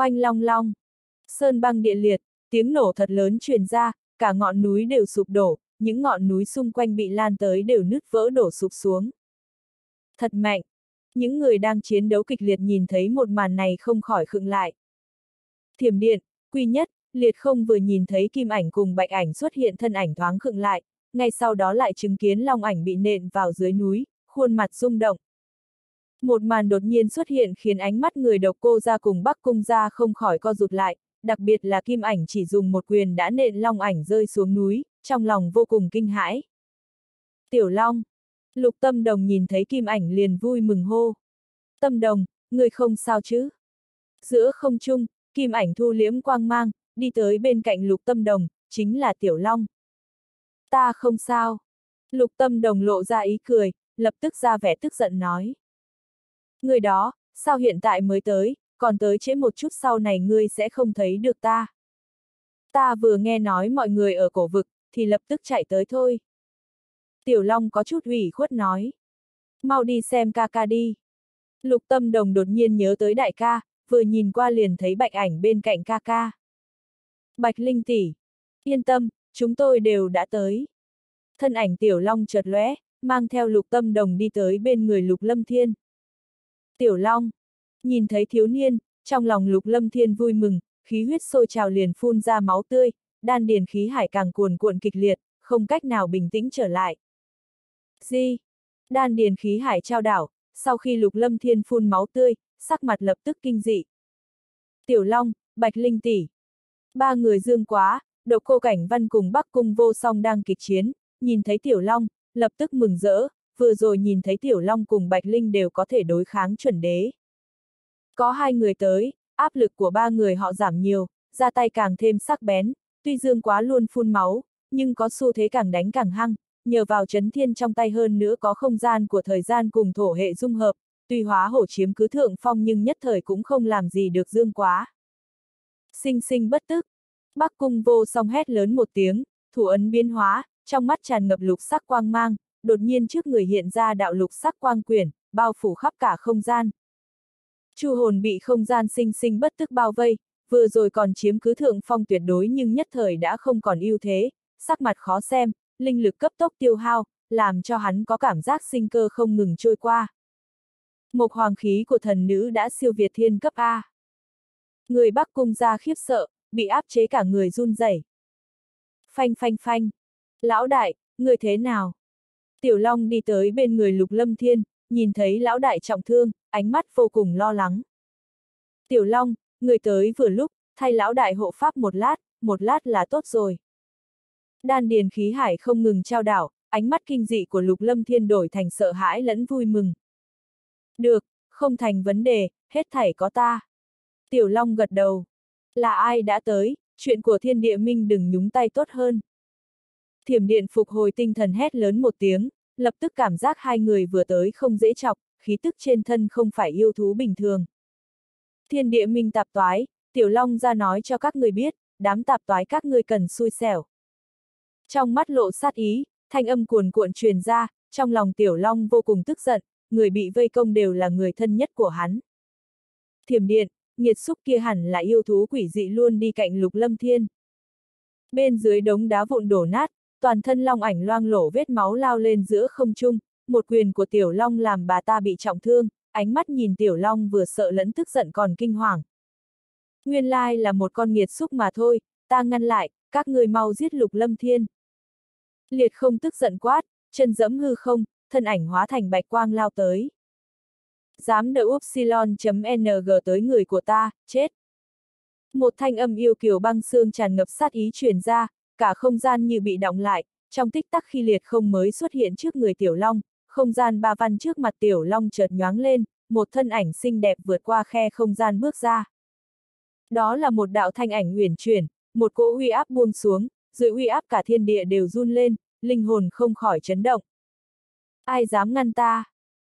Oanh long long. Sơn băng địa liệt, tiếng nổ thật lớn truyền ra, cả ngọn núi đều sụp đổ, những ngọn núi xung quanh bị lan tới đều nứt vỡ đổ sụp xuống. Thật mạnh. Những người đang chiến đấu kịch liệt nhìn thấy một màn này không khỏi khựng lại. Thiểm điện, quy nhất, liệt không vừa nhìn thấy kim ảnh cùng bạch ảnh xuất hiện thân ảnh thoáng khựng lại, ngay sau đó lại chứng kiến long ảnh bị nện vào dưới núi, khuôn mặt rung động. Một màn đột nhiên xuất hiện khiến ánh mắt người độc cô ra cùng bắc cung ra không khỏi co rụt lại, đặc biệt là kim ảnh chỉ dùng một quyền đã nện long ảnh rơi xuống núi, trong lòng vô cùng kinh hãi. Tiểu Long. Lục tâm đồng nhìn thấy kim ảnh liền vui mừng hô. Tâm đồng, người không sao chứ? Giữa không trung, kim ảnh thu liễm quang mang, đi tới bên cạnh lục tâm đồng, chính là Tiểu Long. Ta không sao. Lục tâm đồng lộ ra ý cười, lập tức ra vẻ tức giận nói. Người đó, sao hiện tại mới tới, còn tới trễ một chút sau này ngươi sẽ không thấy được ta. Ta vừa nghe nói mọi người ở cổ vực, thì lập tức chạy tới thôi. Tiểu Long có chút ủy khuất nói. Mau đi xem ca ca đi. Lục tâm đồng đột nhiên nhớ tới đại ca, vừa nhìn qua liền thấy bạch ảnh bên cạnh ca ca. Bạch Linh tỷ, yên tâm, chúng tôi đều đã tới. Thân ảnh Tiểu Long chợt lóe, mang theo lục tâm đồng đi tới bên người lục lâm thiên. Tiểu Long, nhìn thấy thiếu niên, trong lòng lục lâm thiên vui mừng, khí huyết sôi trào liền phun ra máu tươi, đan điền khí hải càng cuồn cuộn kịch liệt, không cách nào bình tĩnh trở lại. Di, đan điền khí hải trao đảo, sau khi lục lâm thiên phun máu tươi, sắc mặt lập tức kinh dị. Tiểu Long, Bạch Linh tỷ, ba người dương quá, độc cô cảnh văn cùng Bắc Cung vô song đang kịch chiến, nhìn thấy Tiểu Long, lập tức mừng rỡ, vừa rồi nhìn thấy Tiểu Long cùng Bạch Linh đều có thể đối kháng chuẩn đế. Có hai người tới, áp lực của ba người họ giảm nhiều, ra tay càng thêm sắc bén, tuy dương quá luôn phun máu, nhưng có xu thế càng đánh càng hăng, nhờ vào chấn thiên trong tay hơn nữa có không gian của thời gian cùng thổ hệ dung hợp, tuy hóa hổ chiếm cứ thượng phong nhưng nhất thời cũng không làm gì được dương quá. Sinh sinh bất tức, Bắc cung vô song hét lớn một tiếng, thủ ấn biến hóa, trong mắt tràn ngập lục sắc quang mang, đột nhiên trước người hiện ra đạo lục sắc quang quyển, bao phủ khắp cả không gian. Chu hồn bị không gian sinh sinh bất tức bao vây, vừa rồi còn chiếm cứ thượng phong tuyệt đối nhưng nhất thời đã không còn ưu thế, sắc mặt khó xem, linh lực cấp tốc tiêu hao, làm cho hắn có cảm giác sinh cơ không ngừng trôi qua. Một hoàng khí của thần nữ đã siêu việt thiên cấp A. Người Bắc cung ra khiếp sợ, bị áp chế cả người run rẩy. Phanh phanh phanh. Lão đại, người thế nào? Tiểu Long đi tới bên người Lục Lâm Thiên, nhìn thấy lão đại trọng thương, ánh mắt vô cùng lo lắng. Tiểu Long, người tới vừa lúc, thay lão đại hộ pháp một lát, một lát là tốt rồi. Đan điền khí hải không ngừng trao đảo, ánh mắt kinh dị của Lục Lâm Thiên đổi thành sợ hãi lẫn vui mừng. Được, không thành vấn đề, hết thảy có ta. Tiểu Long gật đầu. Là ai đã tới, chuyện của thiên địa minh đừng nhúng tay tốt hơn. Thiểm điện phục hồi tinh thần hét lớn một tiếng, lập tức cảm giác hai người vừa tới không dễ chọc, khí tức trên thân không phải yêu thú bình thường. Thiên địa minh tạp toái, Tiểu Long ra nói cho các người biết, đám tạp toái các người cần xui xẻo. Trong mắt lộ sát ý, thanh âm cuồn cuộn truyền ra, trong lòng Tiểu Long vô cùng tức giận, người bị vây công đều là người thân nhất của hắn. Thiểm điện, nhiệt xúc kia hẳn là yêu thú quỷ dị luôn đi cạnh lục lâm thiên. Bên dưới đống đá vụn đổ nát, toàn thân long ảnh loang lổ vết máu lao lên giữa không trung, một quyền của tiểu long làm bà ta bị trọng thương, ánh mắt nhìn tiểu long vừa sợ lẫn tức giận còn kinh hoàng. Nguyên lai là một con nghiệt xúc mà thôi, ta ngăn lại, các người mau giết lục lâm thiên. Liệt không tức giận quát, chân dẫm hư không, thân ảnh hóa thành bạch quang lao tới. Dám đỡ upsilon.ng tới người của ta, chết. Một thanh âm yêu kiều băng xương tràn ngập sát ý truyền ra, cả không gian như bị động lại, trong tích tắc khi liệt không mới xuất hiện trước người tiểu long, không gian ba văn trước mặt tiểu long chợt nhoáng lên, một thân ảnh xinh đẹp vượt qua khe không gian bước ra. Đó là một đạo thanh ảnh uyển chuyển, một cỗ uy áp buông xuống, dưới uy áp cả thiên địa đều run lên, linh hồn không khỏi chấn động. Ai dám ngăn ta?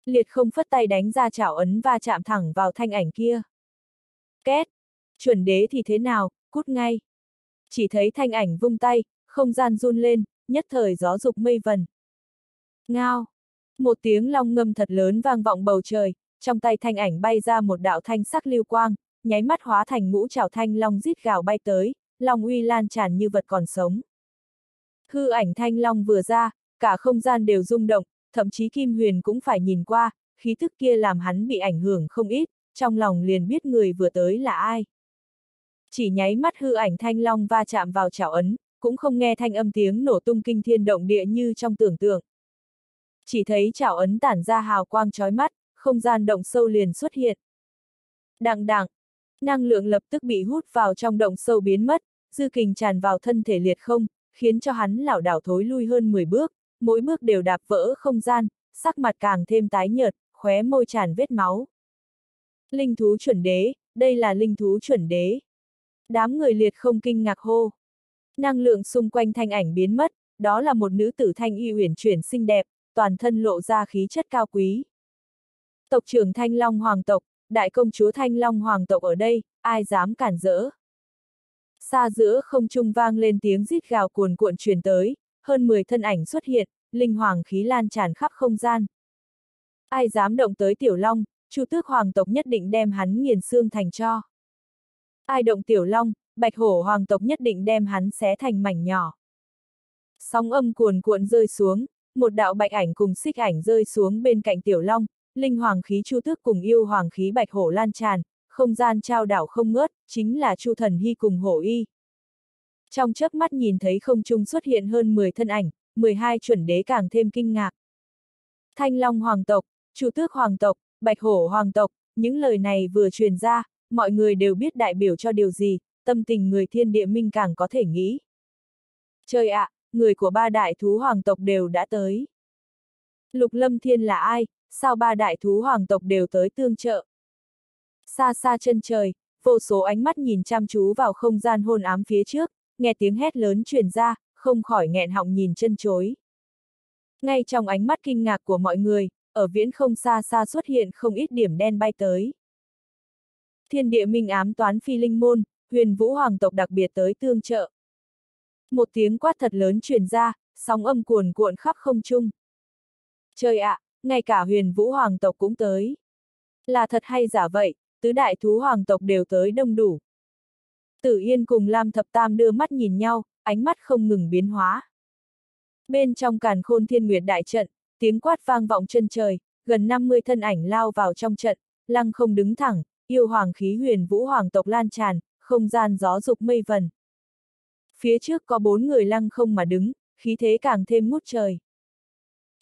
Liệt không phất tay đánh ra chảo ấn và chạm thẳng vào thanh ảnh kia. Két! Chuẩn đế thì thế nào, cút ngay. Chỉ thấy thanh ảnh vung tay, không gian run lên, nhất thời gió dục mây vần. Ngao! Một tiếng long ngâm thật lớn vang vọng bầu trời, trong tay thanh ảnh bay ra một đạo thanh sắc lưu quang, nháy mắt hóa thành ngũ trảo thanh long rít gào bay tới, long uy lan tràn như vật còn sống. Hư ảnh thanh long vừa ra, cả không gian đều rung động, thậm chí Kim Huyền cũng phải nhìn qua, khí thức kia làm hắn bị ảnh hưởng không ít, trong lòng liền biết người vừa tới là ai. Chỉ nháy mắt hư ảnh thanh long va chạm vào chảo ấn, cũng không nghe thanh âm tiếng nổ tung kinh thiên động địa như trong tưởng tượng. Chỉ thấy chảo ấn tản ra hào quang chói mắt, không gian động sâu liền xuất hiện. Đặng đặng, năng lượng lập tức bị hút vào trong động sâu biến mất, dư kình tràn vào thân thể liệt không, khiến cho hắn lảo đảo thối lui hơn 10 bước, mỗi bước đều đạp vỡ không gian, sắc mặt càng thêm tái nhợt, khóe môi tràn vết máu. Linh thú chuẩn đế, đây là linh thú chuẩn đế. Đám người liệt không kinh ngạc hô. Năng lượng xung quanh thanh ảnh biến mất, đó là một nữ tử thanh y uyển chuyển xinh đẹp, toàn thân lộ ra khí chất cao quý. Tộc trưởng Thanh Long Hoàng tộc, đại công chúa Thanh Long Hoàng tộc ở đây, ai dám cản rỡ. Xa giữa không trung vang lên tiếng rít gào cuồn cuộn truyền tới, hơn 10 thân ảnh xuất hiện, linh hoàng khí lan tràn khắp không gian. Ai dám động tới Tiểu Long, Chu tước hoàng tộc nhất định đem hắn nghiền xương thành cho. Ai động Tiểu Long, Bạch Hổ hoàng tộc nhất định đem hắn xé thành mảnh nhỏ. Sóng âm cuồn cuộn rơi xuống, một đạo bạch ảnh cùng xích ảnh rơi xuống bên cạnh Tiểu Long, linh hoàng khí Chu tước cùng yêu hoàng khí Bạch Hổ lan tràn, không gian trao đảo không ngớt, chính là Chu Thần Hy cùng Hổ Y. Trong chớp mắt nhìn thấy không trung xuất hiện hơn 10 thân ảnh, 12 chuẩn đế càng thêm kinh ngạc. Thanh Long Hoàng tộc, Chu Tước Hoàng tộc, Bạch Hổ Hoàng tộc, những lời này vừa truyền ra, mọi người đều biết đại biểu cho điều gì, tâm tình người thiên địa minh càng có thể nghĩ. Trời ạ, người của ba đại thú hoàng tộc đều đã tới. Lục Lâm Thiên là ai, sao ba đại thú hoàng tộc đều tới tương trợ? Xa xa chân trời, vô số ánh mắt nhìn chăm chú vào không gian hôn ám phía trước, nghe tiếng hét lớn truyền ra, không khỏi nghẹn họng nhìn chân chối. Ngay trong ánh mắt kinh ngạc của mọi người, ở viễn không xa xa xuất hiện không ít điểm đen bay tới. Thiên địa minh ám toán phi linh môn, huyền vũ hoàng tộc đặc biệt tới tương trợ. Một tiếng quát thật lớn truyền ra, sóng âm cuồn cuộn khắp không trung. Trời ạ, ngay cả huyền vũ hoàng tộc cũng tới. Là thật hay giả vậy, tứ đại thú hoàng tộc đều tới đông đủ. Tử Yên cùng Lam Thập Tam đưa mắt nhìn nhau, ánh mắt không ngừng biến hóa. Bên trong càn khôn thiên nguyệt đại trận, tiếng quát vang vọng chân trời, gần 50 thân ảnh lao vào trong trận, lăng không đứng thẳng, yêu hoàng khí huyền vũ hoàng tộc lan tràn, không gian gió dục mây vần. Phía trước có bốn người lăng không mà đứng, khí thế càng thêm ngút trời.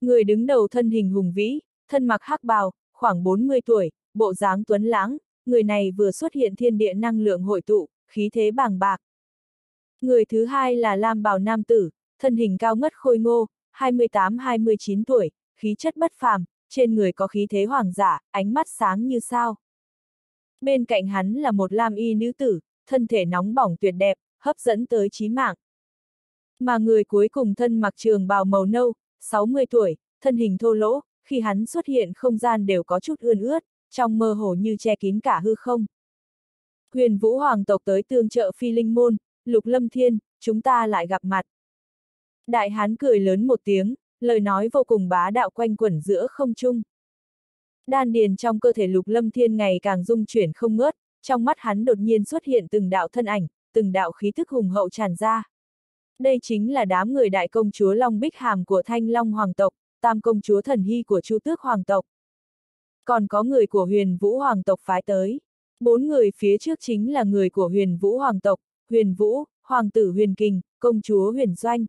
Người đứng đầu thân hình hùng vĩ, thân mặc hắc bào, khoảng 40 tuổi, bộ dáng tuấn lãng, người này vừa xuất hiện thiên địa năng lượng hội tụ, khí thế bàng bạc. Người thứ hai là Lam Bào Nam Tử, thân hình cao ngất khôi ngô, 28-29 tuổi, khí chất bất phàm, trên người có khí thế hoàng giả, ánh mắt sáng như sao. Bên cạnh hắn là một lam y nữ tử, thân thể nóng bỏng tuyệt đẹp, hấp dẫn tới trí mạng. Mà người cuối cùng thân mặc trường bào màu nâu, 60 tuổi, thân hình thô lỗ, khi hắn xuất hiện không gian đều có chút ươn ướt, trong mơ hồ như che kín cả hư không. Huyền Vũ Hoàng tộc tới tương trợ phi linh môn, Lục Lâm Thiên, chúng ta lại gặp mặt. Đại hán cười lớn một tiếng, lời nói vô cùng bá đạo quanh quẩn giữa không trung. Đan điền trong cơ thể Lục Lâm Thiên ngày càng rung chuyển không ngớt, trong mắt hắn đột nhiên xuất hiện từng đạo thân ảnh, từng đạo khí thức hùng hậu tràn ra. Đây chính là đám người đại công chúa Long Bích Hàm của Thanh Long Hoàng tộc, tam công chúa thần hy của Chu Tước Hoàng tộc. Còn có người của huyền Vũ Hoàng tộc phái tới. Bốn người phía trước chính là người của huyền Vũ Hoàng tộc, huyền Vũ, Hoàng tử huyền Kình, công chúa huyền Doanh.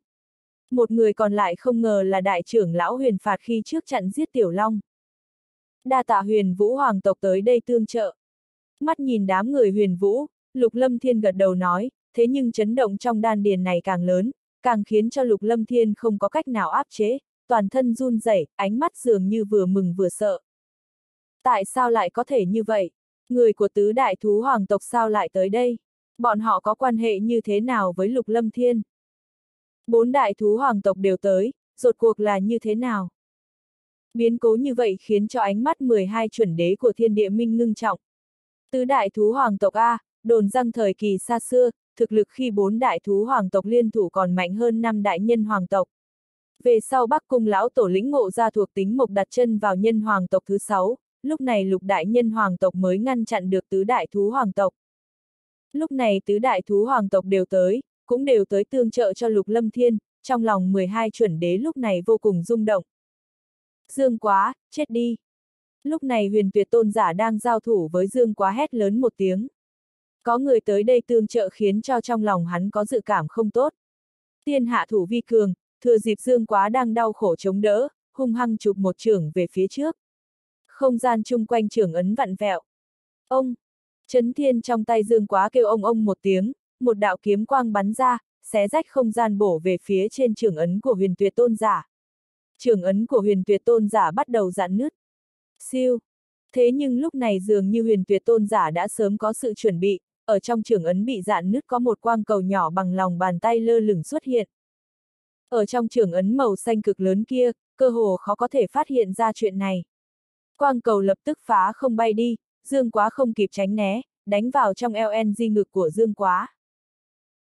Một người còn lại không ngờ là đại trưởng lão huyền phạt khi trước chặn giết Tiểu Long. Đa tạ huyền Vũ Hoàng tộc tới đây tương trợ. Mắt nhìn đám người huyền Vũ, Lục Lâm Thiên gật đầu nói, thế nhưng chấn động trong đan điền này càng lớn, càng khiến cho Lục Lâm Thiên không có cách nào áp chế, toàn thân run rẩy, ánh mắt dường như vừa mừng vừa sợ. Tại sao lại có thể như vậy? Người của tứ đại thú hoàng tộc sao lại tới đây? Bọn họ có quan hệ như thế nào với Lục Lâm Thiên? Bốn đại thú hoàng tộc đều tới, rột cuộc là như thế nào? Biến cố như vậy khiến cho ánh mắt 12 chuẩn đế của thiên địa minh ngưng trọng. Tứ đại thú hoàng tộc A, đồn răng thời kỳ xa xưa, thực lực khi bốn đại thú hoàng tộc liên thủ còn mạnh hơn năm đại nhân hoàng tộc. Về sau Bắc Cung lão tổ lĩnh ngộ ra thuộc tính mộc đặt chân vào nhân hoàng tộc thứ sáu, lúc này lục đại nhân hoàng tộc mới ngăn chặn được tứ đại thú hoàng tộc. Lúc này tứ đại thú hoàng tộc đều tới, cũng đều tới tương trợ cho lục lâm thiên, trong lòng 12 chuẩn đế lúc này vô cùng rung động. Dương quá, chết đi. Lúc này huyền tuyệt tôn giả đang giao thủ với Dương quá hét lớn một tiếng. Có người tới đây tương trợ khiến cho trong lòng hắn có dự cảm không tốt. Tiên hạ thủ vi cường, thừa dịp Dương quá đang đau khổ chống đỡ, hung hăng chụp một trưởng về phía trước. Không gian chung quanh trưởng ấn vặn vẹo. Ông! Chấn thiên trong tay Dương quá kêu ông ông một tiếng, một đạo kiếm quang bắn ra, xé rách không gian bổ về phía trên trưởng ấn của huyền tuyệt tôn giả trường ấn của huyền tuyệt tôn giả bắt đầu giãn nứt. Siêu! Thế nhưng lúc này dường như huyền tuyệt tôn giả đã sớm có sự chuẩn bị, ở trong trường ấn bị dạn nứt có một quang cầu nhỏ bằng lòng bàn tay lơ lửng xuất hiện. Ở trong trường ấn màu xanh cực lớn kia, cơ hồ khó có thể phát hiện ra chuyện này. Quang cầu lập tức phá không bay đi, Dương Quá không kịp tránh né, đánh vào trong LNG ngực của Dương Quá.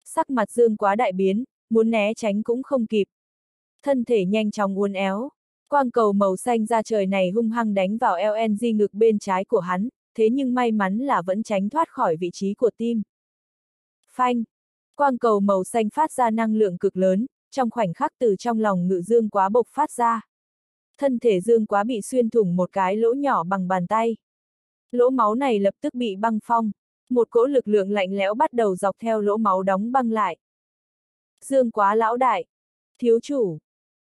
Sắc mặt Dương Quá đại biến, muốn né tránh cũng không kịp. Thân thể nhanh chóng uốn éo. Quang cầu màu xanh ra trời này hung hăng đánh vào LNG ngực bên trái của hắn, thế nhưng may mắn là vẫn tránh thoát khỏi vị trí của tim. Phanh! Quang cầu màu xanh phát ra năng lượng cực lớn, trong khoảnh khắc từ trong lòng ngự dương quá bộc phát ra. Thân thể dương quá bị xuyên thủng một cái lỗ nhỏ bằng bàn tay. Lỗ máu này lập tức bị băng phong, một cỗ lực lượng lạnh lẽo bắt đầu dọc theo lỗ máu đóng băng lại. Dương quá lão đại, thiếu chủ,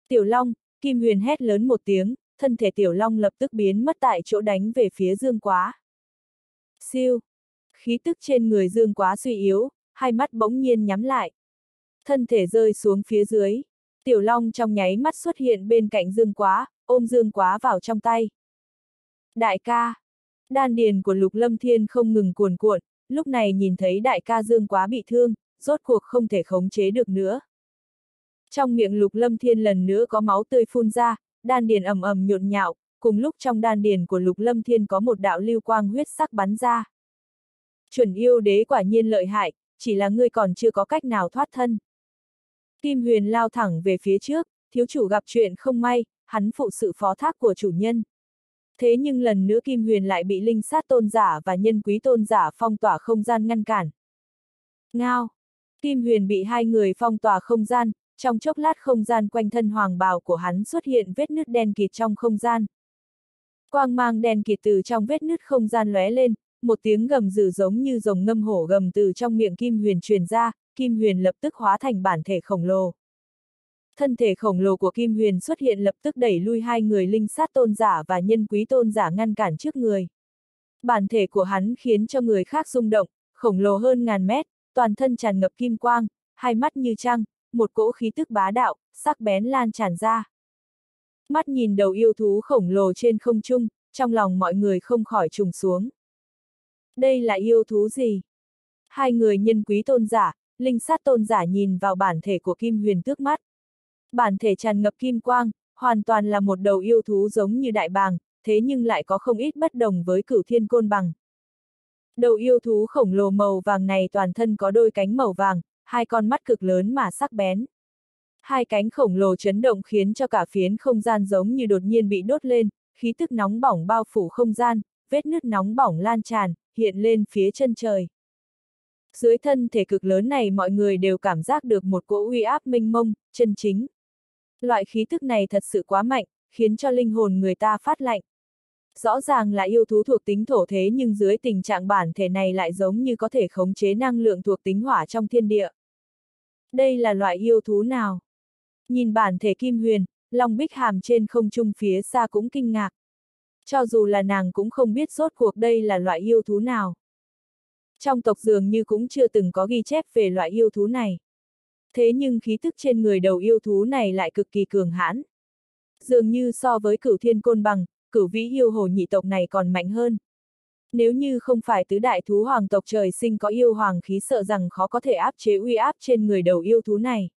tiểu long, kim huyền hét lớn một tiếng, thân thể tiểu long lập tức biến mất tại chỗ đánh về phía dương quá. Siêu, khí tức trên người dương quá suy yếu, hai mắt bỗng nhiên nhắm lại. Thân thể rơi xuống phía dưới, tiểu long trong nháy mắt xuất hiện bên cạnh dương quá, ôm dương quá vào trong tay. Đại ca, đan điền của lục lâm thiên không ngừng cuồn cuộn, lúc này nhìn thấy đại ca dương quá bị thương, rốt cuộc không thể khống chế được nữa. Trong miệng lục lâm thiên lần nữa có máu tươi phun ra, đan điền ầm ầm nhộn nhạo, cùng lúc trong đan điền của lục lâm thiên có một đạo lưu quang huyết sắc bắn ra. Chuẩn yêu đế quả nhiên lợi hại, chỉ là ngươi còn chưa có cách nào thoát thân. Kim huyền lao thẳng về phía trước, thiếu chủ gặp chuyện không may, hắn phụ sự phó thác của chủ nhân. Thế nhưng lần nữa Kim Huyền lại bị linh sát tôn giả và nhân quý tôn giả phong tỏa không gian ngăn cản. Ngao! Kim Huyền bị hai người phong tỏa không gian, trong chốc lát không gian quanh thân hoàng bào của hắn xuất hiện vết nứt đen kịt trong không gian. Quang mang đen kịt từ trong vết nứt không gian lóe lên, một tiếng gầm dữ giống như rồng ngâm hổ gầm từ trong miệng Kim Huyền truyền ra, Kim Huyền lập tức hóa thành bản thể khổng lồ. Thân thể khổng lồ của Kim Huyền xuất hiện lập tức đẩy lui hai người linh sát tôn giả và nhân quý tôn giả ngăn cản trước người. Bản thể của hắn khiến cho người khác rung động, khổng lồ hơn ngàn mét, toàn thân tràn ngập kim quang, hai mắt như trăng, một cỗ khí tức bá đạo, sắc bén lan tràn ra. Mắt nhìn đầu yêu thú khổng lồ trên không trung, trong lòng mọi người không khỏi trùng xuống. Đây là yêu thú gì? Hai người nhân quý tôn giả, linh sát tôn giả nhìn vào bản thể của Kim Huyền tước mắt. Bản thể tràn ngập kim quang, hoàn toàn là một đầu yêu thú giống như đại bàng, thế nhưng lại có không ít bất đồng với cửu thiên côn bằng. Đầu yêu thú khổng lồ màu vàng này toàn thân có đôi cánh màu vàng, hai con mắt cực lớn mà sắc bén. Hai cánh khổng lồ chấn động khiến cho cả phiến không gian giống như đột nhiên bị đốt lên, khí tức nóng bỏng bao phủ không gian, vết nứt nóng bỏng lan tràn, hiện lên phía chân trời. Dưới thân thể cực lớn này mọi người đều cảm giác được một cỗ uy áp minh mông, chân chính. Loại khí tức này thật sự quá mạnh, khiến cho linh hồn người ta phát lạnh. Rõ ràng là yêu thú thuộc tính thổ thế nhưng dưới tình trạng bản thể này lại giống như có thể khống chế năng lượng thuộc tính hỏa trong thiên địa. Đây là loại yêu thú nào? Nhìn bản thể kim huyền, Long Bích Hàm trên không trung phía xa cũng kinh ngạc. Cho dù là nàng cũng không biết rốt cuộc đây là loại yêu thú nào. Trong tộc dường như cũng chưa từng có ghi chép về loại yêu thú này. Thế nhưng khí tức trên người đầu yêu thú này lại cực kỳ cường hãn. Dường như so với cửu thiên côn bằng, cửu vĩ yêu hồ nhị tộc này còn mạnh hơn. Nếu như không phải tứ đại thú hoàng tộc trời sinh có yêu hoàng khí sợ rằng khó có thể áp chế uy áp trên người đầu yêu thú này.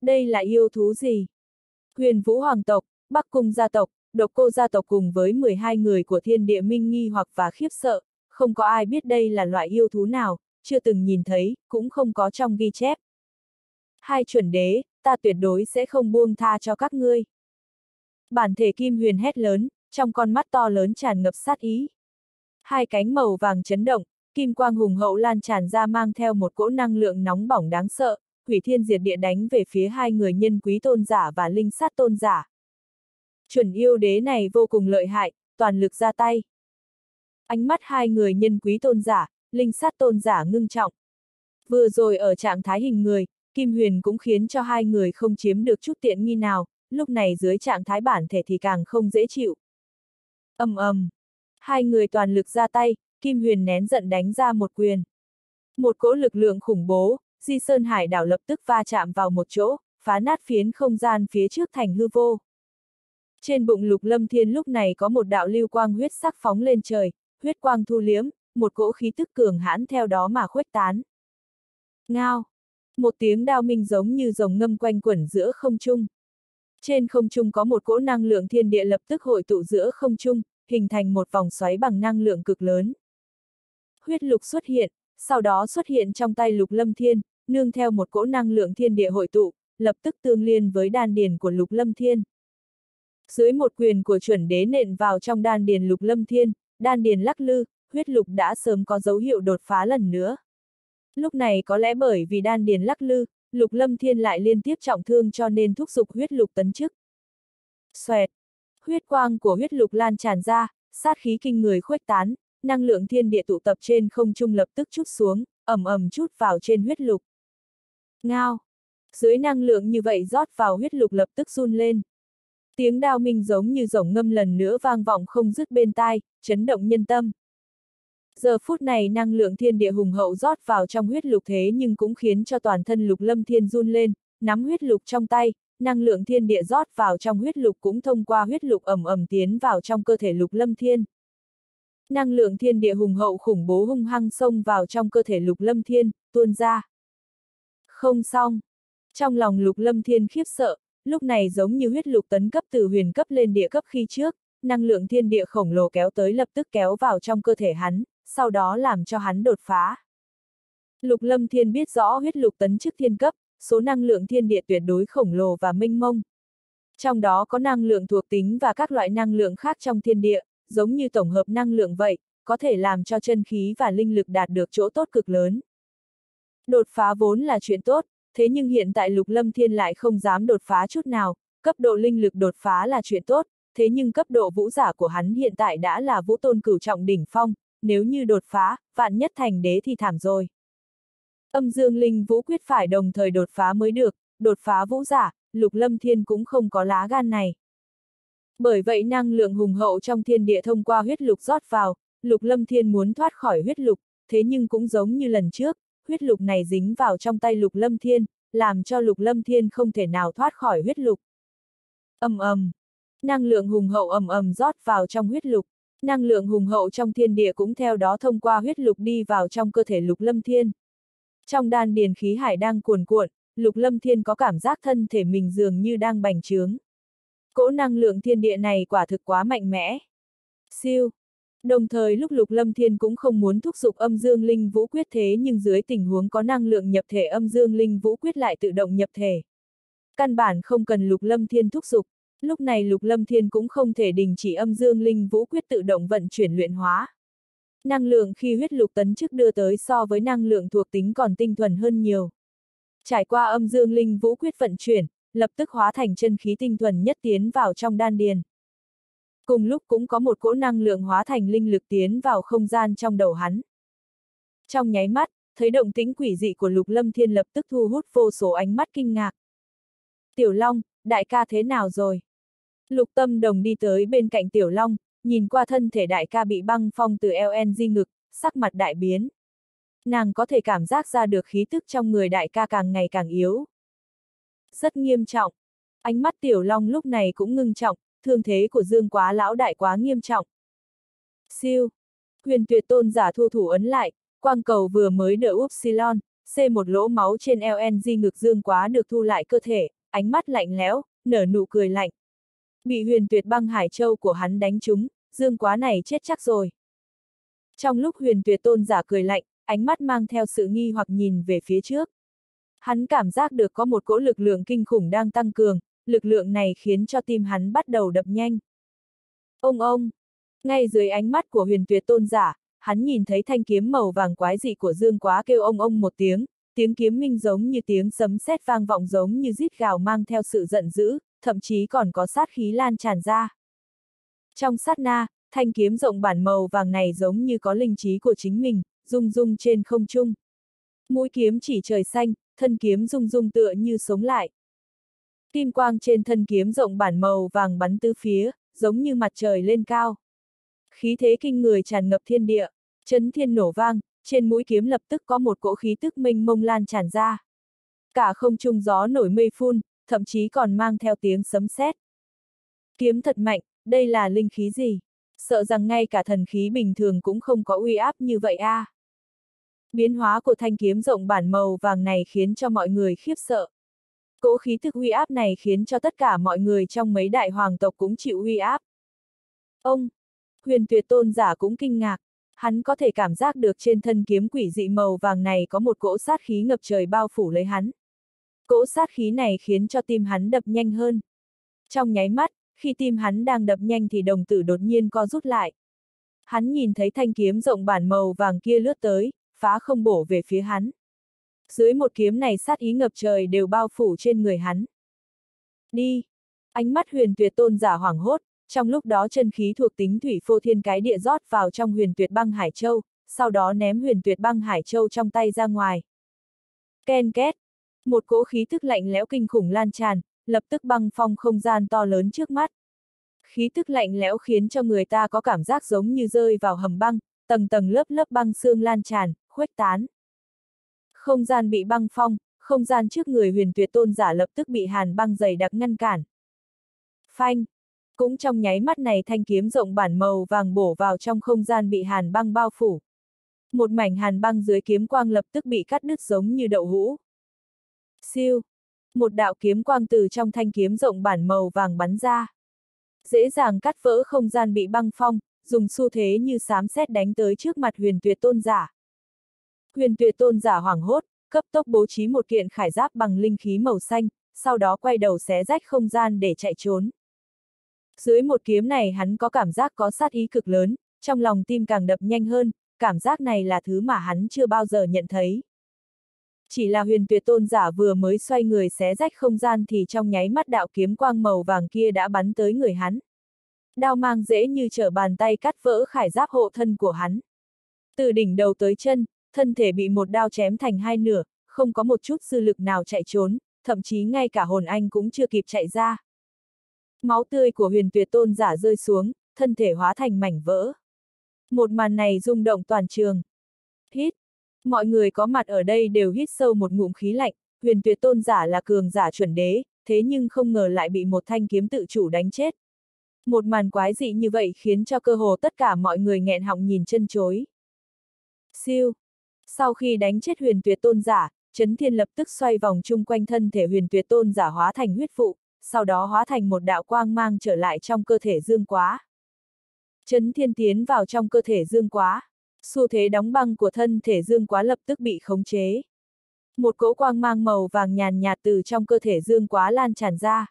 Đây là yêu thú gì? Huyền vũ hoàng tộc, Bắc cung gia tộc, độc cô gia tộc cùng với 12 người của thiên địa minh nghi hoặc và khiếp sợ, không có ai biết đây là loại yêu thú nào, chưa từng nhìn thấy, cũng không có trong ghi chép. Hai chuẩn đế, ta tuyệt đối sẽ không buông tha cho các ngươi. Bản thể kim huyền hét lớn, trong con mắt to lớn tràn ngập sát ý. Hai cánh màu vàng chấn động, kim quang hùng hậu lan tràn ra mang theo một cỗ năng lượng nóng bỏng đáng sợ, hủy thiên diệt địa đánh về phía hai người nhân quý tôn giả và linh sát tôn giả. Chuẩn yêu đế này vô cùng lợi hại, toàn lực ra tay. Ánh mắt hai người nhân quý tôn giả, linh sát tôn giả ngưng trọng. Vừa rồi ở trạng thái hình người, Kim Huyền cũng khiến cho hai người không chiếm được chút tiện nghi nào, lúc này dưới trạng thái bản thể thì càng không dễ chịu. ầm ầm, hai người toàn lực ra tay, Kim Huyền nén giận đánh ra một quyền. Một cỗ lực lượng khủng bố, Di Sơn Hải đảo lập tức va chạm vào một chỗ, phá nát phiến không gian phía trước thành hư vô. Trên bụng lục lâm thiên lúc này có một đạo lưu quang huyết sắc phóng lên trời, huyết quang thu liếm, một cỗ khí tức cường hãn theo đó mà khuếch tán. Ngao! Một tiếng đao minh giống như rồng ngâm quanh quẩn giữa không trung. Trên không trung có một cỗ năng lượng thiên địa lập tức hội tụ giữa không trung, hình thành một vòng xoáy bằng năng lượng cực lớn. Huyết lục xuất hiện, sau đó xuất hiện trong tay lục lâm thiên, nương theo một cỗ năng lượng thiên địa hội tụ, lập tức tương liên với đan điền của lục lâm thiên. Dưới một quyền của chuẩn đế nện vào trong đan điền lục lâm thiên, đan điền lắc lư, huyết lục đã sớm có dấu hiệu đột phá lần nữa. Lúc này có lẽ bởi vì đan điền lắc lư, lục lâm thiên lại liên tiếp trọng thương cho nên thúc giục huyết lục tấn chức. Xoẹt! Huyết quang của huyết lục lan tràn ra, sát khí kinh người khuếch tán, năng lượng thiên địa tụ tập trên không trung lập tức chút xuống, ầm ầm chút vào trên huyết lục. Ngao! Dưới năng lượng như vậy rót vào huyết lục lập tức run lên. Tiếng đao minh giống như rồng ngâm lần nữa vang vọng không dứt bên tai, chấn động nhân tâm. Giờ phút này năng lượng thiên địa hùng hậu rót vào trong huyết lục thế nhưng cũng khiến cho toàn thân lục lâm thiên run lên, nắm huyết lục trong tay, năng lượng thiên địa rót vào trong huyết lục cũng thông qua huyết lục ẩm ẩm tiến vào trong cơ thể lục lâm thiên. Năng lượng thiên địa hùng hậu khủng bố hung hăng xông vào trong cơ thể lục lâm thiên, tuôn ra. Không xong. Trong lòng lục lâm thiên khiếp sợ, lúc này giống như huyết lục tấn cấp từ huyền cấp lên địa cấp khi trước, năng lượng thiên địa khổng lồ kéo tới lập tức kéo vào trong cơ thể hắn, sau đó làm cho hắn đột phá. Lục lâm thiên biết rõ huyết lục tấn chức thiên cấp, số năng lượng thiên địa tuyệt đối khổng lồ và minh mông. Trong đó có năng lượng thuộc tính và các loại năng lượng khác trong thiên địa, giống như tổng hợp năng lượng vậy, có thể làm cho chân khí và linh lực đạt được chỗ tốt cực lớn. Đột phá vốn là chuyện tốt, thế nhưng hiện tại Lục Lâm Thiên lại không dám đột phá chút nào, cấp độ linh lực đột phá là chuyện tốt, thế nhưng cấp độ vũ giả của hắn hiện tại đã là vũ tôn cửu trọng đỉnh phong, nếu như đột phá, vạn nhất thành đế thì thảm rồi. Âm dương linh vũ quyết phải đồng thời đột phá mới được, đột phá vũ giả, Lục Lâm Thiên cũng không có lá gan này. Bởi vậy năng lượng hùng hậu trong thiên địa thông qua huyết lục rót vào, Lục Lâm Thiên muốn thoát khỏi huyết lục, thế nhưng cũng giống như lần trước, huyết lục này dính vào trong tay Lục Lâm Thiên, làm cho Lục Lâm Thiên không thể nào thoát khỏi huyết lục. ầm ầm, năng lượng hùng hậu ầm ầm rót vào trong huyết lục, năng lượng hùng hậu trong thiên địa cũng theo đó thông qua huyết lục đi vào trong cơ thể Lục Lâm Thiên. Trong đan điền khí hải đang cuồn cuộn, Lục Lâm Thiên có cảm giác thân thể mình dường như đang bành trướng. Cỗ năng lượng thiên địa này quả thực quá mạnh mẽ. Siêu. Đồng thời lúc Lục Lâm Thiên cũng không muốn thúc giục âm dương linh vũ quyết thế nhưng dưới tình huống có năng lượng nhập thể âm dương linh vũ quyết lại tự động nhập thể. Căn bản không cần Lục Lâm Thiên thúc giục, lúc này Lục Lâm Thiên cũng không thể đình chỉ âm dương linh vũ quyết tự động vận chuyển luyện hóa. Năng lượng khi huyết lục tấn chức đưa tới so với năng lượng thuộc tính còn tinh thuần hơn nhiều. Trải qua âm dương linh vũ quyết vận chuyển, lập tức hóa thành chân khí tinh thuần nhất tiến vào trong đan điền. Cùng lúc cũng có một cỗ năng lượng hóa thành linh lực tiến vào không gian trong đầu hắn. Trong nháy mắt, thấy động tĩnh quỷ dị của Lục Lâm Thiên lập tức thu hút vô số ánh mắt kinh ngạc. Tiểu Long, đại ca thế nào rồi? Lục Tâm Đồng đi tới bên cạnh Tiểu Long, nhìn qua thân thể đại ca bị băng phong từ LNG ngực, sắc mặt đại biến. Nàng có thể cảm giác ra được khí tức trong người đại ca càng ngày càng yếu. Rất nghiêm trọng. Ánh mắt Tiểu Long lúc này cũng ngưng trọng, thương thế của Dương quá lão đại quá nghiêm trọng. Siêu. Huyền tuyệt tôn giả thu thủ ấn lại, quang cầu vừa mới đỡ Upsilon, C một lỗ máu trên LNG ngực Dương quá được thu lại cơ thể, ánh mắt lạnh lẽo, nở nụ cười lạnh. Bị huyền tuyệt băng hải châu của hắn đánh trúng, Dương quá này chết chắc rồi. Trong lúc huyền tuyệt tôn giả cười lạnh, ánh mắt mang theo sự nghi hoặc nhìn về phía trước. Hắn cảm giác được có một cỗ lực lượng kinh khủng đang tăng cường, lực lượng này khiến cho tim hắn bắt đầu đập nhanh. Ông ông! Ngay dưới ánh mắt của huyền tuyệt tôn giả, hắn nhìn thấy thanh kiếm màu vàng quái dị của Dương Quá kêu ông ông một tiếng, tiếng kiếm minh giống như tiếng sấm sét vang vọng giống như rít gào mang theo sự giận dữ, thậm chí còn có sát khí lan tràn ra. Trong sát na, thanh kiếm rộng bản màu vàng này giống như có linh trí của chính mình, rung rung trên không trung. Mũi kiếm chỉ trời xanh, thân kiếm rung rung tựa như sống lại. Kim quang trên thân kiếm rộng bản màu vàng bắn tứ phía, giống như mặt trời lên cao. Khí thế kinh người tràn ngập thiên địa, chấn thiên nổ vang, trên mũi kiếm lập tức có một cỗ khí tức minh mông lan tràn ra. Cả không trung gió nổi mây phun, thậm chí còn mang theo tiếng sấm sét. Kiếm thật mạnh, đây là linh khí gì? Sợ rằng ngay cả thần khí bình thường cũng không có uy áp như vậy a. À. Biến hóa của thanh kiếm rộng bản màu vàng này khiến cho mọi người khiếp sợ. Cỗ khí thức uy áp này khiến cho tất cả mọi người trong mấy đại hoàng tộc cũng chịu uy áp. Ông, huyền tuyệt tôn giả cũng kinh ngạc, hắn có thể cảm giác được trên thân kiếm quỷ dị màu vàng này có một cỗ sát khí ngập trời bao phủ lấy hắn. Cỗ sát khí này khiến cho tim hắn đập nhanh hơn. Trong nháy mắt, khi tim hắn đang đập nhanh thì đồng tử đột nhiên co rút lại. Hắn nhìn thấy thanh kiếm rộng bản màu vàng kia lướt tới, phá không bổ về phía hắn. Dưới một kiếm này sát ý ngập trời đều bao phủ trên người hắn. Đi! Ánh mắt huyền tuyệt tôn giả hoảng hốt, trong lúc đó chân khí thuộc tính thủy phô thiên cái địa rót vào trong huyền tuyệt băng Hải Châu, sau đó ném huyền tuyệt băng Hải Châu trong tay ra ngoài. Ken két! Một cỗ khí thức lạnh lẽo kinh khủng lan tràn, lập tức băng phong không gian to lớn trước mắt. Khí tức lạnh lẽo khiến cho người ta có cảm giác giống như rơi vào hầm băng, tầng tầng lớp lớp băng xương lan tràn, khuếch tán. Không gian bị băng phong, không gian trước người huyền tuyệt tôn giả lập tức bị hàn băng dày đặc ngăn cản. Phanh! Cũng trong nháy mắt này thanh kiếm rộng bản màu vàng bổ vào trong không gian bị hàn băng bao phủ. Một mảnh hàn băng dưới kiếm quang lập tức bị cắt đứt giống như đậu hũ. Siêu! Một đạo kiếm quang từ trong thanh kiếm rộng bản màu vàng bắn ra. Dễ dàng cắt vỡ không gian bị băng phong, dùng xu thế như sám xét đánh tới trước mặt huyền tuyệt tôn giả. Huyền tuyệt tôn giả hoảng hốt, cấp tốc bố trí một kiện khải giáp bằng linh khí màu xanh, sau đó quay đầu xé rách không gian để chạy trốn. Dưới một kiếm này hắn có cảm giác có sát ý cực lớn, trong lòng tim càng đập nhanh hơn, cảm giác này là thứ mà hắn chưa bao giờ nhận thấy. Chỉ là huyền tuyệt tôn giả vừa mới xoay người xé rách không gian thì trong nháy mắt đạo kiếm quang màu vàng kia đã bắn tới người hắn. Đao mang dễ như trở bàn tay cắt vỡ khải giáp hộ thân của hắn. Từ đỉnh đầu tới chân, thân thể bị một đao chém thành hai nửa, không có một chút dư lực nào chạy trốn, thậm chí ngay cả hồn anh cũng chưa kịp chạy ra. Máu tươi của huyền tuyệt tôn giả rơi xuống, thân thể hóa thành mảnh vỡ. Một màn này rung động toàn trường. Hít! Mọi người có mặt ở đây đều hít sâu một ngụm khí lạnh, huyền tuyệt tôn giả là cường giả chuẩn đế, thế nhưng không ngờ lại bị một thanh kiếm tự chủ đánh chết. Một màn quái dị như vậy khiến cho cơ hồ tất cả mọi người nghẹn họng nhìn chân chối. Siêu! Sau khi đánh chết huyền tuyệt tôn giả, Trấn Thiên lập tức xoay vòng chung quanh thân thể huyền tuyệt tôn giả hóa thành huyết phụ, sau đó hóa thành một đạo quang mang trở lại trong cơ thể dương quá. Trấn Thiên tiến vào trong cơ thể dương quá, xu thế đóng băng của thân thể dương quá lập tức bị khống chế. Một cỗ quang mang màu vàng nhàn nhạt từ trong cơ thể dương quá lan tràn ra.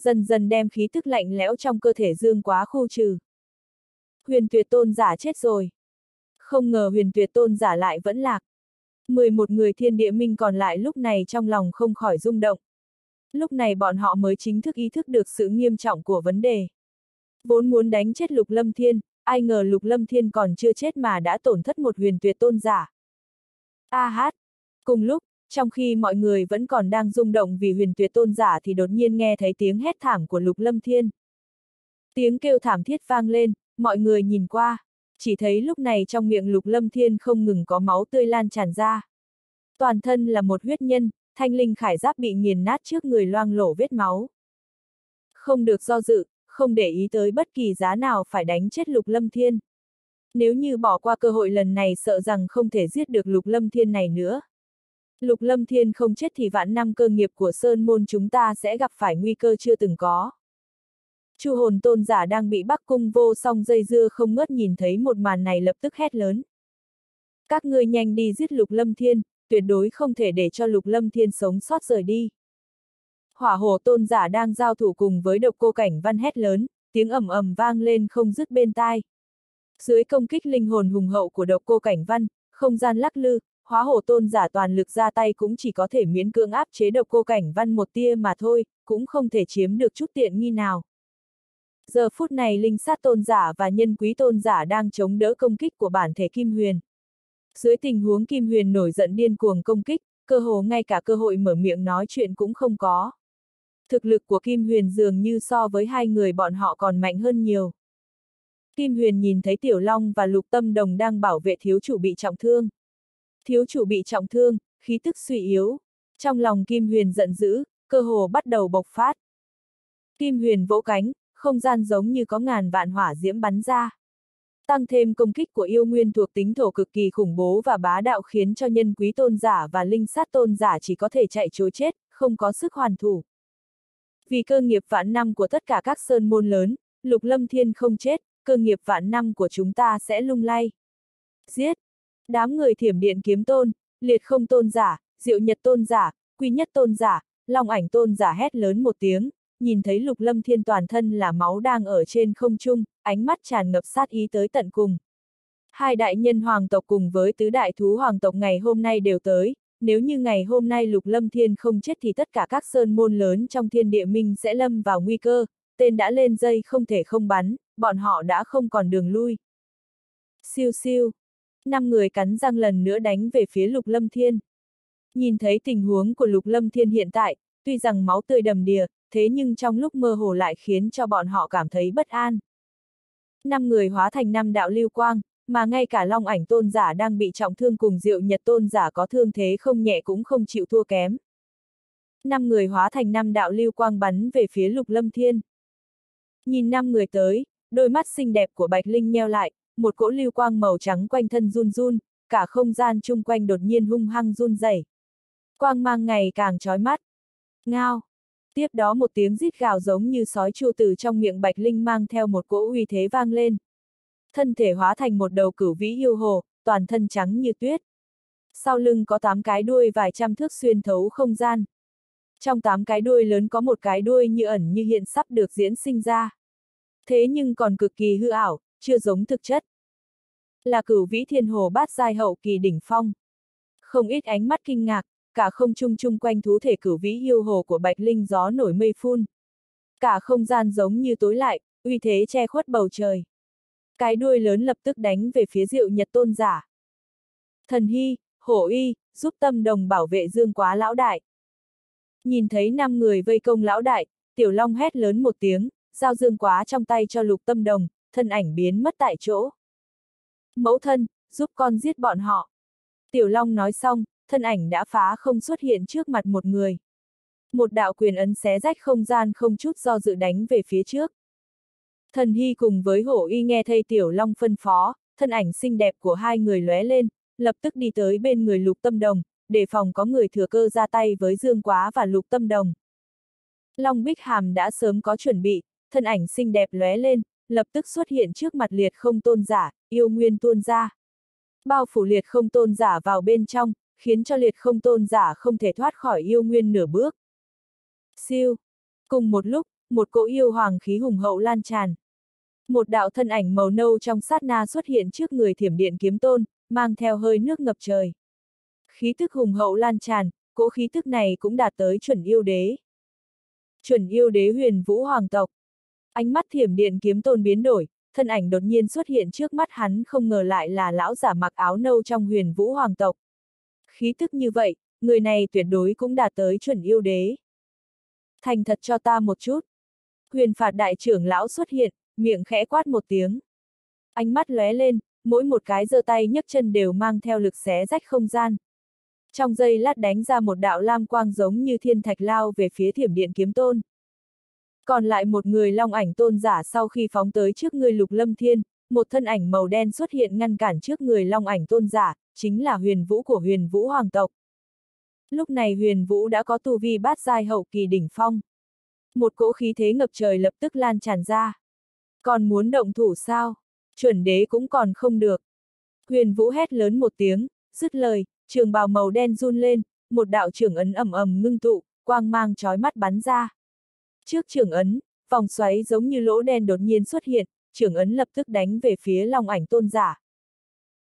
Dần dần đem khí tức lạnh lẽo trong cơ thể dương quá khu trừ. Huyền tuyệt tôn giả chết rồi. Không ngờ huyền tuyệt tôn giả lại vẫn lạc. 11 người thiên địa minh còn lại lúc này trong lòng không khỏi rung động. Lúc này bọn họ mới chính thức ý thức được sự nghiêm trọng của vấn đề. Vốn muốn đánh chết lục lâm thiên, ai ngờ lục lâm thiên còn chưa chết mà đã tổn thất một huyền tuyệt tôn giả. A hát! Cùng lúc, trong khi mọi người vẫn còn đang rung động vì huyền tuyệt tôn giả thì đột nhiên nghe thấy tiếng hét thảm của lục lâm thiên. Tiếng kêu thảm thiết vang lên, mọi người nhìn qua chỉ thấy lúc này trong miệng lục lâm thiên không ngừng có máu tươi lan tràn ra. Toàn thân là một huyết nhân, thanh linh khải giáp bị nghiền nát trước người loang lổ vết máu. Không được do dự, không để ý tới bất kỳ giá nào phải đánh chết lục lâm thiên. Nếu như bỏ qua cơ hội lần này sợ rằng không thể giết được lục lâm thiên này nữa. Lục lâm thiên không chết thì vạn năm cơ nghiệp của Sơn Môn chúng ta sẽ gặp phải nguy cơ chưa từng có. Chu hồn tôn giả đang bị Bắc Cung vô song dây dưa không ngớt nhìn thấy một màn này lập tức hét lớn. Các ngươi nhanh đi giết Lục Lâm Thiên, tuyệt đối không thể để cho Lục Lâm Thiên sống sót rời đi. Hỏa hồ tôn giả đang giao thủ cùng với độc cô cảnh văn hét lớn, tiếng ầm ầm vang lên không dứt bên tai. Dưới công kích linh hồn hùng hậu của độc cô cảnh văn, không gian lắc lư, hóa hổ tôn giả toàn lực ra tay cũng chỉ có thể miễn cưỡng áp chế độc cô cảnh văn một tia mà thôi, cũng không thể chiếm được chút tiện nghi nào. Giờ phút này linh sát tôn giả và nhân quý tôn giả đang chống đỡ công kích của bản thể Kim Huyền. Dưới tình huống Kim Huyền nổi giận điên cuồng công kích, cơ hồ ngay cả cơ hội mở miệng nói chuyện cũng không có. Thực lực của Kim Huyền dường như so với hai người bọn họ còn mạnh hơn nhiều. Kim Huyền nhìn thấy Tiểu Long và Lục Tâm Đồng đang bảo vệ thiếu chủ bị trọng thương. Thiếu chủ bị trọng thương, khí tức suy yếu. Trong lòng Kim Huyền giận dữ, cơ hồ bắt đầu bộc phát. Kim Huyền vỗ cánh, không gian giống như có ngàn vạn hỏa diễm bắn ra. Tăng thêm công kích của yêu nguyên thuộc tính thổ cực kỳ khủng bố và bá đạo khiến cho nhân quý tôn giả và linh sát tôn giả chỉ có thể chạy trối chết, không có sức hoàn thủ. Vì cơ nghiệp vạn năm của tất cả các sơn môn lớn, lục lâm thiên không chết, cơ nghiệp vạn năm của chúng ta sẽ lung lay. Giết! Đám người thiểm điện kiếm tôn, liệt không tôn giả, diệu nhật tôn giả, quy nhất tôn giả, long ảnh tôn giả hét lớn một tiếng, nhìn thấy lục lâm thiên toàn thân là máu đang ở trên không trung, ánh mắt tràn ngập sát ý tới tận cùng. Hai đại nhân hoàng tộc cùng với tứ đại thú hoàng tộc ngày hôm nay đều tới, nếu như ngày hôm nay lục lâm thiên không chết thì tất cả các sơn môn lớn trong thiên địa minh sẽ lâm vào nguy cơ, tên đã lên dây không thể không bắn, bọn họ đã không còn đường lui. Siêu siêu. Năm người cắn răng lần nữa đánh về phía lục lâm thiên. Nhìn thấy tình huống của lục lâm thiên hiện tại, tuy rằng máu tươi đầm đìa, thế nhưng trong lúc mơ hồ lại khiến cho bọn họ cảm thấy bất an. Năm người hóa thành năm đạo lưu quang, mà ngay cả long ảnh tôn giả đang bị trọng thương cùng diệu nhật tôn giả có thương thế không nhẹ cũng không chịu thua kém. Năm người hóa thành năm đạo lưu quang bắn về phía lục lâm thiên. Nhìn năm người tới, đôi mắt xinh đẹp của Bạch Linh nheo lại, một cỗ lưu quang màu trắng quanh thân run run, cả không gian chung quanh đột nhiên hung hăng run rẩy. Quang mang ngày càng chói mắt. Ngao! Tiếp đó một tiếng rít gào giống như sói chu từ trong miệng Bạch Linh mang theo một cỗ uy thế vang lên. Thân thể hóa thành một đầu cửu vĩ yêu hồ, toàn thân trắng như tuyết. Sau lưng có tám cái đuôi vài trăm thước xuyên thấu không gian. Trong tám cái đuôi lớn có một cái đuôi như ẩn như hiện sắp được diễn sinh ra. Thế nhưng còn cực kỳ hư ảo, chưa giống thực chất. Là cửu vĩ thiên hồ bát giai hậu kỳ đỉnh phong. Không ít ánh mắt kinh ngạc, cả không trung chung quanh thú thể cửu vĩ yêu hồ của Bạch Linh gió nổi mây phun. Cả không gian giống như tối lại, uy thế che khuất bầu trời. Cái đuôi lớn lập tức đánh về phía diệu nhật tôn giả. Thần hy, hổ y, giúp tâm đồng bảo vệ dương quá lão đại. Nhìn thấy năm người vây công lão đại, tiểu long hét lớn một tiếng, giao dương quá trong tay cho lục tâm đồng, thân ảnh biến mất tại chỗ. Mẫu thân, giúp con giết bọn họ. Tiểu long nói xong, thân ảnh đã phá không xuất hiện trước mặt một người. Một đạo quyền ấn xé rách không gian không chút do dự đánh về phía trước. Thần Hy cùng với hổ y nghe thầy Tiểu Long phân phó, thân ảnh xinh đẹp của hai người lóe lên, lập tức đi tới bên người lục tâm đồng, để phòng có người thừa cơ ra tay với Dương Quá và lục tâm đồng. Long Bích Hàm đã sớm có chuẩn bị, thân ảnh xinh đẹp lóe lên, lập tức xuất hiện trước mặt liệt không tôn giả, yêu nguyên tuôn ra. Bao phủ liệt không tôn giả vào bên trong, khiến cho liệt không tôn giả không thể thoát khỏi yêu nguyên nửa bước. Siêu! Cùng một lúc, một cỗ yêu hoàng khí hùng hậu lan tràn. Một đạo thân ảnh màu nâu trong sát na xuất hiện trước người thiểm điện kiếm tôn, mang theo hơi nước ngập trời. Khí tức hùng hậu lan tràn, cỗ khí tức này cũng đạt tới chuẩn yêu đế. Chuẩn yêu đế huyền vũ hoàng tộc. Ánh mắt thiểm điện kiếm tôn biến đổi, thân ảnh đột nhiên xuất hiện trước mắt hắn không ngờ lại là lão giả mặc áo nâu trong huyền vũ hoàng tộc. Khí tức như vậy, người này tuyệt đối cũng đạt tới chuẩn yêu đế. Thành thật cho ta một chút. Huyền phạt đại trưởng lão xuất hiện, miệng khẽ quát một tiếng. Ánh mắt lóe lên, mỗi một cái giơ tay nhấc chân đều mang theo lực xé rách không gian. Trong giây lát đánh ra một đạo lam quang giống như thiên thạch lao về phía thiểm điện kiếm tôn. Còn lại một người long ảnh tôn giả sau khi phóng tới trước người lục lâm thiên, một thân ảnh màu đen xuất hiện ngăn cản trước người long ảnh tôn giả, chính là huyền vũ của huyền vũ hoàng tộc. Lúc này huyền vũ đã có tu vi bát giai hậu kỳ đỉnh phong. Một cỗ khí thế ngập trời lập tức lan tràn ra. Còn muốn động thủ sao? Chuẩn đế cũng còn không được. Huyền vũ hét lớn một tiếng, dứt lời, trường bào màu đen run lên, một đạo trưởng ấn ầm ầm ngưng tụ, quang mang chói mắt bắn ra. Trước trường ấn, vòng xoáy giống như lỗ đen đột nhiên xuất hiện, trưởng ấn lập tức đánh về phía long ảnh tôn giả.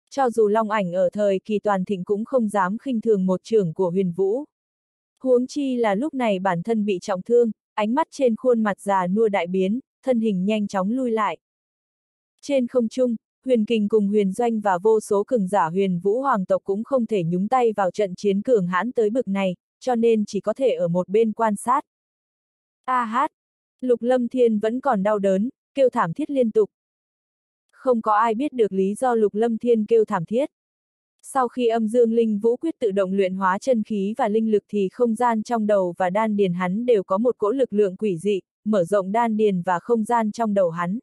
Cho dù long ảnh ở thời kỳ toàn thịnh cũng không dám khinh thường một trưởng của huyền vũ. Huống chi là lúc này bản thân bị trọng thương, ánh mắt trên khuôn mặt già nua đại biến, thân hình nhanh chóng lui lại. Trên không trung, huyền kình cùng huyền doanh và vô số cường giả huyền vũ hoàng tộc cũng không thể nhúng tay vào trận chiến cường hãn tới bực này, cho nên chỉ có thể ở một bên quan sát. A hát! Lục lâm thiên vẫn còn đau đớn, kêu thảm thiết liên tục. Không có ai biết được lý do lục lâm thiên kêu thảm thiết. Sau khi âm dương linh vũ quyết tự động luyện hóa chân khí và linh lực thì không gian trong đầu và đan điền hắn đều có một cỗ lực lượng quỷ dị, mở rộng đan điền và không gian trong đầu hắn.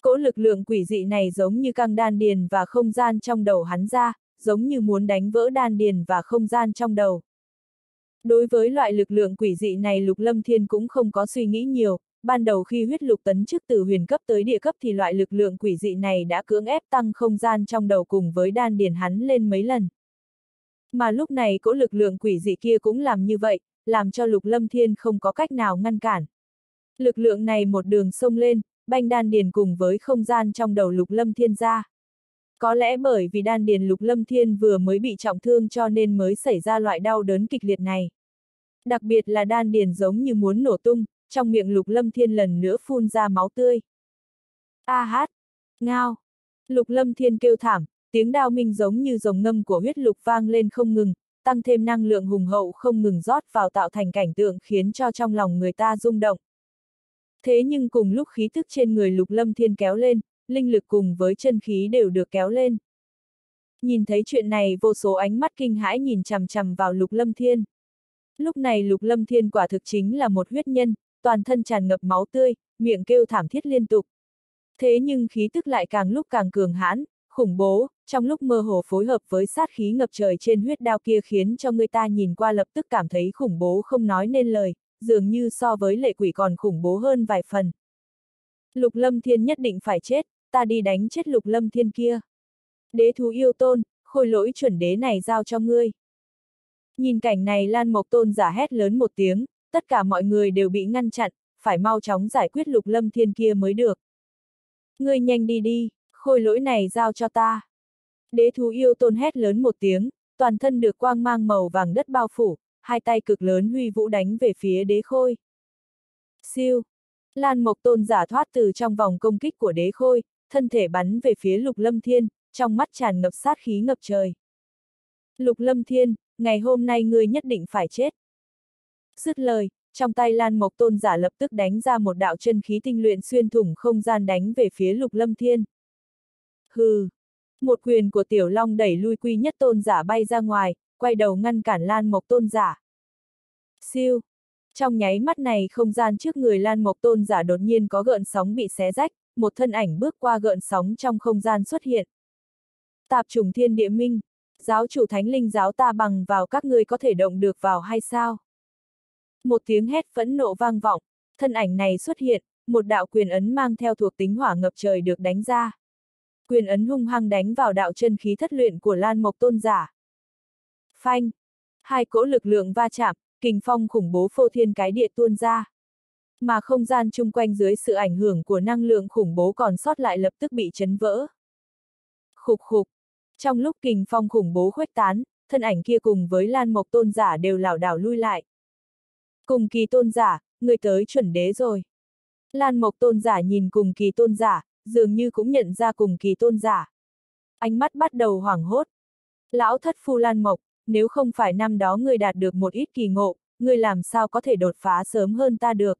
Cỗ lực lượng quỷ dị này giống như căng đan điền và không gian trong đầu hắn ra, giống như muốn đánh vỡ đan điền và không gian trong đầu. Đối với loại lực lượng quỷ dị này Lục Lâm Thiên cũng không có suy nghĩ nhiều, ban đầu khi huyết lục tấn chức từ huyền cấp tới địa cấp thì loại lực lượng quỷ dị này đã cưỡng ép tăng không gian trong đầu cùng với đan điền hắn lên mấy lần. Mà lúc này cỗ lực lượng quỷ dị kia cũng làm như vậy, làm cho Lục Lâm Thiên không có cách nào ngăn cản. Lực lượng này một đường sông lên, banh đan điền cùng với không gian trong đầu Lục Lâm Thiên ra. Có lẽ bởi vì đan điền Lục Lâm Thiên vừa mới bị trọng thương cho nên mới xảy ra loại đau đớn kịch liệt này. Đặc biệt là đan điền giống như muốn nổ tung, trong miệng Lục Lâm Thiên lần nữa phun ra máu tươi. A hát! Ngao! Lục Lâm Thiên kêu thảm, tiếng đao minh giống như rồng ngâm của huyết lục vang lên không ngừng, tăng thêm năng lượng hùng hậu không ngừng rót vào tạo thành cảnh tượng khiến cho trong lòng người ta rung động. Thế nhưng cùng lúc khí thức trên người lục lâm thiên kéo lên, linh lực cùng với chân khí đều được kéo lên. Nhìn thấy chuyện này vô số ánh mắt kinh hãi nhìn chằm chằm vào lục lâm thiên. Lúc này lục lâm thiên quả thực chính là một huyết nhân, toàn thân tràn ngập máu tươi, miệng kêu thảm thiết liên tục. Thế nhưng khí tức lại càng lúc càng cường hãn, khủng bố, trong lúc mơ hồ phối hợp với sát khí ngập trời trên huyết đao kia khiến cho người ta nhìn qua lập tức cảm thấy khủng bố không nói nên lời, dường như so với lệ quỷ còn khủng bố hơn vài phần. Lục lâm thiên nhất định phải chết, ta đi đánh chết lục lâm thiên kia. Đế thú yêu tôn, khôi lỗi chuẩn đế này giao cho ngươi. Nhìn cảnh này Lan Mộc Tôn giả hét lớn một tiếng, tất cả mọi người đều bị ngăn chặn, phải mau chóng giải quyết lục lâm thiên kia mới được. Ngươi nhanh đi đi, khôi lỗi này giao cho ta. Đế thú yêu tôn hét lớn một tiếng, toàn thân được quang mang màu vàng đất bao phủ, hai tay cực lớn huy vũ đánh về phía đế khôi. Siêu! Lan Mộc Tôn giả thoát từ trong vòng công kích của đế khôi, thân thể bắn về phía Lục Lâm Thiên, trong mắt tràn ngập sát khí ngập trời. Lục Lâm Thiên, ngày hôm nay ngươi nhất định phải chết. Dứt lời, trong tay Lan Mộc Tôn giả lập tức đánh ra một đạo chân khí tinh luyện xuyên thủng không gian đánh về phía Lục Lâm Thiên. Hừ! Một quyền của Tiểu Long đẩy lui quy nhất tôn giả bay ra ngoài, quay đầu ngăn cản Lan Mộc Tôn giả. Siêu! Trong nháy mắt này không gian trước người Lan Mộc Tôn giả đột nhiên có gợn sóng bị xé rách, một thân ảnh bước qua gợn sóng trong không gian xuất hiện. Tạp trùng thiên địa minh, giáo chủ thánh linh giáo ta bằng vào các ngươi có thể động được vào hay sao? Một tiếng hét phẫn nộ vang vọng, thân ảnh này xuất hiện, một đạo quyền ấn mang theo thuộc tính hỏa ngập trời được đánh ra. Quyền ấn hung hăng đánh vào đạo chân khí thất luyện của Lan Mộc Tôn giả. Phanh! Hai cỗ lực lượng va chạm, kình phong khủng bố phô thiên cái địa tuôn ra. Mà không gian chung quanh dưới sự ảnh hưởng của năng lượng khủng bố còn sót lại lập tức bị chấn vỡ. Khục khục! Trong lúc kình phong khủng bố khuếch tán, thân ảnh kia cùng với Lan Mộc Tôn giả đều lảo đảo lui lại. Cùng kỳ tôn giả, người tới chuẩn đế rồi. Lan Mộc Tôn giả nhìn cùng kỳ tôn giả, dường như cũng nhận ra cùng kỳ tôn giả. Ánh mắt bắt đầu hoảng hốt. Lão thất phu Lan Mộc, nếu không phải năm đó người đạt được một ít kỳ ngộ, người làm sao có thể đột phá sớm hơn ta được.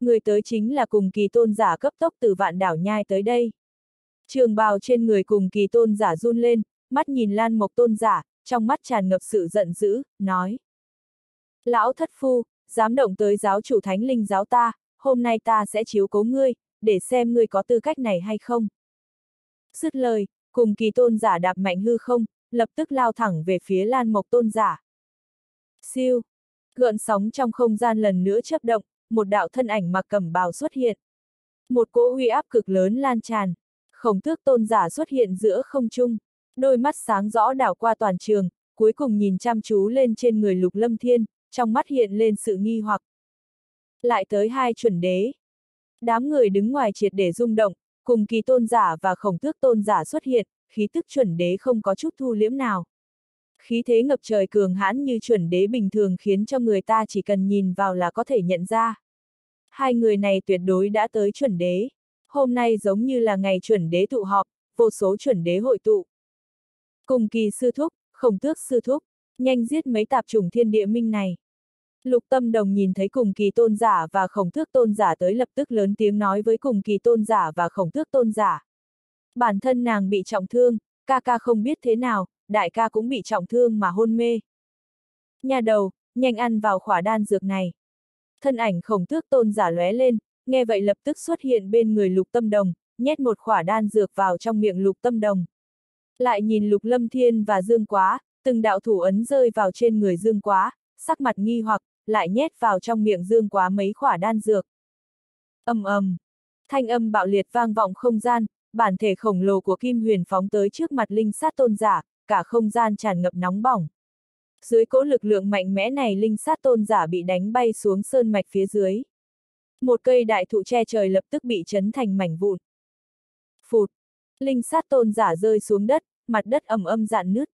Người tới chính là cùng kỳ tôn giả cấp tốc từ vạn đảo nhai tới đây. Trường bào trên người cùng kỳ tôn giả run lên, mắt nhìn Lan Mộc tôn giả, trong mắt tràn ngập sự giận dữ, nói. Lão thất phu, dám động tới giáo chủ thánh linh giáo ta, hôm nay ta sẽ chiếu cố ngươi, để xem ngươi có tư cách này hay không. Dứt lời, cùng kỳ tôn giả đạp mạnh hư không, lập tức lao thẳng về phía Lan Mộc tôn giả. Siêu! Gợn sóng trong không gian lần nữa chấp động, một đạo thân ảnh mặc cẩm bào xuất hiện. Một cỗ uy áp cực lớn lan tràn. Khổng tước tôn giả xuất hiện giữa không trung. Đôi mắt sáng rõ đảo qua toàn trường, cuối cùng nhìn chăm chú lên trên người lục lâm thiên, trong mắt hiện lên sự nghi hoặc. Lại tới hai chuẩn đế. Đám người đứng ngoài triệt để rung động, cùng kỳ tôn giả và khổng tước tôn giả xuất hiện, khí tức chuẩn đế không có chút thu liễm nào. Khí thế ngập trời cường hãn như chuẩn đế bình thường khiến cho người ta chỉ cần nhìn vào là có thể nhận ra. Hai người này tuyệt đối đã tới chuẩn đế. Hôm nay giống như là ngày chuẩn đế tụ họp, vô số chuẩn đế hội tụ. Cùng kỳ sư thúc, khổng tước sư thúc, nhanh giết mấy tạp chủng thiên địa minh này. Lục tâm đồng nhìn thấy cùng kỳ tôn giả và khổng Thước tôn giả tới lập tức lớn tiếng nói với cùng kỳ tôn giả và khổng Thước tôn giả. Bản thân nàng bị trọng thương, ca ca không biết thế nào, đại ca cũng bị trọng thương mà hôn mê. Nhà đầu, nhanh ăn vào khỏa đan dược này. Thân ảnh khổng Thước tôn giả lóe lên, nghe vậy lập tức xuất hiện bên người lục tâm đồng, nhét một khỏa đan dược vào trong miệng lục tâm đồng. Lại nhìn lục lâm thiên và dương quá, từng đạo thủ ấn rơi vào trên người dương quá, sắc mặt nghi hoặc, lại nhét vào trong miệng dương quá mấy khỏa đan dược. ầm ầm, thanh âm bạo liệt vang vọng không gian, bản thể khổng lồ của Kim Huyền phóng tới trước mặt linh sát tôn giả, cả không gian tràn ngập nóng bỏng. Dưới cỗ lực lượng mạnh mẽ này linh sát tôn giả bị đánh bay xuống sơn mạch phía dưới. Một cây đại thụ che trời lập tức bị chấn thành mảnh vụn. Phụt! Linh sát tôn giả rơi xuống đất, mặt đất ầm âm dạn nứt.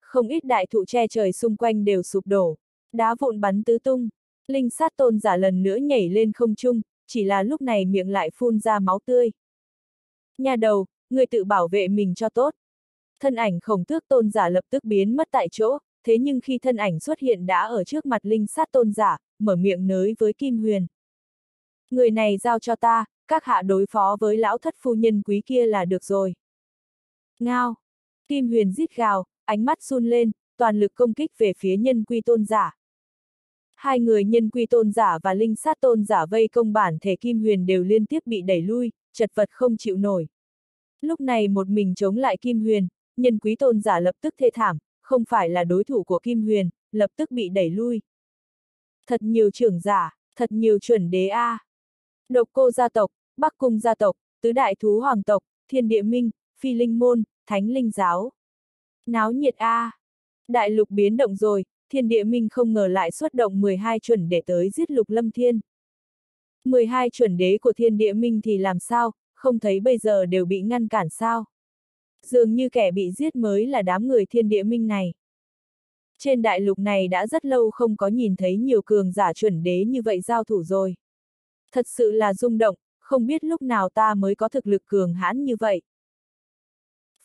Không ít đại thụ che trời xung quanh đều sụp đổ. Đá vụn bắn tứ tung. Linh sát tôn giả lần nữa nhảy lên không trung, chỉ là lúc này miệng lại phun ra máu tươi. Nhà đầu, người tự bảo vệ mình cho tốt. Thân ảnh khổng tước tôn giả lập tức biến mất tại chỗ, thế nhưng khi thân ảnh xuất hiện đã ở trước mặt linh sát tôn giả, mở miệng nới với Kim Huyền. Người này giao cho ta, các hạ đối phó với lão thất phu nhân quý kia là được rồi. Ngao! Kim Huyền rít gào, ánh mắt run lên, toàn lực công kích về phía nhân quy tôn giả. Hai người nhân quy tôn giả và linh sát tôn giả vây công bản thể Kim Huyền đều liên tiếp bị đẩy lui, chật vật không chịu nổi. Lúc này một mình chống lại Kim Huyền, nhân quý tôn giả lập tức thê thảm, không phải là đối thủ của Kim Huyền, lập tức bị đẩy lui. Thật nhiều trưởng giả, thật nhiều chuẩn đế A. Độc cô gia tộc, Bắc cung gia tộc, tứ đại thú hoàng tộc, thiên địa minh, phi linh môn, thánh linh giáo. Náo nhiệt A. Đại lục biến động rồi, thiên địa minh không ngờ lại xuất động 12 chuẩn để tới giết lục lâm thiên. 12 chuẩn đế của thiên địa minh thì làm sao, không thấy bây giờ đều bị ngăn cản sao. Dường như kẻ bị giết mới là đám người thiên địa minh này. Trên đại lục này đã rất lâu không có nhìn thấy nhiều cường giả chuẩn đế như vậy giao thủ rồi. Thật sự là rung động, không biết lúc nào ta mới có thực lực cường hãn như vậy.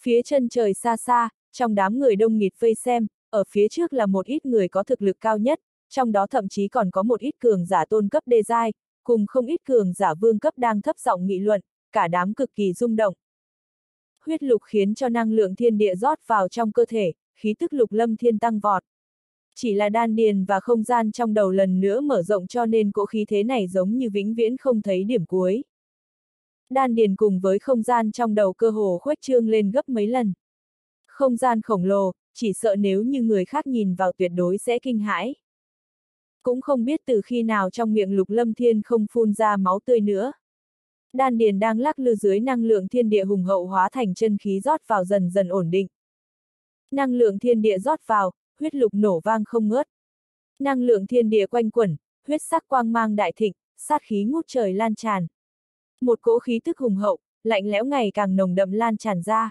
Phía chân trời xa xa, trong đám người đông nghịt vây xem, ở phía trước là một ít người có thực lực cao nhất, trong đó thậm chí còn có một ít cường giả tôn cấp đê giai, cùng không ít cường giả vương cấp đang thấp giọng nghị luận, cả đám cực kỳ rung động. Huyết lục khiến cho năng lượng thiên địa rót vào trong cơ thể, khí tức lục lâm thiên tăng vọt. Chỉ là đan điền và không gian trong đầu lần nữa mở rộng cho nên cỗ khí thế này giống như vĩnh viễn không thấy điểm cuối. Đan điền cùng với không gian trong đầu cơ hồ khuếch trương lên gấp mấy lần. Không gian khổng lồ, chỉ sợ nếu như người khác nhìn vào tuyệt đối sẽ kinh hãi. Cũng không biết từ khi nào trong miệng lục lâm thiên không phun ra máu tươi nữa. Đan điền đang lắc lư dưới năng lượng thiên địa hùng hậu hóa thành chân khí rót vào dần dần ổn định. Năng lượng thiên địa rót vào, huyết lục nổ vang không ngớt. Năng lượng thiên địa quanh quẩn, huyết sắc quang mang đại thịnh, sát khí ngút trời lan tràn. Một cỗ khí tức hùng hậu, lạnh lẽo ngày càng nồng đậm lan tràn ra.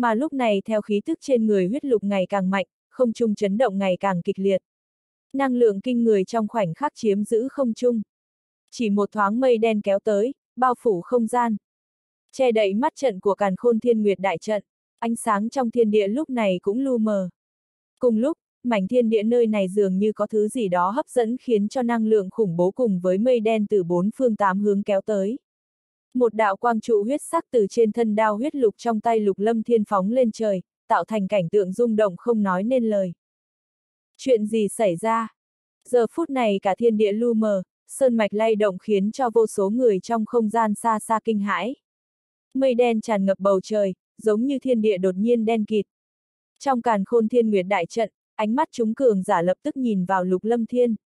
Mà lúc này theo khí tức trên người huyết lục ngày càng mạnh, không trung chấn động ngày càng kịch liệt. Năng lượng kinh người trong khoảnh khắc chiếm giữ không trung. Chỉ một thoáng mây đen kéo tới, bao phủ không gian. Che đậy mắt trận của càn khôn thiên nguyệt đại trận, ánh sáng trong thiên địa lúc này cũng lu mờ. Cùng lúc, mảnh thiên địa nơi này dường như có thứ gì đó hấp dẫn khiến cho năng lượng khủng bố cùng với mây đen từ bốn phương tám hướng kéo tới. Một đạo quang trụ huyết sắc từ trên thân đao huyết lục trong tay lục lâm thiên phóng lên trời, tạo thành cảnh tượng rung động không nói nên lời. Chuyện gì xảy ra? Giờ phút này cả thiên địa lu mờ, sơn mạch lay động khiến cho vô số người trong không gian xa xa kinh hãi. Mây đen tràn ngập bầu trời, giống như thiên địa đột nhiên đen kịt. Trong càn khôn thiên nguyệt đại trận, ánh mắt chúng cường giả lập tức nhìn vào lục lâm thiên.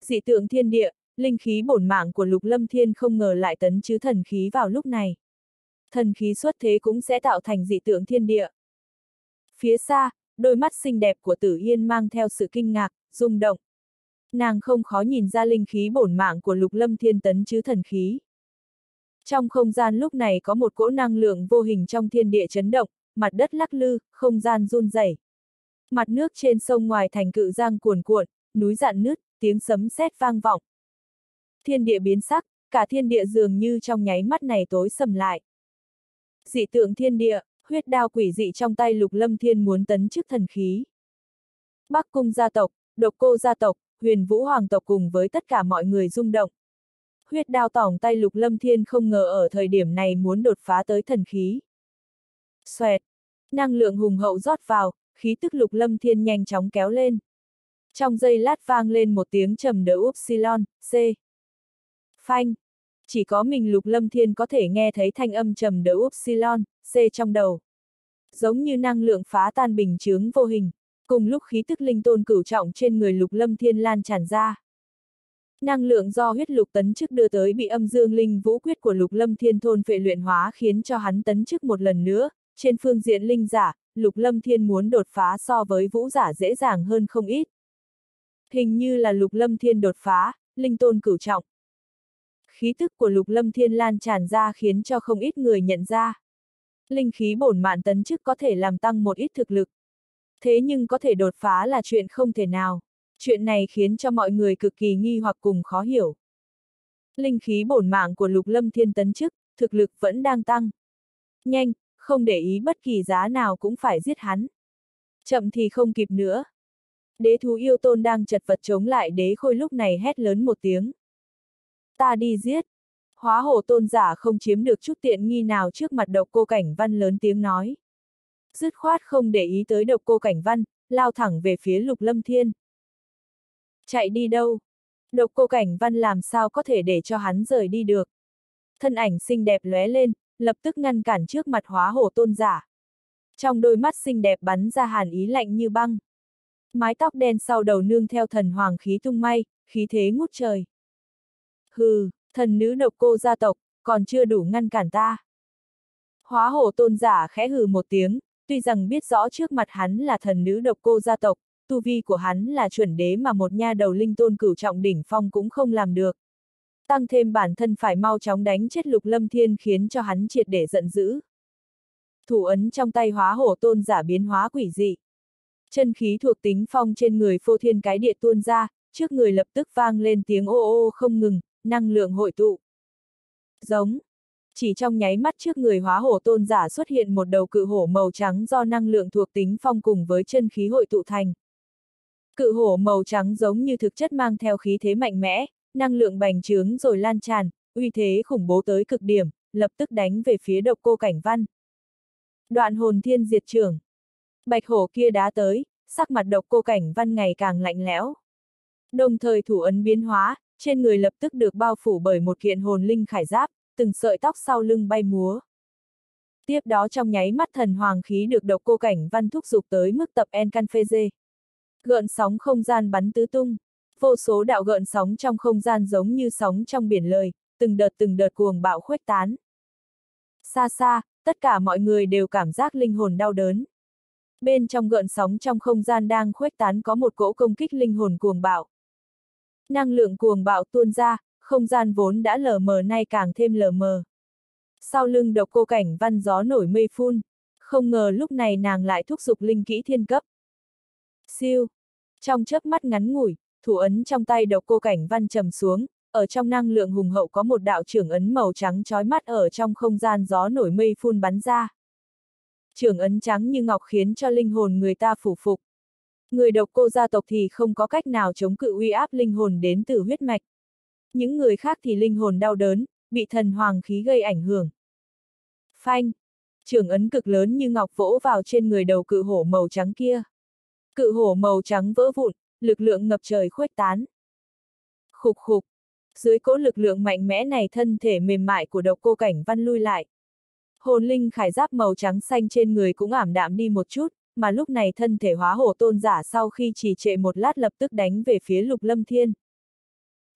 Dị tượng thiên địa, linh khí bổn mạng của lục lâm thiên không ngờ lại tấn chứ thần khí vào lúc này. Thần khí xuất thế cũng sẽ tạo thành dị tượng thiên địa. Phía xa, đôi mắt xinh đẹp của tử yên mang theo sự kinh ngạc, rung động. Nàng không khó nhìn ra linh khí bổn mạng của lục lâm thiên tấn chứ thần khí. Trong không gian lúc này có một cỗ năng lượng vô hình trong thiên địa chấn động, mặt đất lắc lư, không gian run rẩy. Mặt nước trên sông ngoài thành cự giang cuồn cuộn, núi dạn nứt, tiếng sấm sét vang vọng. Thiên địa biến sắc, cả thiên địa dường như trong nháy mắt này tối sầm lại. Dị tượng thiên địa, huyết đao quỷ dị trong tay lục lâm thiên muốn tấn chức thần khí. Bắc cung gia tộc, độc cô gia tộc, huyền vũ hoàng tộc cùng với tất cả mọi người rung động. Huyết đao tỏng tay lục lâm thiên không ngờ ở thời điểm này muốn đột phá tới thần khí. Xoẹt! Năng lượng hùng hậu rót vào, khí tức lục lâm thiên nhanh chóng kéo lên. Trong giây lát vang lên một tiếng trầm đỡ upsilon, C. Phanh! Chỉ có mình lục lâm thiên có thể nghe thấy thanh âm trầm đỡ upsilon, C trong đầu. Giống như năng lượng phá tan bình chướng vô hình, cùng lúc khí tức linh tôn cửu trọng trên người lục lâm thiên lan tràn ra. Năng lượng do huyết lục tấn chức đưa tới bị âm dương linh vũ quyết của lục lâm thiên thôn vệ luyện hóa khiến cho hắn tấn chức một lần nữa, trên phương diện linh giả, lục lâm thiên muốn đột phá so với vũ giả dễ dàng hơn không ít. Hình như là lục lâm thiên đột phá, linh tôn cửu trọng. Khí tức của lục lâm thiên lan tràn ra khiến cho không ít người nhận ra. Linh khí bổn mạn tấn chức có thể làm tăng một ít thực lực. Thế nhưng có thể đột phá là chuyện không thể nào. Chuyện này khiến cho mọi người cực kỳ nghi hoặc cùng khó hiểu. Linh khí bổn mạng của lục lâm thiên tấn chức, thực lực vẫn đang tăng. Nhanh, không để ý bất kỳ giá nào cũng phải giết hắn. Chậm thì không kịp nữa. Đế thú yêu tôn đang chật vật chống lại đế khôi lúc này hét lớn một tiếng. Ta đi giết. Hóa hổ tôn giả không chiếm được chút tiện nghi nào trước mặt độc cô cảnh văn lớn tiếng nói. Dứt khoát không để ý tới độc cô cảnh văn, lao thẳng về phía lục lâm thiên. Chạy đi đâu? Độc cô cảnh văn làm sao có thể để cho hắn rời đi được? Thân ảnh xinh đẹp lóe lên, lập tức ngăn cản trước mặt hóa hổ tôn giả. Trong đôi mắt xinh đẹp bắn ra hàn ý lạnh như băng. Mái tóc đen sau đầu nương theo thần hoàng khí tung may, khí thế ngút trời. Hừ, thần nữ độc cô gia tộc, còn chưa đủ ngăn cản ta. Hóa hổ tôn giả khẽ hừ một tiếng, tuy rằng biết rõ trước mặt hắn là thần nữ độc cô gia tộc, tu vi của hắn là chuẩn đế mà một nha đầu linh tôn cửu trọng đỉnh phong cũng không làm được. Tăng thêm bản thân phải mau chóng đánh chết lục lâm thiên khiến cho hắn triệt để giận dữ. Thủ ấn trong tay hóa hổ tôn giả biến hóa quỷ dị. Chân khí thuộc tính phong trên người phô thiên cái địa tuôn ra, trước người lập tức vang lên tiếng ô ô không ngừng, năng lượng hội tụ. Giống. Chỉ trong nháy mắt trước người hóa hổ tôn giả xuất hiện một đầu cự hổ màu trắng do năng lượng thuộc tính phong cùng với chân khí hội tụ thành. Cự hổ màu trắng giống như thực chất mang theo khí thế mạnh mẽ, năng lượng bành trướng rồi lan tràn, uy thế khủng bố tới cực điểm, lập tức đánh về phía độc cô cảnh văn. Đoạn hồn thiên diệt trưởng. Bạch hổ kia đá tới, sắc mặt độc cô cảnh văn ngày càng lạnh lẽo. Đồng thời thủ ấn biến hóa, trên người lập tức được bao phủ bởi một kiện hồn linh khải giáp, từng sợi tóc sau lưng bay múa. Tiếp đó trong nháy mắt thần hoàng khí được độc cô cảnh văn thúc dục tới mức tập Encanfeze. Gợn sóng không gian bắn tứ tung. Vô số đạo gợn sóng trong không gian giống như sóng trong biển lời, từng đợt từng đợt cuồng bạo khuếch tán. Xa xa, tất cả mọi người đều cảm giác linh hồn đau đớn. Bên trong gợn sóng trong không gian đang khuếch tán có một cỗ công kích linh hồn cuồng bạo. Năng lượng cuồng bạo tuôn ra, không gian vốn đã lờ mờ nay càng thêm lờ mờ. Sau lưng độc cô cảnh văn gió nổi mây phun, không ngờ lúc này nàng lại thúc giục linh kỹ thiên cấp. Siêu! Trong chớp mắt ngắn ngủi, thủ ấn trong tay độc cô cảnh văn trầm xuống, ở trong năng lượng hùng hậu có một đạo trưởng ấn màu trắng chói mắt ở trong không gian gió nổi mây phun bắn ra. Trưởng ấn trắng như ngọc khiến cho linh hồn người ta phủ phục. Người độc cô gia tộc thì không có cách nào chống cự uy áp linh hồn đến từ huyết mạch. Những người khác thì linh hồn đau đớn, bị thần hoàng khí gây ảnh hưởng. Phanh! trường ấn cực lớn như ngọc vỗ vào trên người đầu cự hổ màu trắng kia. Cự hổ màu trắng vỡ vụn, lực lượng ngập trời khuếch tán. Khục khục. Dưới cỗ lực lượng mạnh mẽ này thân thể mềm mại của độc cô cảnh văn lui lại. Hồn linh khải giáp màu trắng xanh trên người cũng ảm đạm đi một chút, mà lúc này thân thể hóa hổ tôn giả sau khi trì trệ một lát lập tức đánh về phía lục lâm thiên.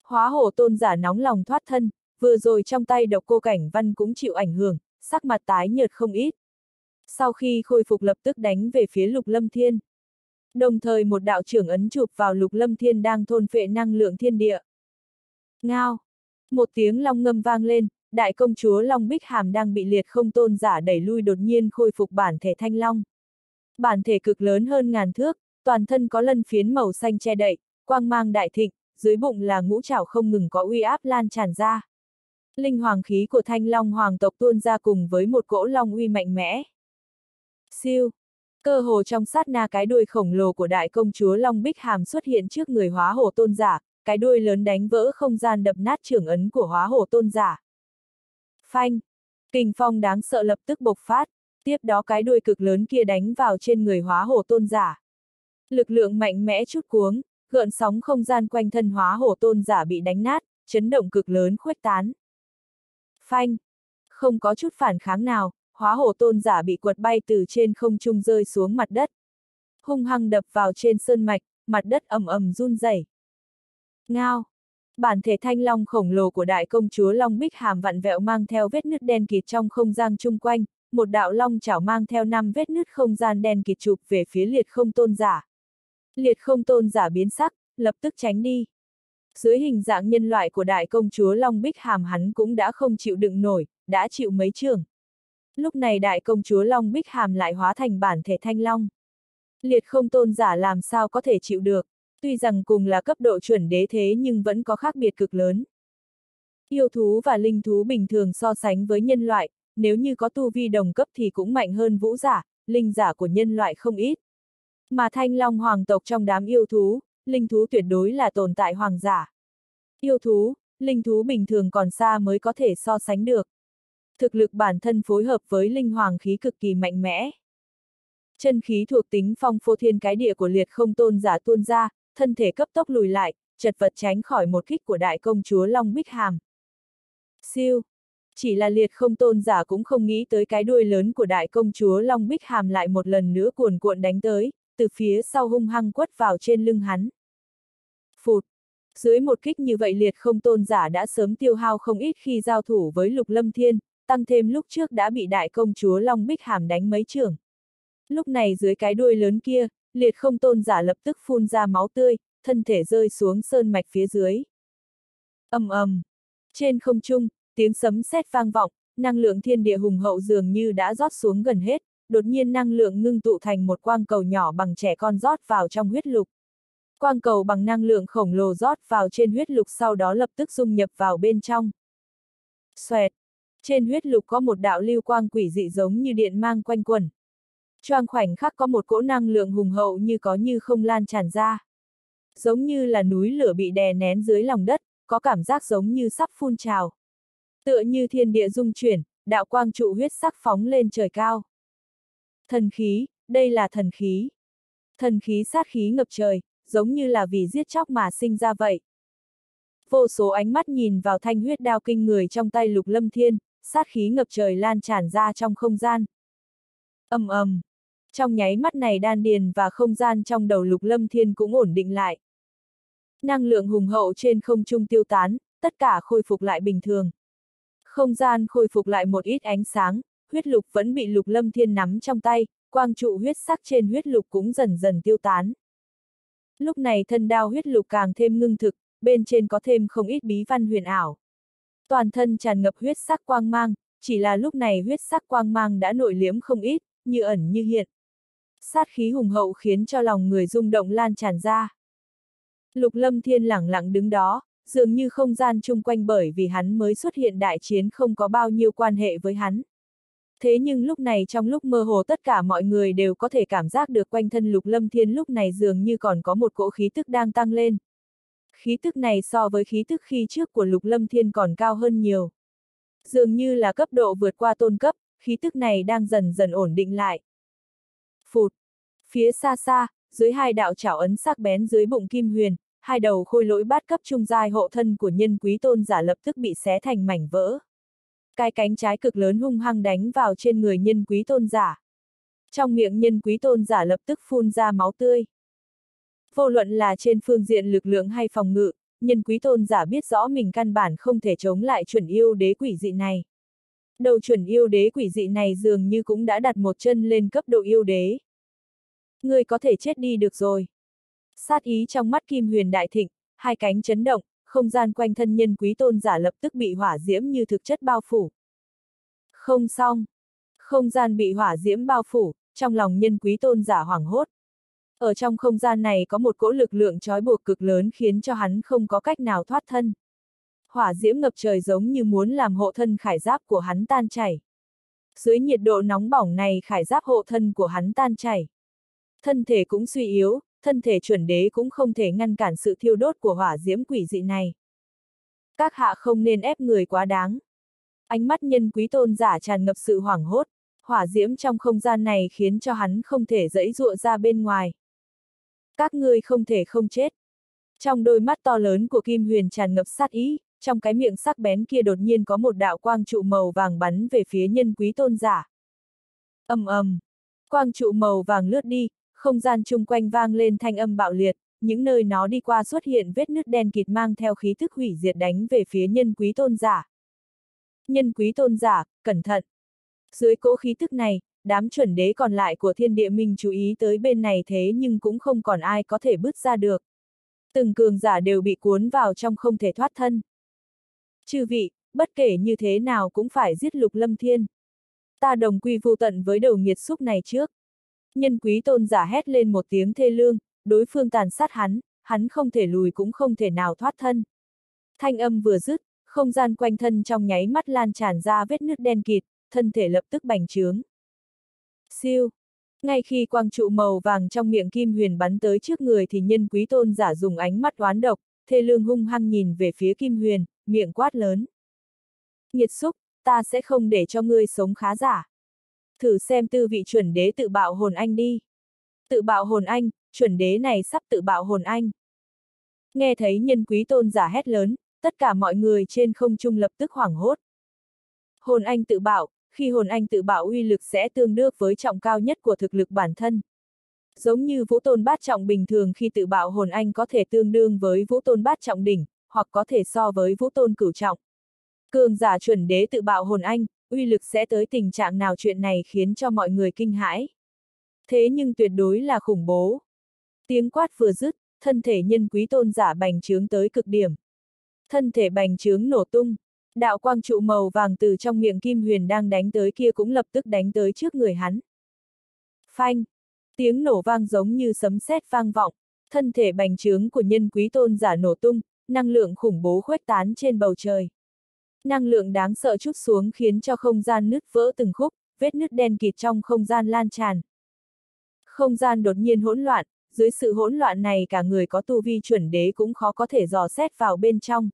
Hóa hổ tôn giả nóng lòng thoát thân, vừa rồi trong tay độc cô cảnh văn cũng chịu ảnh hưởng, sắc mặt tái nhợt không ít. Sau khi khôi phục lập tức đánh về phía lục lâm thiên. Đồng thời một đạo trưởng ấn chụp vào lục lâm thiên đang thôn phệ năng lượng thiên địa. Ngao! Một tiếng long ngâm vang lên, đại công chúa Long Bích Hàm đang bị liệt không tôn giả đẩy lui đột nhiên khôi phục bản thể thanh long. Bản thể cực lớn hơn ngàn thước, toàn thân có lân phiến màu xanh che đậy, quang mang đại thịnh, dưới bụng là ngũ trảo không ngừng có uy áp lan tràn ra. Linh hoàng khí của thanh long hoàng tộc tuôn ra cùng với một cỗ long uy mạnh mẽ. Siêu! Cơ hồ trong sát na cái đuôi khổng lồ của đại công chúa Long Bích Hàm xuất hiện trước người hóa hồ tôn giả, cái đuôi lớn đánh vỡ không gian đập nát trưởng ấn của hóa hồ tôn giả. Phanh! Kình phong đáng sợ lập tức bộc phát, tiếp đó cái đuôi cực lớn kia đánh vào trên người hóa hồ tôn giả. Lực lượng mạnh mẽ chút cuống, gợn sóng không gian quanh thân hóa hồ tôn giả bị đánh nát, chấn động cực lớn khuếch tán. Phanh! Không có chút phản kháng nào, hóa hồ tôn giả bị quật bay từ trên không trung rơi xuống mặt đất. Hung hăng đập vào trên sơn mạch, mặt đất ầm ầm run rẩy. Ngao! Bản thể thanh long khổng lồ của đại công chúa Long Bích Hàm vặn vẹo mang theo vết nứt đen kịt trong không gian chung quanh, một đạo long chảo mang theo năm vết nứt không gian đen kịt chụp về phía liệt không tôn giả. Liệt không tôn giả biến sắc, lập tức tránh đi. Dưới hình dạng nhân loại của đại công chúa Long Bích Hàm hắn cũng đã không chịu đựng nổi, đã chịu mấy trường. Lúc này đại công chúa Long Bích Hàm lại hóa thành bản thể thanh long. Liệt không tôn giả làm sao có thể chịu được, tuy rằng cùng là cấp độ chuẩn đế thế nhưng vẫn có khác biệt cực lớn. Yêu thú và linh thú bình thường so sánh với nhân loại, nếu như có tu vi đồng cấp thì cũng mạnh hơn vũ giả, linh giả của nhân loại không ít. Mà thanh long hoàng tộc trong đám yêu thú, linh thú tuyệt đối là tồn tại hoàng giả. Yêu thú, linh thú bình thường còn xa mới có thể so sánh được. Thực lực bản thân phối hợp với linh hoàng khí cực kỳ mạnh mẽ. Chân khí thuộc tính phong phô thiên cái địa của liệt không tôn giả tuôn ra, thân thể cấp tốc lùi lại, chật vật tránh khỏi một kích của đại công chúa Long Bích Hàm. Siêu! Chỉ là liệt không tôn giả cũng không nghĩ tới cái đuôi lớn của đại công chúa Long Bích Hàm lại một lần nữa cuồn cuộn đánh tới, từ phía sau hung hăng quất vào trên lưng hắn. Phụt! Dưới một kích như vậy liệt không tôn giả đã sớm tiêu hao không ít khi giao thủ với lục lâm thiên, tăng thêm lúc trước đã bị đại công chúa Long Bích Hàm đánh mấy trường. Lúc này dưới cái đuôi lớn kia, liệt không tôn giả lập tức phun ra máu tươi, thân thể rơi xuống sơn mạch phía dưới. ầm ầm, trên không trung, tiếng sấm sét vang vọng, năng lượng thiên địa hùng hậu dường như đã rót xuống gần hết, đột nhiên năng lượng ngưng tụ thành một quang cầu nhỏ bằng trẻ con rót vào trong huyết lục. Quang cầu bằng năng lượng khổng lồ rót vào trên huyết lục sau đó lập tức dung nhập vào bên trong. Xoẹt! Trên huyết lục có một đạo lưu quang quỷ dị giống như điện mang quanh quẩn. Choang khoảnh khắc có một cỗ năng lượng hùng hậu như có như không lan tràn ra. Giống như là núi lửa bị đè nén dưới lòng đất, có cảm giác giống như sắp phun trào. Tựa như thiên địa dung chuyển, đạo quang trụ huyết sắc phóng lên trời cao. Thần khí, đây là thần khí. Thần khí sát khí ngập trời, giống như là vì giết chóc mà sinh ra vậy. Vô số ánh mắt nhìn vào thanh huyết đao kinh người trong tay lục lâm thiên, sát khí ngập trời lan tràn ra trong không gian. ầm ầm, trong nháy mắt này đan điền và không gian trong đầu lục lâm thiên cũng ổn định lại. Năng lượng hùng hậu trên không trung tiêu tán, tất cả khôi phục lại bình thường. Không gian khôi phục lại một ít ánh sáng, huyết lục vẫn bị lục lâm thiên nắm trong tay, quang trụ huyết sắc trên huyết lục cũng dần dần tiêu tán. Lúc này thân đao huyết lục càng thêm ngưng thực, bên trên có thêm không ít bí văn huyền ảo. Toàn thân tràn ngập huyết sắc quang mang, chỉ là lúc này huyết sắc quang mang đã nội liếm không ít, như ẩn như hiện. Sát khí hùng hậu khiến cho lòng người rung động lan tràn ra. Lục lâm thiên lẳng lặng đứng đó, dường như không gian chung quanh bởi vì hắn mới xuất hiện đại chiến không có bao nhiêu quan hệ với hắn. Thế nhưng lúc này trong lúc mơ hồ tất cả mọi người đều có thể cảm giác được quanh thân lục lâm thiên lúc này dường như còn có một cỗ khí tức đang tăng lên. Khí tức này so với khí tức khi trước của lục lâm thiên còn cao hơn nhiều. Dường như là cấp độ vượt qua tôn cấp, khí tức này đang dần dần ổn định lại. Phụt! Phía xa xa, dưới hai đạo chảo ấn sắc bén dưới bụng kim huyền, hai đầu khôi lỗi bát cấp trung giai hộ thân của nhân quý tôn giả lập tức bị xé thành mảnh vỡ. Cái cánh trái cực lớn hung hăng đánh vào trên người nhân quý tôn giả. Trong miệng nhân quý tôn giả lập tức phun ra máu tươi. Vô luận là trên phương diện lực lượng hay phòng ngự, nhân quý tôn giả biết rõ mình căn bản không thể chống lại chuẩn yêu đế quỷ dị này. Đầu chuẩn yêu đế quỷ dị này dường như cũng đã đặt một chân lên cấp độ yêu đế. người có thể chết đi được rồi. Sát ý trong mắt Kim Huyền đại thịnh, hai cánh chấn động, không gian quanh thân nhân quý tôn giả lập tức bị hỏa diễm như thực chất bao phủ. Không xong. Không gian bị hỏa diễm bao phủ, trong lòng nhân quý tôn giả hoảng hốt. Ở trong không gian này có một cỗ lực lượng trói buộc cực lớn khiến cho hắn không có cách nào thoát thân. Hỏa diễm ngập trời giống như muốn làm hộ thân khải giáp của hắn tan chảy. Dưới nhiệt độ nóng bỏng này khải giáp hộ thân của hắn tan chảy. Thân thể cũng suy yếu, thân thể chuẩn đế cũng không thể ngăn cản sự thiêu đốt của hỏa diễm quỷ dị này. Các hạ không nên ép người quá đáng. Ánh mắt nhân quý tôn giả tràn ngập sự hoảng hốt, hỏa diễm trong không gian này khiến cho hắn không thể dẫy dụa ra bên ngoài. Các ngươi không thể không chết. Trong đôi mắt to lớn của Kim Huyền tràn ngập sát ý, trong cái miệng sắc bén kia đột nhiên có một đạo quang trụ màu vàng bắn về phía nhân quý tôn giả. ầm ầm, quang trụ màu vàng lướt đi, không gian chung quanh vang lên thanh âm bạo liệt, những nơi nó đi qua xuất hiện vết nứt đen kịt mang theo khí thức hủy diệt đánh về phía nhân quý tôn giả. Nhân quý tôn giả, cẩn thận! Dưới cỗ khí thức này, đám chuẩn đế còn lại của thiên địa minh chú ý tới bên này thế nhưng cũng không còn ai có thể bước ra được. Từng cường giả đều bị cuốn vào trong không thể thoát thân. Chư vị, bất kể như thế nào cũng phải giết lục lâm thiên. Ta đồng quy vô tận với đầu nghiệt xúc này trước. Nhân quý tôn giả hét lên một tiếng thê lương, đối phương tàn sát hắn, hắn không thể lùi cũng không thể nào thoát thân. Thanh âm vừa dứt, không gian quanh thân trong nháy mắt lan tràn ra vết nứt đen kịt, thân thể lập tức bành trướng. Siêu! Ngay khi quang trụ màu vàng trong miệng kim huyền bắn tới trước người thì nhân quý tôn giả dùng ánh mắt oán độc, thê lương hung hăng nhìn về phía kim huyền, miệng quát lớn. Nhiệt xúc, ta sẽ không để cho ngươi sống khá giả. Thử xem tư vị chuẩn đế tự bạo hồn anh đi. Tự bạo hồn anh, chuẩn đế này sắp tự bạo hồn anh. Nghe thấy nhân quý tôn giả hét lớn, tất cả mọi người trên không trung lập tức hoảng hốt. Hồn anh tự bạo, khi hồn anh tự bạo uy lực sẽ tương đương với trọng cao nhất của thực lực bản thân. Giống như vũ tôn bát trọng bình thường khi tự bạo hồn anh có thể tương đương với vũ tôn bát trọng đỉnh, hoặc có thể so với vũ tôn cửu trọng. Cường giả chuẩn đế tự bạo hồn anh, uy lực sẽ tới tình trạng nào chuyện này khiến cho mọi người kinh hãi. Thế nhưng tuyệt đối là khủng bố. Tiếng quát vừa dứt, thân thể nhân quý tôn giả bành trướng tới cực điểm. Thân thể bành trướng nổ tung, đạo quang trụ màu vàng từ trong miệng kim huyền đang đánh tới kia cũng lập tức đánh tới trước người hắn. Phanh! Tiếng nổ vang giống như sấm sét vang vọng, thân thể bành trướng của nhân quý tôn giả nổ tung, năng lượng khủng bố khuếch tán trên bầu trời. Năng lượng đáng sợ chút xuống khiến cho không gian nứt vỡ từng khúc, vết nứt đen kịt trong không gian lan tràn. Không gian đột nhiên hỗn loạn, dưới sự hỗn loạn này cả người có tu vi chuẩn đế cũng khó có thể dò xét vào bên trong.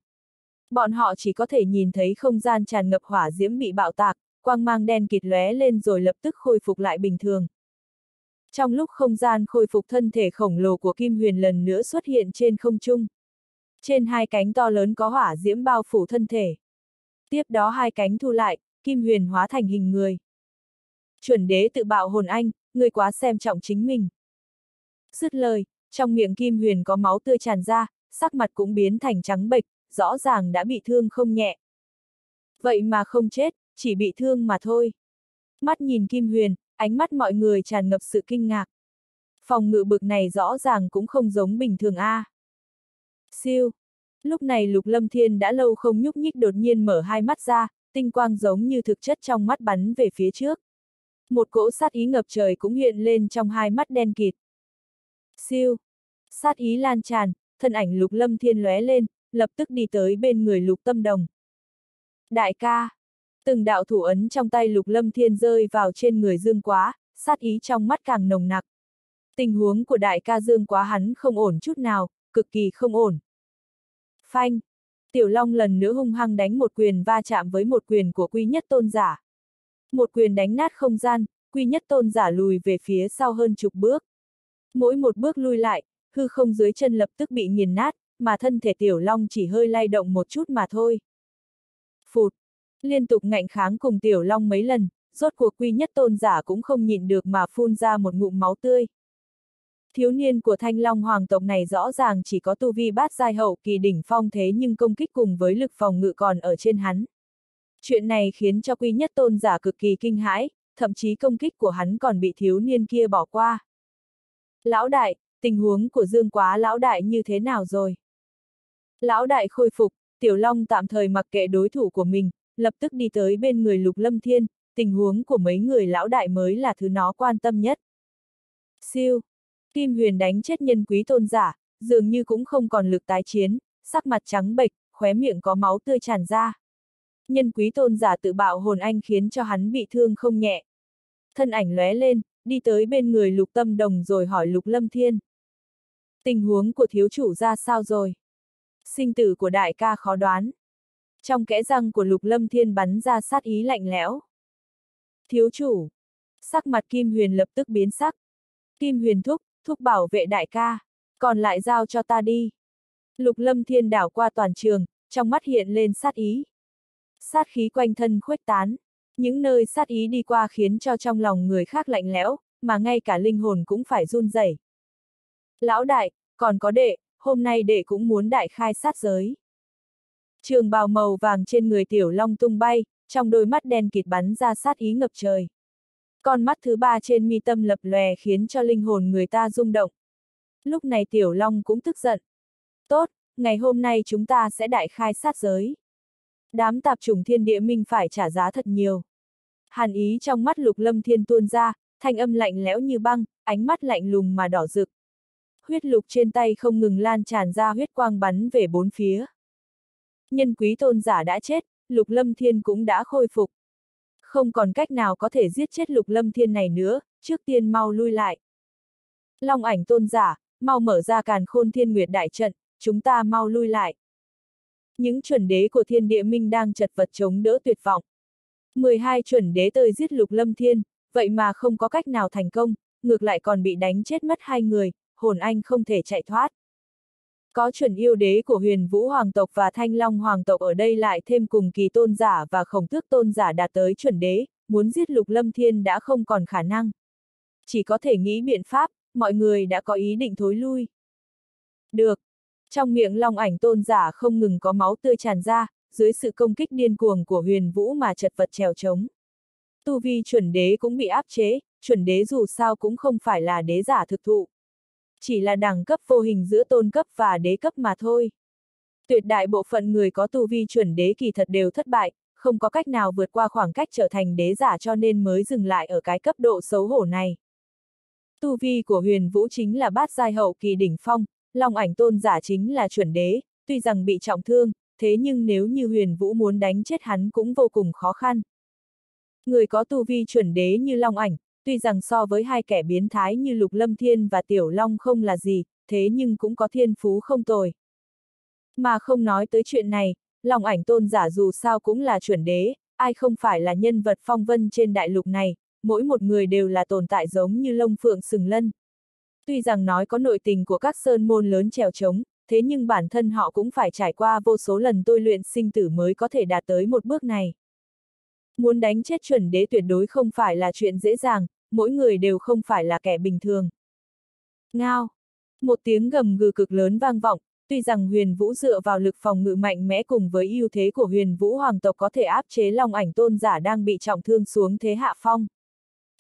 Bọn họ chỉ có thể nhìn thấy không gian tràn ngập hỏa diễm bị bạo tạc, quang mang đen kịt lóe lên rồi lập tức khôi phục lại bình thường. Trong lúc không gian khôi phục thân thể khổng lồ của Kim Huyền lần nữa xuất hiện trên không trung. Trên hai cánh to lớn có hỏa diễm bao phủ thân thể. Tiếp đó hai cánh thu lại, Kim Huyền hóa thành hình người. Chuẩn đế tự bạo hồn anh, người quá xem trọng chính mình. Dứt lời, trong miệng Kim Huyền có máu tươi tràn ra, sắc mặt cũng biến thành trắng bệch, rõ ràng đã bị thương không nhẹ. Vậy mà không chết, chỉ bị thương mà thôi. Mắt nhìn Kim Huyền, ánh mắt mọi người tràn ngập sự kinh ngạc. Phòng ngự bực này rõ ràng cũng không giống bình thường a. À. Siêu. Lúc này Lục Lâm Thiên đã lâu không nhúc nhích đột nhiên mở hai mắt ra, tinh quang giống như thực chất trong mắt bắn về phía trước. Một cỗ sát ý ngập trời cũng hiện lên trong hai mắt đen kịt. Siêu. Sát ý lan tràn, thân ảnh Lục Lâm Thiên lóe lên, lập tức đi tới bên người Lục Tâm Đồng. Đại ca. Từng đạo thủ ấn trong tay Lục Lâm Thiên rơi vào trên người Dương Quá, sát ý trong mắt càng nồng nặc. Tình huống của đại ca Dương Quá hắn không ổn chút nào, cực kỳ không ổn. Phanh! Tiểu Long lần nữa hung hăng đánh một quyền va chạm với một quyền của quy nhất tôn giả. Một quyền đánh nát không gian, quy nhất tôn giả lùi về phía sau hơn chục bước. Mỗi một bước lui lại, hư không dưới chân lập tức bị nghiền nát, mà thân thể Tiểu Long chỉ hơi lay động một chút mà thôi. Phụt! Liên tục ngạnh kháng cùng Tiểu Long mấy lần, rốt cuộc quy nhất tôn giả cũng không nhịn được mà phun ra một ngụm máu tươi. Thiếu niên của thanh long hoàng tộc này rõ ràng chỉ có tu vi bát giai hậu kỳ đỉnh phong thế nhưng công kích cùng với lực phòng ngự còn ở trên hắn. Chuyện này khiến cho quy nhất tôn giả cực kỳ kinh hãi, thậm chí công kích của hắn còn bị thiếu niên kia bỏ qua. Lão đại, tình huống của Dương Quá lão đại như thế nào rồi? Lão đại khôi phục, Tiểu Long tạm thời mặc kệ đối thủ của mình, lập tức đi tới bên người Lục Lâm Thiên, tình huống của mấy người lão đại mới là thứ nó quan tâm nhất. Siêu! Kim Huyền đánh chết nhân quý tôn giả, dường như cũng không còn lực tái chiến, sắc mặt trắng bệch, khóe miệng có máu tươi tràn ra. Nhân quý tôn giả tự bạo hồn anh khiến cho hắn bị thương không nhẹ. Thân ảnh lóe lên, đi tới bên người lục tâm đồng rồi hỏi lục lâm thiên. Tình huống của thiếu chủ ra sao rồi? Sinh tử của đại ca khó đoán. Trong kẽ răng của lục lâm thiên bắn ra sát ý lạnh lẽo. Thiếu chủ. Sắc mặt Kim Huyền lập tức biến sắc. Kim Huyền thúc, thúc bảo vệ đại ca. Còn lại giao cho ta đi. Lục lâm thiên đảo qua toàn trường, trong mắt hiện lên sát ý. Sát khí quanh thân khuếch tán. Những nơi sát ý đi qua khiến cho trong lòng người khác lạnh lẽo, mà ngay cả linh hồn cũng phải run rẩy. Lão đại, còn có đệ, hôm nay đệ cũng muốn đại khai sát giới. Trường bào màu vàng trên người tiểu long tung bay, trong đôi mắt đen kịt bắn ra sát ý ngập trời. Con mắt thứ ba trên mi tâm lập lòe khiến cho linh hồn người ta rung động. Lúc này tiểu long cũng tức giận. Tốt, ngày hôm nay chúng ta sẽ đại khai sát giới. Đám tạp chủng thiên địa minh phải trả giá thật nhiều. Hàn ý trong mắt lục lâm thiên tuôn ra, thanh âm lạnh lẽo như băng, ánh mắt lạnh lùng mà đỏ rực. Huyết lục trên tay không ngừng lan tràn ra huyết quang bắn về bốn phía. Nhân quý tôn giả đã chết, lục lâm thiên cũng đã khôi phục. Không còn cách nào có thể giết chết lục lâm thiên này nữa, trước tiên mau lui lại. Long ảnh tôn giả, mau mở ra càn khôn thiên nguyệt đại trận, chúng ta mau lui lại. Những chuẩn đế của thiên địa minh đang chật vật chống đỡ tuyệt vọng. 12 chuẩn đế tơi giết lục lâm thiên, vậy mà không có cách nào thành công, ngược lại còn bị đánh chết mất hai người, hồn anh không thể chạy thoát. Có chuẩn yêu đế của huyền vũ hoàng tộc và thanh long hoàng tộc ở đây lại thêm cùng kỳ tôn giả và khổng tước tôn giả đạt tới chuẩn đế, muốn giết lục lâm thiên đã không còn khả năng. Chỉ có thể nghĩ biện pháp, mọi người đã có ý định thối lui. Được. Trong miệng long ảnh tôn giả không ngừng có máu tươi tràn ra, dưới sự công kích điên cuồng của huyền vũ mà chật vật trèo trống. Tu vi chuẩn đế cũng bị áp chế, chuẩn đế dù sao cũng không phải là đế giả thực thụ. Chỉ là đẳng cấp vô hình giữa tôn cấp và đế cấp mà thôi. Tuyệt đại bộ phận người có tu vi chuẩn đế kỳ thật đều thất bại, không có cách nào vượt qua khoảng cách trở thành đế giả cho nên mới dừng lại ở cái cấp độ xấu hổ này. Tu vi của huyền vũ chính là bát giai hậu kỳ đỉnh phong, long ảnh tôn giả chính là chuẩn đế, tuy rằng bị trọng thương, thế nhưng nếu như huyền vũ muốn đánh chết hắn cũng vô cùng khó khăn. Người có tu vi chuẩn đế như long ảnh, tuy rằng so với hai kẻ biến thái như lục lâm thiên và tiểu long không là gì, thế nhưng cũng có thiên phú không tồi. Mà không nói tới chuyện này, lòng ảnh tôn giả dù sao cũng là chuẩn đế, ai không phải là nhân vật phong vân trên đại lục này, mỗi một người đều là tồn tại giống như lông phượng sừng lân. Tuy rằng nói có nội tình của các sơn môn lớn trèo trống, thế nhưng bản thân họ cũng phải trải qua vô số lần tôi luyện sinh tử mới có thể đạt tới một bước này. Muốn đánh chết chuẩn đế tuyệt đối không phải là chuyện dễ dàng, mỗi người đều không phải là kẻ bình thường. Ngao! Một tiếng gầm gừ cực lớn vang vọng, tuy rằng huyền vũ dựa vào lực phòng ngự mạnh mẽ cùng với ưu thế của huyền vũ hoàng tộc có thể áp chế long ảnh tôn giả đang bị trọng thương xuống thế hạ phong.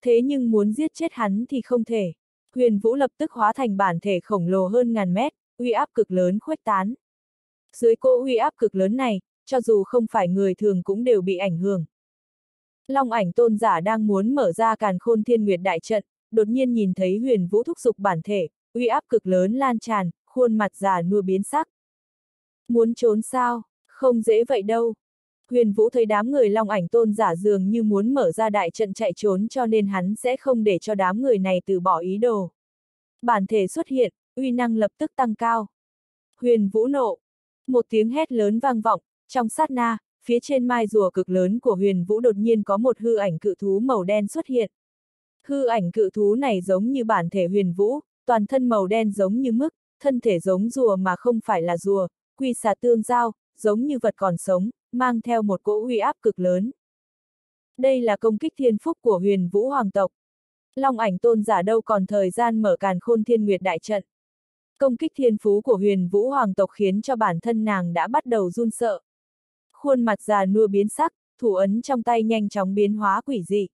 Thế nhưng muốn giết chết hắn thì không thể. Huyền vũ lập tức hóa thành bản thể khổng lồ hơn ngàn mét, uy áp cực lớn khuếch tán. Dưới cô uy áp cực lớn này, cho dù không phải người thường cũng đều bị ảnh hưởng. Long ảnh tôn giả đang muốn mở ra càn khôn thiên nguyệt đại trận, đột nhiên nhìn thấy huyền vũ thúc dục bản thể, uy áp cực lớn lan tràn, khuôn mặt già nua biến sắc. Muốn trốn sao? Không dễ vậy đâu. Huyền vũ thấy đám người long ảnh tôn giả dường như muốn mở ra đại trận chạy trốn cho nên hắn sẽ không để cho đám người này từ bỏ ý đồ. Bản thể xuất hiện, uy năng lập tức tăng cao. Huyền vũ nộ. Một tiếng hét lớn vang vọng, trong sát na, phía trên mai rùa cực lớn của huyền vũ đột nhiên có một hư ảnh cự thú màu đen xuất hiện. Hư ảnh cự thú này giống như bản thể huyền vũ, toàn thân màu đen giống như mức, thân thể giống rùa mà không phải là rùa, quy xà tương giao, giống như vật còn sống, mang theo một cỗ uy áp cực lớn. Đây là công kích thiên phúc của huyền vũ hoàng tộc. Long ảnh tôn giả đâu còn thời gian mở càn khôn thiên nguyệt đại trận. Công kích thiên phú của huyền vũ hoàng tộc khiến cho bản thân nàng đã bắt đầu run sợ khuôn mặt già nua biến sắc, thủ ấn trong tay nhanh chóng biến hóa quỷ dị.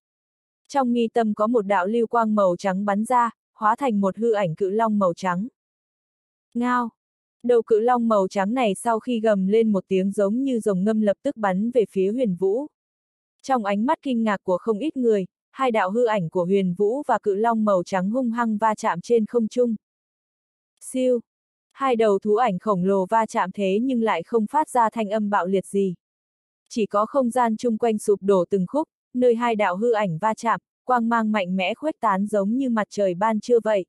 Trong nghi tâm có một đạo lưu quang màu trắng bắn ra, hóa thành một hư ảnh cự long màu trắng. Ngao! Đầu cự long màu trắng này sau khi gầm lên một tiếng giống như rồng ngâm lập tức bắn về phía huyền vũ. Trong ánh mắt kinh ngạc của không ít người, hai đạo hư ảnh của huyền vũ và cự long màu trắng hung hăng va chạm trên không trung. Siêu! Hai đầu thú ảnh khổng lồ va chạm thế nhưng lại không phát ra thanh âm bạo liệt gì. Chỉ có không gian chung quanh sụp đổ từng khúc, nơi hai đạo hư ảnh va chạm, quang mang mạnh mẽ khuếch tán giống như mặt trời ban trưa vậy.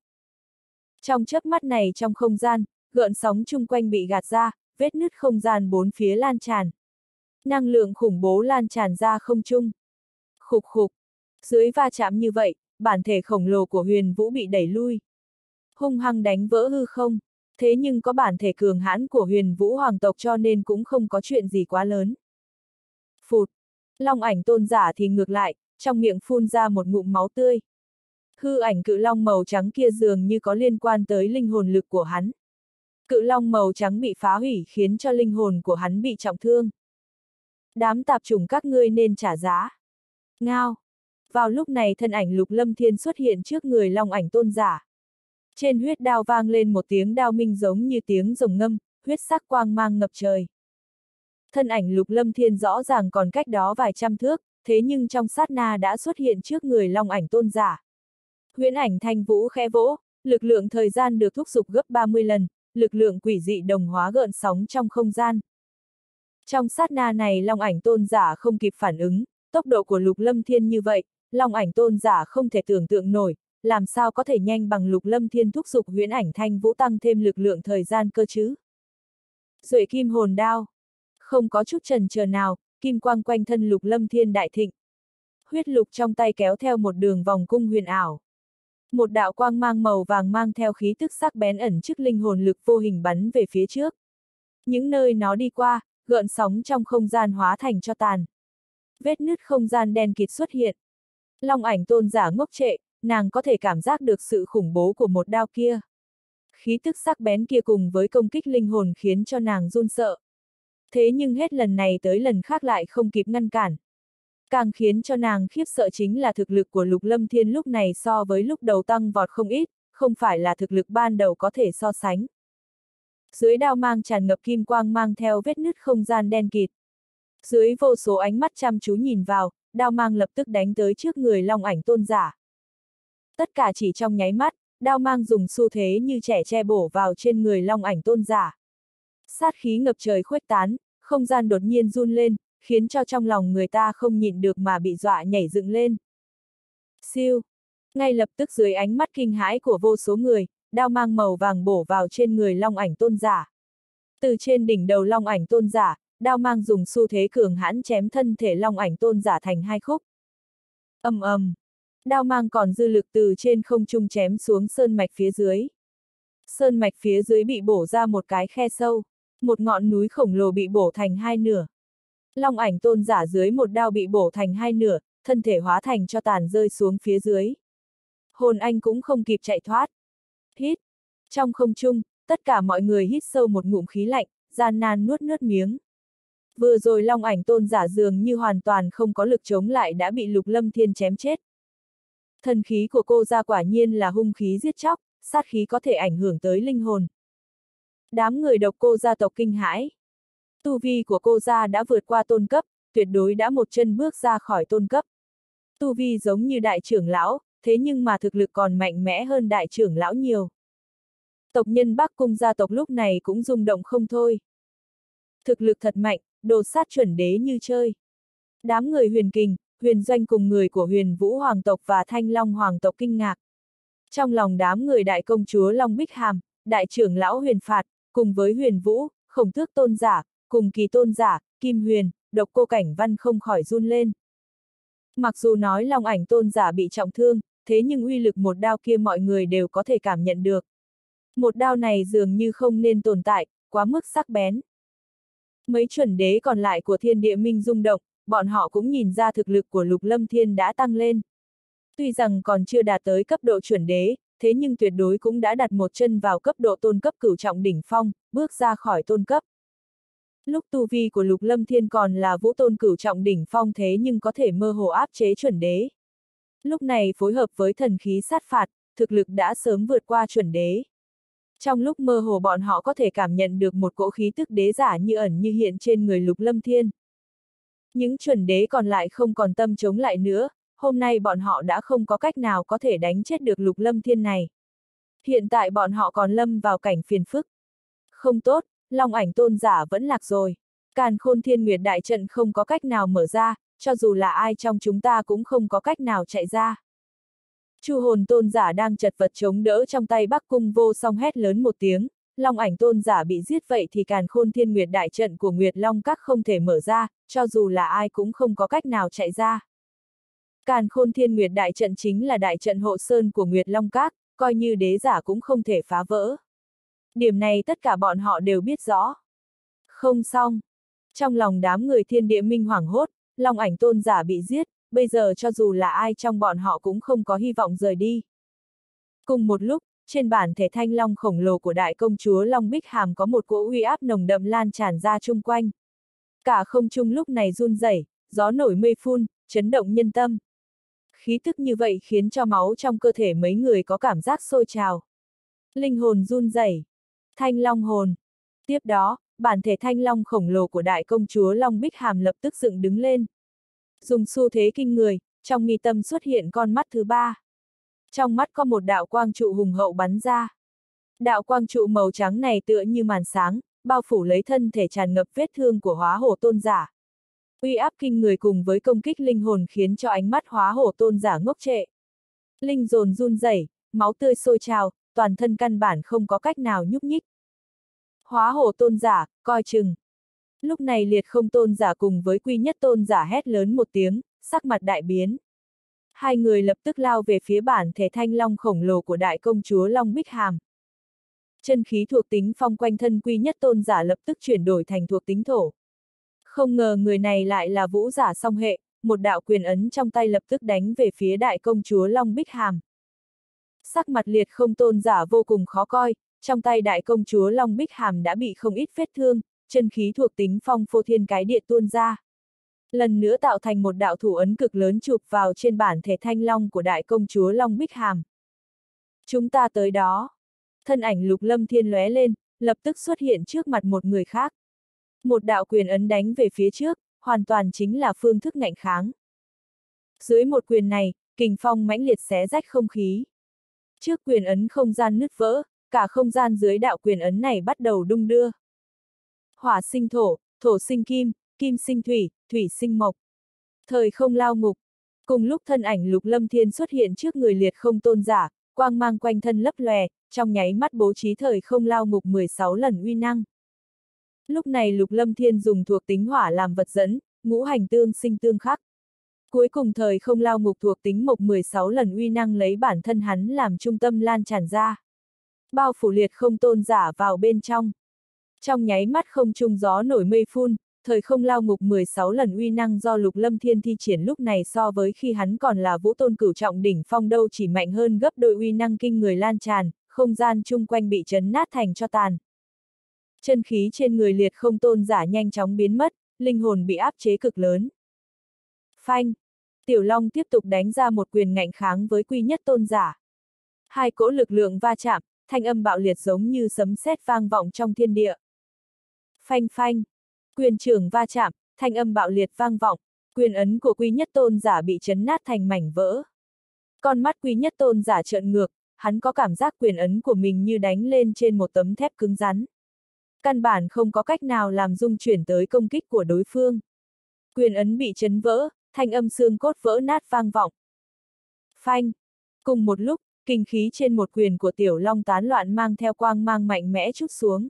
Trong chớp mắt này trong không gian, gợn sóng chung quanh bị gạt ra, vết nứt không gian bốn phía lan tràn. Năng lượng khủng bố lan tràn ra không trung. Khục khục. Dưới va chạm như vậy, bản thể khổng lồ của huyền vũ bị đẩy lui. Hung hăng đánh vỡ hư không. Thế nhưng có bản thể cường hãn của huyền vũ hoàng tộc cho nên cũng không có chuyện gì quá lớn. Phụt. Long ảnh tôn giả thì ngược lại, trong miệng phun ra một ngụm máu tươi. Hư ảnh cự long màu trắng kia dường như có liên quan tới linh hồn lực của hắn. Cự long màu trắng bị phá hủy khiến cho linh hồn của hắn bị trọng thương. Đám tạp chủng các ngươi nên trả giá. Ngao. Vào lúc này thân ảnh lục lâm thiên xuất hiện trước người long ảnh tôn giả. Trên huyết đao vang lên một tiếng đao minh giống như tiếng rồng ngâm, huyết sắc quang mang ngập trời. Thân ảnh lục lâm thiên rõ ràng còn cách đó vài trăm thước, thế nhưng trong sát na đã xuất hiện trước người long ảnh tôn giả. Huyễn ảnh thanh vũ khẽ vỗ, lực lượng thời gian được thúc giục gấp 30 lần, lực lượng quỷ dị đồng hóa gợn sóng trong không gian. Trong sát na này long ảnh tôn giả không kịp phản ứng, tốc độ của lục lâm thiên như vậy, long ảnh tôn giả không thể tưởng tượng nổi, làm sao có thể nhanh bằng lục lâm thiên thúc dục huyễn ảnh thanh vũ tăng thêm lực lượng thời gian cơ chứ. Duệ kim hồn đao. Không có chút trần chờ nào, kim quang quanh thân lục lâm thiên đại thịnh. Huyết lục trong tay kéo theo một đường vòng cung huyền ảo. Một đạo quang mang màu vàng mang theo khí tức sắc bén ẩn trước linh hồn lực vô hình bắn về phía trước. Những nơi nó đi qua, gợn sóng trong không gian hóa thành cho tàn. Vết nứt không gian đen kịt xuất hiện. Long ảnh tôn giả ngốc trệ, nàng có thể cảm giác được sự khủng bố của một đao kia. Khí tức sắc bén kia cùng với công kích linh hồn khiến cho nàng run sợ. Thế nhưng hết lần này tới lần khác lại không kịp ngăn cản. Càng khiến cho nàng khiếp sợ chính là thực lực của Lục Lâm Thiên lúc này so với lúc đầu tăng vọt không ít, không phải là thực lực ban đầu có thể so sánh. Dưới đao mang tràn ngập kim quang mang theo vết nứt không gian đen kịt. Dưới vô số ánh mắt chăm chú nhìn vào, đao mang lập tức đánh tới trước người long ảnh tôn giả. Tất cả chỉ trong nháy mắt, đao mang dùng xu thế như trẻ che bổ vào trên người long ảnh tôn giả. Sát khí ngập trời khuếch tán, không gian đột nhiên run lên, khiến cho trong lòng người ta không nhịn được mà bị dọa nhảy dựng lên. Siêu! Ngay lập tức dưới ánh mắt kinh hãi của vô số người, đao mang màu vàng bổ vào trên người long ảnh tôn giả. Từ trên đỉnh đầu long ảnh tôn giả, đao mang dùng xu thế cường hãn chém thân thể long ảnh tôn giả thành hai khúc. ầm ầm, đao mang còn dư lực từ trên không trung chém xuống sơn mạch phía dưới. Sơn mạch phía dưới bị bổ ra một cái khe sâu, một ngọn núi khổng lồ bị bổ thành hai nửa. Long ảnh tôn giả dưới một đao bị bổ thành hai nửa, thân thể hóa thành cho tàn rơi xuống phía dưới. Hồn anh cũng không kịp chạy thoát. Hít. Trong không trung, tất cả mọi người hít sâu một ngụm khí lạnh, gian nan nuốt nước miếng. Vừa rồi long ảnh tôn giả dường như hoàn toàn không có lực chống lại đã bị lục lâm thiên chém chết. Thần khí của cô ra quả nhiên là hung khí giết chóc, sát khí có thể ảnh hưởng tới linh hồn. Đám người độc cô gia tộc kinh hãi. Tu vi của cô gia đã vượt qua tôn cấp, tuyệt đối đã một chân bước ra khỏi tôn cấp. Tu vi giống như đại trưởng lão, thế nhưng mà thực lực còn mạnh mẽ hơn đại trưởng lão nhiều. Tộc nhân Bắc Cung gia tộc lúc này cũng rung động không thôi. Thực lực thật mạnh, đồ sát chuẩn đế như chơi. Đám người huyền kình, huyền doanh cùng người của huyền vũ hoàng tộc và thanh long hoàng tộc kinh ngạc. Trong lòng đám người đại công chúa Long Bích Hàm, đại trưởng lão huyền phạt, cùng với huyền vũ, khổng tước tôn giả, cùng kỳ tôn giả, kim huyền, độc cô cảnh văn không khỏi run lên. Mặc dù nói long ảnh tôn giả bị trọng thương, thế nhưng uy lực một đao kia mọi người đều có thể cảm nhận được. Một đao này dường như không nên tồn tại, quá mức sắc bén. Mấy chuẩn đế còn lại của thiên địa minh rung động, bọn họ cũng nhìn ra thực lực của lục lâm thiên đã tăng lên. Tuy rằng còn chưa đạt tới cấp độ chuẩn đế, thế nhưng tuyệt đối cũng đã đặt một chân vào cấp độ tôn cấp cửu trọng đỉnh phong, bước ra khỏi tôn cấp. Lúc tu vi của lục lâm thiên còn là vũ tôn cửu trọng đỉnh phong thế nhưng có thể mơ hồ áp chế chuẩn đế. Lúc này phối hợp với thần khí sát phạt, thực lực đã sớm vượt qua chuẩn đế. Trong lúc mơ hồ bọn họ có thể cảm nhận được một cỗ khí tức đế giả như ẩn như hiện trên người lục lâm thiên. Những chuẩn đế còn lại không còn tâm chống lại nữa, hôm nay bọn họ đã không có cách nào có thể đánh chết được lục lâm thiên này. Hiện tại bọn họ còn lâm vào cảnh phiền phức. Không tốt, long ảnh tôn giả vẫn lạc rồi. Càn khôn thiên nguyệt đại trận không có cách nào mở ra, cho dù là ai trong chúng ta cũng không có cách nào chạy ra. Chu hồn tôn giả đang chật vật chống đỡ trong tay bắc cung vô song hét lớn một tiếng, long ảnh tôn giả bị giết vậy thì càn khôn thiên nguyệt đại trận của Nguyệt Long Các không thể mở ra, cho dù là ai cũng không có cách nào chạy ra. Càn khôn thiên nguyệt đại trận chính là đại trận hộ sơn của Nguyệt Long Các, coi như đế giả cũng không thể phá vỡ. Điểm này tất cả bọn họ đều biết rõ. Không xong. Trong lòng đám người thiên địa minh hoảng hốt, long ảnh tôn giả bị giết, bây giờ cho dù là ai trong bọn họ cũng không có hy vọng rời đi. Cùng một lúc, trên bản thể thanh long khổng lồ của đại công chúa Long Bích Hàm có một cỗ uy áp nồng đậm lan tràn ra chung quanh. Cả không trung lúc này run rẩy, gió nổi mây phun, chấn động nhân tâm. Khí tức như vậy khiến cho máu trong cơ thể mấy người có cảm giác sôi trào. Linh hồn run rẩy, thanh long hồn. Tiếp đó, bản thể thanh long khổng lồ của đại công chúa Long Bích Hàm lập tức dựng đứng lên. Dùng xu thế kinh người, trong mi tâm xuất hiện con mắt thứ ba. Trong mắt có một đạo quang trụ hùng hậu bắn ra. Đạo quang trụ màu trắng này tựa như màn sáng, bao phủ lấy thân thể tràn ngập vết thương của hóa hổ tôn giả. Uy áp kinh người cùng với công kích linh hồn khiến cho ánh mắt hóa hổ tôn giả ngốc trệ. Linh dồn run rẩy, máu tươi sôi trào, toàn thân căn bản không có cách nào nhúc nhích. Hóa hổ tôn giả, coi chừng. Lúc này liệt không tôn giả cùng với quy nhất tôn giả hét lớn một tiếng, sắc mặt đại biến. Hai người lập tức lao về phía bản thể thanh long khổng lồ của đại công chúa Long Bích Hàm. Chân khí thuộc tính phong quanh thân quy nhất tôn giả lập tức chuyển đổi thành thuộc tính thổ. Không ngờ người này lại là vũ giả song hệ, một đạo quyền ấn trong tay lập tức đánh về phía đại công chúa Long Bích Hàm. Sắc mặt liệt không tôn giả vô cùng khó coi, trong tay đại công chúa Long Bích Hàm đã bị không ít vết thương, chân khí thuộc tính phong phô thiên cái địa tuôn ra. Lần nữa tạo thành một đạo thủ ấn cực lớn chụp vào trên bản thể thanh long của đại công chúa Long Bích Hàm. Chúng ta tới đó. Thân ảnh lục lâm thiên lóe lên, lập tức xuất hiện trước mặt một người khác. Một đạo quyền ấn đánh về phía trước, hoàn toàn chính là phương thức ngạnh kháng. Dưới một quyền này, kình phong mãnh liệt xé rách không khí. Trước quyền ấn không gian nứt vỡ, cả không gian dưới đạo quyền ấn này bắt đầu đung đưa. Hỏa sinh thổ, thổ sinh kim, kim sinh thủy, thủy sinh mộc. Thời không lao ngục. Cùng lúc thân ảnh lục lâm thiên xuất hiện trước người liệt không tôn giả, quang mang quanh thân lấp lòe, trong nháy mắt bố trí thời không lao ngục 16 lần uy năng. Lúc này lục lâm thiên dùng thuộc tính hỏa làm vật dẫn, ngũ hành tương sinh tương khắc. Cuối cùng thời không lao ngục thuộc tính mộc 16 lần uy năng lấy bản thân hắn làm trung tâm lan tràn ra. Bao phủ liệt không tôn giả vào bên trong. Trong nháy mắt không trung gió nổi mây phun, thời không lao ngục 16 lần uy năng do lục lâm thiên thi triển lúc này so với khi hắn còn là vũ tôn cửu trọng đỉnh phong đâu chỉ mạnh hơn gấp đôi uy năng kinh người lan tràn, không gian chung quanh bị chấn nát thành cho tàn. Chân khí trên người liệt không tôn giả nhanh chóng biến mất, linh hồn bị áp chế cực lớn. Phanh! Tiểu Long tiếp tục đánh ra một quyền ngạnh kháng với quy nhất tôn giả. Hai cỗ lực lượng va chạm, thanh âm bạo liệt giống như sấm sét vang vọng trong thiên địa. Phanh phanh! Quyền trưởng va chạm, thanh âm bạo liệt vang vọng, quyền ấn của quy nhất tôn giả bị chấn nát thành mảnh vỡ. Con mắt quy nhất tôn giả trợn ngược, hắn có cảm giác quyền ấn của mình như đánh lên trên một tấm thép cứng rắn. Căn bản không có cách nào làm dung chuyển tới công kích của đối phương. Quyền ấn bị chấn vỡ, thanh âm xương cốt vỡ nát vang vọng. Phanh! Cùng một lúc, kinh khí trên một quyền của tiểu long tán loạn mang theo quang mang mạnh mẽ chút xuống.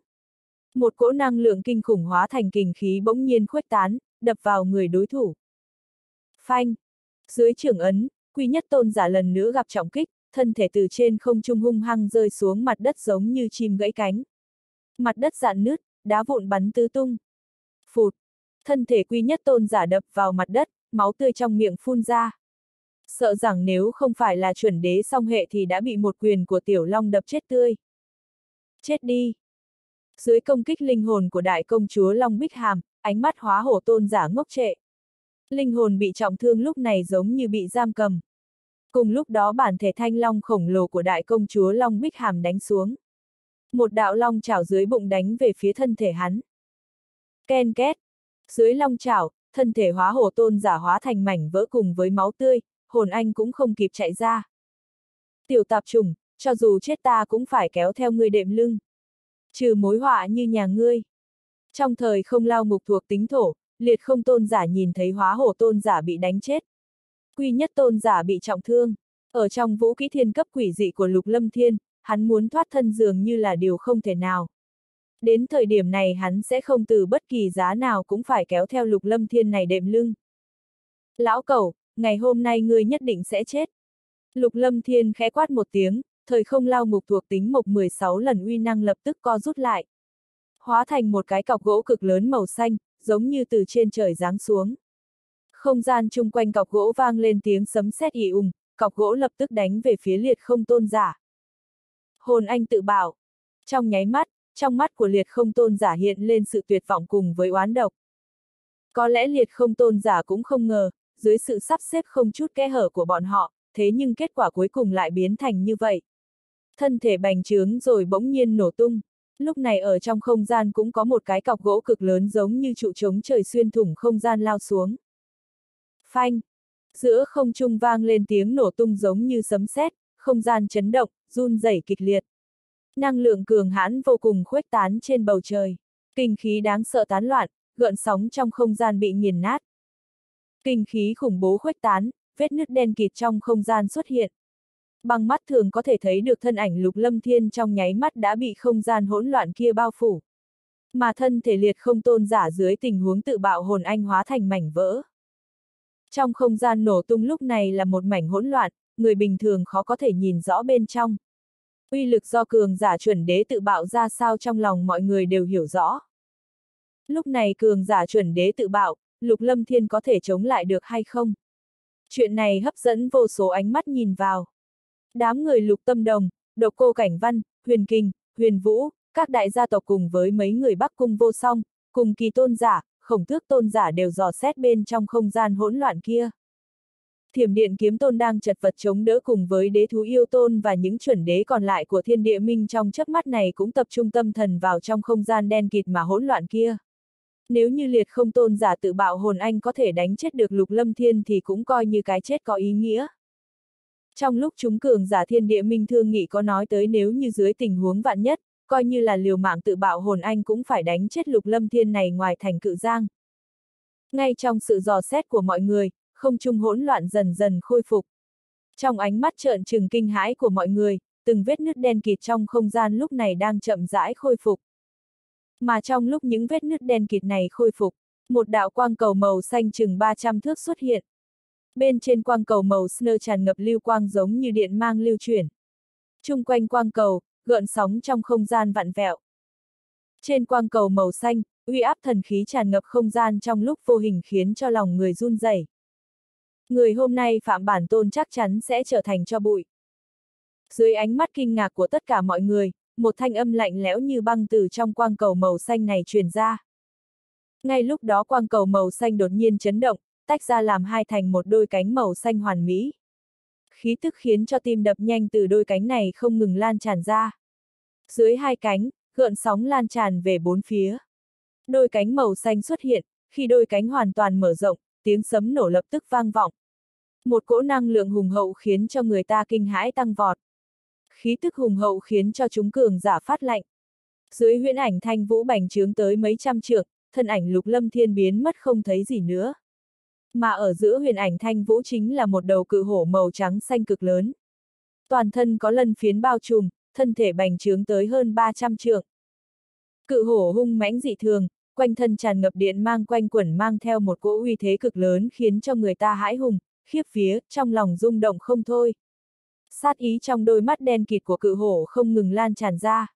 Một cỗ năng lượng kinh khủng hóa thành kình khí bỗng nhiên khuếch tán, đập vào người đối thủ. Phanh! Dưới trường ấn, quy nhất tôn giả lần nữa gặp trọng kích, thân thể từ trên không trung hung hăng rơi xuống mặt đất giống như chim gãy cánh. Mặt đất dạn nứt, đá vụn bắn tứ tung. Phụt! Thân thể quy nhất tôn giả đập vào mặt đất, máu tươi trong miệng phun ra. Sợ rằng nếu không phải là chuẩn đế song hệ thì đã bị một quyền của tiểu long đập chết tươi. Chết đi! Dưới công kích linh hồn của đại công chúa Long Bích Hàm, ánh mắt hóa hổ tôn giả ngốc trệ. Linh hồn bị trọng thương lúc này giống như bị giam cầm. Cùng lúc đó bản thể thanh long khổng lồ của đại công chúa Long Bích Hàm đánh xuống. Một đạo long chảo dưới bụng đánh về phía thân thể hắn. Ken két. Dưới long chảo, thân thể hóa hồ tôn giả hóa thành mảnh vỡ cùng với máu tươi, hồn anh cũng không kịp chạy ra. Tiểu tạp trùng, cho dù chết ta cũng phải kéo theo người đệm lưng. Trừ mối họa như nhà ngươi. Trong thời không lao ngục thuộc tính thổ, liệt không tôn giả nhìn thấy hóa hổ tôn giả bị đánh chết. Quy nhất tôn giả bị trọng thương. Ở trong vũ kỹ thiên cấp quỷ dị của lục lâm thiên, hắn muốn thoát thân dường như là điều không thể nào. Đến thời điểm này hắn sẽ không từ bất kỳ giá nào cũng phải kéo theo lục lâm thiên này đệm lưng. Lão cẩu, ngày hôm nay ngươi nhất định sẽ chết. Lục lâm thiên khẽ quát một tiếng, thời không lao ngục thuộc tính mộc 16 lần uy năng lập tức co rút lại. Hóa thành một cái cọc gỗ cực lớn màu xanh, giống như từ trên trời giáng xuống. Không gian chung quanh cọc gỗ vang lên tiếng sấm sét ì ùng, cọc gỗ lập tức đánh về phía liệt không tôn giả. Hồn anh tự bảo. Trong nháy mắt, trong mắt của liệt không tôn giả hiện lên sự tuyệt vọng cùng với oán độc. Có lẽ liệt không tôn giả cũng không ngờ, dưới sự sắp xếp không chút kẽ hở của bọn họ, thế nhưng kết quả cuối cùng lại biến thành như vậy. Thân thể bành trướng rồi bỗng nhiên nổ tung. Lúc này ở trong không gian cũng có một cái cọc gỗ cực lớn giống như trụ trống trời xuyên thủng không gian lao xuống. Phanh! Giữa không trung vang lên tiếng nổ tung giống như sấm sét, không gian chấn động, run rẩy kịch liệt. Năng lượng cường hãn vô cùng khuếch tán trên bầu trời. Kinh khí đáng sợ tán loạn, gợn sóng trong không gian bị nghiền nát. Kinh khí khủng bố khuếch tán, vết nứt đen kịt trong không gian xuất hiện. Bằng mắt thường có thể thấy được thân ảnh lục lâm thiên trong nháy mắt đã bị không gian hỗn loạn kia bao phủ. Mà thân thể liệt không tôn giả dưới tình huống tự bạo hồn anh hóa thành mảnh vỡ. Trong không gian nổ tung lúc này là một mảnh hỗn loạn, người bình thường khó có thể nhìn rõ bên trong. Uy lực do cường giả chuẩn đế tự bạo ra sao trong lòng mọi người đều hiểu rõ. Lúc này cường giả chuẩn đế tự bạo, lục lâm thiên có thể chống lại được hay không? Chuyện này hấp dẫn vô số ánh mắt nhìn vào. Đám người lục tâm đồng, độc cô cảnh văn, huyền kinh, huyền vũ, các đại gia tộc cùng với mấy người bắc cung vô song, cùng kỳ tôn giả, khổng tước tôn giả đều dò xét bên trong không gian hỗn loạn kia. Thiểm điện kiếm tôn đang chật vật chống đỡ cùng với đế thú yêu tôn và những chuẩn đế còn lại của thiên địa minh trong chớp mắt này cũng tập trung tâm thần vào trong không gian đen kịt mà hỗn loạn kia. Nếu như liệt không tôn giả tự bạo hồn anh có thể đánh chết được lục lâm thiên thì cũng coi như cái chết có ý nghĩa. Trong lúc chúng cường giả thiên địa minh thương nghị có nói tới nếu như dưới tình huống vạn nhất, coi như là liều mạng tự bạo hồn anh cũng phải đánh chết lục lâm thiên này ngoài thành cự giang. Ngay trong sự dò xét của mọi người, không trung hỗn loạn dần dần khôi phục. Trong ánh mắt trợn trừng kinh hãi của mọi người, từng vết nứt đen kịt trong không gian lúc này đang chậm rãi khôi phục. Mà trong lúc những vết nứt đen kịt này khôi phục, một đạo quang cầu màu xanh chừng 300 thước xuất hiện. Bên trên quang cầu màu snơ tràn ngập lưu quang giống như điện mang lưu chuyển. Trung quanh quang cầu, gợn sóng trong không gian vặn vẹo. Trên quang cầu màu xanh, uy áp thần khí tràn ngập không gian trong lúc vô hình khiến cho lòng người run rẩy. Người hôm nay phạm bản tôn chắc chắn sẽ trở thành cho bụi. Dưới ánh mắt kinh ngạc của tất cả mọi người, một thanh âm lạnh lẽo như băng từ trong quang cầu màu xanh này truyền ra. Ngay lúc đó quang cầu màu xanh đột nhiên chấn động, tách ra làm hai thành một đôi cánh màu xanh hoàn mỹ. Khí tức khiến cho tim đập nhanh từ đôi cánh này không ngừng lan tràn ra. Dưới hai cánh, gợn sóng lan tràn về bốn phía. Đôi cánh màu xanh xuất hiện, khi đôi cánh hoàn toàn mở rộng, tiếng sấm nổ lập tức vang vọng. Một cỗ năng lượng hùng hậu khiến cho người ta kinh hãi tăng vọt. Khí tức hùng hậu khiến cho chúng cường giả phát lạnh. Dưới huyễn ảnh thanh vũ bành trướng tới mấy trăm trượng, thân ảnh lục lâm thiên biến mất không thấy gì nữa. Mà ở giữa huyền ảnh thanh vũ chính là một đầu cự hổ màu trắng xanh cực lớn. Toàn thân có lân phiến bao trùm, thân thể bành trướng tới hơn 300 trượng. Cự hổ hung mãnh dị thường, quanh thân tràn ngập điện mang quanh quẩn mang theo một cỗ uy thế cực lớn khiến cho người ta hãi hùng, khiếp phía, trong lòng rung động không thôi. Sát ý trong đôi mắt đen kịt của cự hổ không ngừng lan tràn ra.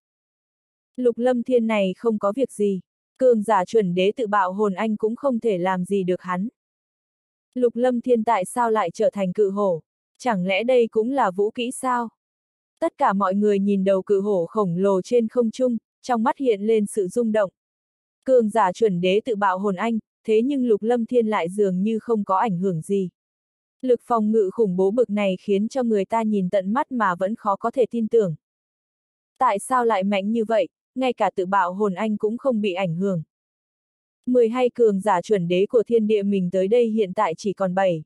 Lục lâm thiên này không có việc gì, cường giả chuẩn đế tự bạo hồn anh cũng không thể làm gì được hắn. Lục lâm thiên tại sao lại trở thành cự hổ? Chẳng lẽ đây cũng là vũ kỹ sao? Tất cả mọi người nhìn đầu cự hổ khổng lồ trên không trung, trong mắt hiện lên sự rung động. Cường giả chuẩn đế tự bạo hồn anh, thế nhưng lục lâm thiên lại dường như không có ảnh hưởng gì. Lực phòng ngự khủng bố bực này khiến cho người ta nhìn tận mắt mà vẫn khó có thể tin tưởng. Tại sao lại mạnh như vậy, ngay cả tự bạo hồn anh cũng không bị ảnh hưởng. 12 cường giả chuẩn đế của thiên địa mình tới đây hiện tại chỉ còn 7.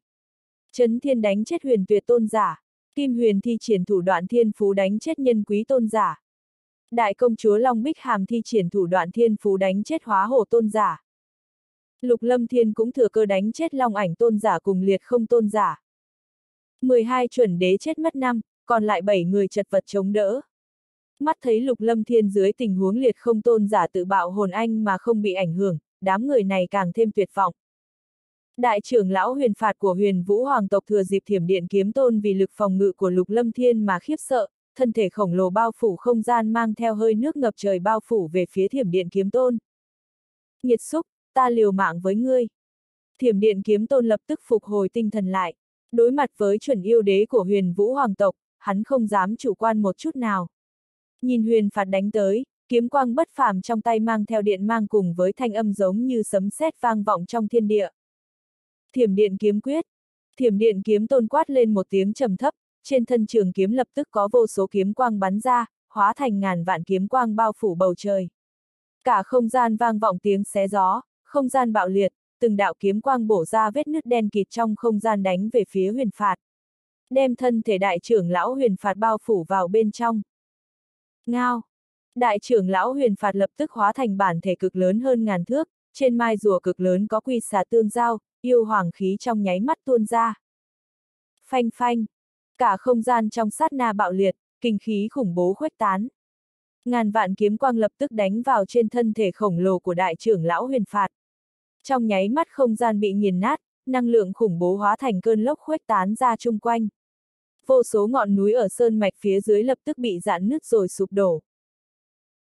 Chấn thiên đánh chết huyền tuyệt tôn giả, kim huyền thi triển thủ đoạn thiên phú đánh chết nhân quý tôn giả. Đại công chúa Long Bích Hàm thi triển thủ đoạn thiên phú đánh chết hóa hổ tôn giả. Lục Lâm Thiên cũng thừa cơ đánh chết Long ảnh tôn giả cùng liệt không tôn giả. 12 chuẩn đế chết mất năm, còn lại 7 người chật vật chống đỡ. Mắt thấy Lục Lâm Thiên dưới tình huống liệt không tôn giả tự bạo hồn anh mà không bị ảnh hưởng, đám người này càng thêm tuyệt vọng. Đại trưởng lão huyền phạt của huyền vũ hoàng tộc thừa dịp thiểm điện kiếm tôn vì lực phòng ngự của lục lâm thiên mà khiếp sợ, thân thể khổng lồ bao phủ không gian mang theo hơi nước ngập trời bao phủ về phía thiểm điện kiếm tôn. Nhiệt xúc, ta liều mạng với ngươi. Thiểm điện kiếm tôn lập tức phục hồi tinh thần lại. Đối mặt với chuẩn yêu đế của huyền vũ hoàng tộc, hắn không dám chủ quan một chút nào. Nhìn huyền phạt đánh tới, kiếm quang bất phàm trong tay mang theo điện mang cùng với thanh âm giống như sấm sét vang vọng trong thiên địa. Thiểm điện kiếm quyết. Thiểm điện kiếm tôn quát lên một tiếng trầm thấp, trên thân trường kiếm lập tức có vô số kiếm quang bắn ra, hóa thành ngàn vạn kiếm quang bao phủ bầu trời. Cả không gian vang vọng tiếng xé gió, không gian bạo liệt, từng đạo kiếm quang bổ ra vết nứt đen kịt trong không gian đánh về phía huyền phạt. Đem thân thể đại trưởng lão huyền phạt bao phủ vào bên trong. Ngao! Đại trưởng lão huyền phạt lập tức hóa thành bản thể cực lớn hơn ngàn thước, trên mai rùa cực lớn có quy xà tương giao, yêu hoàng khí trong nháy mắt tuôn ra. Phanh phanh! Cả không gian trong sát na bạo liệt, kinh khí khủng bố khuếch tán. Ngàn vạn kiếm quang lập tức đánh vào trên thân thể khổng lồ của đại trưởng lão huyền phạt. Trong nháy mắt không gian bị nghiền nát, năng lượng khủng bố hóa thành cơn lốc khuếch tán ra chung quanh. Vô số ngọn núi ở sơn mạch phía dưới lập tức bị giãn nứt rồi sụp đổ.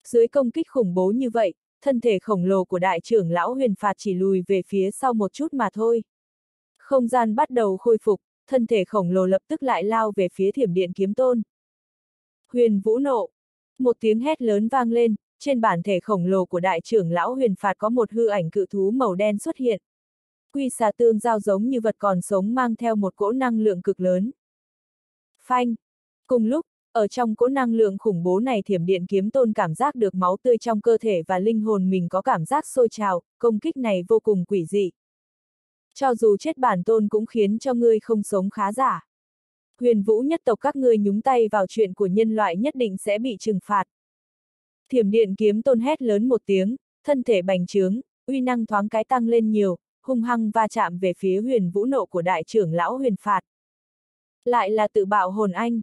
Dưới công kích khủng bố như vậy, thân thể khổng lồ của đại trưởng lão huyền phạt chỉ lùi về phía sau một chút mà thôi. Không gian bắt đầu khôi phục, thân thể khổng lồ lập tức lại lao về phía thiểm điện kiếm tôn. Huyền vũ nộ. Một tiếng hét lớn vang lên, trên bản thể khổng lồ của đại trưởng lão huyền phạt có một hư ảnh cự thú màu đen xuất hiện. Quy xà tương giao giống như vật còn sống mang theo một cỗ năng lượng cực lớn. Phanh! Cùng lúc, ở trong cỗ năng lượng khủng bố này thiểm điện kiếm tôn cảm giác được máu tươi trong cơ thể và linh hồn mình có cảm giác sôi trào, công kích này vô cùng quỷ dị. Cho dù chết bản tôn cũng khiến cho ngươi không sống khá giả. Huyền vũ nhất tộc các ngươi nhúng tay vào chuyện của nhân loại nhất định sẽ bị trừng phạt. Thiểm điện kiếm tôn hét lớn một tiếng, thân thể bành trướng, uy năng thoáng cái tăng lên nhiều, hung hăng va chạm về phía huyền vũ nộ của đại trưởng lão huyền phạt. Lại là tự bạo hồn anh.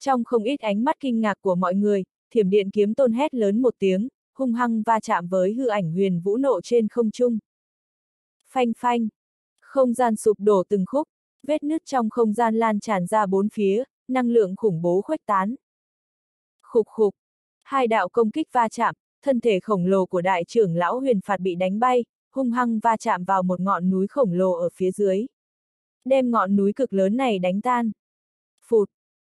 Trong không ít ánh mắt kinh ngạc của mọi người, thiểm điện kiếm tôn hét lớn một tiếng, hung hăng va chạm với hư ảnh huyền vũ nộ trên không trung. Phanh phanh. Không gian sụp đổ từng khúc, vết nứt trong không gian lan tràn ra bốn phía, năng lượng khủng bố khuếch tán. Khục khục. Hai đạo công kích va chạm, thân thể khổng lồ của đại trưởng lão huyền phạt bị đánh bay, hung hăng va chạm vào một ngọn núi khổng lồ ở phía dưới. Đem ngọn núi cực lớn này đánh tan. Phụt.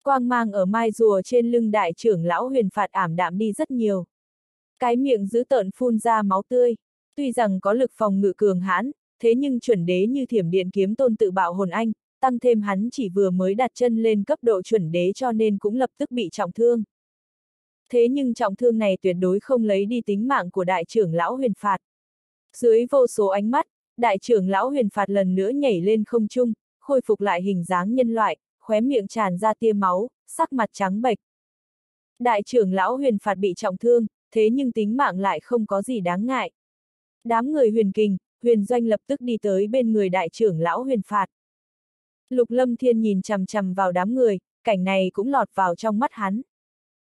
Quang mang ở mai rùa trên lưng đại trưởng lão huyền phạt ảm đạm đi rất nhiều. Cái miệng giữ tợn phun ra máu tươi. Tuy rằng có lực phòng ngự cường hãn, thế nhưng chuẩn đế như thiểm điện kiếm tôn tự bạo hồn anh, tăng thêm hắn chỉ vừa mới đặt chân lên cấp độ chuẩn đế cho nên cũng lập tức bị trọng thương. Thế nhưng trọng thương này tuyệt đối không lấy đi tính mạng của đại trưởng lão huyền phạt. Dưới vô số ánh mắt, đại trưởng lão huyền phạt lần nữa nhảy lên không trung, khôi phục lại hình dáng nhân loại, khóe miệng tràn ra tia máu, sắc mặt trắng bệch. Đại trưởng lão huyền phạt bị trọng thương, thế nhưng tính mạng lại không có gì đáng ngại. Đám người huyền kình, huyền doanh lập tức đi tới bên người đại trưởng lão huyền phạt. Lục lâm thiên nhìn chằm chằm vào đám người, cảnh này cũng lọt vào trong mắt hắn.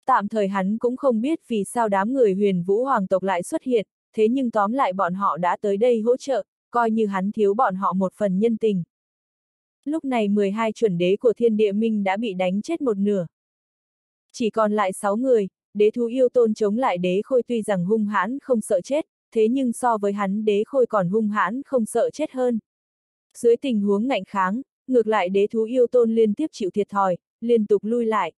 Tạm thời hắn cũng không biết vì sao đám người huyền vũ hoàng tộc lại xuất hiện, thế nhưng tóm lại bọn họ đã tới đây hỗ trợ, coi như hắn thiếu bọn họ một phần nhân tình. Lúc này 12 chuẩn đế của thiên địa minh đã bị đánh chết một nửa. Chỉ còn lại 6 người, đế thú yêu tôn chống lại đế khôi tuy rằng hung hãn không sợ chết, thế nhưng so với hắn đế khôi còn hung hãn không sợ chết hơn. Dưới tình huống ngạnh kháng, ngược lại đế thú yêu tôn liên tiếp chịu thiệt thòi, liên tục lui lại.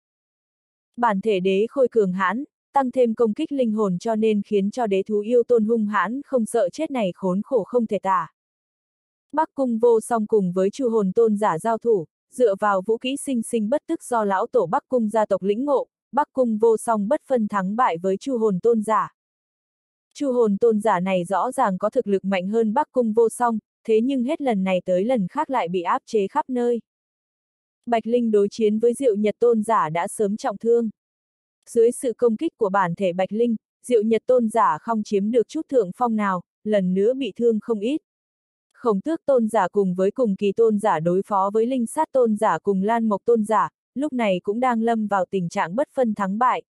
Bản thể đế khôi cường hãn, tăng thêm công kích linh hồn cho nên khiến cho đế thú yêu tôn hung hãn không sợ chết này khốn khổ không thể tả. Bắc cung vô song cùng với chu hồn tôn giả giao thủ, dựa vào vũ kỹ sinh sinh bất tức do lão tổ Bắc cung gia tộc lĩnh ngộ, Bắc cung vô song bất phân thắng bại với chu hồn tôn giả. Chu hồn tôn giả này rõ ràng có thực lực mạnh hơn Bắc cung vô song, thế nhưng hết lần này tới lần khác lại bị áp chế khắp nơi. Bạch Linh đối chiến với Diệu Nhật tôn giả đã sớm trọng thương. Dưới sự công kích của bản thể Bạch Linh, Diệu Nhật tôn giả không chiếm được chút thượng phong nào, lần nữa bị thương không ít. Khổng tước tôn giả cùng với cùng kỳ tôn giả đối phó với linh sát tôn giả cùng lan mộc tôn giả, lúc này cũng đang lâm vào tình trạng bất phân thắng bại.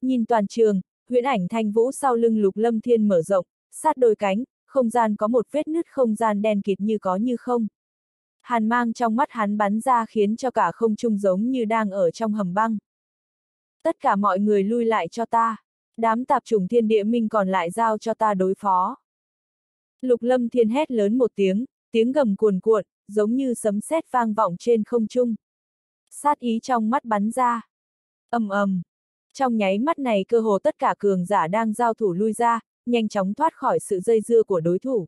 Nhìn toàn trường, huyễn ảnh thanh vũ sau lưng lục lâm thiên mở rộng, sát đôi cánh, không gian có một vết nứt không gian đen kịt như có như không. Hàn mang trong mắt hắn bắn ra khiến cho cả không trung giống như đang ở trong hầm băng. Tất cả mọi người lui lại cho ta. Đám tạp chủng thiên địa minh còn lại giao cho ta đối phó. Lục lâm thiên hét lớn một tiếng, tiếng gầm cuồn cuộn, giống như sấm sét vang vọng trên không trung. Sát ý trong mắt bắn ra. ầm ầm. Trong nháy mắt này cơ hồ tất cả cường giả đang giao thủ lui ra, nhanh chóng thoát khỏi sự dây dưa của đối thủ.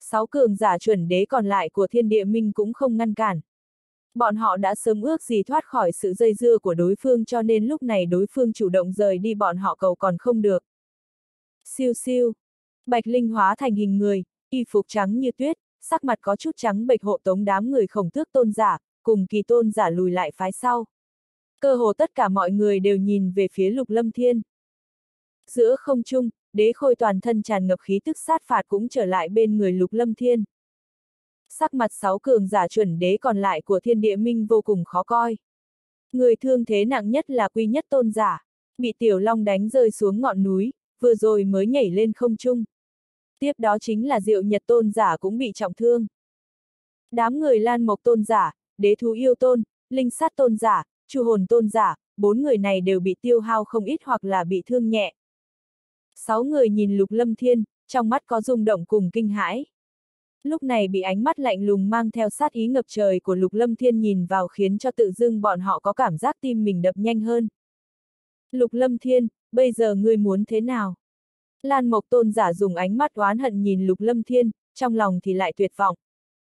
Sáu cường giả chuẩn đế còn lại của thiên địa minh cũng không ngăn cản. Bọn họ đã sớm ước gì thoát khỏi sự dây dưa của đối phương cho nên lúc này đối phương chủ động rời đi bọn họ cầu còn không được. Siêu siêu. Bạch Linh hóa thành hình người, y phục trắng như tuyết, sắc mặt có chút trắng bệch hộ tống đám người khổng tước tôn giả, cùng kỳ tôn giả lùi lại phái sau. Cơ hồ tất cả mọi người đều nhìn về phía lục lâm thiên. Giữa không trung, đế khôi toàn thân tràn ngập khí tức sát phạt cũng trở lại bên người lục lâm thiên. Sắc mặt sáu cường giả chuẩn đế còn lại của thiên địa minh vô cùng khó coi. Người thương thế nặng nhất là quy nhất tôn giả, bị tiểu long đánh rơi xuống ngọn núi, vừa rồi mới nhảy lên không trung. Tiếp đó chính là diệu nhật tôn giả cũng bị trọng thương. Đám người lan mộc tôn giả, đế thú yêu tôn, linh sát tôn giả, chu hồn tôn giả, bốn người này đều bị tiêu hao không ít hoặc là bị thương nhẹ. Sáu người nhìn lục lâm thiên, trong mắt có rung động cùng kinh hãi. Lúc này bị ánh mắt lạnh lùng mang theo sát ý ngập trời của lục lâm thiên nhìn vào khiến cho tự dưng bọn họ có cảm giác tim mình đập nhanh hơn. Lục lâm thiên, bây giờ ngươi muốn thế nào? Lan Mộc Tôn giả dùng ánh mắt oán hận nhìn lục lâm thiên, trong lòng thì lại tuyệt vọng.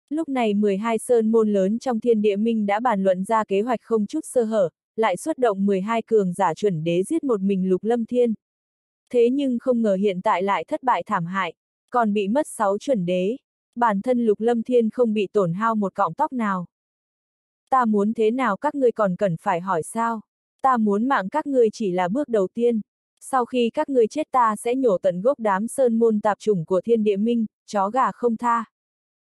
Lúc này 12 sơn môn lớn trong thiên địa minh đã bàn luận ra kế hoạch không chút sơ hở, lại xuất động 12 cường giả chuẩn đế giết một mình lục lâm thiên. Thế nhưng không ngờ hiện tại lại thất bại thảm hại, còn bị mất 6 chuẩn đế. Bản thân lục lâm thiên không bị tổn hao một cọng tóc nào. Ta muốn thế nào các ngươi còn cần phải hỏi sao? Ta muốn mạng các ngươi chỉ là bước đầu tiên. Sau khi các ngươi chết ta sẽ nhổ tận gốc đám sơn môn tạp chủng của thiên địa minh, chó gà không tha.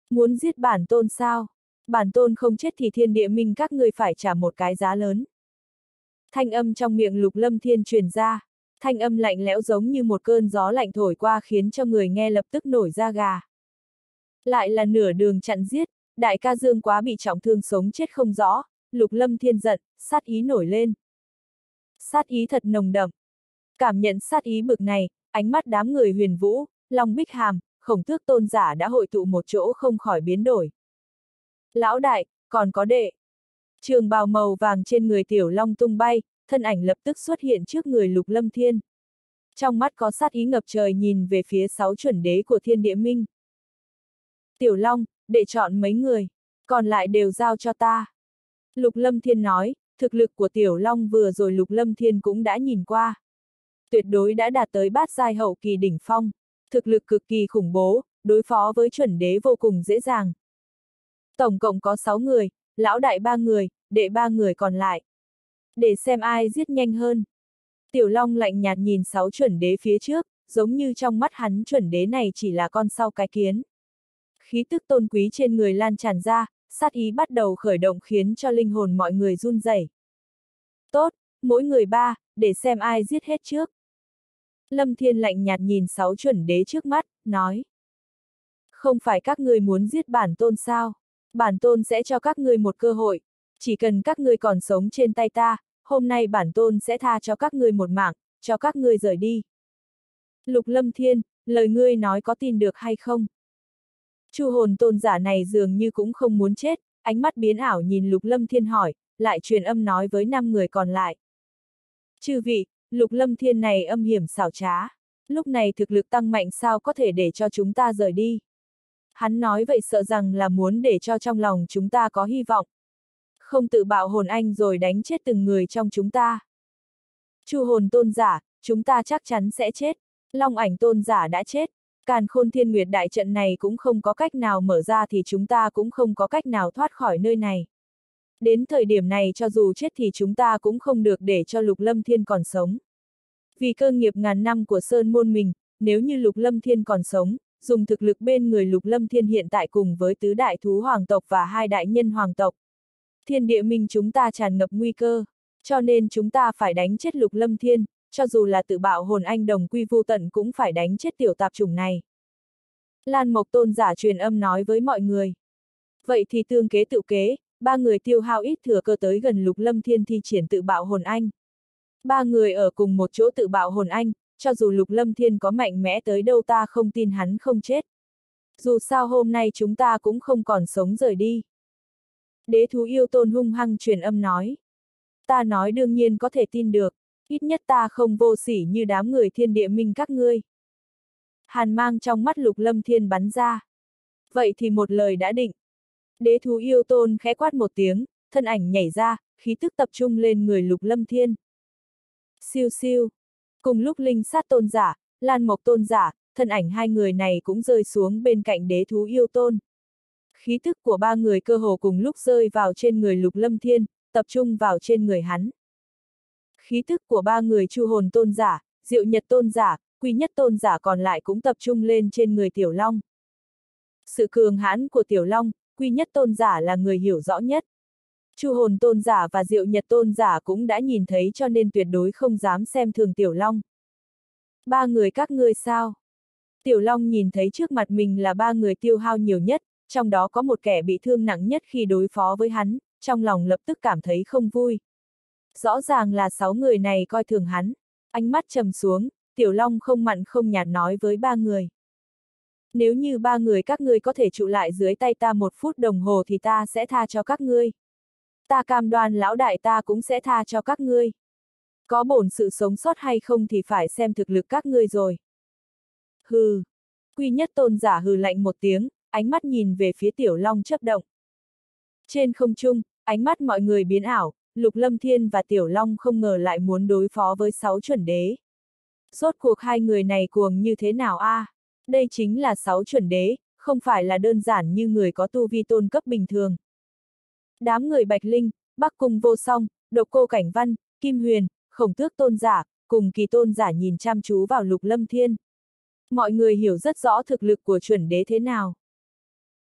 Muốn giết bản tôn sao? Bản tôn không chết thì thiên địa minh các ngươi phải trả một cái giá lớn. Thanh âm trong miệng lục lâm thiên truyền ra, thanh âm lạnh lẽo giống như một cơn gió lạnh thổi qua khiến cho người nghe lập tức nổi da gà. Lại là nửa đường chặn giết, đại ca dương quá bị trọng thương sống chết không rõ, lục lâm thiên giận, sát ý nổi lên. Sát ý thật nồng đậm. Cảm nhận sát ý bực này, ánh mắt đám người huyền vũ, long bích hàm, khổng tước tôn giả đã hội tụ một chỗ không khỏi biến đổi. Lão đại, còn có đệ. Trường bào màu vàng trên người tiểu long tung bay, thân ảnh lập tức xuất hiện trước người lục lâm thiên. Trong mắt có sát ý ngập trời nhìn về phía sáu chuẩn đế của thiên địa minh. Tiểu long, đệ chọn mấy người, còn lại đều giao cho ta. Lục lâm thiên nói, thực lực của tiểu long vừa rồi lục lâm thiên cũng đã nhìn qua. Tuyệt đối đã đạt tới bát giai hậu kỳ đỉnh phong thực lực cực kỳ khủng bố, đối phó với chuẩn đế vô cùng dễ dàng. Tổng cộng có 6 người, lão đại ba người, đệ ba người còn lại. Để xem ai giết nhanh hơn. Tiểu Long lạnh nhạt nhìn sáu chuẩn đế phía trước, giống như trong mắt hắn chuẩn đế này chỉ là con sau cái kiến. Khí tức tôn quý trên người lan tràn ra, sát ý bắt đầu khởi động khiến cho linh hồn mọi người run rẩy. Tốt, mỗi người ba, để xem ai giết hết trước. Lâm Thiên lạnh nhạt nhìn sáu chuẩn đế trước mắt, nói. Không phải các người muốn giết bản tôn sao? Bản tôn sẽ cho các người một cơ hội. Chỉ cần các người còn sống trên tay ta, hôm nay bản tôn sẽ tha cho các người một mạng, cho các người rời đi. Lục Lâm Thiên, lời ngươi nói có tin được hay không? Chu hồn tôn giả này dường như cũng không muốn chết, ánh mắt biến ảo nhìn Lục Lâm Thiên hỏi, lại truyền âm nói với năm người còn lại. Chư vị, Lục lâm thiên này âm hiểm xảo trá. Lúc này thực lực tăng mạnh sao có thể để cho chúng ta rời đi. Hắn nói vậy sợ rằng là muốn để cho trong lòng chúng ta có hy vọng. Không tự bạo hồn anh rồi đánh chết từng người trong chúng ta. Chu hồn tôn giả, chúng ta chắc chắn sẽ chết. Long ảnh tôn giả đã chết. Càn khôn thiên nguyệt đại trận này cũng không có cách nào mở ra thì chúng ta cũng không có cách nào thoát khỏi nơi này. Đến thời điểm này cho dù chết thì chúng ta cũng không được để cho lục lâm thiên còn sống. Vì cơ nghiệp ngàn năm của Sơn Môn mình, nếu như lục lâm thiên còn sống, dùng thực lực bên người lục lâm thiên hiện tại cùng với tứ đại thú hoàng tộc và hai đại nhân hoàng tộc. Thiên địa minh chúng ta tràn ngập nguy cơ, cho nên chúng ta phải đánh chết lục lâm thiên, cho dù là tự bạo hồn anh đồng quy vô tận cũng phải đánh chết tiểu tạp chủng này. Lan Mộc Tôn giả truyền âm nói với mọi người. Vậy thì tương kế tự kế, ba người tiêu hao ít thừa cơ tới gần lục lâm thiên thi triển tự bạo hồn anh. Ba người ở cùng một chỗ tự bạo hồn anh, cho dù lục lâm thiên có mạnh mẽ tới đâu ta không tin hắn không chết. Dù sao hôm nay chúng ta cũng không còn sống rời đi. Đế thú yêu tôn hung hăng truyền âm nói. Ta nói đương nhiên có thể tin được, ít nhất ta không vô sỉ như đám người thiên địa minh các ngươi. Hàn mang trong mắt lục lâm thiên bắn ra. Vậy thì một lời đã định. Đế thú yêu tôn khẽ quát một tiếng, thân ảnh nhảy ra, khí tức tập trung lên người lục lâm thiên. Siêu siêu. Cùng lúc linh sát tôn giả, lan mộc tôn giả, thân ảnh hai người này cũng rơi xuống bên cạnh đế thú yêu tôn. Khí tức của ba người cơ hồ cùng lúc rơi vào trên người lục lâm thiên, tập trung vào trên người hắn. Khí tức của ba người chu hồn tôn giả, diệu nhật tôn giả, quy nhất tôn giả còn lại cũng tập trung lên trên người tiểu long. Sự cường hãn của tiểu long, quy nhất tôn giả là người hiểu rõ nhất. Chu hồn tôn giả và diệu nhật tôn giả cũng đã nhìn thấy cho nên tuyệt đối không dám xem thường tiểu long. Ba người các ngươi sao? Tiểu long nhìn thấy trước mặt mình là ba người tiêu hao nhiều nhất, trong đó có một kẻ bị thương nặng nhất khi đối phó với hắn, trong lòng lập tức cảm thấy không vui. Rõ ràng là sáu người này coi thường hắn, ánh mắt trầm xuống, tiểu long không mặn không nhạt nói với ba người. Nếu như ba người các ngươi có thể trụ lại dưới tay ta một phút đồng hồ thì ta sẽ tha cho các ngươi. Ta cam đoan lão đại ta cũng sẽ tha cho các ngươi. Có bổn sự sống sót hay không thì phải xem thực lực các ngươi rồi. Hừ. Quy nhất tôn giả hừ lạnh một tiếng, ánh mắt nhìn về phía tiểu long chấp động. Trên không trung, ánh mắt mọi người biến ảo, Lục Lâm Thiên và Tiểu Long không ngờ lại muốn đối phó với sáu chuẩn đế. Rốt cuộc hai người này cuồng như thế nào a? À? Đây chính là sáu chuẩn đế, không phải là đơn giản như người có tu vi tôn cấp bình thường. Đám người Bạch Linh, Bắc Cung Vô Song, Độc Cô Cảnh Văn, Kim Huyền, Khổng Tước Tôn Giả, cùng kỳ tôn giả nhìn chăm chú vào Lục Lâm Thiên. Mọi người hiểu rất rõ thực lực của chuẩn đế thế nào.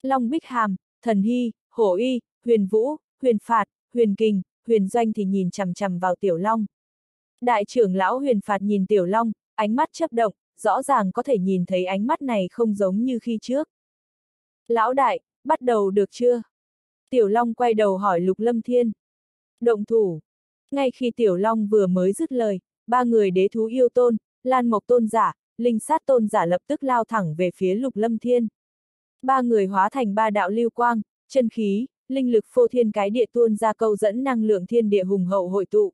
Long Bích Hàm, Thần Hy, Hổ Y, Huyền Vũ, Huyền Phạt, Huyền Kình, Huyền Doanh thì nhìn chằm chằm vào Tiểu Long. Đại trưởng lão Huyền Phạt nhìn Tiểu Long, ánh mắt chấp động, rõ ràng có thể nhìn thấy ánh mắt này không giống như khi trước. Lão đại, bắt đầu được chưa? Tiểu Long quay đầu hỏi Lục Lâm Thiên. Động thủ. Ngay khi Tiểu Long vừa mới dứt lời, ba người đế thú yêu tôn, Lan Mộc tôn giả, Linh sát tôn giả lập tức lao thẳng về phía Lục Lâm Thiên. Ba người hóa thành ba đạo lưu quang, chân khí, linh lực phô thiên cái địa tuôn ra câu dẫn năng lượng thiên địa hùng hậu hội tụ.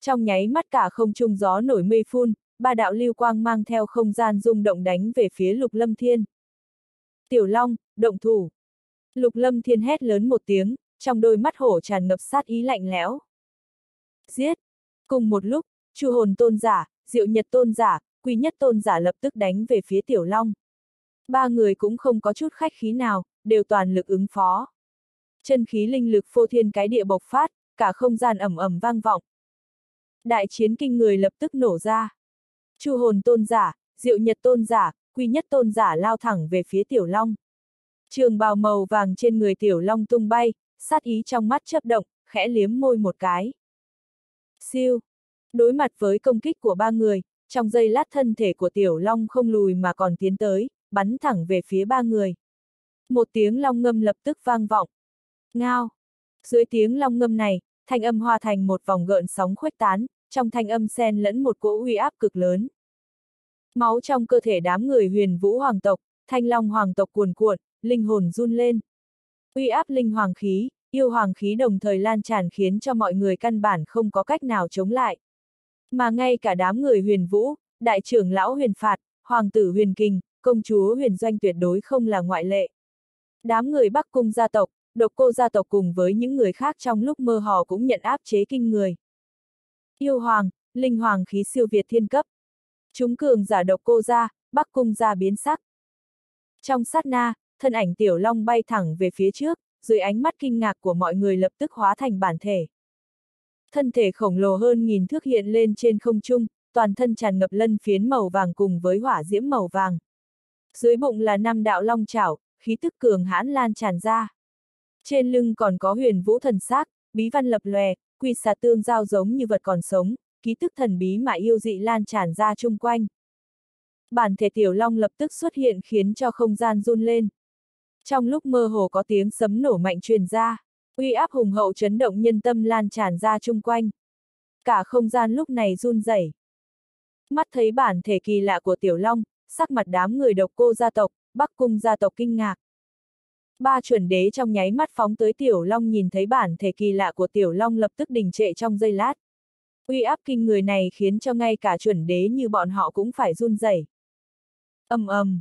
Trong nháy mắt cả không trung gió nổi mây phun, ba đạo lưu quang mang theo không gian rung động đánh về phía lục lâm thiên. Tiểu Long, động thủ. Lục lâm thiên hét lớn một tiếng, trong đôi mắt hổ tràn ngập sát ý lạnh lẽo. Giết! Cùng một lúc, chu hồn tôn giả, diệu nhật tôn giả, quy nhất tôn giả lập tức đánh về phía Tiểu Long. Ba người cũng không có chút khách khí nào, đều toàn lực ứng phó. Chân khí linh lực phô thiên cái địa bộc phát, cả không gian ẩm ẩm vang vọng. Đại chiến kinh người lập tức nổ ra. Chu hồn tôn giả, diệu nhật tôn giả, quy nhất tôn giả lao thẳng về phía tiểu long. Trường bào màu vàng trên người tiểu long tung bay, sát ý trong mắt chấp động, khẽ liếm môi một cái. Siêu. Đối mặt với công kích của ba người, trong giây lát thân thể của tiểu long không lùi mà còn tiến tới, bắn thẳng về phía ba người. Một tiếng long ngâm lập tức vang vọng. Ngao! Dưới tiếng long ngâm này, thanh âm hòa thành một vòng gợn sóng khuếch tán, trong thanh âm xen lẫn một cỗ uy áp cực lớn. Máu trong cơ thể đám người huyền vũ hoàng tộc, thanh long hoàng tộc cuồn cuộn, linh hồn run lên. Uy áp linh hoàng khí, yêu hoàng khí đồng thời lan tràn khiến cho mọi người căn bản không có cách nào chống lại. Mà ngay cả đám người huyền vũ, đại trưởng lão huyền phạt, hoàng tử huyền kinh, công chúa huyền doanh tuyệt đối không là ngoại lệ. Đám người Bắc Cung gia tộc, độc cô gia tộc cùng với những người khác trong lúc mơ hồ cũng nhận áp chế kinh người. Yêu hoàng, linh hoàng khí siêu việt thiên cấp. Chúng cường giả độc cô ra Bắc Cung ra biến sắc. Trong sát na, thân ảnh tiểu long bay thẳng về phía trước, dưới ánh mắt kinh ngạc của mọi người lập tức hóa thành bản thể. Thân thể khổng lồ hơn nghìn thước hiện lên trên không trung, toàn thân tràn ngập lân phiến màu vàng cùng với hỏa diễm màu vàng. Dưới bụng là năm đạo long chảo, khí tức cường hãn lan tràn ra. Trên lưng còn có huyền vũ thần xác, bí văn lập lòe, quy xà tương giao giống như vật còn sống, ký tức thần bí mà yêu dị lan tràn ra chung quanh. Bản thể tiểu long lập tức xuất hiện khiến cho không gian run lên. Trong lúc mơ hồ có tiếng sấm nổ mạnh truyền ra, uy áp hùng hậu chấn động nhân tâm lan tràn ra chung quanh. Cả không gian lúc này run rẩy. Mắt thấy bản thể kỳ lạ của tiểu long, sắc mặt đám người độc cô gia tộc, bắc cung gia tộc kinh ngạc. Ba chuẩn đế trong nháy mắt phóng tới tiểu long nhìn thấy bản thể kỳ lạ của tiểu long lập tức đình trệ trong giây lát. Uy áp kinh người này khiến cho ngay cả chuẩn đế như bọn họ cũng phải run rẩy. ầm ầm,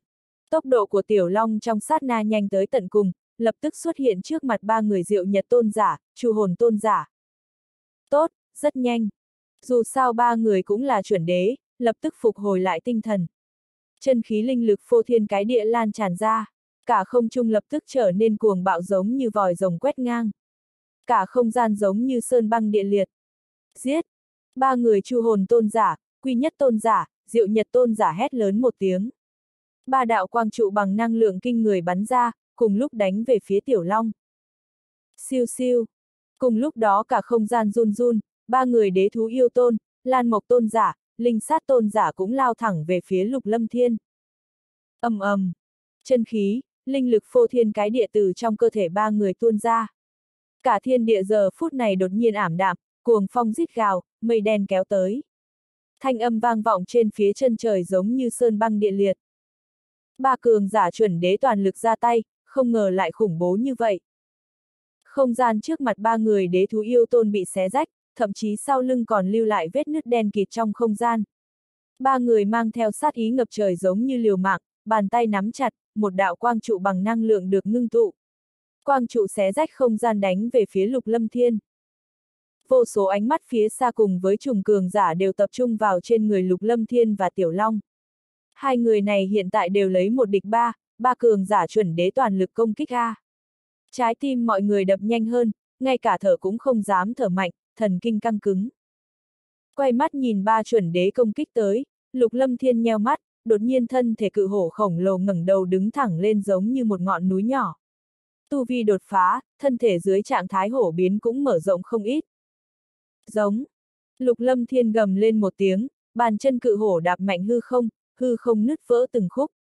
tốc độ của tiểu long trong sát na nhanh tới tận cùng, lập tức xuất hiện trước mặt ba người diệu nhật tôn giả, chu hồn tôn giả. Tốt, rất nhanh. Dù sao ba người cũng là chuẩn đế, lập tức phục hồi lại tinh thần. Chân khí linh lực phô thiên cái địa lan tràn ra, cả không trung lập tức trở nên cuồng bạo giống như vòi rồng quét ngang. Cả không gian giống như sơn băng địa liệt. Giết! Ba người chu hồn tôn giả, quy nhất tôn giả, diệu nhật tôn giả hét lớn một tiếng. Ba đạo quang trụ bằng năng lượng kinh người bắn ra, cùng lúc đánh về phía tiểu long. Siêu siêu! Cùng lúc đó cả không gian run run, ba người đế thú yêu tôn, lan mộc tôn giả, linh sát tôn giả cũng lao thẳng về phía lục lâm thiên. ầm ầm, chân khí, linh lực phô thiên cái địa từ trong cơ thể ba người tuôn ra. Cả thiên địa giờ phút này đột nhiên ảm đạm, cuồng phong rít gào, mây đen kéo tới. Thanh âm vang vọng trên phía chân trời giống như sơn băng địa liệt. Ba cường giả chuẩn đế toàn lực ra tay, không ngờ lại khủng bố như vậy. Không gian trước mặt ba người đế thú yêu tôn bị xé rách, thậm chí sau lưng còn lưu lại vết nứt đen kịt trong không gian. Ba người mang theo sát ý ngập trời giống như liều mạng, bàn tay nắm chặt, một đạo quang trụ bằng năng lượng được ngưng tụ. Quang trụ xé rách không gian đánh về phía lục lâm thiên. Vô số ánh mắt phía xa cùng với trùng cường giả đều tập trung vào trên người lục lâm thiên và tiểu long. Hai người này hiện tại đều lấy một địch ba, ba cường giả chuẩn đế toàn lực công kích A. Trái tim mọi người đập nhanh hơn, ngay cả thở cũng không dám thở mạnh, thần kinh căng cứng. Quay mắt nhìn ba chuẩn đế công kích tới, lục lâm thiên nheo mắt, đột nhiên thân thể cự hổ khổng lồ ngẩng đầu đứng thẳng lên giống như một ngọn núi nhỏ. Tu vi đột phá, thân thể dưới trạng thái hổ biến cũng mở rộng không ít. Giống. Lục lâm thiên gầm lên một tiếng, bàn chân cự hổ đạp mạnh hư không, hư không nứt vỡ từng khúc.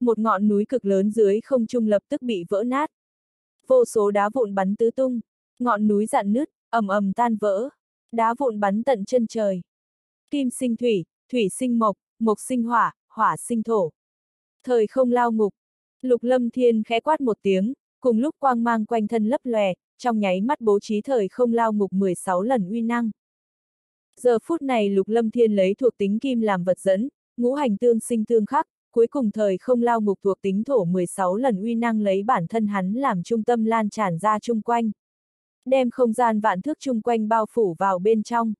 Một ngọn núi cực lớn dưới không trung lập tức bị vỡ nát. Vô số đá vụn bắn tứ tung, ngọn núi dạn nứt, ầm ầm tan vỡ, đá vụn bắn tận chân trời. Kim sinh thủy, thủy sinh mộc, mộc sinh hỏa, hỏa sinh thổ. Thời không lao ngục, lục lâm thiên khẽ quát một tiếng, cùng lúc quang mang quanh thân lấp lòe, trong nháy mắt bố trí thời không lao ngục 16 lần uy năng. Giờ phút này lục lâm thiên lấy thuộc tính kim làm vật dẫn, ngũ hành tương sinh tương khắc, cuối cùng thời không lao ngục thuộc tính thổ 16 lần uy năng lấy bản thân hắn làm trung tâm lan tràn ra chung quanh đem không gian vạn thước chung quanh bao phủ vào bên trong.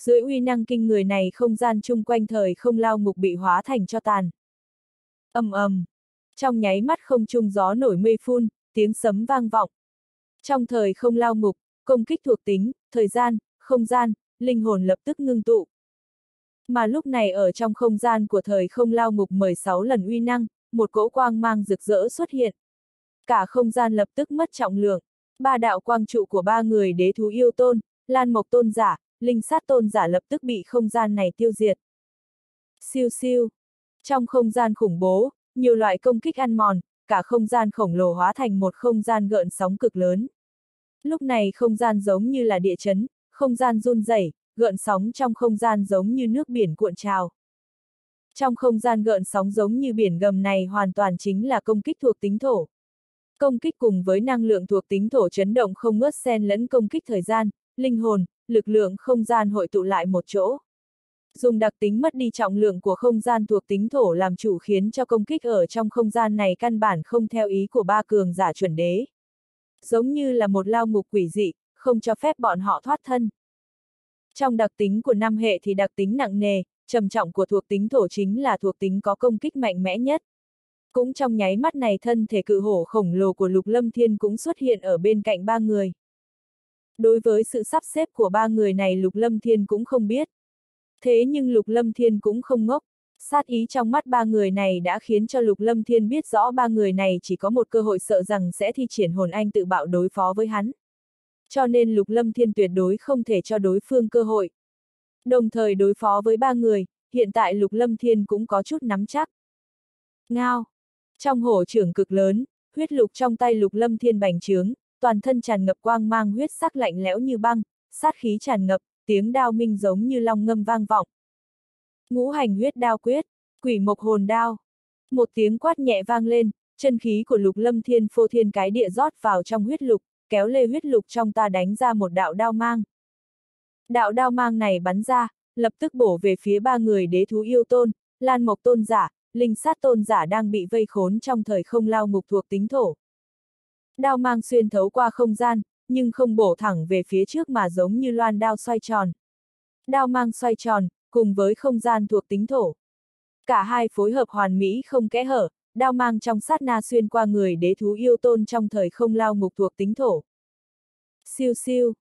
Dưới uy năng kinh người này không gian chung quanh thời không lao ngục bị hóa thành cho tàn. ầm ầm, trong nháy mắt không trung gió nổi mây phun, tiếng sấm vang vọng. Trong thời không lao ngục, công kích thuộc tính, thời gian, không gian, linh hồn lập tức ngưng tụ. Mà lúc này ở trong không gian của thời không lao ngục 16 lần uy năng, một cỗ quang mang rực rỡ xuất hiện. Cả không gian lập tức mất trọng lượng ba đạo quang trụ của ba người đế thú yêu tôn, lan mộc tôn giả, linh sát tôn giả lập tức bị không gian này tiêu diệt. Siêu siêu. Trong không gian khủng bố, nhiều loại công kích ăn mòn, cả không gian khổng lồ hóa thành một không gian gợn sóng cực lớn. Lúc này không gian giống như là địa chấn, không gian run rẩy, gợn sóng trong không gian giống như nước biển cuộn trào. Trong không gian gợn sóng giống như biển gầm này hoàn toàn chính là công kích thuộc tính thổ. Công kích cùng với năng lượng thuộc tính thổ chấn động không ngớt xen lẫn công kích thời gian, linh hồn, lực lượng không gian hội tụ lại một chỗ. Dùng đặc tính mất đi trọng lượng của không gian thuộc tính thổ làm chủ khiến cho công kích ở trong không gian này căn bản không theo ý của ba cường giả chuẩn đế. Giống như là một lao ngục quỷ dị, không cho phép bọn họ thoát thân. Trong đặc tính của năm hệ thì đặc tính nặng nề, trầm trọng của thuộc tính thổ chính là thuộc tính có công kích mạnh mẽ nhất. Cũng trong nháy mắt này thân thể cự hổ khổng lồ của Lục Lâm Thiên cũng xuất hiện ở bên cạnh ba người. Đối với sự sắp xếp của ba người này Lục Lâm Thiên cũng không biết. Thế nhưng Lục Lâm Thiên cũng không ngốc, sát ý trong mắt ba người này đã khiến cho Lục Lâm Thiên biết rõ ba người này chỉ có một cơ hội sợ rằng sẽ thi triển hồn anh tự bạo đối phó với hắn. Cho nên Lục Lâm Thiên tuyệt đối không thể cho đối phương cơ hội. Đồng thời đối phó với ba người, hiện tại Lục Lâm Thiên cũng có chút nắm chắc. Ngao! Trong hổ trưởng cực lớn, huyết lục trong tay Lục Lâm Thiên bành trướng, toàn thân tràn ngập quang mang huyết sắc lạnh lẽo như băng, sát khí tràn ngập, tiếng đao minh giống như long ngâm vang vọng. Ngũ hành huyết đao quyết, quỷ mộc hồn đao. Một tiếng quát nhẹ vang lên, chân khí của lục lâm thiên phô thiên cái địa rót vào trong huyết lục, kéo lê huyết lục trong ta đánh ra một đạo đao mang. Đạo đao mang này bắn ra, lập tức bổ về phía ba người đế thú yêu tôn, lan mộc tôn giả, linh sát tôn giả đang bị vây khốn trong thời không lao ngục thuộc tính thổ. Đao mang xuyên thấu qua không gian, nhưng không bổ thẳng về phía trước mà giống như loan đao xoay tròn. Đao mang xoay tròn, cùng với không gian thuộc tính thổ. Cả hai phối hợp hoàn mỹ không kẽ hở, đao mang trong sát na xuyên qua người đế thú yêu tôn trong thời không lao ngục thuộc tính thổ. Siêu siêu.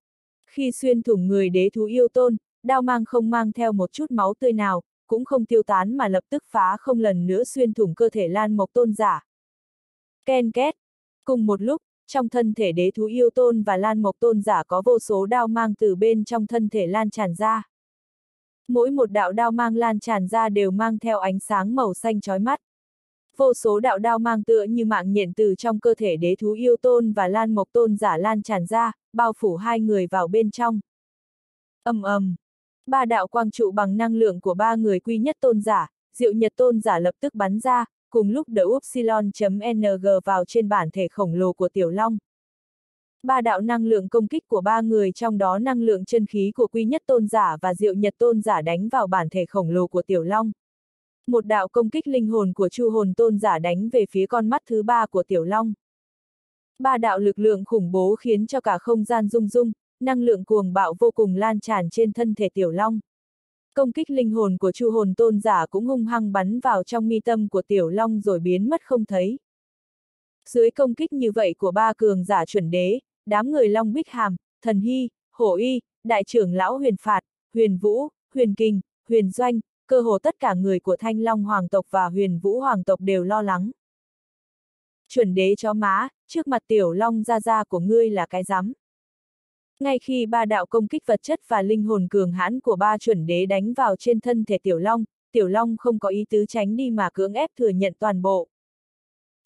Khi xuyên thủng người đế thú yêu tôn, đao mang không mang theo một chút máu tươi nào, cũng không tiêu tán mà lập tức phá không lần nữa xuyên thủng cơ thể lan mộc tôn giả. Ken két. Cùng một lúc, trong thân thể đế thú yêu tôn và lan mộc tôn giả có vô số đao mang từ bên trong thân thể lan tràn ra. Mỗi một đạo đao mang lan tràn ra đều mang theo ánh sáng màu xanh chói mắt. Vô số đạo đao mang tựa như mạng nhện từ trong cơ thể đế thú yêu tôn và lan mộc tôn giả lan tràn ra, bao phủ hai người vào bên trong. ầm ầm, ba đạo quang trụ bằng năng lượng của ba người quy nhất tôn giả, diệu nhật tôn giả lập tức bắn ra, cùng lúc đỡ Upsilon.ng vào trên bản thể khổng lồ của Tiểu Long. Ba đạo năng lượng công kích của ba người trong đó năng lượng chân khí của Quy Nhất Tôn Giả và Diệu Nhật Tôn Giả đánh vào bản thể khổng lồ của Tiểu Long. Một đạo công kích linh hồn của Chu Hồn Tôn Giả đánh về phía con mắt thứ ba của Tiểu Long. Ba đạo lực lượng khủng bố khiến cho cả không gian rung rung, năng lượng cuồng bạo vô cùng lan tràn trên thân thể Tiểu Long. Công kích linh hồn của Chu Hồn Tôn Giả cũng hung hăng bắn vào trong mi tâm của Tiểu Long rồi biến mất không thấy. Dưới công kích như vậy của ba cường giả chuẩn đế, đám người Long Bích Hàm, Thần Hy, Hổ Y, Đại trưởng Lão Huyền Phạt, Huyền Vũ, Huyền Kinh, Huyền Doanh, cơ hồ tất cả người của Thanh Long Hoàng tộc và Huyền Vũ Hoàng tộc đều lo lắng. Chuẩn đế chó má, trước mặt Tiểu Long ra ra của ngươi là cái rắm. Ngay khi ba đạo công kích vật chất và linh hồn cường hãn của ba chuẩn đế đánh vào trên thân thể Tiểu Long, Tiểu Long không có ý tứ tránh đi mà cưỡng ép thừa nhận toàn bộ.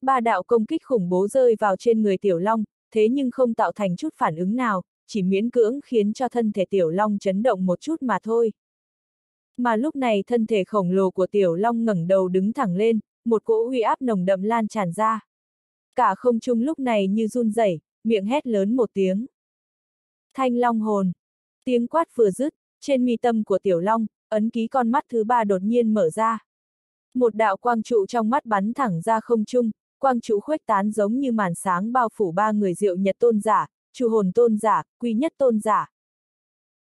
Ba đạo công kích khủng bố rơi vào trên người Tiểu Long, thế nhưng không tạo thành chút phản ứng nào, chỉ miễn cưỡng khiến cho thân thể Tiểu Long chấn động một chút mà thôi. Mà lúc này thân thể khổng lồ của Tiểu Long ngẩng đầu đứng thẳng lên, một cỗ uy áp nồng đậm lan tràn ra. Cả không trung lúc này như run rẩy, miệng hét lớn một tiếng. Thanh Long hồn. Tiếng quát vừa dứt, trên mi tâm của Tiểu Long, ấn ký con mắt thứ ba đột nhiên mở ra. Một đạo quang trụ trong mắt bắn thẳng ra không trung, quang trụ khuếch tán giống như màn sáng bao phủ ba người diệu nhật tôn giả, chu hồn tôn giả, quy nhất tôn giả.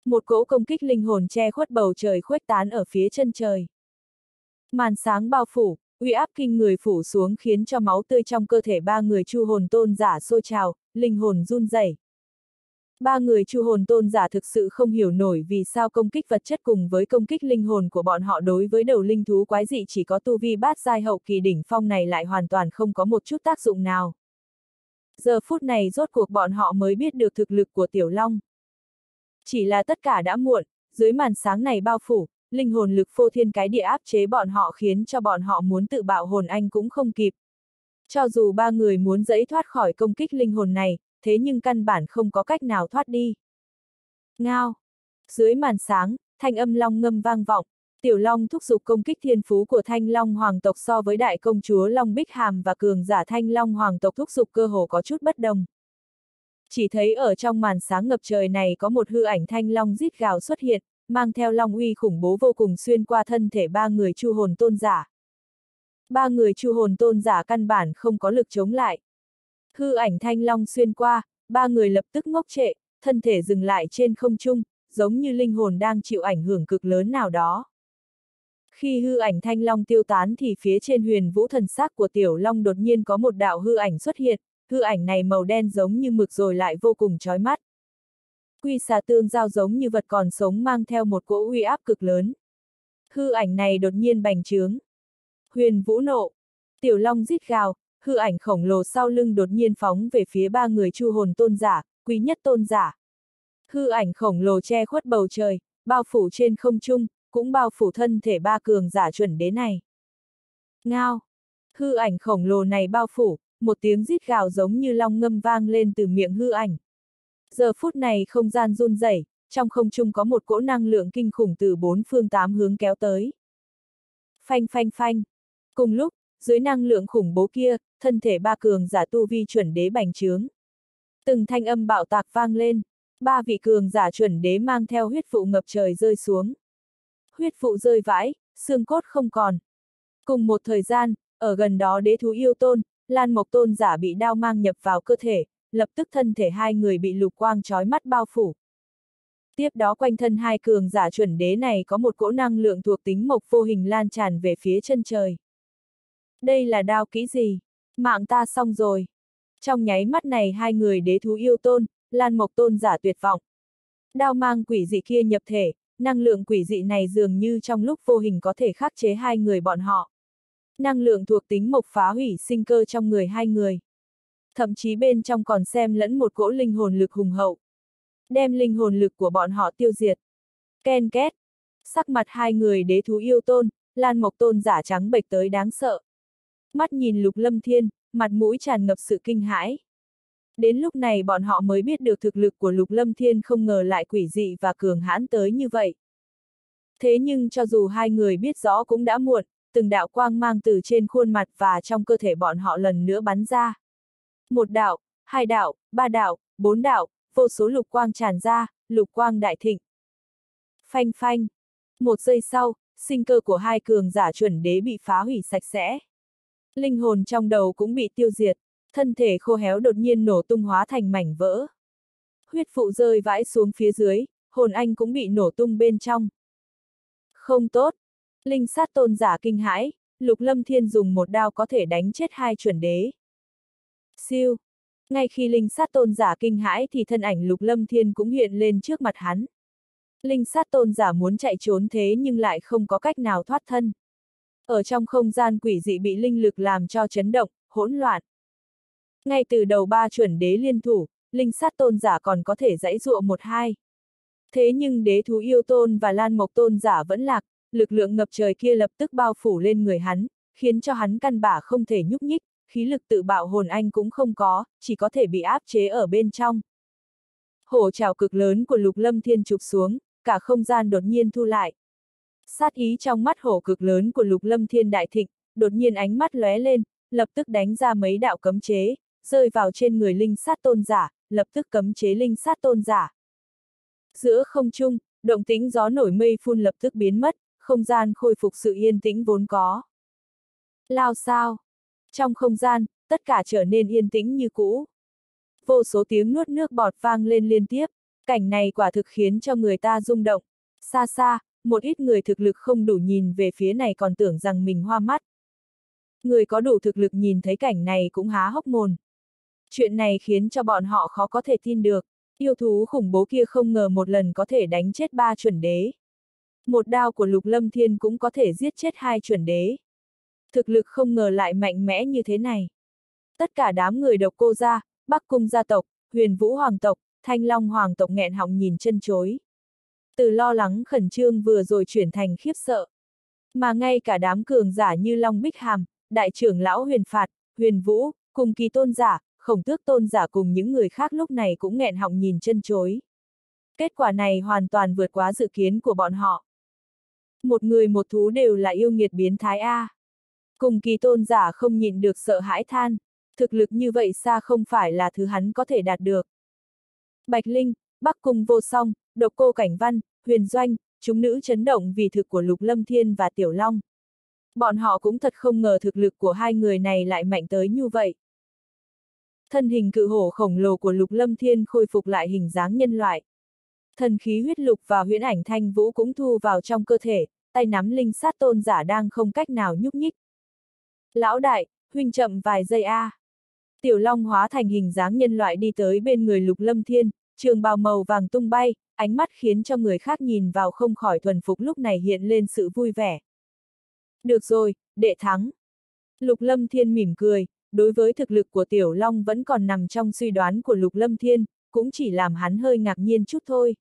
Một cỗ công kích linh hồn che khuất bầu trời khuếch tán ở phía chân trời. Màn sáng bao phủ, uy áp kinh người phủ xuống khiến cho máu tươi trong cơ thể ba người chu hồn tôn giả sôi trào, linh hồn run rẩy. Ba người chu hồn tôn giả thực sự không hiểu nổi vì sao công kích vật chất cùng với công kích linh hồn của bọn họ đối với đầu linh thú quái dị chỉ có tu vi bát giai hậu kỳ đỉnh phong này lại hoàn toàn không có một chút tác dụng nào. Giờ phút này rốt cuộc bọn họ mới biết được thực lực của Tiểu Long. Chỉ là tất cả đã muộn, dưới màn sáng này bao phủ, linh hồn lực phô thiên cái địa áp chế bọn họ khiến cho bọn họ muốn tự bạo hồn anh cũng không kịp. Cho dù ba người muốn dẫy thoát khỏi công kích linh hồn này, thế nhưng căn bản không có cách nào thoát đi. Ngao! Dưới màn sáng, thanh âm long ngâm vang vọng, tiểu long thúc giục công kích thiên phú của thanh long hoàng tộc so với đại công chúa Long Bích Hàm và cường giả thanh long hoàng tộc thúc giục cơ hồ có chút bất đồng. Chỉ thấy ở trong màn sáng ngập trời này có một hư ảnh thanh long rít gào xuất hiện, mang theo long uy khủng bố vô cùng xuyên qua thân thể ba người chu hồn tôn giả. Ba người chu hồn tôn giả căn bản không có lực chống lại. Hư ảnh thanh long xuyên qua, ba người lập tức ngốc trệ, thân thể dừng lại trên không trung, giống như linh hồn đang chịu ảnh hưởng cực lớn nào đó. Khi hư ảnh thanh long tiêu tán thì phía trên huyền vũ thần sắc của tiểu long đột nhiên có một đạo hư ảnh xuất hiện, hư ảnh này màu đen giống như mực rồi lại vô cùng chói mắt. Quy xà tương giao giống như vật còn sống mang theo một cỗ uy áp cực lớn. Hư ảnh này đột nhiên bành trướng. Huyền vũ nộ. Tiểu long rít gào, hư ảnh khổng lồ sau lưng đột nhiên phóng về phía ba người chu hồn tôn giả, quý nhất tôn giả. Hư ảnh khổng lồ che khuất bầu trời, bao phủ trên không trung, cũng bao phủ thân thể ba cường giả chuẩn đế này. Ngao! Hư ảnh khổng lồ này bao phủ, một tiếng rít gào giống như long ngâm vang lên từ miệng hư ảnh. Giờ phút này không gian run rẩy, trong không trung có một cỗ năng lượng kinh khủng từ bốn phương tám hướng kéo tới. Phanh phanh phanh. Cùng lúc, dưới năng lượng khủng bố kia, thân thể ba cường giả tu vi chuẩn đế bành trướng. Từng thanh âm bạo tạc vang lên, ba vị cường giả chuẩn đế mang theo huyết phụ ngập trời rơi xuống. Huyết phụ rơi vãi, xương cốt không còn. Cùng một thời gian, ở gần đó đế thú yêu tôn, Lan Mộc Tôn giả bị đao mang nhập vào cơ thể, lập tức thân thể hai người bị lục quang trói mắt bao phủ. Tiếp đó quanh thân hai cường giả chuẩn đế này có một cỗ năng lượng thuộc tính mộc vô hình lan tràn về phía chân trời. Đây là đao kỹ gì? Mạng ta xong rồi. Trong nháy mắt này hai người đế thú yêu tôn, Lan Mộc Tôn giả tuyệt vọng. Đao mang quỷ dị kia nhập thể, năng lượng quỷ dị này dường như trong lúc vô hình có thể khắc chế hai người bọn họ. Năng lượng thuộc tính mộc phá hủy sinh cơ trong người hai người. Thậm chí bên trong còn xem lẫn một cỗ linh hồn lực hùng hậu. Đem linh hồn lực của bọn họ tiêu diệt. Ken két. Sắc mặt hai người đế thú yêu tôn, Lan Mộc Tôn giả trắng bệch tới đáng sợ. Mắt nhìn lục lâm thiên, mặt mũi tràn ngập sự kinh hãi. Đến lúc này bọn họ mới biết được thực lực của lục lâm thiên không ngờ lại quỷ dị và cường hãn tới như vậy. Thế nhưng cho dù hai người biết rõ cũng đã muộn, từng đạo quang mang từ trên khuôn mặt và trong cơ thể bọn họ lần nữa bắn ra. Một đạo, hai đạo, ba đạo, bốn đạo, vô số lục quang tràn ra, lục quang đại thịnh. Phanh phanh. Một giây sau, sinh cơ của hai cường giả chuẩn đế bị phá hủy sạch sẽ. Linh hồn trong đầu cũng bị tiêu diệt, thân thể khô héo đột nhiên nổ tung hóa thành mảnh vỡ. Huyết phụ rơi vãi xuống phía dưới, hồn anh cũng bị nổ tung bên trong. Không tốt, Linh sát tôn giả kinh hãi, Lục Lâm Thiên dùng một đao có thể đánh chết hai chuẩn đế. Siêu! Ngay khi linh sát tôn giả kinh hãi thì thân ảnh Lục Lâm Thiên cũng hiện lên trước mặt hắn. Linh sát tôn giả muốn chạy trốn thế nhưng lại không có cách nào thoát thân. Ở trong không gian quỷ dị bị linh lực làm cho chấn động, hỗn loạn. Ngay từ đầu ba chuẩn đế liên thủ, linh sát tôn giả còn có thể dãy dụa một hai. Thế nhưng đế thú yêu tôn và lan mộc tôn giả vẫn lạc, lực lượng ngập trời kia lập tức bao phủ lên người hắn, khiến cho hắn căn bả không thể nhúc nhích, khí lực tự bạo hồn anh cũng không có, chỉ có thể bị áp chế ở bên trong. Hổ trào cực lớn của lục lâm thiên chụp xuống, cả không gian đột nhiên thu lại. Sát ý trong mắt hổ cực lớn của lục lâm thiên đại thịnh, đột nhiên ánh mắt lóe lên, lập tức đánh ra mấy đạo cấm chế, rơi vào trên người linh sát tôn giả, lập tức cấm chế linh sát tôn giả. Giữa không trung, động tĩnh gió nổi mây phun lập tức biến mất, không gian khôi phục sự yên tĩnh vốn có. Lao sao? Trong không gian, tất cả trở nên yên tĩnh như cũ. Vô số tiếng nuốt nước bọt vang lên liên tiếp, cảnh này quả thực khiến cho người ta rung động. Xa xa, một ít người thực lực không đủ nhìn về phía này còn tưởng rằng mình hoa mắt. Người có đủ thực lực nhìn thấy cảnh này cũng há hốc mồm. Chuyện này khiến cho bọn họ khó có thể tin được. Yêu thú khủng bố kia không ngờ một lần có thể đánh chết ba chuẩn đế. Một đao của Lục Lâm Thiên cũng có thể giết chết hai chuẩn đế. Thực lực không ngờ lại mạnh mẽ như thế này. Tất cả đám người độc cô gia, Bắc Cung gia tộc, Huyền Vũ Hoàng tộc, Thanh Long Hoàng tộc nghẹn họng nhìn chân chối. Từ lo lắng khẩn trương vừa rồi chuyển thành khiếp sợ. Mà ngay cả đám cường giả như Long Bích Hàm, Đại trưởng lão Huyền Phạt, Huyền Vũ, cùng kỳ tôn giả, khổng tước tôn giả cùng những người khác lúc này cũng nghẹn họng nhìn chân chối. Kết quả này hoàn toàn vượt quá dự kiến của bọn họ. Một người một thú đều là yêu nghiệt biến thái A. Cùng kỳ tôn giả không nhịn được sợ hãi than, thực lực như vậy xa không phải là thứ hắn có thể đạt được. Bạch Linh, Bắc Cung Vô Song, Độc Cô Cảnh Văn, Huyền Doanh, chúng nữ chấn động vì thực của Lục Lâm Thiên và Tiểu Long. Bọn họ cũng thật không ngờ thực lực của hai người này lại mạnh tới như vậy. Thân hình cự hổ khổng lồ của Lục Lâm Thiên khôi phục lại hình dáng nhân loại. Thần khí huyết lục và huyễn ảnh thanh vũ cũng thu vào trong cơ thể, tay nắm linh sát tôn giả đang không cách nào nhúc nhích. Lão đại, huynh chậm vài giây a. Tiểu Long hóa thành hình dáng nhân loại đi tới bên người Lục Lâm Thiên, trường bào màu vàng tung bay, ánh mắt khiến cho người khác nhìn vào không khỏi thuần phục lúc này hiện lên sự vui vẻ. Được rồi, đệ thắng. Lục Lâm Thiên mỉm cười, đối với thực lực của Tiểu Long vẫn còn nằm trong suy đoán của Lục Lâm Thiên, cũng chỉ làm hắn hơi ngạc nhiên chút thôi.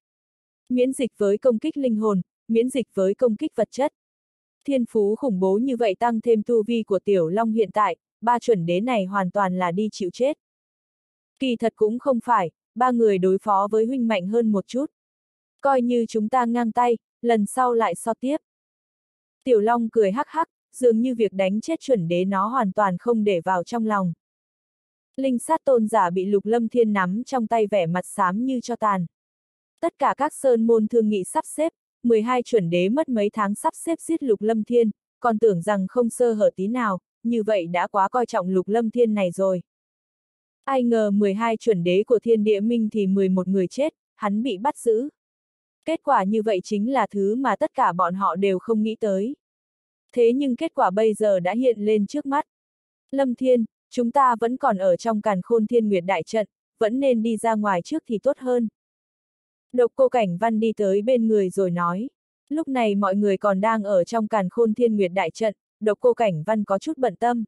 Miễn dịch với công kích linh hồn, miễn dịch với công kích vật chất. Thiên phú khủng bố như vậy tăng thêm tu vi của Tiểu Long hiện tại, ba chuẩn đế này hoàn toàn là đi chịu chết. Kỳ thật cũng không phải, ba người đối phó với huynh mạnh hơn một chút. Coi như chúng ta ngang tay, lần sau lại so tiếp. Tiểu Long cười hắc hắc, dường như việc đánh chết chuẩn đế nó hoàn toàn không để vào trong lòng. Linh sát tôn giả bị lục lâm thiên nắm trong tay vẻ mặt xám như cho tàn. Tất cả các sơn môn thương nghị sắp xếp, 12 chuẩn đế mất mấy tháng sắp xếp giết lục lâm thiên, còn tưởng rằng không sơ hở tí nào, như vậy đã quá coi trọng lục lâm thiên này rồi. Ai ngờ 12 chuẩn đế của thiên địa minh thì 11 người chết, hắn bị bắt giữ. Kết quả như vậy chính là thứ mà tất cả bọn họ đều không nghĩ tới. Thế nhưng kết quả bây giờ đã hiện lên trước mắt. Lâm Thiên, chúng ta vẫn còn ở trong càn khôn thiên nguyệt đại trận, vẫn nên đi ra ngoài trước thì tốt hơn. Độc cô Cảnh Văn đi tới bên người rồi nói. Lúc này mọi người còn đang ở trong càn khôn thiên nguyệt đại trận, độc cô Cảnh Văn có chút bận tâm.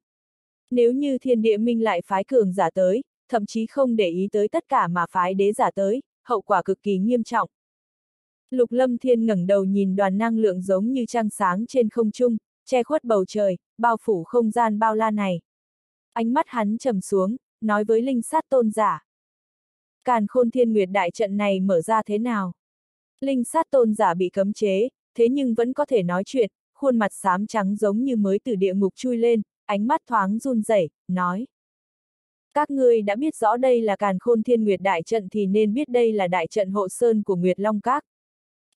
Nếu như thiên địa minh lại phái cường giả tới, thậm chí không để ý tới tất cả mà phái đế giả tới, hậu quả cực kỳ nghiêm trọng. Lục Lâm Thiên ngẩng đầu nhìn đoàn năng lượng giống như trăng sáng trên không trung, che khuất bầu trời, bao phủ không gian bao la này. Ánh mắt hắn trầm xuống, nói với linh sát tôn giả. Càn khôn thiên nguyệt đại trận này mở ra thế nào? Linh sát tôn giả bị cấm chế, thế nhưng vẫn có thể nói chuyện, khuôn mặt xám trắng giống như mới từ địa ngục chui lên, ánh mắt thoáng run rẩy, nói. Các ngươi đã biết rõ đây là càn khôn thiên nguyệt đại trận thì nên biết đây là đại trận hộ sơn của Nguyệt Long Các.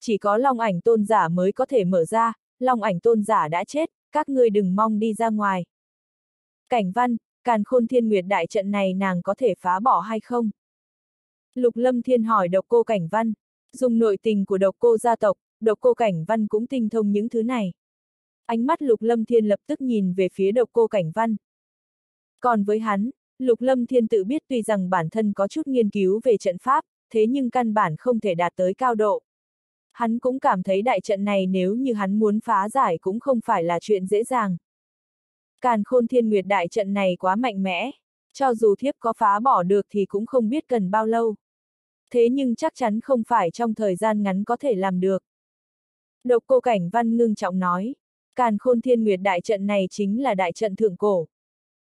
Chỉ có Long ảnh tôn giả mới có thể mở ra, Long ảnh tôn giả đã chết, các ngươi đừng mong đi ra ngoài. Cảnh văn, càn khôn thiên nguyệt đại trận này nàng có thể phá bỏ hay không? Lục Lâm Thiên hỏi độc cô Cảnh Văn, dùng nội tình của độc cô gia tộc, độc cô Cảnh Văn cũng tinh thông những thứ này. Ánh mắt Lục Lâm Thiên lập tức nhìn về phía độc cô Cảnh Văn. Còn với hắn, Lục Lâm Thiên tự biết tuy rằng bản thân có chút nghiên cứu về trận pháp, thế nhưng căn bản không thể đạt tới cao độ. Hắn cũng cảm thấy đại trận này nếu như hắn muốn phá giải cũng không phải là chuyện dễ dàng. Càn khôn thiên nguyệt đại trận này quá mạnh mẽ, cho dù thiếp có phá bỏ được thì cũng không biết cần bao lâu. Thế nhưng chắc chắn không phải trong thời gian ngắn có thể làm được. Độc cô cảnh văn ngưng trọng nói, càn khôn thiên nguyệt đại trận này chính là đại trận thượng cổ.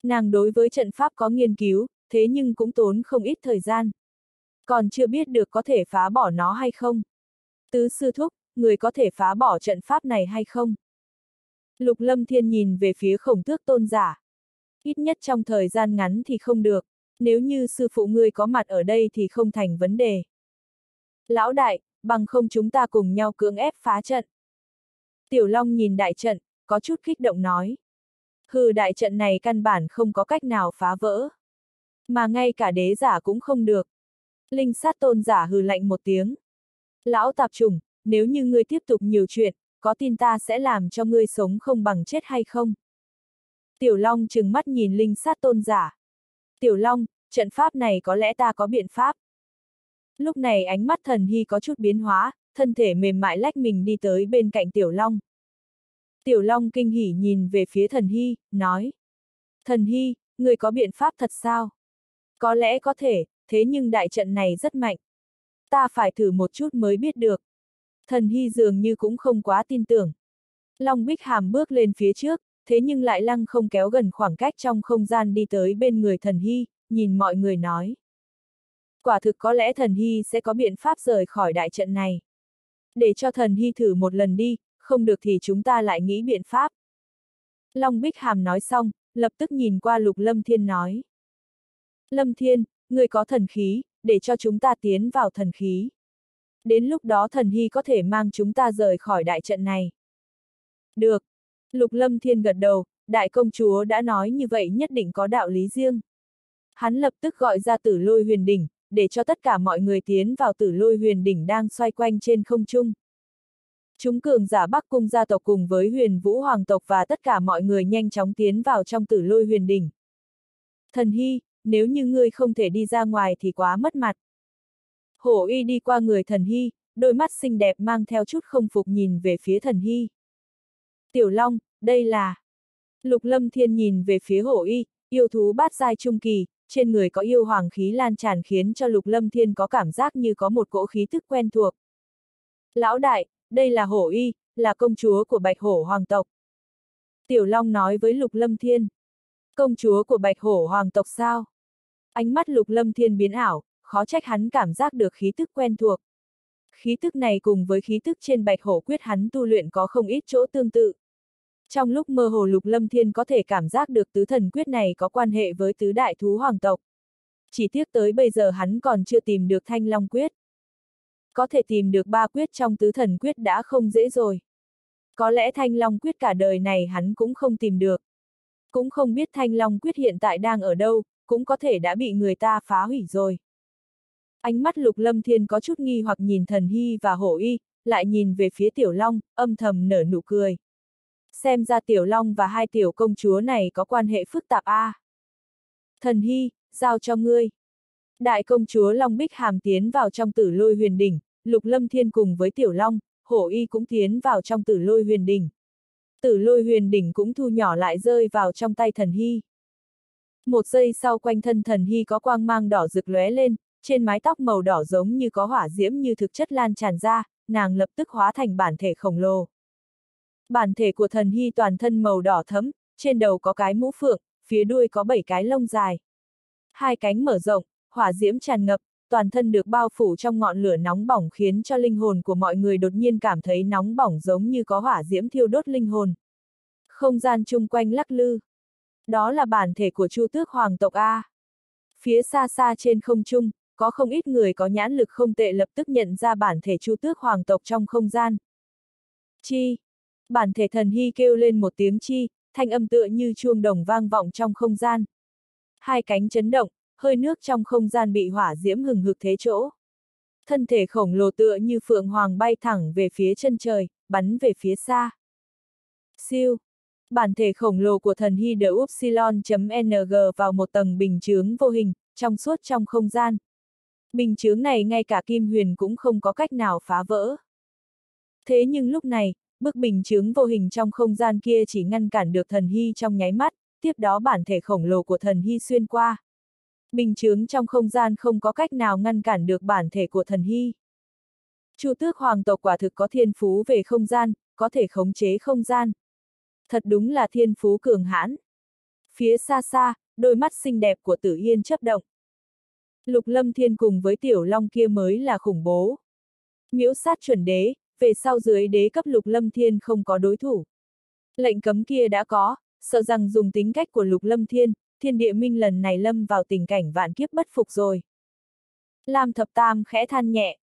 Nàng đối với trận pháp có nghiên cứu, thế nhưng cũng tốn không ít thời gian. Còn chưa biết được có thể phá bỏ nó hay không. Tứ sư thúc, người có thể phá bỏ trận pháp này hay không? Lục lâm thiên nhìn về phía khổng tước tôn giả. Ít nhất trong thời gian ngắn thì không được, nếu như sư phụ ngươi có mặt ở đây thì không thành vấn đề. Lão đại, bằng không chúng ta cùng nhau cưỡng ép phá trận. Tiểu Long nhìn đại trận, có chút kích động nói. Hừ đại trận này căn bản không có cách nào phá vỡ. Mà ngay cả đế giả cũng không được. Linh sát tôn giả hừ lạnh một tiếng. Lão tạp trùng, nếu như ngươi tiếp tục nhiều chuyện, có tin ta sẽ làm cho ngươi sống không bằng chết hay không? Tiểu Long trừng mắt nhìn linh sát tôn giả. Tiểu Long, trận pháp này có lẽ ta có biện pháp. Lúc này ánh mắt thần hy có chút biến hóa, thân thể mềm mại lách mình đi tới bên cạnh Tiểu Long. Tiểu Long kinh hỉ nhìn về phía thần hy, nói. Thần hy, người có biện pháp thật sao? Có lẽ có thể, thế nhưng đại trận này rất mạnh. Ta phải thử một chút mới biết được. Thần hy dường như cũng không quá tin tưởng. Long Bích Hàm bước lên phía trước, thế nhưng lại lăng không kéo gần khoảng cách trong không gian đi tới bên người thần hy, nhìn mọi người nói. Quả thực có lẽ thần hy sẽ có biện pháp rời khỏi đại trận này. Để cho thần hy thử một lần đi, không được thì chúng ta lại nghĩ biện pháp. Long Bích Hàm nói xong, lập tức nhìn qua Lục Lâm Thiên nói. Lâm Thiên, người có thần khí, để cho chúng ta tiến vào thần khí. Đến lúc đó thần hy có thể mang chúng ta rời khỏi đại trận này. Được. Lục Lâm Thiên gật đầu, đại công chúa đã nói như vậy nhất định có đạo lý riêng. Hắn lập tức gọi ra tử lôi huyền đỉnh, để cho tất cả mọi người tiến vào tử lôi huyền đỉnh đang xoay quanh trên không trung. Chúng cường giả Bắc Cung gia tộc cùng với huyền vũ hoàng tộc và tất cả mọi người nhanh chóng tiến vào trong tử lôi huyền đỉnh. Thần Hy, nếu như ngươi không thể đi ra ngoài thì quá mất mặt. Hổ y đi qua người thần Hy, đôi mắt xinh đẹp mang theo chút không phục nhìn về phía thần Hy. Tiểu Long, đây là... Lục Lâm Thiên nhìn về phía hổ y, yêu thú bát giai trung kỳ, trên người có yêu hoàng khí lan tràn khiến cho Lục Lâm Thiên có cảm giác như có một cỗ khí thức quen thuộc. Lão đại, đây là hổ y, là công chúa của bạch hổ hoàng tộc. Tiểu Long nói với Lục Lâm Thiên. Công chúa của bạch hổ hoàng tộc sao? Ánh mắt Lục Lâm Thiên biến ảo, khó trách hắn cảm giác được khí tức quen thuộc. Khí tức này cùng với khí tức trên bạch hổ quyết hắn tu luyện có không ít chỗ tương tự. Trong lúc mơ hồ Lục Lâm Thiên có thể cảm giác được tứ thần quyết này có quan hệ với tứ đại thú hoàng tộc. Chỉ tiếc tới bây giờ hắn còn chưa tìm được thanh long quyết. Có thể tìm được ba quyết trong tứ thần quyết đã không dễ rồi. Có lẽ thanh long quyết cả đời này hắn cũng không tìm được. Cũng không biết thanh long quyết hiện tại đang ở đâu, cũng có thể đã bị người ta phá hủy rồi. Ánh mắt lục lâm thiên có chút nghi hoặc nhìn thần hy và hổ y, lại nhìn về phía tiểu long, âm thầm nở nụ cười. Xem ra tiểu long và hai tiểu công chúa này có quan hệ phức tạp a. À. Thần hy, giao cho ngươi. Đại công chúa Long Bích Hàm tiến vào trong tử lôi huyền đỉnh, lục lâm thiên cùng với tiểu long, hổ y cũng tiến vào trong tử lôi huyền đỉnh. Tử lôi huyền đỉnh cũng thu nhỏ lại rơi vào trong tay thần hy. Một giây sau quanh thân thần hy có quang mang đỏ rực lóe lên, trên mái tóc màu đỏ giống như có hỏa diễm như thực chất lan tràn ra, nàng lập tức hóa thành bản thể khổng lồ. Bản thể của thần hy toàn thân màu đỏ thấm, trên đầu có cái mũ phượng, phía đuôi có bảy cái lông dài. Hai cánh mở rộng, hỏa diễm tràn ngập, toàn thân được bao phủ trong ngọn lửa nóng bỏng khiến cho linh hồn của mọi người đột nhiên cảm thấy nóng bỏng giống như có hỏa diễm thiêu đốt linh hồn. Không gian chung quanh lắc lư. Đó là bản thể của Chu Tước Hoàng tộc A. Phía xa xa trên không trung, có không ít người có nhãn lực không tệ lập tức nhận ra bản thể Chu Tước Hoàng tộc trong không gian. Chi. Bản thể thần hy kêu lên một tiếng chi, thanh âm tựa như chuông đồng vang vọng trong không gian. Hai cánh chấn động, hơi nước trong không gian bị hỏa diễm hừng hực thế chỗ. Thân thể khổng lồ tựa như phượng hoàng bay thẳng về phía chân trời, bắn về phía xa. Siêu. Bản thể khổng lồ của thần hy đỡ upsilon.ng vào một tầng bình chướng vô hình, trong suốt trong không gian. Bình chướng này ngay cả Kim Huyền cũng không có cách nào phá vỡ. Thế nhưng lúc này, bức bình chướng vô hình trong không gian kia chỉ ngăn cản được thần hy trong nháy mắt, tiếp đó bản thể khổng lồ của thần hy xuyên qua. Bình chướng trong không gian không có cách nào ngăn cản được bản thể của thần hy. Chu tước hoàng tộc quả thực có thiên phú về không gian, có thể khống chế không gian. Thật đúng là thiên phú cường hãn. Phía xa xa, đôi mắt xinh đẹp của tử yên chấp động. Lục lâm thiên cùng với tiểu long kia mới là khủng bố. Miễu sát chuẩn đế, về sau dưới đế cấp lục lâm thiên không có đối thủ. Lệnh cấm kia đã có, sợ rằng dùng tính cách của lục lâm thiên, thiên địa minh lần này lâm vào tình cảnh vạn kiếp bất phục rồi. Lam thập tam khẽ than nhẹ.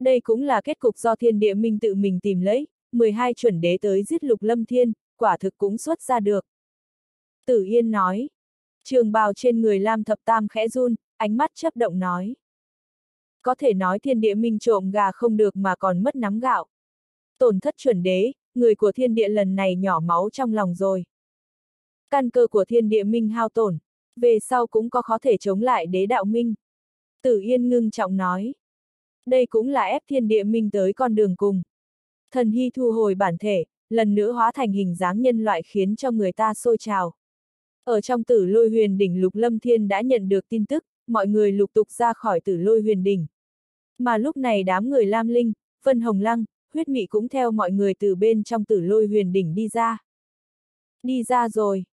Đây cũng là kết cục do thiên địa minh tự mình tìm lấy, 12 chuẩn đế tới giết lục lâm thiên, quả thực cũng xuất ra được. Tử Yên nói. Trường bào trên người Lam thập tam khẽ run, ánh mắt chấp động nói. Có thể nói thiên địa minh trộm gà không được mà còn mất nắm gạo. Tổn thất chuẩn đế, người của thiên địa lần này nhỏ máu trong lòng rồi. Căn cơ của thiên địa minh hao tổn, về sau cũng có khó thể chống lại đế đạo minh. Tử Yên ngưng trọng nói. Đây cũng là ép thiên địa minh tới con đường cùng. Thần Hy thu hồi bản thể, lần nữa hóa thành hình dáng nhân loại khiến cho người ta sôi trào. Ở trong tử lôi huyền đỉnh Lục Lâm Thiên đã nhận được tin tức, mọi người lục tục ra khỏi tử lôi huyền đỉnh. Mà lúc này đám người Lam Linh, Vân Hồng Lăng, huyết mị cũng theo mọi người từ bên trong tử lôi huyền đỉnh đi ra. Đi ra rồi.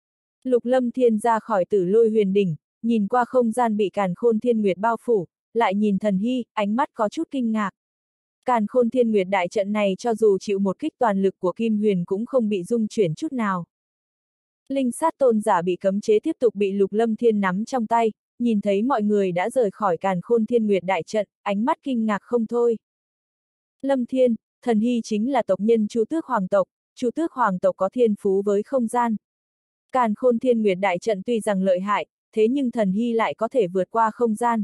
Lục Lâm Thiên ra khỏi tử lôi huyền đỉnh, nhìn qua không gian bị càn khôn thiên nguyệt bao phủ, lại nhìn thần hy, ánh mắt có chút kinh ngạc. Càn khôn thiên nguyệt đại trận này cho dù chịu một kích toàn lực của Kim Huyền cũng không bị dung chuyển chút nào. Linh sát tôn giả bị cấm chế tiếp tục bị lục lâm thiên nắm trong tay, nhìn thấy mọi người đã rời khỏi càn khôn thiên nguyệt đại trận, ánh mắt kinh ngạc không thôi. Lâm Thiên, thần hy chính là tộc nhân Chu Tước Hoàng tộc, Chu Tước Hoàng tộc có thiên phú với không gian. Càn khôn thiên nguyệt đại trận tuy rằng lợi hại, thế nhưng thần hy lại có thể vượt qua không gian.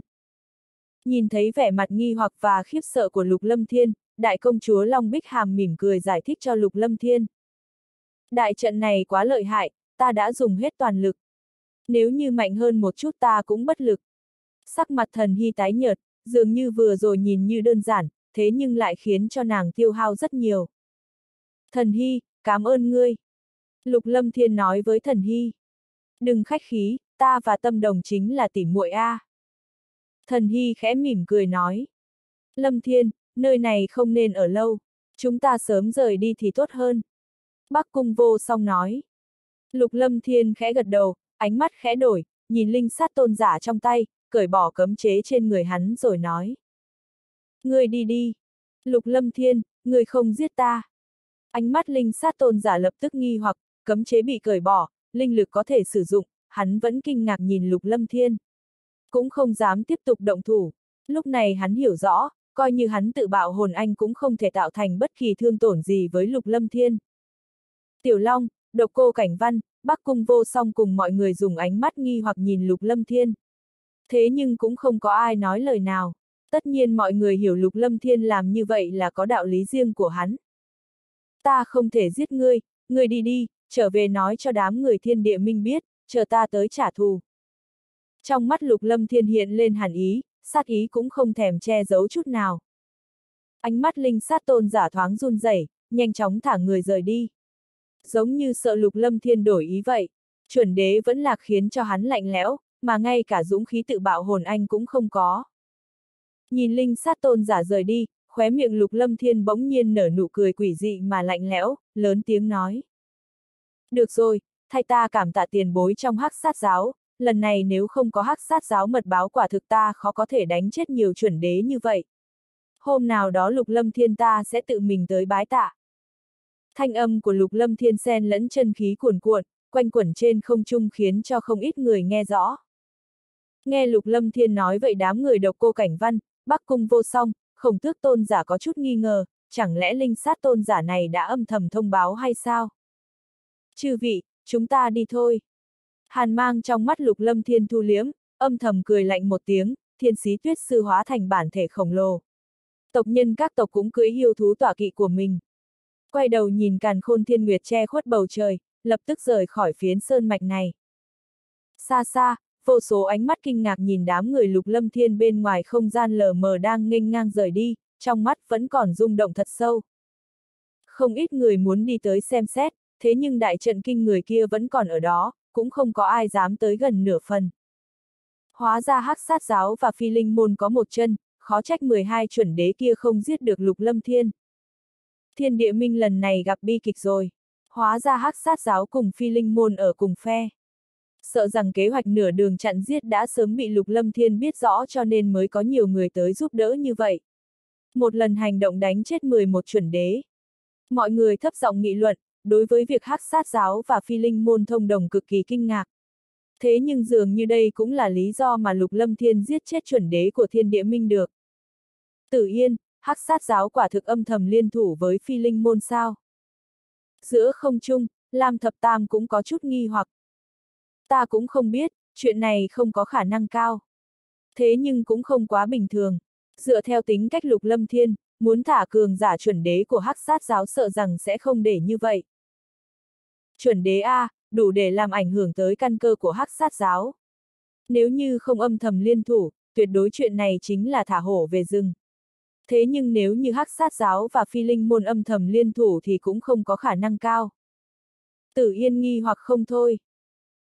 Nhìn thấy vẻ mặt nghi hoặc và khiếp sợ của Lục Lâm Thiên, đại công chúa Long Bích Hàm mỉm cười giải thích cho Lục Lâm Thiên. Đại trận này quá lợi hại, ta đã dùng hết toàn lực. Nếu như mạnh hơn một chút ta cũng bất lực. Sắc mặt thần hy tái nhợt, dường như vừa rồi nhìn như đơn giản, thế nhưng lại khiến cho nàng tiêu hao rất nhiều. Thần hy, cảm ơn ngươi. Lục Lâm Thiên nói với thần hy. Đừng khách khí, ta và tâm đồng chính là tỉ muội a. Thần hy khẽ mỉm cười nói. Lâm Thiên, nơi này không nên ở lâu, chúng ta sớm rời đi thì tốt hơn. Bắc cung vô song nói. Lục Lâm Thiên khẽ gật đầu, ánh mắt khẽ đổi, nhìn linh sát tôn giả trong tay, cởi bỏ cấm chế trên người hắn rồi nói. Ngươi đi đi. Lục Lâm Thiên, ngươi không giết ta. Ánh mắt linh sát tôn giả lập tức nghi hoặc, cấm chế bị cởi bỏ, linh lực có thể sử dụng, hắn vẫn kinh ngạc nhìn Lục Lâm Thiên. Cũng không dám tiếp tục động thủ. Lúc này hắn hiểu rõ, coi như hắn tự bạo hồn anh cũng không thể tạo thành bất kỳ thương tổn gì với Lục Lâm Thiên. Tiểu Long, độc cô cảnh văn, Bắc Cung vô song cùng mọi người dùng ánh mắt nghi hoặc nhìn Lục Lâm Thiên. Thế nhưng cũng không có ai nói lời nào. Tất nhiên mọi người hiểu Lục Lâm Thiên làm như vậy là có đạo lý riêng của hắn. Ta không thể giết ngươi, ngươi đi đi, trở về nói cho đám người thiên địa minh biết, chờ ta tới trả thù. Trong mắt Lục Lâm Thiên hiện lên hàn ý, sát ý cũng không thèm che giấu chút nào. Ánh mắt linh sát tôn giả thoáng run rẩy, nhanh chóng thả người rời đi. Giống như sợ Lục Lâm Thiên đổi ý vậy, chuẩn đế vẫn lạc khiến cho hắn lạnh lẽo, mà ngay cả dũng khí tự bạo hồn anh cũng không có. Nhìn linh sát tôn giả rời đi, khóe miệng lục lâm thiên bỗng nhiên nở nụ cười quỷ dị mà lạnh lẽo, lớn tiếng nói. Được rồi, thay ta cảm tạ tiền bối trong hắc sát giáo, lần này nếu không có hắc sát giáo mật báo quả thực ta khó có thể đánh chết nhiều chuẩn đế như vậy. Hôm nào đó lục lâm thiên ta sẽ tự mình tới bái tạ. Thanh âm của lục lâm thiên sen lẫn chân khí cuồn cuộn, quanh quẩn trên không trung khiến cho không ít người nghe rõ. Nghe lục lâm thiên nói vậy đám người độc cô cảnh văn, bắc cung vô song, khổng tước tôn giả có chút nghi ngờ, chẳng lẽ linh sát tôn giả này đã âm thầm thông báo hay sao? Chư vị, chúng ta đi thôi. Hàn mang trong mắt lục lâm thiên thu liếm, âm thầm cười lạnh một tiếng, thiên sĩ tuyết sư hóa thành bản thể khổng lồ. Tộc nhân các tộc cũng cưỡi yêu thú tỏa kỵ của mình. Quay đầu nhìn càn khôn thiên nguyệt che khuất bầu trời, lập tức rời khỏi phiến sơn mạch này. Xa xa, vô số ánh mắt kinh ngạc nhìn đám người lục lâm thiên bên ngoài không gian lờ mờ đang nghênh ngang rời đi, trong mắt vẫn còn rung động thật sâu. Không ít người muốn đi tới xem xét, thế nhưng đại trận kinh người kia vẫn còn ở đó, cũng không có ai dám tới gần nửa phần. Hóa ra hắc sát giáo và phi linh môn có một chân, khó trách 12 chuẩn đế kia không giết được lục lâm thiên. Thiên địa minh lần này gặp bi kịch rồi. Hóa ra hắc sát giáo cùng phi linh môn ở cùng phe sợ rằng kế hoạch nửa đường chặn giết đã sớm bị Lục Lâm Thiên biết rõ cho nên mới có nhiều người tới giúp đỡ như vậy. Một lần hành động đánh chết 11 chuẩn đế. Mọi người thấp giọng nghị luận, đối với việc hắc sát giáo và phi linh môn thông đồng cực kỳ kinh ngạc. Thế nhưng dường như đây cũng là lý do mà Lục Lâm Thiên giết chết chuẩn đế của thiên địa minh được. Tử Yên, hắc sát giáo quả thực âm thầm liên thủ với phi linh môn sao. Giữa không trung, Lam Thập Tam cũng có chút nghi hoặc. Ta cũng không biết, chuyện này không có khả năng cao. Thế nhưng cũng không quá bình thường. Dựa theo tính cách lục lâm thiên, muốn thả cường giả chuẩn đế của hắc sát giáo sợ rằng sẽ không để như vậy. Chuẩn đế A, đủ để làm ảnh hưởng tới căn cơ của hắc sát giáo. Nếu như không âm thầm liên thủ, tuyệt đối chuyện này chính là thả hổ về rừng. Thế nhưng nếu như hắc sát giáo và phi linh môn âm thầm liên thủ thì cũng không có khả năng cao. Tử yên nghi hoặc không thôi.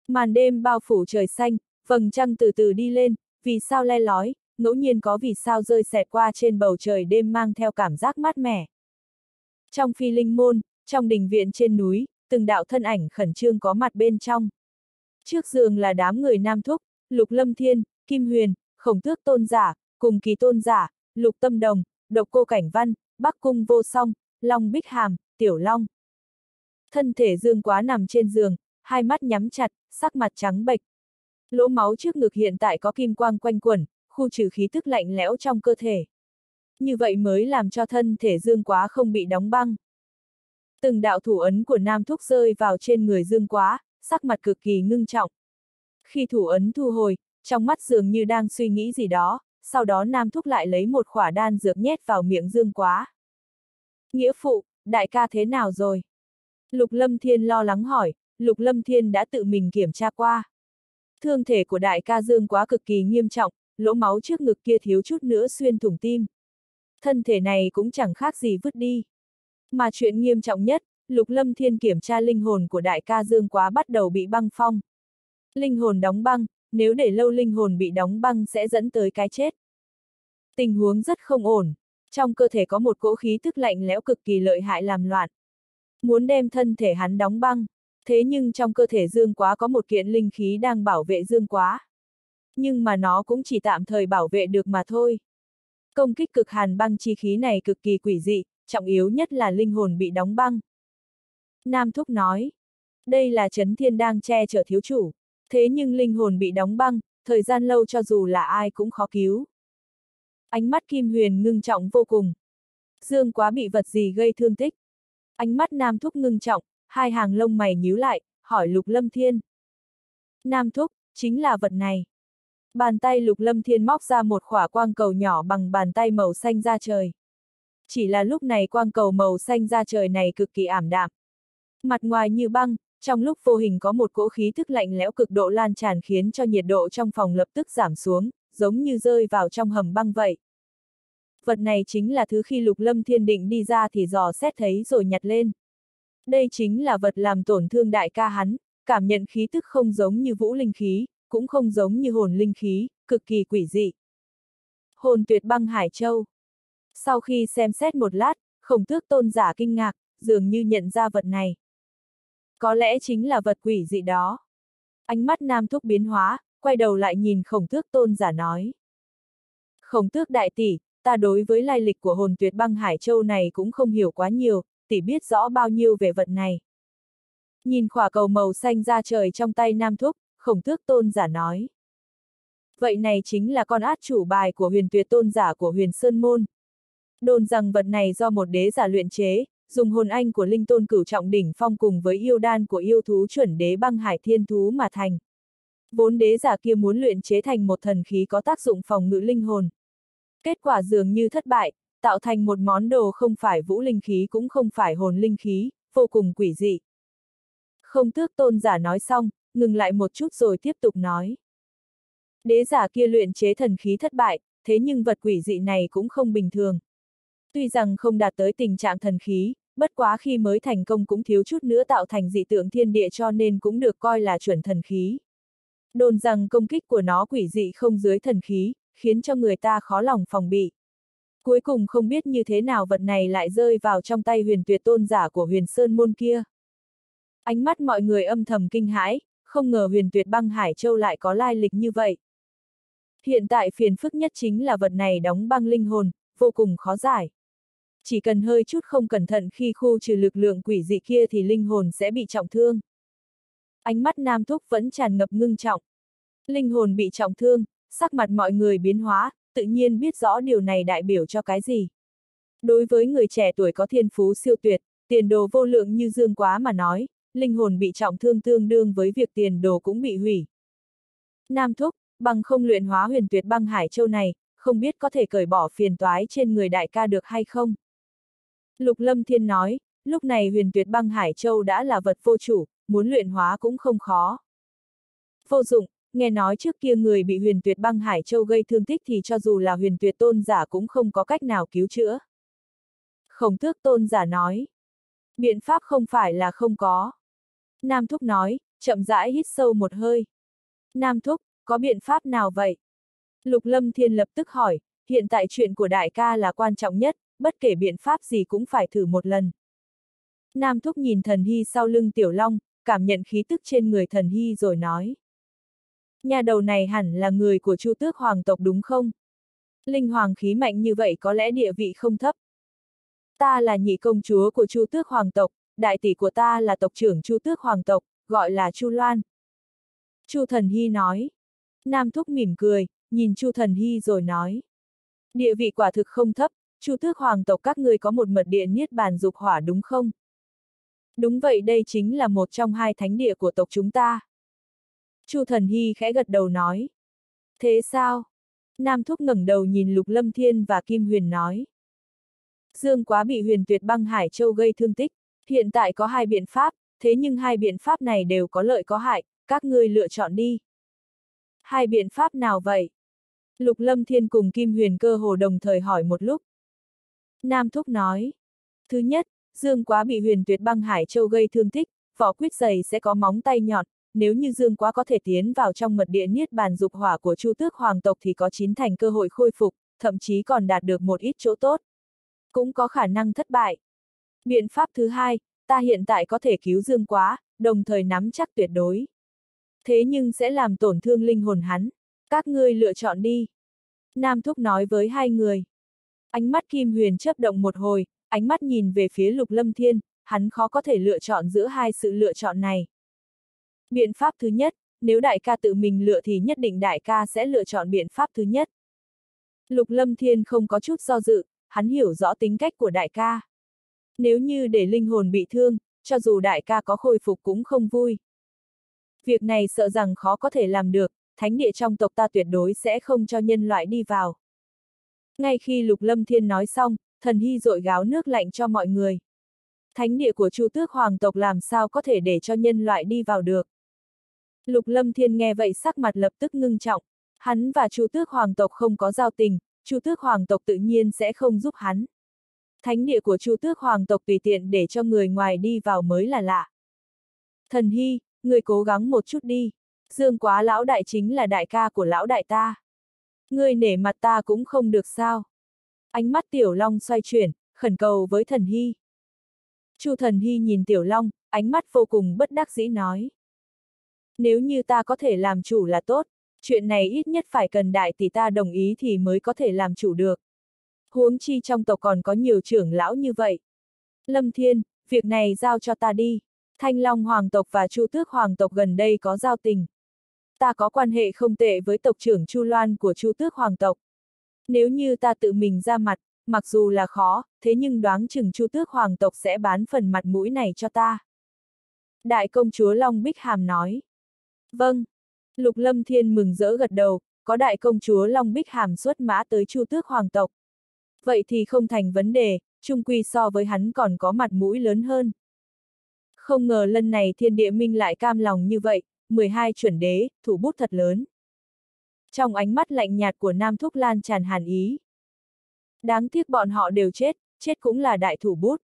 Màn đêm bao phủ trời xanh, vầng trăng từ từ đi lên, vì sao le lói, ngẫu nhiên có vì sao rơi xẹt qua trên bầu trời đêm mang theo cảm giác mát mẻ. Trong phi linh môn, trong đình viện trên núi, từng đạo thân ảnh khẩn trương có mặt bên trong. Trước giường là đám người nam thúc, lục lâm thiên, kim huyền, khổng tước tôn giả, cùng kỳ tôn giả, lục tâm đồng, độc cô cảnh văn, bắc cung vô song, long bích hàm, tiểu long. Thân thể dương quá nằm trên giường, hai mắt nhắm chặt, sắc mặt trắng bệch. Lỗ máu trước ngực hiện tại có kim quang quanh quẩn, khu trừ khí tức lạnh lẽo trong cơ thể. Như vậy mới làm cho thân thể Dương Quá không bị đóng băng. Từng đạo thủ ấn của Nam Thúc rơi vào trên người Dương Quá, sắc mặt cực kỳ ngưng trọng. Khi thủ ấn thu hồi, trong mắt dường như đang suy nghĩ gì đó, sau đó Nam Thúc lại lấy một khỏa đan dược nhét vào miệng Dương Quá. Nghĩa phụ, đại ca thế nào rồi? Lục Lâm Thiên lo lắng hỏi, Lục Lâm Thiên đã tự mình kiểm tra qua. Thương thể của đại ca Dương Quá cực kỳ nghiêm trọng, lỗ máu trước ngực kia thiếu chút nữa xuyên thủng tim. Thân thể này cũng chẳng khác gì vứt đi. Mà chuyện nghiêm trọng nhất, Lục Lâm Thiên kiểm tra linh hồn của đại ca Dương Quá bắt đầu bị băng phong. Linh hồn đóng băng, nếu để lâu linh hồn bị đóng băng sẽ dẫn tới cái chết. Tình huống rất không ổn, trong cơ thể có một cỗ khí tức lạnh lẽo cực kỳ lợi hại làm loạn. Muốn đem thân thể hắn đóng băng, thế nhưng trong cơ thể Dương Quá có một kiện linh khí đang bảo vệ Dương Quá. Nhưng mà nó cũng chỉ tạm thời bảo vệ được mà thôi. Công kích cực hàn băng chi khí này cực kỳ quỷ dị, trọng yếu nhất là linh hồn bị đóng băng. Nam Thúc nói, đây là Trấn Thiên đang che chở thiếu chủ, thế nhưng linh hồn bị đóng băng, thời gian lâu cho dù là ai cũng khó cứu. Ánh mắt Kim Huyền ngưng trọng vô cùng. Dương quá bị vật gì gây thương tích. Ánh mắt Nam Thúc ngưng trọng, hai hàng lông mày nhíu lại, hỏi Lục Lâm Thiên. Nam Thúc, chính là vật này. Bàn tay Lục Lâm Thiên móc ra một khỏa quang cầu nhỏ bằng bàn tay màu xanh ra trời. Chỉ là lúc này quang cầu màu xanh ra trời này cực kỳ ảm đạm. Mặt ngoài như băng, trong lúc vô hình có một cỗ khí thức lạnh lẽo cực độ lan tràn khiến cho nhiệt độ trong phòng lập tức giảm xuống, giống như rơi vào trong hầm băng vậy. Vật này chính là thứ khi lục lâm thiên định đi ra thì dò xét thấy rồi nhặt lên. Đây chính là vật làm tổn thương đại ca hắn, cảm nhận khí tức không giống như vũ linh khí, cũng không giống như hồn linh khí, cực kỳ quỷ dị. Hồn tuyệt băng Hải Châu. Sau khi xem xét một lát, khổng tước tôn giả kinh ngạc, dường như nhận ra vật này. Có lẽ chính là vật quỷ dị đó. Ánh mắt nam thúc biến hóa, quay đầu lại nhìn khổng tước tôn giả nói. Khổng tước đại tỷ, ta đối với lai lịch của hồn tuyệt băng Hải Châu này cũng không hiểu quá nhiều, tỷ biết rõ bao nhiêu về vật này. Nhìn khỏa cầu màu xanh ra trời trong tay nam thúc, khổng tước tôn giả nói. Vậy này chính là con át chủ bài của huyền tuyệt tôn giả của huyền Sơn Môn. Đồn rằng vật này do một đế giả luyện chế, dùng hồn anh của linh tôn cửu trọng đỉnh phong cùng với yêu đan của yêu thú chuẩn đế băng hải thiên thú mà thành. Vốn đế giả kia muốn luyện chế thành một thần khí có tác dụng phòng ngự linh hồn. Kết quả dường như thất bại, tạo thành một món đồ không phải vũ linh khí cũng không phải hồn linh khí, vô cùng quỷ dị. Không tước tôn giả nói xong, ngừng lại một chút rồi tiếp tục nói. Đế giả kia luyện chế thần khí thất bại, thế nhưng vật quỷ dị này cũng không bình thường. Tuy rằng không đạt tới tình trạng thần khí, bất quá khi mới thành công cũng thiếu chút nữa tạo thành dị tượng thiên địa cho nên cũng được coi là chuẩn thần khí. Đồn rằng công kích của nó quỷ dị không dưới thần khí, khiến cho người ta khó lòng phòng bị. Cuối cùng không biết như thế nào vật này lại rơi vào trong tay huyền tuyệt tôn giả của huyền sơn môn kia. Ánh mắt mọi người âm thầm kinh hãi, không ngờ huyền tuyệt băng Hải Châu lại có lai lịch như vậy. Hiện tại phiền phức nhất chính là vật này đóng băng linh hồn, vô cùng khó giải. Chỉ cần hơi chút không cẩn thận khi khu trừ lực lượng quỷ dị kia thì linh hồn sẽ bị trọng thương. Ánh mắt Nam Thúc vẫn tràn ngập ngưng trọng. Linh hồn bị trọng thương, sắc mặt mọi người biến hóa, tự nhiên biết rõ điều này đại biểu cho cái gì. Đối với người trẻ tuổi có thiên phú siêu tuyệt, tiền đồ vô lượng như Dương Quá mà nói, linh hồn bị trọng thương tương đương với việc tiền đồ cũng bị hủy. Nam Thúc, bằng không luyện hóa huyền tuyệt băng Hải Châu này, không biết có thể cởi bỏ phiền toái trên người đại ca được hay không? Lục Lâm Thiên nói, lúc này huyền tuyệt băng Hải Châu đã là vật vô chủ, muốn luyện hóa cũng không khó. Vô dụng, nghe nói trước kia người bị huyền tuyệt băng Hải Châu gây thương tích thì cho dù là huyền tuyệt tôn giả cũng không có cách nào cứu chữa. Khổng tước tôn giả nói. Biện pháp không phải là không có. Nam Thúc nói, chậm rãi hít sâu một hơi. Nam Thúc, có biện pháp nào vậy? Lục Lâm Thiên lập tức hỏi, hiện tại chuyện của đại ca là quan trọng nhất, bất kể biện pháp gì cũng phải thử một lần. Nam Thúc nhìn thần hy sau lưng Tiểu Long, cảm nhận khí tức trên người thần hy rồi nói. Nhà đầu này hẳn là người của Chu Tước Hoàng tộc đúng không? Linh hoàng khí mạnh như vậy có lẽ địa vị không thấp. Ta là nhị công chúa của Chu Tước Hoàng tộc, đại tỷ của ta là tộc trưởng Chu Tước Hoàng tộc, gọi là Chu Loan. Chu Thần Hy nói. Nam Thúc mỉm cười, nhìn Chu Thần Hy rồi nói. Địa vị quả thực không thấp, Chu tước hoàng tộc các ngươi có một mật địa niết bàn dục hỏa đúng không? Đúng vậy đây chính là một trong hai thánh địa của tộc chúng ta. Chu thần hy khẽ gật đầu nói. Thế sao? Nam Thúc ngẩng đầu nhìn Lục Lâm Thiên và Kim Huyền nói. Dương quá bị huyền tuyệt băng Hải Châu gây thương tích, hiện tại có hai biện pháp, thế nhưng hai biện pháp này đều có lợi có hại, các ngươi lựa chọn đi. Hai biện pháp nào vậy? Lục Lâm Thiên cùng Kim Huyền cơ hồ đồng thời hỏi một lúc. Nam Thúc nói. Thứ nhất, Dương Quá bị huyền tuyệt băng Hải Châu gây thương tích, vỏ quyết giày sẽ có móng tay nhọn, nếu như Dương Quá có thể tiến vào trong mật địa niết bàn dục hỏa của Chu Tước Hoàng tộc thì có chín thành cơ hội khôi phục, thậm chí còn đạt được một ít chỗ tốt. Cũng có khả năng thất bại. Biện pháp thứ hai, ta hiện tại có thể cứu Dương Quá, đồng thời nắm chắc tuyệt đối. Thế nhưng sẽ làm tổn thương linh hồn hắn. Các ngươi lựa chọn đi. Nam Thúc nói với hai người. Ánh mắt Kim Huyền chấp động một hồi, ánh mắt nhìn về phía Lục Lâm Thiên, hắn khó có thể lựa chọn giữa hai sự lựa chọn này. Biện pháp thứ nhất, nếu đại ca tự mình lựa thì nhất định đại ca sẽ lựa chọn biện pháp thứ nhất. Lục Lâm Thiên không có chút do dự, hắn hiểu rõ tính cách của đại ca. Nếu như để linh hồn bị thương, cho dù đại ca có khôi phục cũng không vui. Việc này sợ rằng khó có thể làm được, thánh địa trong tộc ta tuyệt đối sẽ không cho nhân loại đi vào. Ngay khi Lục Lâm Thiên nói xong, thần hy dội gáo nước lạnh cho mọi người. Thánh địa của Chu Tước Hoàng tộc làm sao có thể để cho nhân loại đi vào được. Lục Lâm Thiên nghe vậy sắc mặt lập tức ngưng trọng, hắn và Chu Tước Hoàng tộc không có giao tình, Chu Tước Hoàng tộc tự nhiên sẽ không giúp hắn. Thánh địa của Chu Tước Hoàng tộc tùy tiện để cho người ngoài đi vào mới là lạ. Thần Hy, người cố gắng một chút đi. Dương quá lão đại chính là đại ca của lão đại ta. Ngươi nể mặt ta cũng không được sao. Ánh mắt Tiểu Long xoay chuyển, khẩn cầu với Thần Hy. Chu Thần Hy nhìn Tiểu Long, ánh mắt vô cùng bất đắc dĩ nói. Nếu như ta có thể làm chủ là tốt, chuyện này ít nhất phải cần đại tỷ ta đồng ý thì mới có thể làm chủ được. Huống chi trong tộc còn có nhiều trưởng lão như vậy. Lâm Thiên, việc này giao cho ta đi. Thanh Long Hoàng tộc và Chu Tước Hoàng tộc gần đây có giao tình. Ta có quan hệ không tệ với tộc trưởng Chu Loan của Chu Tước Hoàng tộc. Nếu như ta tự mình ra mặt, mặc dù là khó, thế nhưng đoán chừng Chu Tước Hoàng tộc sẽ bán phần mặt mũi này cho ta. Đại công chúa Long Bích Hàm nói. Vâng. Lục Lâm Thiên mừng rỡ gật đầu, có đại công chúa Long Bích Hàm xuất mã tới Chu Tước Hoàng tộc. Vậy thì không thành vấn đề, trung quy so với hắn còn có mặt mũi lớn hơn. Không ngờ lần này thiên địa minh lại cam lòng như vậy, 12 chuẩn đế, thủ bút thật lớn. Trong ánh mắt lạnh nhạt của Nam Thúc Lan tràn hàn ý. Đáng tiếc bọn họ đều chết, chết cũng là đại thủ bút.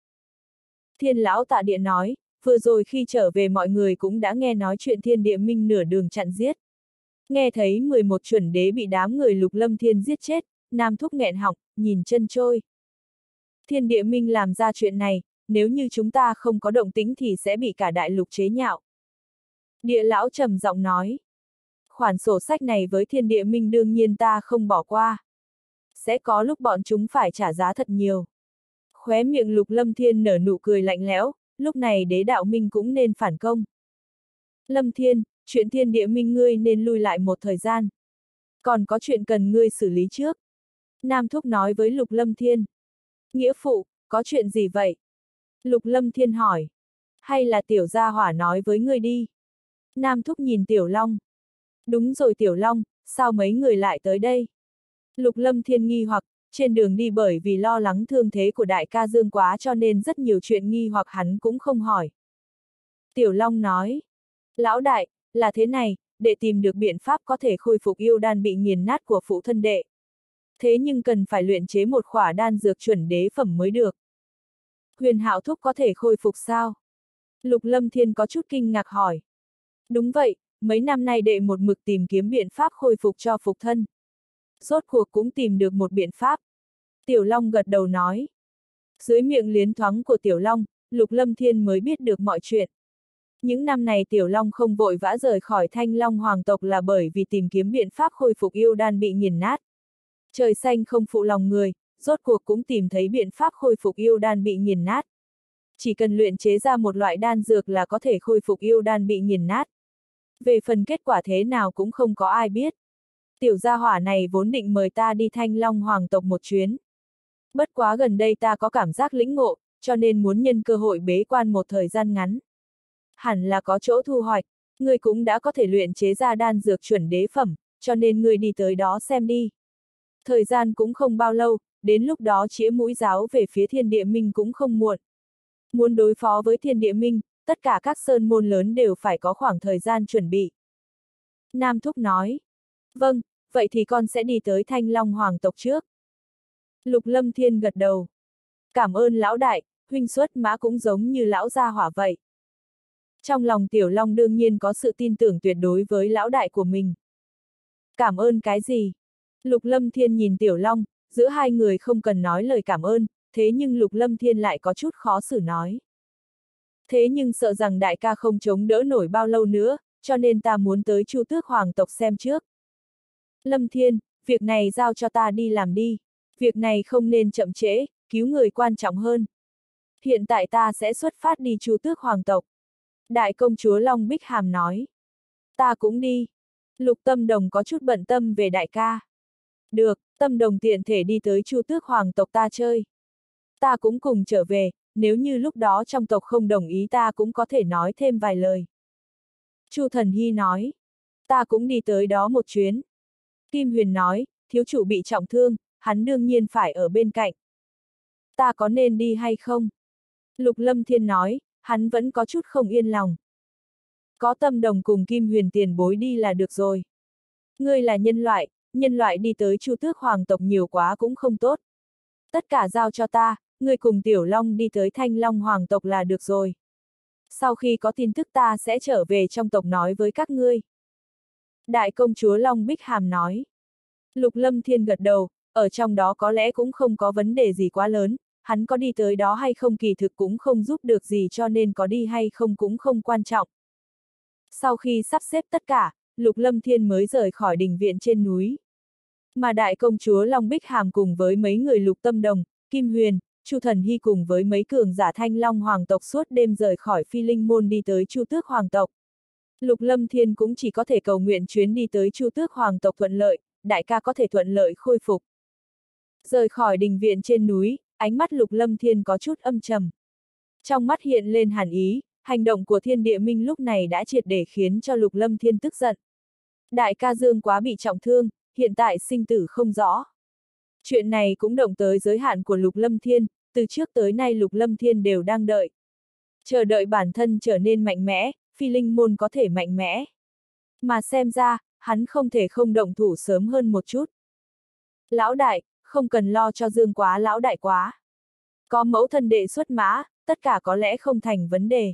Thiên lão tạ địa nói, vừa rồi khi trở về mọi người cũng đã nghe nói chuyện thiên địa minh nửa đường chặn giết. Nghe thấy 11 chuẩn đế bị đám người lục lâm thiên giết chết, Nam Thúc nghẹn họng, nhìn chân trôi. Thiên địa minh làm ra chuyện này, nếu như chúng ta không có động tính thì sẽ bị cả đại lục chế nhạo. Địa lão trầm giọng nói. Khoản sổ sách này với thiên địa minh đương nhiên ta không bỏ qua. Sẽ có lúc bọn chúng phải trả giá thật nhiều. Khóe miệng lục lâm thiên nở nụ cười lạnh lẽo, lúc này đế đạo minh cũng nên phản công. Lâm thiên, chuyện thiên địa minh ngươi nên lui lại một thời gian. Còn có chuyện cần ngươi xử lý trước. Nam Thúc nói với Lục Lâm Thiên. Nghĩa phụ, có chuyện gì vậy? Lục Lâm Thiên hỏi. Hay là Tiểu Gia Hỏa nói với ngươi đi? Nam Thúc nhìn Tiểu Long. Đúng rồi Tiểu Long, sao mấy người lại tới đây? Lục Lâm Thiên nghi hoặc, trên đường đi bởi vì lo lắng thương thế của đại ca Dương quá cho nên rất nhiều chuyện nghi hoặc hắn cũng không hỏi. Tiểu Long nói. Lão đại, là thế này, để tìm được biện pháp có thể khôi phục yêu đan bị nghiền nát của phụ thân đệ. Thế nhưng cần phải luyện chế một khỏa đan dược chuẩn đế phẩm mới được. Huyền hạo thúc có thể khôi phục sao? Lục Lâm Thiên có chút kinh ngạc hỏi. Đúng vậy, mấy năm nay đệ một mực tìm kiếm biện pháp khôi phục cho phục thân. Rốt cuộc cũng tìm được một biện pháp. Tiểu Long gật đầu nói. Dưới miệng liến thoáng của Tiểu Long, Lục Lâm Thiên mới biết được mọi chuyện. Những năm này Tiểu Long không vội vã rời khỏi Thanh Long Hoàng tộc là bởi vì tìm kiếm biện pháp khôi phục yêu đan bị nghiền nát. Trời xanh không phụ lòng người, rốt cuộc cũng tìm thấy biện pháp khôi phục yêu đan bị nghiền nát. Chỉ cần luyện chế ra một loại đan dược là có thể khôi phục yêu đan bị nghiền nát. Về phần kết quả thế nào cũng không có ai biết. Tiểu gia hỏa này vốn định mời ta đi thanh long hoàng tộc một chuyến. Bất quá gần đây ta có cảm giác lĩnh ngộ, cho nên muốn nhân cơ hội bế quan một thời gian ngắn. Hẳn là có chỗ thu hoạch, ngươi cũng đã có thể luyện chế ra đan dược chuẩn đế phẩm, cho nên ngươi đi tới đó xem đi. Thời gian cũng không bao lâu, đến lúc đó chĩa mũi giáo về phía thiên địa minh cũng không muộn. Muốn đối phó với thiên địa minh, tất cả các sơn môn lớn đều phải có khoảng thời gian chuẩn bị. Nam Thúc nói, vâng, vậy thì con sẽ đi tới Thanh Long Hoàng tộc trước. Lục Lâm Thiên gật đầu. Cảm ơn lão đại, huynh xuất mã cũng giống như lão gia hỏa vậy. Trong lòng Tiểu Long đương nhiên có sự tin tưởng tuyệt đối với lão đại của mình. Cảm ơn cái gì? Lục Lâm Thiên nhìn Tiểu Long, giữa hai người không cần nói lời cảm ơn, thế nhưng Lục Lâm Thiên lại có chút khó xử nói. Thế nhưng sợ rằng đại ca không chống đỡ nổi bao lâu nữa, cho nên ta muốn tới Chu Tước Hoàng tộc xem trước. Lâm Thiên, việc này giao cho ta đi làm đi. Việc này không nên chậm trễ, cứu người quan trọng hơn. Hiện tại ta sẽ xuất phát đi Chu Tước Hoàng tộc. Đại công chúa Long Bích Hàm nói. Ta cũng đi. Lục Tâm Đồng có chút bận tâm về đại ca. Được, Tâm Đồng tiện thể đi tới Chu Tước Hoàng tộc ta chơi. Ta cũng cùng trở về, nếu như lúc đó trong tộc không đồng ý ta cũng có thể nói thêm vài lời. Chu Thần Hy nói. Ta cũng đi tới đó một chuyến. Kim Huyền nói, thiếu chủ bị trọng thương, hắn đương nhiên phải ở bên cạnh. Ta có nên đi hay không? Lục Lâm Thiên nói, hắn vẫn có chút không yên lòng. Có tâm đồng cùng Kim Huyền tiền bối đi là được rồi. Ngươi là nhân loại, nhân loại đi tới Chu Tước Hoàng tộc nhiều quá cũng không tốt. Tất cả giao cho ta, ngươi cùng Tiểu Long đi tới Thanh Long Hoàng tộc là được rồi. Sau khi có tin tức ta sẽ trở về trong tộc nói với các ngươi. Đại công chúa Long Bích Hàm nói. Lục Lâm Thiên gật đầu, ở trong đó có lẽ cũng không có vấn đề gì quá lớn, hắn có đi tới đó hay không kỳ thực cũng không giúp được gì cho nên có đi hay không cũng không quan trọng. Sau khi sắp xếp tất cả, Lục Lâm Thiên mới rời khỏi đình viện trên núi. Mà đại công chúa Long Bích Hàm cùng với mấy người Lục Tâm Đồng, Kim Huyền, Chu Thần Hy cùng với mấy cường giả thanh long hoàng tộc suốt đêm rời khỏi phi linh môn đi tới Chu Tước hoàng tộc. Lục Lâm Thiên cũng chỉ có thể cầu nguyện chuyến đi tới Chu Tước hoàng tộc thuận lợi, đại ca có thể thuận lợi khôi phục. Rời khỏi đình viện trên núi, ánh mắt Lục Lâm Thiên có chút âm trầm. Trong mắt hiện lên hàn ý, hành động của thiên địa minh lúc này đã triệt để khiến cho Lục Lâm Thiên tức giận. Đại ca Dương quá bị trọng thương, hiện tại sinh tử không rõ. Chuyện này cũng động tới giới hạn của Lục Lâm Thiên, từ trước tới nay Lục Lâm Thiên đều đang đợi. Chờ đợi bản thân trở nên mạnh mẽ, phi linh môn có thể mạnh mẽ. Mà xem ra, hắn không thể không động thủ sớm hơn một chút. Lão đại, không cần lo cho dương quá lão đại quá. Có mẫu thân đệ xuất mã, tất cả có lẽ không thành vấn đề.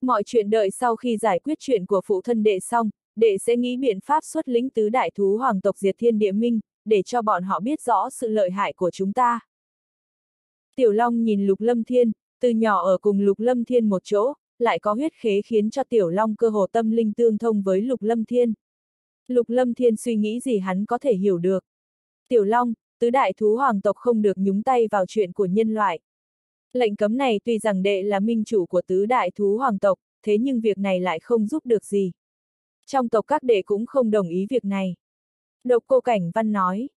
Mọi chuyện đợi sau khi giải quyết chuyện của phụ thân đệ xong, đệ sẽ nghĩ biện pháp xuất lính tứ đại thú hoàng tộc diệt thiên địa minh, để cho bọn họ biết rõ sự lợi hại của chúng ta. Tiểu Long nhìn Lục Lâm Thiên, từ nhỏ ở cùng Lục Lâm Thiên một chỗ, lại có huyết khế khiến cho Tiểu Long cơ hồ tâm linh tương thông với Lục Lâm Thiên. Lục Lâm Thiên suy nghĩ gì hắn có thể hiểu được. Tiểu Long, tứ đại thú hoàng tộc không được nhúng tay vào chuyện của nhân loại. Lệnh cấm này tuy rằng đệ là minh chủ của tứ đại thú hoàng tộc, thế nhưng việc này lại không giúp được gì. Trong tộc các đệ cũng không đồng ý việc này. Độc cô Cảnh Văn nói.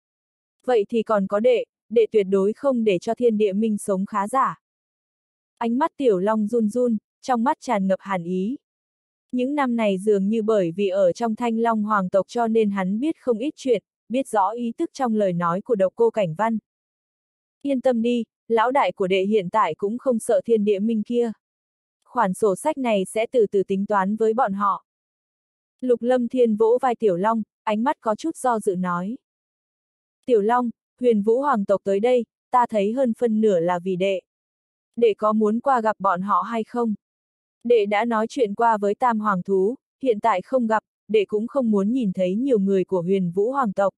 Vậy thì còn có đệ, đệ tuyệt đối không để cho thiên địa minh sống khá giả. Ánh mắt tiểu long run run, trong mắt tràn ngập hàn ý. Những năm này dường như bởi vì ở trong thanh long hoàng tộc cho nên hắn biết không ít chuyện, biết rõ ý tức trong lời nói của độc cô Cảnh Văn. Yên tâm đi, lão đại của đệ hiện tại cũng không sợ thiên địa minh kia. Khoản sổ sách này sẽ từ từ tính toán với bọn họ. Lục Lâm Thiên vỗ vai Tiểu Long, ánh mắt có chút do dự nói. Tiểu Long, huyền vũ hoàng tộc tới đây, ta thấy hơn phân nửa là vì đệ. Đệ có muốn qua gặp bọn họ hay không? Đệ đã nói chuyện qua với tam hoàng thú, hiện tại không gặp, đệ cũng không muốn nhìn thấy nhiều người của huyền vũ hoàng tộc.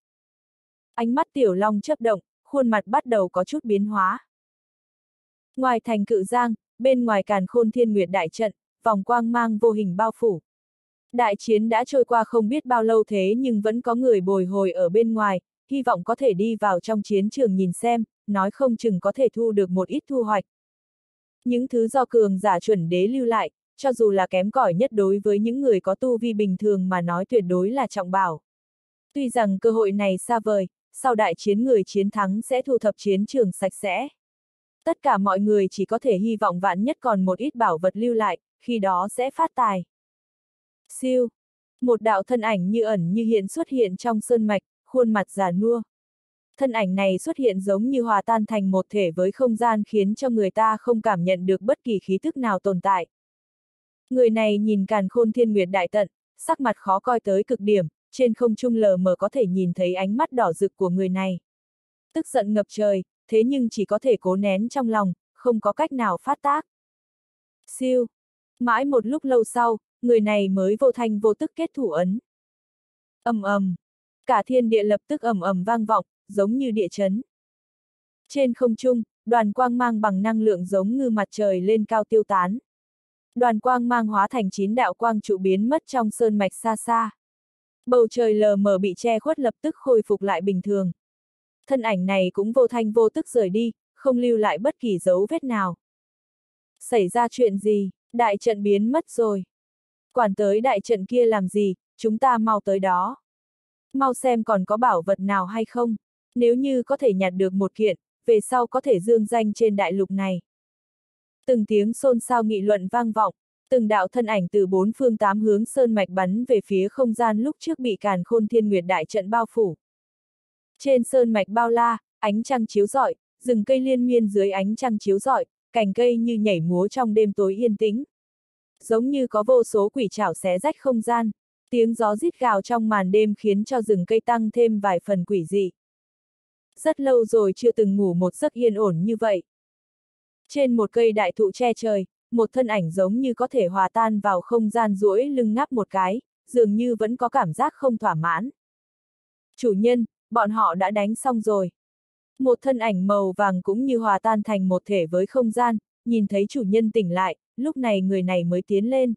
Ánh mắt tiểu long chấp động, khuôn mặt bắt đầu có chút biến hóa. Ngoài thành cự giang, bên ngoài càn khôn thiên nguyệt đại trận, vòng quang mang vô hình bao phủ. Đại chiến đã trôi qua không biết bao lâu thế nhưng vẫn có người bồi hồi ở bên ngoài, hy vọng có thể đi vào trong chiến trường nhìn xem, nói không chừng có thể thu được một ít thu hoạch. Những thứ do cường giả chuẩn đế lưu lại, cho dù là kém cỏi nhất đối với những người có tu vi bình thường mà nói tuyệt đối là trọng bảo. Tuy rằng cơ hội này xa vời, sau đại chiến người chiến thắng sẽ thu thập chiến trường sạch sẽ. Tất cả mọi người chỉ có thể hy vọng vạn nhất còn một ít bảo vật lưu lại, khi đó sẽ phát tài. Siêu. Một đạo thân ảnh như ẩn như hiện xuất hiện trong sơn mạch, khuôn mặt già nua. Thân ảnh này xuất hiện giống như hòa tan thành một thể với không gian khiến cho người ta không cảm nhận được bất kỳ khí thức nào tồn tại. Người này nhìn càn khôn thiên nguyệt đại tận, sắc mặt khó coi tới cực điểm, trên không trung lờ mờ có thể nhìn thấy ánh mắt đỏ rực của người này. Tức giận ngập trời, thế nhưng chỉ có thể cố nén trong lòng, không có cách nào phát tác. Siêu. Mãi một lúc lâu sau, người này mới vô thanh vô tức kết thủ ấn. ầm ầm, cả thiên địa lập tức ầm ầm vang vọng, giống như địa chấn. Trên không trung, đoàn quang mang bằng năng lượng giống như mặt trời lên cao tiêu tán. Đoàn quang mang hóa thành chín đạo quang trụ biến mất trong sơn mạch xa xa. Bầu trời lờ mờ bị che khuất lập tức khôi phục lại bình thường. Thân ảnh này cũng vô thanh vô tức rời đi, không lưu lại bất kỳ dấu vết nào. Xảy ra chuyện gì, đại trận biến mất rồi. Quản tới đại trận kia làm gì, chúng ta mau tới đó. Mau xem còn có bảo vật nào hay không, nếu như có thể nhặt được một kiện, về sau có thể dương danh trên đại lục này. Từng tiếng xôn xao nghị luận vang vọng, từng đạo thân ảnh từ bốn phương tám hướng sơn mạch bắn về phía không gian lúc trước bị càn khôn thiên nguyệt đại trận bao phủ. Trên sơn mạch bao la, ánh trăng chiếu rọi, rừng cây liên miên dưới ánh trăng chiếu rọi, cành cây như nhảy múa trong đêm tối yên tĩnh. Giống như có vô số quỷ chảo xé rách không gian, tiếng gió rít gào trong màn đêm khiến cho rừng cây tăng thêm vài phần quỷ dị. Rất lâu rồi chưa từng ngủ một giấc yên ổn như vậy. Trên một cây đại thụ che trời, một thân ảnh giống như có thể hòa tan vào không gian duỗi lưng ngáp một cái, dường như vẫn có cảm giác không thỏa mãn. Chủ nhân, bọn họ đã đánh xong rồi. Một thân ảnh màu vàng cũng như hòa tan thành một thể với không gian, nhìn thấy chủ nhân tỉnh lại, lúc này người này mới tiến lên.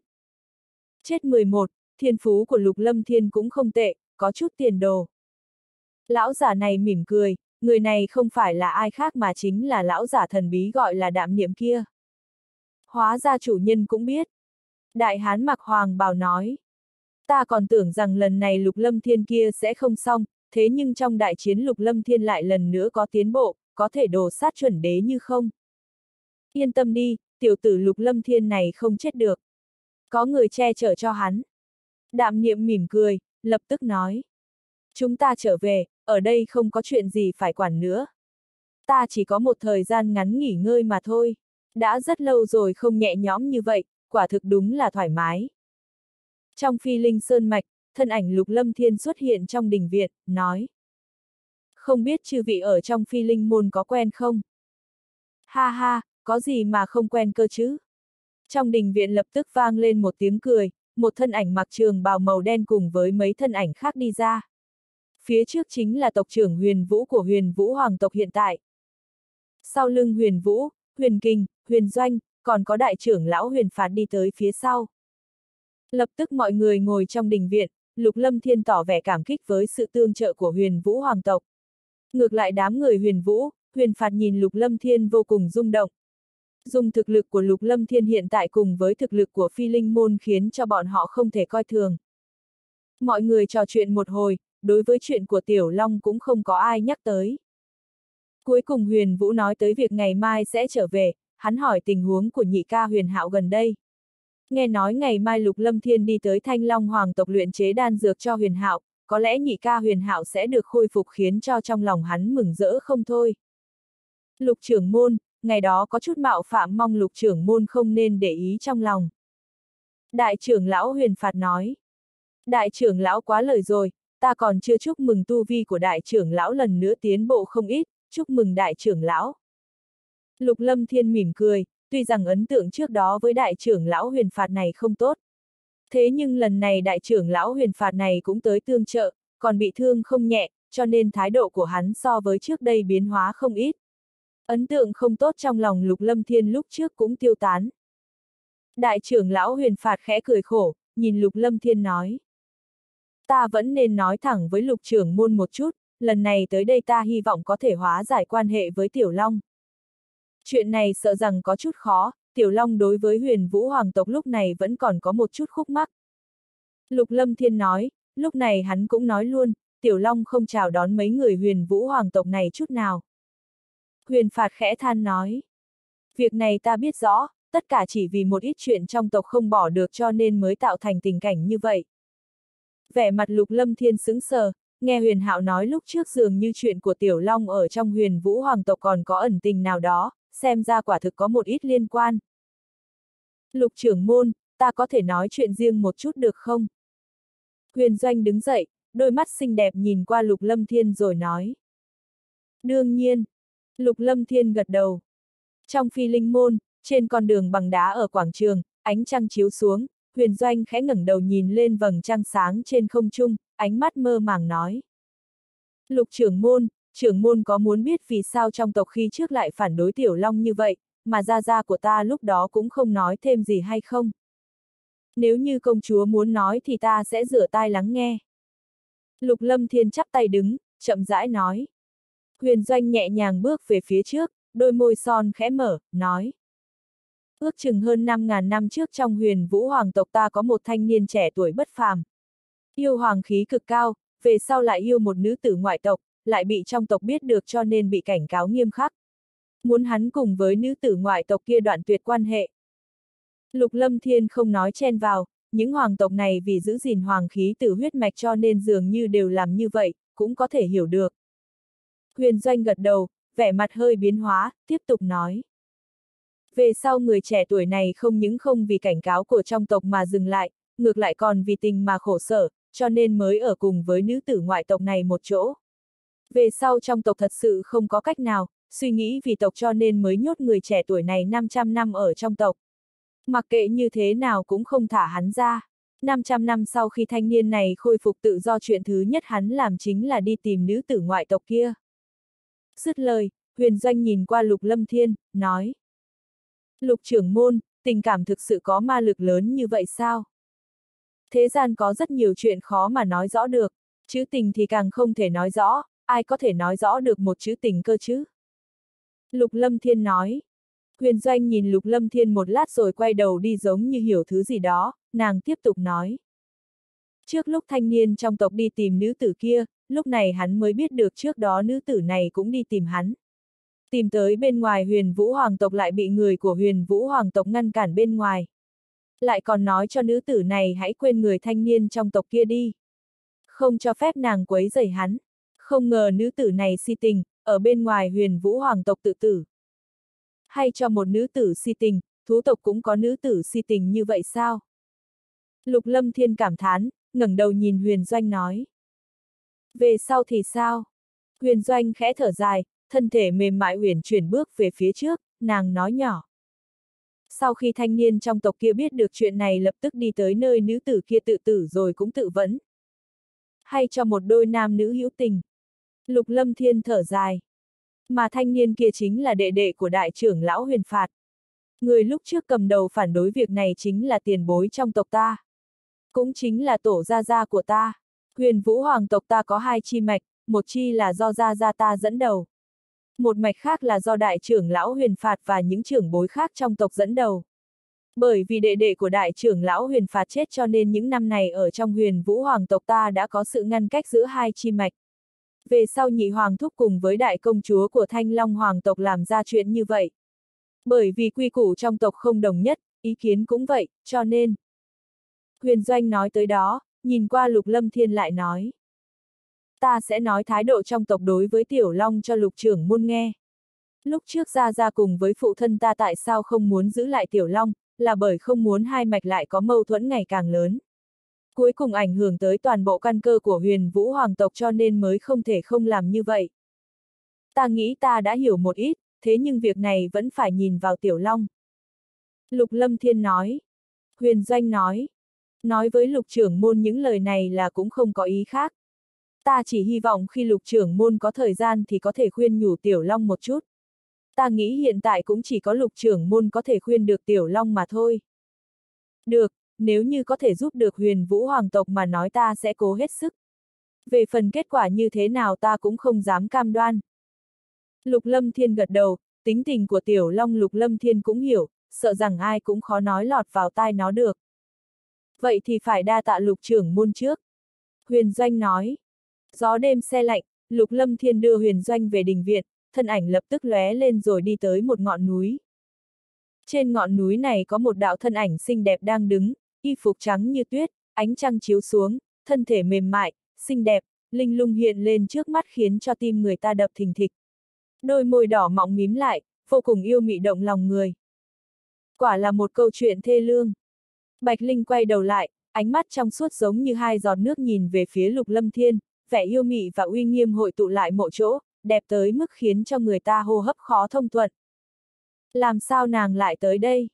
Chết 11, thiên phú của Lục Lâm Thiên cũng không tệ, có chút tiền đồ. Lão giả này mỉm cười, người này không phải là ai khác mà chính là lão giả thần bí gọi là đạm niệm kia. Hóa ra chủ nhân cũng biết. Đại hán mặc hoàng bào nói. Ta còn tưởng rằng lần này lục lâm thiên kia sẽ không xong, thế nhưng trong đại chiến lục lâm thiên lại lần nữa có tiến bộ, có thể đồ sát chuẩn đế như không. Yên tâm đi, tiểu tử lục lâm thiên này không chết được. Có người che chở cho hắn. Đạm niệm mỉm cười, lập tức nói. Chúng ta trở về, ở đây không có chuyện gì phải quản nữa. Ta chỉ có một thời gian ngắn nghỉ ngơi mà thôi. Đã rất lâu rồi không nhẹ nhõm như vậy, quả thực đúng là thoải mái. Trong phi linh sơn mạch, thân ảnh lục lâm thiên xuất hiện trong đình viện, nói. Không biết chư vị ở trong phi linh môn có quen không? Ha ha, có gì mà không quen cơ chứ? Trong đình viện lập tức vang lên một tiếng cười, một thân ảnh mặc trường bào màu đen cùng với mấy thân ảnh khác đi ra. Phía trước chính là tộc trưởng huyền vũ của huyền vũ hoàng tộc hiện tại. Sau lưng huyền vũ, huyền kinh, huyền doanh, còn có đại trưởng lão huyền phạt đi tới phía sau. Lập tức mọi người ngồi trong đình viện, Lục Lâm Thiên tỏ vẻ cảm kích với sự tương trợ của huyền vũ hoàng tộc. Ngược lại đám người huyền vũ, huyền phạt nhìn Lục Lâm Thiên vô cùng rung động. Dùng thực lực của Lục Lâm Thiên hiện tại cùng với thực lực của phi linh môn khiến cho bọn họ không thể coi thường. Mọi người trò chuyện một hồi, đối với chuyện của Tiểu Long cũng không có ai nhắc tới. Cuối cùng Huyền Vũ nói tới việc ngày mai sẽ trở về, hắn hỏi tình huống của nhị ca huyền hạo gần đây. Nghe nói ngày mai Lục Lâm Thiên đi tới Thanh Long Hoàng tộc luyện chế đan dược cho huyền hạo, có lẽ nhị ca huyền hạo sẽ được khôi phục khiến cho trong lòng hắn mừng rỡ không thôi. Lục trưởng môn, ngày đó có chút mạo phạm mong lục trưởng môn không nên để ý trong lòng. Đại trưởng lão huyền phạt nói. Đại trưởng lão quá lời rồi, ta còn chưa chúc mừng tu vi của đại trưởng lão lần nữa tiến bộ không ít, chúc mừng đại trưởng lão. Lục Lâm Thiên mỉm cười, tuy rằng ấn tượng trước đó với đại trưởng lão huyền phạt này không tốt. Thế nhưng lần này đại trưởng lão huyền phạt này cũng tới tương trợ, còn bị thương không nhẹ, cho nên thái độ của hắn so với trước đây biến hóa không ít. Ấn tượng không tốt trong lòng Lục Lâm Thiên lúc trước cũng tiêu tán. Đại trưởng lão huyền phạt khẽ cười khổ, nhìn Lục Lâm Thiên nói. Ta vẫn nên nói thẳng với lục trưởng môn một chút, lần này tới đây ta hy vọng có thể hóa giải quan hệ với Tiểu Long. Chuyện này sợ rằng có chút khó, Tiểu Long đối với huyền vũ hoàng tộc lúc này vẫn còn có một chút khúc mắc. Lục Lâm Thiên nói, lúc này hắn cũng nói luôn, Tiểu Long không chào đón mấy người huyền vũ hoàng tộc này chút nào. Huyền phạt khẽ than nói. Việc này ta biết rõ, tất cả chỉ vì một ít chuyện trong tộc không bỏ được cho nên mới tạo thành tình cảnh như vậy. Vẻ mặt lục lâm thiên sững sờ, nghe huyền hạo nói lúc trước dường như chuyện của Tiểu Long ở trong huyền vũ hoàng tộc còn có ẩn tình nào đó, xem ra quả thực có một ít liên quan. Lục trưởng môn, ta có thể nói chuyện riêng một chút được không? Huyền Doanh đứng dậy, đôi mắt xinh đẹp nhìn qua Lục Lâm Thiên rồi nói. Đương nhiên. Lục Lâm Thiên gật đầu. Trong phi linh môn, trên con đường bằng đá ở quảng trường, ánh trăng chiếu xuống, Huyền Doanh khẽ ngẩng đầu nhìn lên vầng trăng sáng trên không trung, ánh mắt mơ màng nói. Lục trưởng môn, trưởng môn có muốn biết vì sao trong tộc khi trước lại phản đối Tiểu Long như vậy, mà gia gia của ta lúc đó cũng không nói thêm gì hay không? Nếu như công chúa muốn nói thì ta sẽ rửa tai lắng nghe. Lục Lâm Thiên chắp tay đứng, chậm rãi nói. Huyền Doanh nhẹ nhàng bước về phía trước, đôi môi son khẽ mở, nói. Ước chừng hơn 5.000 năm trước trong huyền vũ hoàng tộc ta có một thanh niên trẻ tuổi bất phàm. Yêu hoàng khí cực cao, về sau lại yêu một nữ tử ngoại tộc, lại bị trong tộc biết được cho nên bị cảnh cáo nghiêm khắc. Muốn hắn cùng với nữ tử ngoại tộc kia đoạn tuyệt quan hệ. Lục Lâm Thiên không nói chen vào, những hoàng tộc này vì giữ gìn hoàng khí từ huyết mạch cho nên dường như đều làm như vậy, cũng có thể hiểu được. Huyền Doanh gật đầu, vẻ mặt hơi biến hóa, tiếp tục nói. Về sau người trẻ tuổi này không những không vì cảnh cáo của trong tộc mà dừng lại, ngược lại còn vì tình mà khổ sở, cho nên mới ở cùng với nữ tử ngoại tộc này một chỗ. Về sau trong tộc thật sự không có cách nào, suy nghĩ vì tộc cho nên mới nhốt người trẻ tuổi này 500 năm ở trong tộc. Mặc kệ như thế nào cũng không thả hắn ra. 500 năm sau khi thanh niên này khôi phục tự do chuyện thứ nhất hắn làm chính là đi tìm nữ tử ngoại tộc kia. Dứt lời, huyền doanh nhìn qua lục lâm thiên, nói. Lục trưởng môn, tình cảm thực sự có ma lực lớn như vậy sao? Thế gian có rất nhiều chuyện khó mà nói rõ được, chữ tình thì càng không thể nói rõ, ai có thể nói rõ được một chữ tình cơ chứ? Lục Lâm Thiên nói. Huyền Doanh nhìn Lục Lâm Thiên một lát rồi quay đầu đi giống như hiểu thứ gì đó, nàng tiếp tục nói. Trước lúc thanh niên trong tộc đi tìm nữ tử kia, lúc này hắn mới biết được trước đó nữ tử này cũng đi tìm hắn. Tìm tới bên ngoài huyền vũ hoàng tộc lại bị người của huyền vũ hoàng tộc ngăn cản bên ngoài. Lại còn nói cho nữ tử này hãy quên người thanh niên trong tộc kia đi. Không cho phép nàng quấy rầy hắn. Không ngờ nữ tử này si tình, ở bên ngoài huyền vũ hoàng tộc tự tử. Hay cho một nữ tử si tình, thú tộc cũng có nữ tử si tình như vậy sao? Lục lâm thiên cảm thán, ngẩng đầu nhìn huyền doanh nói. Về sau thì sao? Huyền doanh khẽ thở dài, thân thể mềm mại huyền chuyển bước về phía trước, nàng nói nhỏ. Sau khi thanh niên trong tộc kia biết được chuyện này lập tức đi tới nơi nữ tử kia tự tử rồi cũng tự vẫn. Hay cho một đôi nam nữ hữu tình. Lục Lâm Thiên thở dài. Mà thanh niên kia chính là đệ đệ của đại trưởng lão huyền phạt. Người lúc trước cầm đầu phản đối việc này chính là tiền bối trong tộc ta. Cũng chính là tổ gia gia của ta. Huyền vũ hoàng tộc ta có hai chi mạch, một chi là do gia gia ta dẫn đầu. Một mạch khác là do đại trưởng lão huyền phạt và những trưởng bối khác trong tộc dẫn đầu. Bởi vì đệ đệ của đại trưởng lão huyền phạt chết cho nên những năm này ở trong huyền vũ hoàng tộc ta đã có sự ngăn cách giữa hai chi mạch. Về sau nhị hoàng thúc cùng với đại công chúa của thanh long hoàng tộc làm ra chuyện như vậy. Bởi vì quy củ trong tộc không đồng nhất, ý kiến cũng vậy, cho nên. Huyền Doanh nói tới đó, nhìn qua lục lâm thiên lại nói. Ta sẽ nói thái độ trong tộc đối với tiểu long cho lục trưởng môn nghe. Lúc trước ra ra cùng với phụ thân ta tại sao không muốn giữ lại tiểu long, là bởi không muốn hai mạch lại có mâu thuẫn ngày càng lớn cuối cùng ảnh hưởng tới toàn bộ căn cơ của huyền vũ hoàng tộc cho nên mới không thể không làm như vậy. Ta nghĩ ta đã hiểu một ít, thế nhưng việc này vẫn phải nhìn vào Tiểu Long. Lục Lâm Thiên nói. Huyền Doanh nói. Nói với lục trưởng môn những lời này là cũng không có ý khác. Ta chỉ hy vọng khi lục trưởng môn có thời gian thì có thể khuyên nhủ Tiểu Long một chút. Ta nghĩ hiện tại cũng chỉ có lục trưởng môn có thể khuyên được Tiểu Long mà thôi. Được, nếu như có thể giúp được huyền vũ hoàng tộc mà nói ta sẽ cố hết sức. Về phần kết quả như thế nào ta cũng không dám cam đoan. Lục Lâm Thiên gật đầu, tính tình của Tiểu Long Lục Lâm Thiên cũng hiểu, sợ rằng ai cũng khó nói lọt vào tai nó được. Vậy thì phải đa tạ lục trưởng môn trước. Huyền Doanh nói. Gió đêm xe lạnh, Lục Lâm Thiên đưa huyền doanh về đình viện, thân ảnh lập tức lóe lên rồi đi tới một ngọn núi. Trên ngọn núi này có một đạo thân ảnh xinh đẹp đang đứng, y phục trắng như tuyết, ánh trăng chiếu xuống, thân thể mềm mại, xinh đẹp, linh lung hiện lên trước mắt khiến cho tim người ta đập thình thịch. Đôi môi đỏ mọng mím lại, vô cùng yêu mị động lòng người. Quả là một câu chuyện thê lương. Bạch Linh quay đầu lại, ánh mắt trong suốt giống như hai giọt nước nhìn về phía lục lâm thiên, vẻ yêu mị và uy nghiêm hội tụ lại một chỗ, đẹp tới mức khiến cho người ta hô hấp khó thông thuận. Làm sao nàng lại tới đây?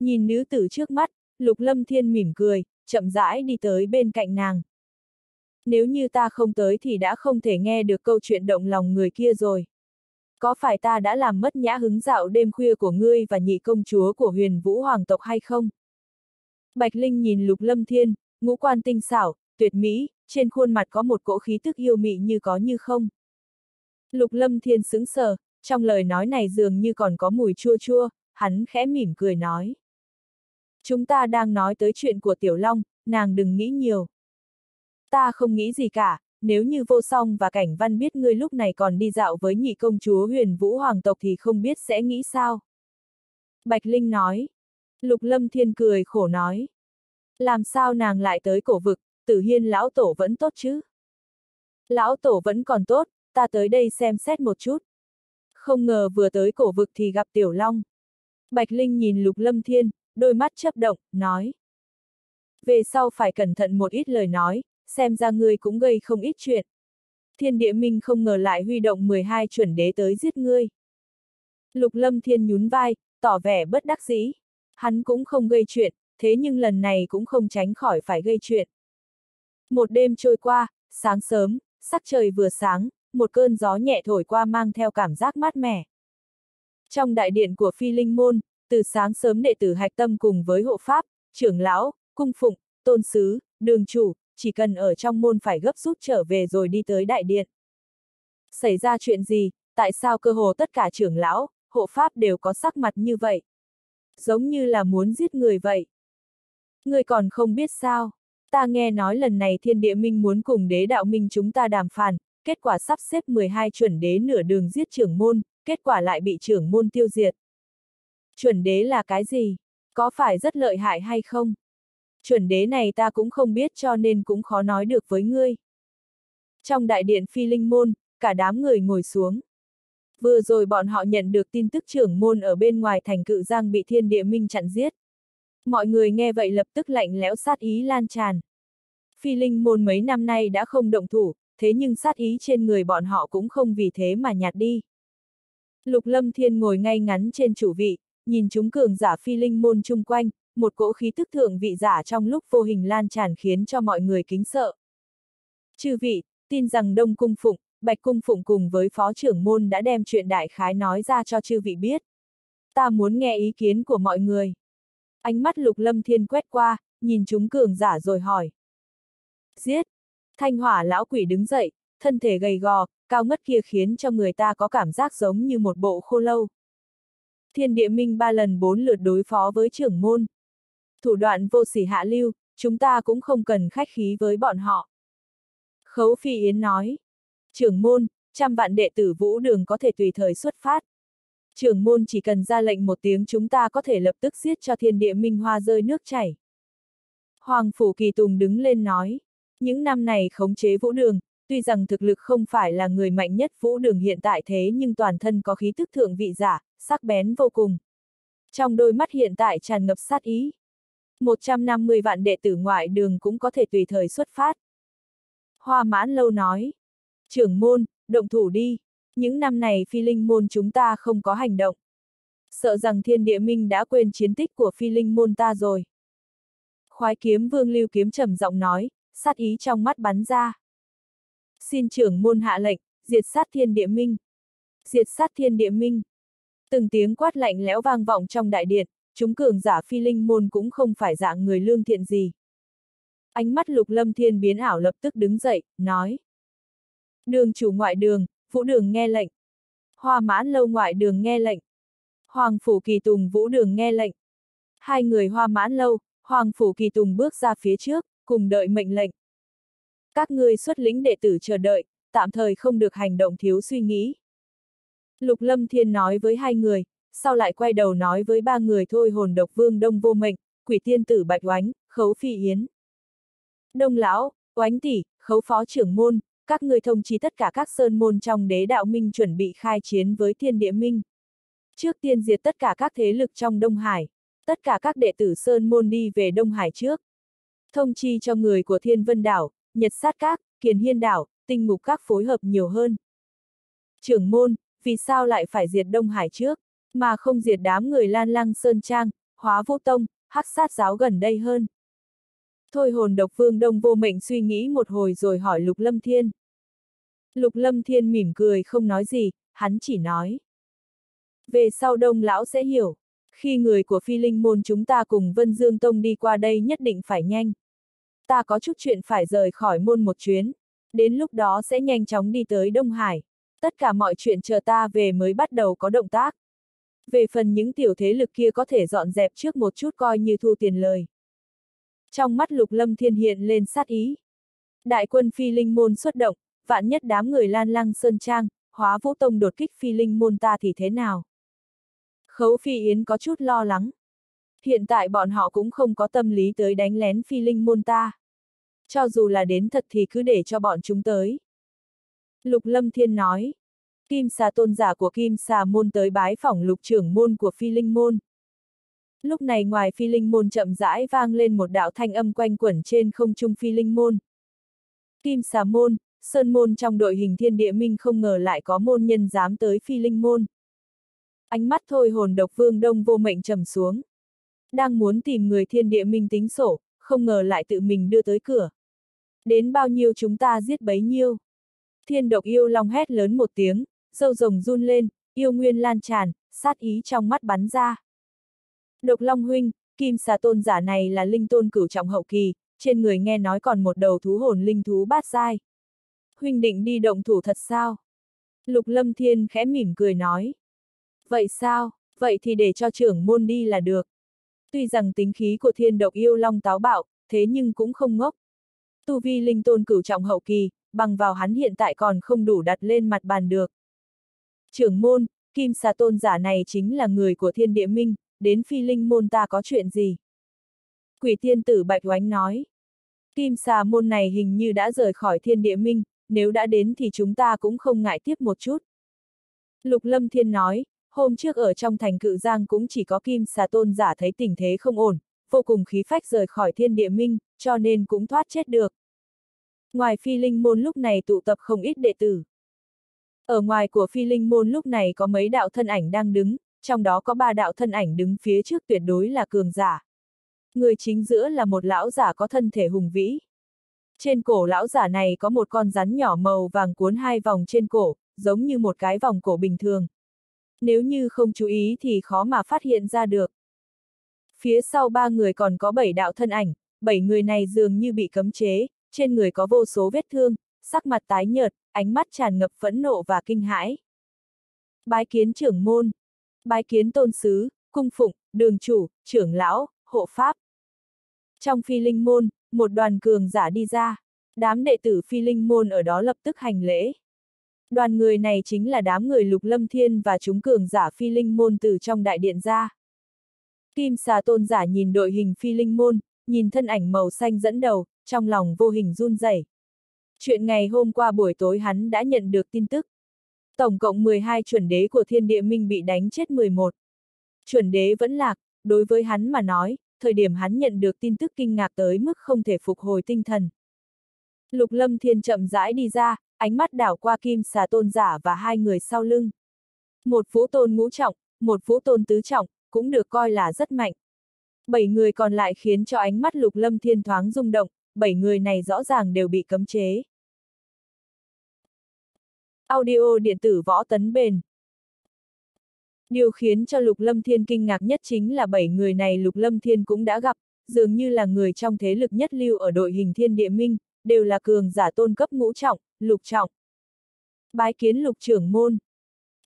Nhìn nữ tử trước mắt, lục lâm thiên mỉm cười, chậm rãi đi tới bên cạnh nàng. Nếu như ta không tới thì đã không thể nghe được câu chuyện động lòng người kia rồi. Có phải ta đã làm mất nhã hứng dạo đêm khuya của ngươi và nhị công chúa của huyền vũ hoàng tộc hay không? Bạch Linh nhìn lục lâm thiên, ngũ quan tinh xảo, tuyệt mỹ, trên khuôn mặt có một cỗ khí tức yêu mị như có như không. Lục lâm thiên sững sờ, trong lời nói này dường như còn có mùi chua chua, hắn khẽ mỉm cười nói. Chúng ta đang nói tới chuyện của Tiểu Long, nàng đừng nghĩ nhiều. Ta không nghĩ gì cả, nếu như vô song và cảnh văn biết ngươi lúc này còn đi dạo với nhị công chúa huyền vũ hoàng tộc thì không biết sẽ nghĩ sao. Bạch Linh nói. Lục Lâm Thiên cười khổ nói. Làm sao nàng lại tới cổ vực, tử hiên lão tổ vẫn tốt chứ? Lão tổ vẫn còn tốt, ta tới đây xem xét một chút. Không ngờ vừa tới cổ vực thì gặp Tiểu Long. Bạch Linh nhìn Lục Lâm Thiên, đôi mắt chấp động, nói. Về sau phải cẩn thận một ít lời nói, xem ra ngươi cũng gây không ít chuyện. Thiên địa minh không ngờ lại huy động 12 chuẩn đế tới giết ngươi. Lục Lâm Thiên nhún vai, tỏ vẻ bất đắc dĩ. Hắn cũng không gây chuyện, thế nhưng lần này cũng không tránh khỏi phải gây chuyện. Một đêm trôi qua, sáng sớm, sắc trời vừa sáng, một cơn gió nhẹ thổi qua mang theo cảm giác mát mẻ. Trong đại điện của phi linh môn, từ sáng sớm đệ tử hạch tâm cùng với hộ pháp, trưởng lão, cung phụng, tôn sứ, đường chủ, chỉ cần ở trong môn phải gấp rút trở về rồi đi tới đại điện. Xảy ra chuyện gì, tại sao cơ hồ tất cả trưởng lão, hộ pháp đều có sắc mặt như vậy? Giống như là muốn giết người vậy. Người còn không biết sao, ta nghe nói lần này thiên địa minh muốn cùng đế đạo minh chúng ta đàm phán. kết quả sắp xếp 12 chuẩn đế nửa đường giết trưởng môn, kết quả lại bị trưởng môn tiêu diệt. Chuẩn đế là cái gì? Có phải rất lợi hại hay không? Chuẩn đế này ta cũng không biết cho nên cũng khó nói được với ngươi. Trong đại điện phi linh môn, cả đám người ngồi xuống. Vừa rồi bọn họ nhận được tin tức trưởng môn ở bên ngoài thành cự giang bị thiên địa minh chặn giết. Mọi người nghe vậy lập tức lạnh lẽo sát ý lan tràn. Phi linh môn mấy năm nay đã không động thủ, thế nhưng sát ý trên người bọn họ cũng không vì thế mà nhạt đi. Lục lâm thiên ngồi ngay ngắn trên chủ vị, nhìn chúng cường giả phi linh môn chung quanh, một cỗ khí thức thượng vị giả trong lúc vô hình lan tràn khiến cho mọi người kính sợ. Chư vị, tin rằng Đông Cung Phụng, Bạch Cung Phụng cùng với Phó trưởng môn đã đem chuyện đại khái nói ra cho chư vị biết. Ta muốn nghe ý kiến của mọi người. Ánh mắt lục lâm thiên quét qua, nhìn chúng cường giả rồi hỏi. Giết! Thanh hỏa lão quỷ đứng dậy, thân thể gầy gò, cao ngất kia khiến cho người ta có cảm giác giống như một bộ khô lâu. Thiên địa minh ba lần bốn lượt đối phó với trưởng môn. Thủ đoạn vô sỉ hạ lưu, chúng ta cũng không cần khách khí với bọn họ. Khấu Phi Yến nói. Trưởng môn, trăm vạn đệ tử vũ đường có thể tùy thời xuất phát. Trưởng môn chỉ cần ra lệnh một tiếng chúng ta có thể lập tức giết cho thiên địa minh hoa rơi nước chảy. Hoàng Phủ Kỳ Tùng đứng lên nói. Những năm này khống chế vũ đường, tuy rằng thực lực không phải là người mạnh nhất vũ đường hiện tại thế nhưng toàn thân có khí thức thượng vị giả, sắc bén vô cùng. Trong đôi mắt hiện tại tràn ngập sát ý. 150 vạn đệ tử ngoại đường cũng có thể tùy thời xuất phát. Hoa mãn lâu nói. Trưởng môn, động thủ đi. Những năm này phi linh môn chúng ta không có hành động. Sợ rằng thiên địa minh đã quên chiến tích của phi linh môn ta rồi. Khoái kiếm vương lưu kiếm trầm giọng nói, sát ý trong mắt bắn ra. Xin trưởng môn hạ lệnh, diệt sát thiên địa minh. Diệt sát thiên địa minh. Từng tiếng quát lạnh lẽo vang vọng trong đại điện, chúng cường giả phi linh môn cũng không phải dạng người lương thiện gì. Ánh mắt lục lâm thiên biến ảo lập tức đứng dậy, nói. Đường chủ ngoại đường, vũ đường nghe lệnh. Hoa mãn lâu ngoại đường nghe lệnh. Hoàng phủ kỳ tùng vũ đường nghe lệnh. Hai người hoa mãn lâu, hoàng phủ kỳ tùng bước ra phía trước, cùng đợi mệnh lệnh. Các ngươi xuất lính đệ tử chờ đợi, tạm thời không được hành động thiếu suy nghĩ. Lục Lâm Thiên nói với hai người, sau lại quay đầu nói với ba người thôi hồn độc vương đông vô mệnh, quỷ tiên tử bạch oánh, khấu phi yến. Đông lão, oánh tỷ, khấu phó trưởng môn, các người thông chí tất cả các sơn môn trong đế đạo minh chuẩn bị khai chiến với thiên địa minh. Trước tiên diệt tất cả các thế lực trong Đông Hải, tất cả các đệ tử sơn môn đi về Đông Hải trước. Thông chi cho người của thiên vân đảo, nhật sát các, kiền hiên đảo, tinh ngục các phối hợp nhiều hơn. Trưởng môn, vì sao lại phải diệt Đông Hải trước, mà không diệt đám người lan lăng sơn trang, hóa vô tông, hắc sát giáo gần đây hơn. Thôi hồn độc vương đông vô mệnh suy nghĩ một hồi rồi hỏi Lục Lâm Thiên. Lục Lâm Thiên mỉm cười không nói gì, hắn chỉ nói. Về sau đông lão sẽ hiểu, khi người của phi linh môn chúng ta cùng Vân Dương Tông đi qua đây nhất định phải nhanh. Ta có chút chuyện phải rời khỏi môn một chuyến, đến lúc đó sẽ nhanh chóng đi tới Đông Hải. Tất cả mọi chuyện chờ ta về mới bắt đầu có động tác. Về phần những tiểu thế lực kia có thể dọn dẹp trước một chút coi như thu tiền lời. Trong mắt lục lâm thiên hiện lên sát ý. Đại quân phi linh môn xuất động, vạn nhất đám người lan lăng sơn trang, hóa vũ tông đột kích phi linh môn ta thì thế nào? Khấu phi yến có chút lo lắng. Hiện tại bọn họ cũng không có tâm lý tới đánh lén phi linh môn ta. Cho dù là đến thật thì cứ để cho bọn chúng tới. Lục Lâm Thiên nói. Kim xà tôn giả của Kim xà môn tới bái phỏng lục trưởng môn của phi linh môn. Lúc này ngoài phi linh môn chậm rãi vang lên một đạo thanh âm quanh quẩn trên không trung phi linh môn. Kim xà môn, sơn môn trong đội hình thiên địa minh không ngờ lại có môn nhân dám tới phi linh môn. Ánh mắt thôi hồn độc vương đông vô mệnh trầm xuống. Đang muốn tìm người thiên địa minh tính sổ, không ngờ lại tự mình đưa tới cửa. Đến bao nhiêu chúng ta giết bấy nhiêu. Thiên độc yêu long hét lớn một tiếng, dâu rồng run lên, yêu nguyên lan tràn, sát ý trong mắt bắn ra. Độc long huynh, kim xà tôn giả này là linh tôn cửu trọng hậu kỳ, trên người nghe nói còn một đầu thú hồn linh thú bát dai. Huynh định đi động thủ thật sao? Lục lâm thiên khẽ mỉm cười nói. Vậy sao, vậy thì để cho trưởng môn đi là được. Tuy rằng tính khí của thiên độc yêu long táo bạo, thế nhưng cũng không ngốc. Tu vi linh tôn cửu trọng hậu kỳ, bằng vào hắn hiện tại còn không đủ đặt lên mặt bàn được. Trưởng môn, kim xà tôn giả này chính là người của thiên địa minh, đến phi linh môn ta có chuyện gì? Quỷ tiên tử Bạch Oánh nói. Kim xà môn này hình như đã rời khỏi thiên địa minh, nếu đã đến thì chúng ta cũng không ngại tiếp một chút. Lục Lâm Thiên nói, hôm trước ở trong thành cự giang cũng chỉ có kim xà tôn giả thấy tình thế không ổn, vô cùng khí phách rời khỏi thiên địa minh, cho nên cũng thoát chết được. Ngoài phi linh môn lúc này tụ tập không ít đệ tử. Ở ngoài của phi linh môn lúc này có mấy đạo thân ảnh đang đứng, trong đó có ba đạo thân ảnh đứng phía trước tuyệt đối là cường giả. Người chính giữa là một lão giả có thân thể hùng vĩ. Trên cổ lão giả này có một con rắn nhỏ màu vàng cuốn hai vòng trên cổ, giống như một cái vòng cổ bình thường. Nếu như không chú ý thì khó mà phát hiện ra được. Phía sau ba người còn có bảy đạo thân ảnh, bảy người này dường như bị cấm chế, trên người có vô số vết thương, sắc mặt tái nhợt, ánh mắt tràn ngập phẫn nộ và kinh hãi. Bái kiến trưởng môn, bái kiến tôn sứ, cung phụng, đường chủ, trưởng lão, hộ pháp. Trong phi linh môn, một đoàn cường giả đi ra, đám đệ tử phi linh môn ở đó lập tức hành lễ. Đoàn người này chính là đám người lục lâm thiên và chúng cường giả phi linh môn từ trong đại điện ra. Kim xà tôn giả nhìn đội hình phi linh môn, nhìn thân ảnh màu xanh dẫn đầu, trong lòng vô hình run rẩy. Chuyện ngày hôm qua buổi tối hắn đã nhận được tin tức. Tổng cộng 12 chuẩn đế của thiên địa minh bị đánh chết 11. Chuẩn đế vẫn lạc, đối với hắn mà nói, thời điểm hắn nhận được tin tức kinh ngạc tới mức không thể phục hồi tinh thần. Lục lâm thiên chậm rãi đi ra, ánh mắt đảo qua kim xà tôn giả và hai người sau lưng. Một phú tôn ngũ trọng, một phú tôn tứ trọng, cũng được coi là rất mạnh. Bảy người còn lại khiến cho ánh mắt lục lâm thiên thoáng rung động, bảy người này rõ ràng đều bị cấm chế. Audio điện tử võ tấn bền. Điều khiến cho Lục Lâm Thiên kinh ngạc nhất chính là bảy người này Lục Lâm Thiên cũng đã gặp, dường như là người trong thế lực nhất lưu ở đội hình thiên địa minh, đều là cường giả tôn cấp ngũ trọng, lục trọng. Bái kiến lục trưởng môn.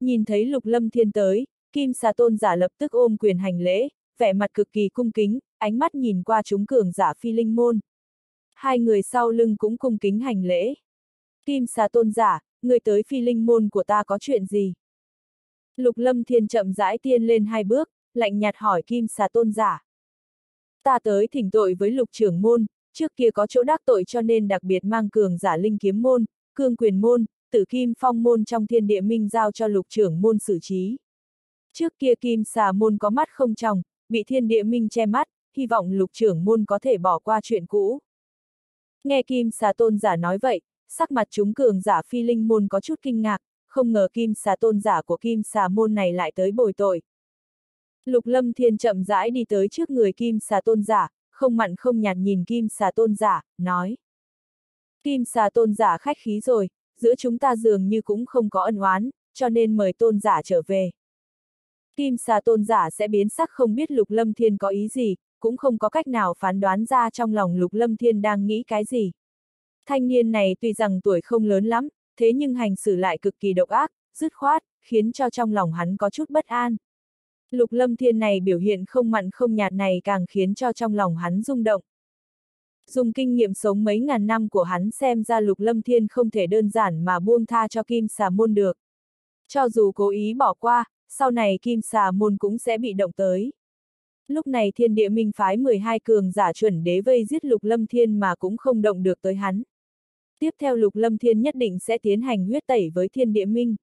Nhìn thấy Lục Lâm Thiên tới, Kim xà tôn giả lập tức ôm quyền hành lễ, vẻ mặt cực kỳ cung kính, ánh mắt nhìn qua chúng cường giả phi linh môn. Hai người sau lưng cũng cung kính hành lễ. Kim xà tôn giả, người tới phi linh môn của ta có chuyện gì? Lục lâm thiên chậm rãi tiên lên hai bước, lạnh nhạt hỏi kim xà tôn giả. Ta tới thỉnh tội với lục trưởng môn, trước kia có chỗ đắc tội cho nên đặc biệt mang cường giả linh kiếm môn, cương quyền môn, tử kim phong môn trong thiên địa minh giao cho lục trưởng môn xử trí. Trước kia kim xà môn có mắt không tròng, bị thiên địa minh che mắt, hy vọng lục trưởng môn có thể bỏ qua chuyện cũ. Nghe kim xà tôn giả nói vậy, sắc mặt chúng cường giả phi linh môn có chút kinh ngạc, không ngờ kim xà tôn giả của kim xà môn này lại tới bồi tội. Lục lâm thiên chậm rãi đi tới trước người kim xà tôn giả, không mặn không nhạt nhìn kim xà tôn giả, nói. Kim xà tôn giả khách khí rồi, giữa chúng ta dường như cũng không có ân oán, cho nên mời tôn giả trở về. Kim xà tôn giả sẽ biến sắc không biết lục lâm thiên có ý gì, cũng không có cách nào phán đoán ra trong lòng lục lâm thiên đang nghĩ cái gì. Thanh niên này tuy rằng tuổi không lớn lắm, thế nhưng hành xử lại cực kỳ độc ác, dứt khoát, khiến cho trong lòng hắn có chút bất an. Lục lâm thiên này biểu hiện không mặn không nhạt này càng khiến cho trong lòng hắn rung động. Dùng kinh nghiệm sống mấy ngàn năm của hắn xem ra lục lâm thiên không thể đơn giản mà buông tha cho kim xà môn được. Cho dù cố ý bỏ qua, sau này kim xà môn cũng sẽ bị động tới. Lúc này thiên địa minh phái 12 cường giả chuẩn đế vây giết lục lâm thiên mà cũng không động được tới hắn. Tiếp theo lục lâm thiên nhất định sẽ tiến hành huyết tẩy với thiên địa minh.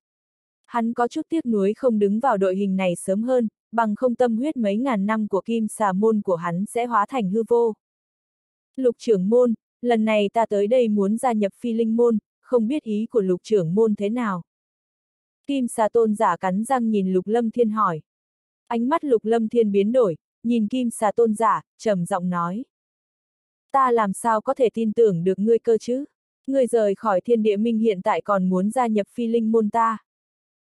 Hắn có chút tiếc nuối không đứng vào đội hình này sớm hơn, bằng không tâm huyết mấy ngàn năm của kim xà môn của hắn sẽ hóa thành hư vô. Lục trưởng môn, lần này ta tới đây muốn gia nhập phi linh môn, không biết ý của lục trưởng môn thế nào. Kim xà tôn giả cắn răng nhìn lục lâm thiên hỏi. Ánh mắt lục lâm thiên biến đổi, nhìn kim xà tôn giả, trầm giọng nói. Ta làm sao có thể tin tưởng được ngươi cơ chứ? Ngươi rời khỏi thiên địa minh hiện tại còn muốn gia nhập phi linh môn ta.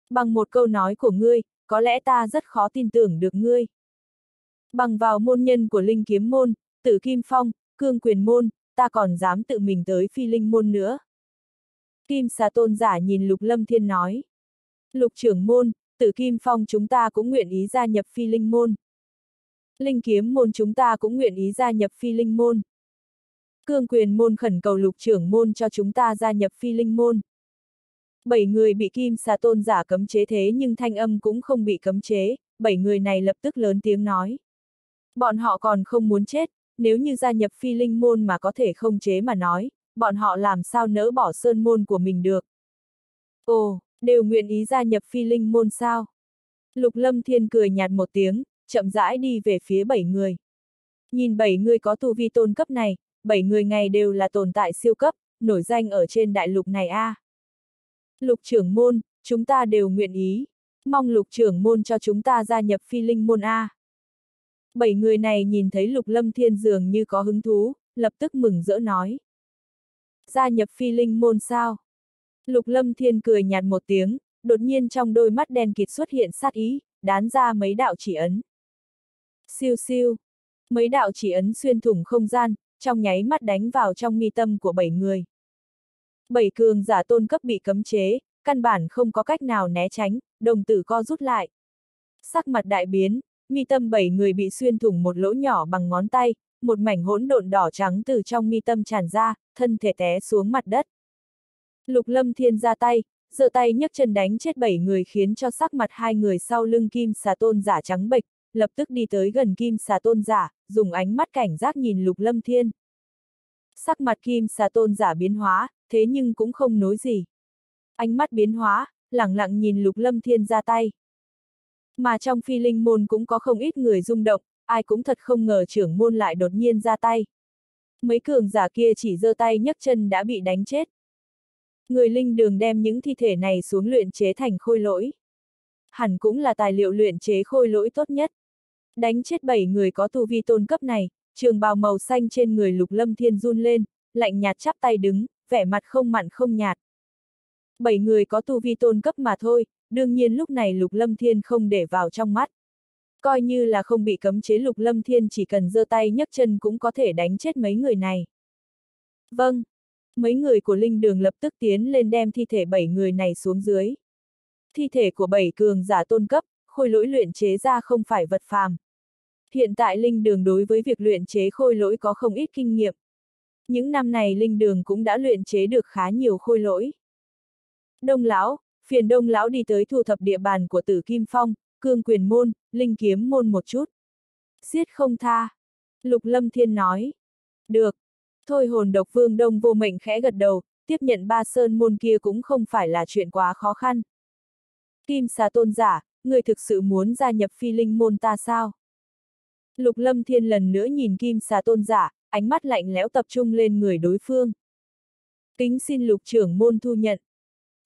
Bằng một câu nói của ngươi, có lẽ ta rất khó tin tưởng được ngươi. Bằng vào môn nhân của linh kiếm môn, tử kim phong, cương quyền môn, ta còn dám tự mình tới phi linh môn nữa. Kim xà tôn giả nhìn lục lâm thiên nói. Lục trưởng môn, tử kim phong chúng ta cũng nguyện ý gia nhập phi linh môn. Linh kiếm môn chúng ta cũng nguyện ý gia nhập phi linh môn. Cương quyền môn khẩn cầu lục trưởng môn cho chúng ta gia nhập phi linh môn. Bảy người bị kim xà tôn giả cấm chế thế nhưng thanh âm cũng không bị cấm chế, bảy người này lập tức lớn tiếng nói. Bọn họ còn không muốn chết, nếu như gia nhập phi linh môn mà có thể không chế mà nói, bọn họ làm sao nỡ bỏ sơn môn của mình được. Ồ, đều nguyện ý gia nhập phi linh môn sao? Lục lâm thiên cười nhạt một tiếng, chậm rãi đi về phía bảy người. Nhìn bảy người có tu vi tôn cấp này, bảy người ngày đều là tồn tại siêu cấp, nổi danh ở trên đại lục này a. À. Lục trưởng môn, chúng ta đều nguyện ý. Mong lục trưởng môn cho chúng ta gia nhập phi linh môn A. Bảy người này nhìn thấy lục lâm thiên dường như có hứng thú, lập tức mừng rỡ nói. Gia nhập phi linh môn sao? Lục lâm thiên cười nhạt một tiếng, đột nhiên trong đôi mắt đen kịt xuất hiện sát ý, đán ra mấy đạo chỉ ấn. Siêu siêu. Mấy đạo chỉ ấn xuyên thủng không gian, trong nháy mắt đánh vào trong mi tâm của bảy người. Bảy cường giả tôn cấp bị cấm chế, căn bản không có cách nào né tránh, đồng tử co rút lại. Sắc mặt đại biến, mi tâm bảy người bị xuyên thủng một lỗ nhỏ bằng ngón tay, một mảnh hỗn độn đỏ trắng từ trong mi tâm tràn ra, thân thể té xuống mặt đất. Lục lâm thiên ra tay, giơ tay nhấc chân đánh chết bảy người khiến cho sắc mặt hai người sau lưng kim xà tôn giả trắng bệch, lập tức đi tới gần kim xà tôn giả, dùng ánh mắt cảnh giác nhìn lục lâm thiên. Sắc mặt kim xà tôn giả biến hóa, thế nhưng cũng không nối gì. Ánh mắt biến hóa, lẳng lặng nhìn lục lâm thiên ra tay. Mà trong phi linh môn cũng có không ít người rung động, ai cũng thật không ngờ trưởng môn lại đột nhiên ra tay. Mấy cường giả kia chỉ giơ tay nhấc chân đã bị đánh chết. Người linh đường đem những thi thể này xuống luyện chế thành khôi lỗi. Hẳn cũng là tài liệu luyện chế khôi lỗi tốt nhất. Đánh chết bảy người có tu vi tôn cấp này, trường bào màu xanh trên người lục lâm thiên run lên, lạnh nhạt chắp tay đứng, vẻ mặt không mặn không nhạt. Bảy người có tu vi tôn cấp mà thôi, đương nhiên lúc này lục lâm thiên không để vào trong mắt. Coi như là không bị cấm chế lục lâm thiên chỉ cần giơ tay nhấc chân cũng có thể đánh chết mấy người này. Vâng. Mấy người của linh đường lập tức tiến lên đem thi thể bảy người này xuống dưới. Thi thể của bảy cường giả tôn cấp, khôi lỗi luyện chế ra không phải vật phàm. Hiện tại linh đường đối với việc luyện chế khôi lỗi có không ít kinh nghiệm. Những năm này linh đường cũng đã luyện chế được khá nhiều khôi lỗi. Đông lão, phiền đông lão đi tới thu thập địa bàn của tử Kim Phong, cương quyền môn, linh kiếm môn một chút. Giết không tha. Lục Lâm Thiên nói. Được. Thôi hồn độc vương đông vô mệnh khẽ gật đầu, tiếp nhận ba sơn môn kia cũng không phải là chuyện quá khó khăn. Kim xà tôn giả, người thực sự muốn gia nhập phi linh môn ta sao? Lục Lâm Thiên lần nữa nhìn Kim xà tôn giả, ánh mắt lạnh lẽo tập trung lên người đối phương. Kính xin lục trưởng môn thu nhận.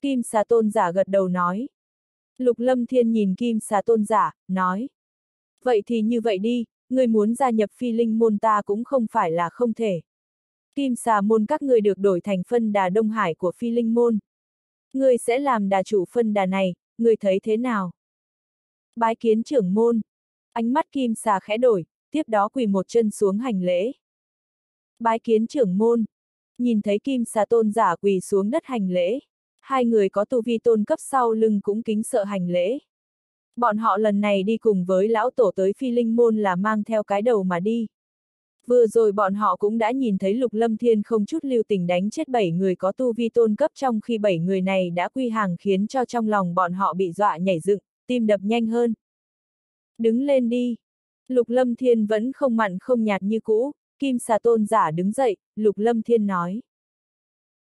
Kim xà tôn giả gật đầu nói. Lục Lâm Thiên nhìn Kim xà tôn giả, nói. Vậy thì như vậy đi, người muốn gia nhập phi linh môn ta cũng không phải là không thể. Kim xà môn các người được đổi thành phân đà Đông Hải của phi linh môn. Người sẽ làm đà chủ phân đà này, người thấy thế nào? Bái kiến trưởng môn. Ánh mắt kim xà khẽ đổi, tiếp đó quỳ một chân xuống hành lễ. Bái kiến trưởng môn. Nhìn thấy kim xà tôn giả quỳ xuống đất hành lễ. Hai người có tu vi tôn cấp sau lưng cũng kính sợ hành lễ. Bọn họ lần này đi cùng với lão tổ tới phi linh môn là mang theo cái đầu mà đi. Vừa rồi bọn họ cũng đã nhìn thấy Lục Lâm Thiên không chút lưu tình đánh chết bảy người có tu vi tôn cấp trong khi bảy người này đã quy hàng khiến cho trong lòng bọn họ bị dọa nhảy dựng, tim đập nhanh hơn. Đứng lên đi. Lục Lâm Thiên vẫn không mặn không nhạt như cũ, Kim xà tôn giả đứng dậy, Lục Lâm Thiên nói.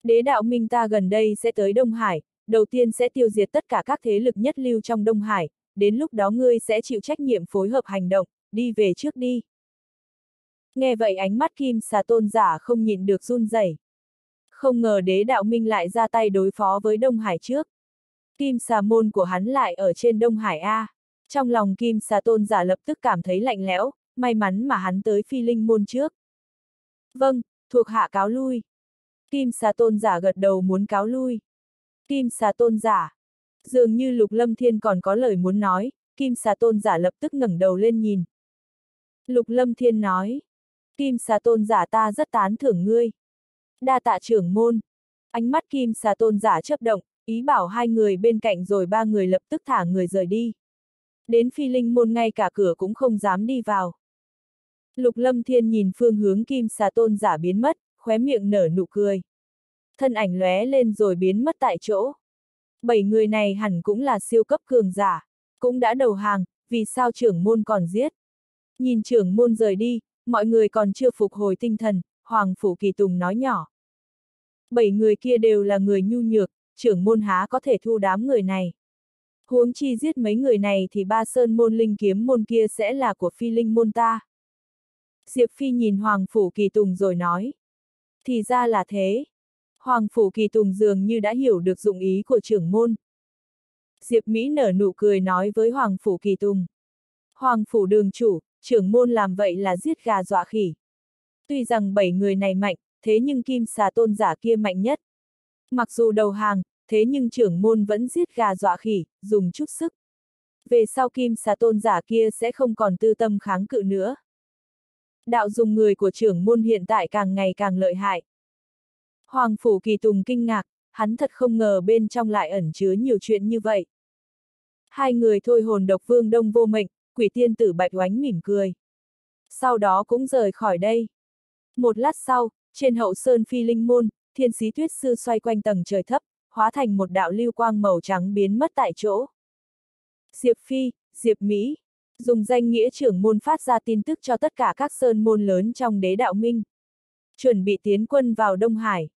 Đế đạo minh ta gần đây sẽ tới Đông Hải, đầu tiên sẽ tiêu diệt tất cả các thế lực nhất lưu trong Đông Hải, đến lúc đó ngươi sẽ chịu trách nhiệm phối hợp hành động, đi về trước đi. Nghe vậy ánh mắt kim xà tôn giả không nhịn được run rẩy. Không ngờ đế đạo minh lại ra tay đối phó với Đông Hải trước. Kim xà môn của hắn lại ở trên Đông Hải A. Trong lòng kim xà tôn giả lập tức cảm thấy lạnh lẽo, may mắn mà hắn tới phi linh môn trước. Vâng, thuộc hạ cáo lui. Kim xà tôn giả gật đầu muốn cáo lui. Kim xà tôn giả. Dường như lục lâm thiên còn có lời muốn nói, kim xà tôn giả lập tức ngẩng đầu lên nhìn. Lục lâm thiên nói. Kim xà tôn giả ta rất tán thưởng ngươi. Đa tạ trưởng môn. Ánh mắt kim xà tôn giả chấp động, ý bảo hai người bên cạnh rồi ba người lập tức thả người rời đi. Đến phi linh môn ngay cả cửa cũng không dám đi vào. Lục lâm thiên nhìn phương hướng kim xà tôn giả biến mất, khóe miệng nở nụ cười. Thân ảnh lóe lên rồi biến mất tại chỗ. Bảy người này hẳn cũng là siêu cấp cường giả, cũng đã đầu hàng, vì sao trưởng môn còn giết. Nhìn trưởng môn rời đi, mọi người còn chưa phục hồi tinh thần, Hoàng Phủ Kỳ Tùng nói nhỏ. Bảy người kia đều là người nhu nhược, trưởng môn há có thể thu đám người này. Huống chi giết mấy người này thì ba sơn môn linh kiếm môn kia sẽ là của phi linh môn ta. Diệp Phi nhìn Hoàng Phủ Kỳ Tùng rồi nói. Thì ra là thế. Hoàng Phủ Kỳ Tùng dường như đã hiểu được dụng ý của trưởng môn. Diệp Mỹ nở nụ cười nói với Hoàng Phủ Kỳ Tùng. Hoàng Phủ đường chủ, trưởng môn làm vậy là giết gà dọa khỉ. Tuy rằng bảy người này mạnh, thế nhưng kim xà tôn giả kia mạnh nhất. Mặc dù đầu hàng, thế nhưng trưởng môn vẫn giết gà dọa khỉ, dùng chút sức. Về sau kim xà tôn giả kia sẽ không còn tư tâm kháng cự nữa. Đạo dùng người của trưởng môn hiện tại càng ngày càng lợi hại. Hoàng Phủ Kỳ Tùng kinh ngạc, hắn thật không ngờ bên trong lại ẩn chứa nhiều chuyện như vậy. Hai người thôi hồn độc vương đông vô mệnh, quỷ tiên tử bạch oánh mỉm cười. Sau đó cũng rời khỏi đây. Một lát sau, trên hậu sơn phi linh môn, thiên sĩ tuyết sư xoay quanh tầng trời thấp, hóa thành một đạo lưu quang màu trắng biến mất tại chỗ. Diệp Phi, Diệp Mỹ, dùng danh nghĩa trưởng môn phát ra tin tức cho tất cả các sơn môn lớn trong đế đạo minh. Chuẩn bị tiến quân vào Đông Hải.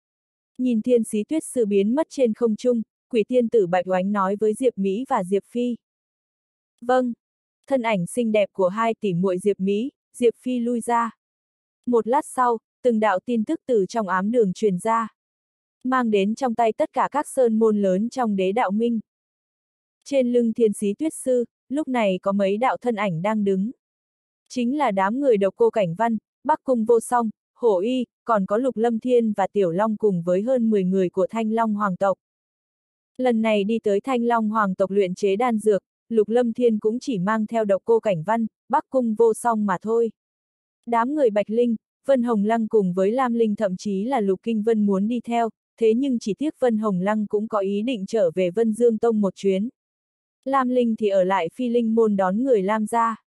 Nhìn thiên sĩ tuyết sư biến mất trên không trung, quỷ tiên tử Bạch Oánh nói với Diệp Mỹ và Diệp Phi. Vâng. Thân ảnh xinh đẹp của hai tỷ muội Diệp Mỹ, Diệp Phi lui ra. Một lát sau, từng đạo tin tức từ trong ám đường truyền ra. Mang đến trong tay tất cả các sơn môn lớn trong đế đạo minh. Trên lưng thiên sĩ tuyết sư, lúc này có mấy đạo thân ảnh đang đứng. Chính là đám người độc cô cảnh văn, bắc cung vô song, hổ y, còn có lục lâm thiên và tiểu long cùng với hơn 10 người của thanh long hoàng tộc. Lần này đi tới thanh long hoàng tộc luyện chế đan dược, lục lâm thiên cũng chỉ mang theo độc cô cảnh văn, bắc cung vô song mà thôi. Đám người bạch linh, Vân Hồng Lăng cùng với Lam Linh thậm chí là Lục Kinh Vân muốn đi theo, thế nhưng chỉ tiếc Vân Hồng Lăng cũng có ý định trở về Vân Dương Tông một chuyến. Lam Linh thì ở lại phi linh môn đón người Lam gia.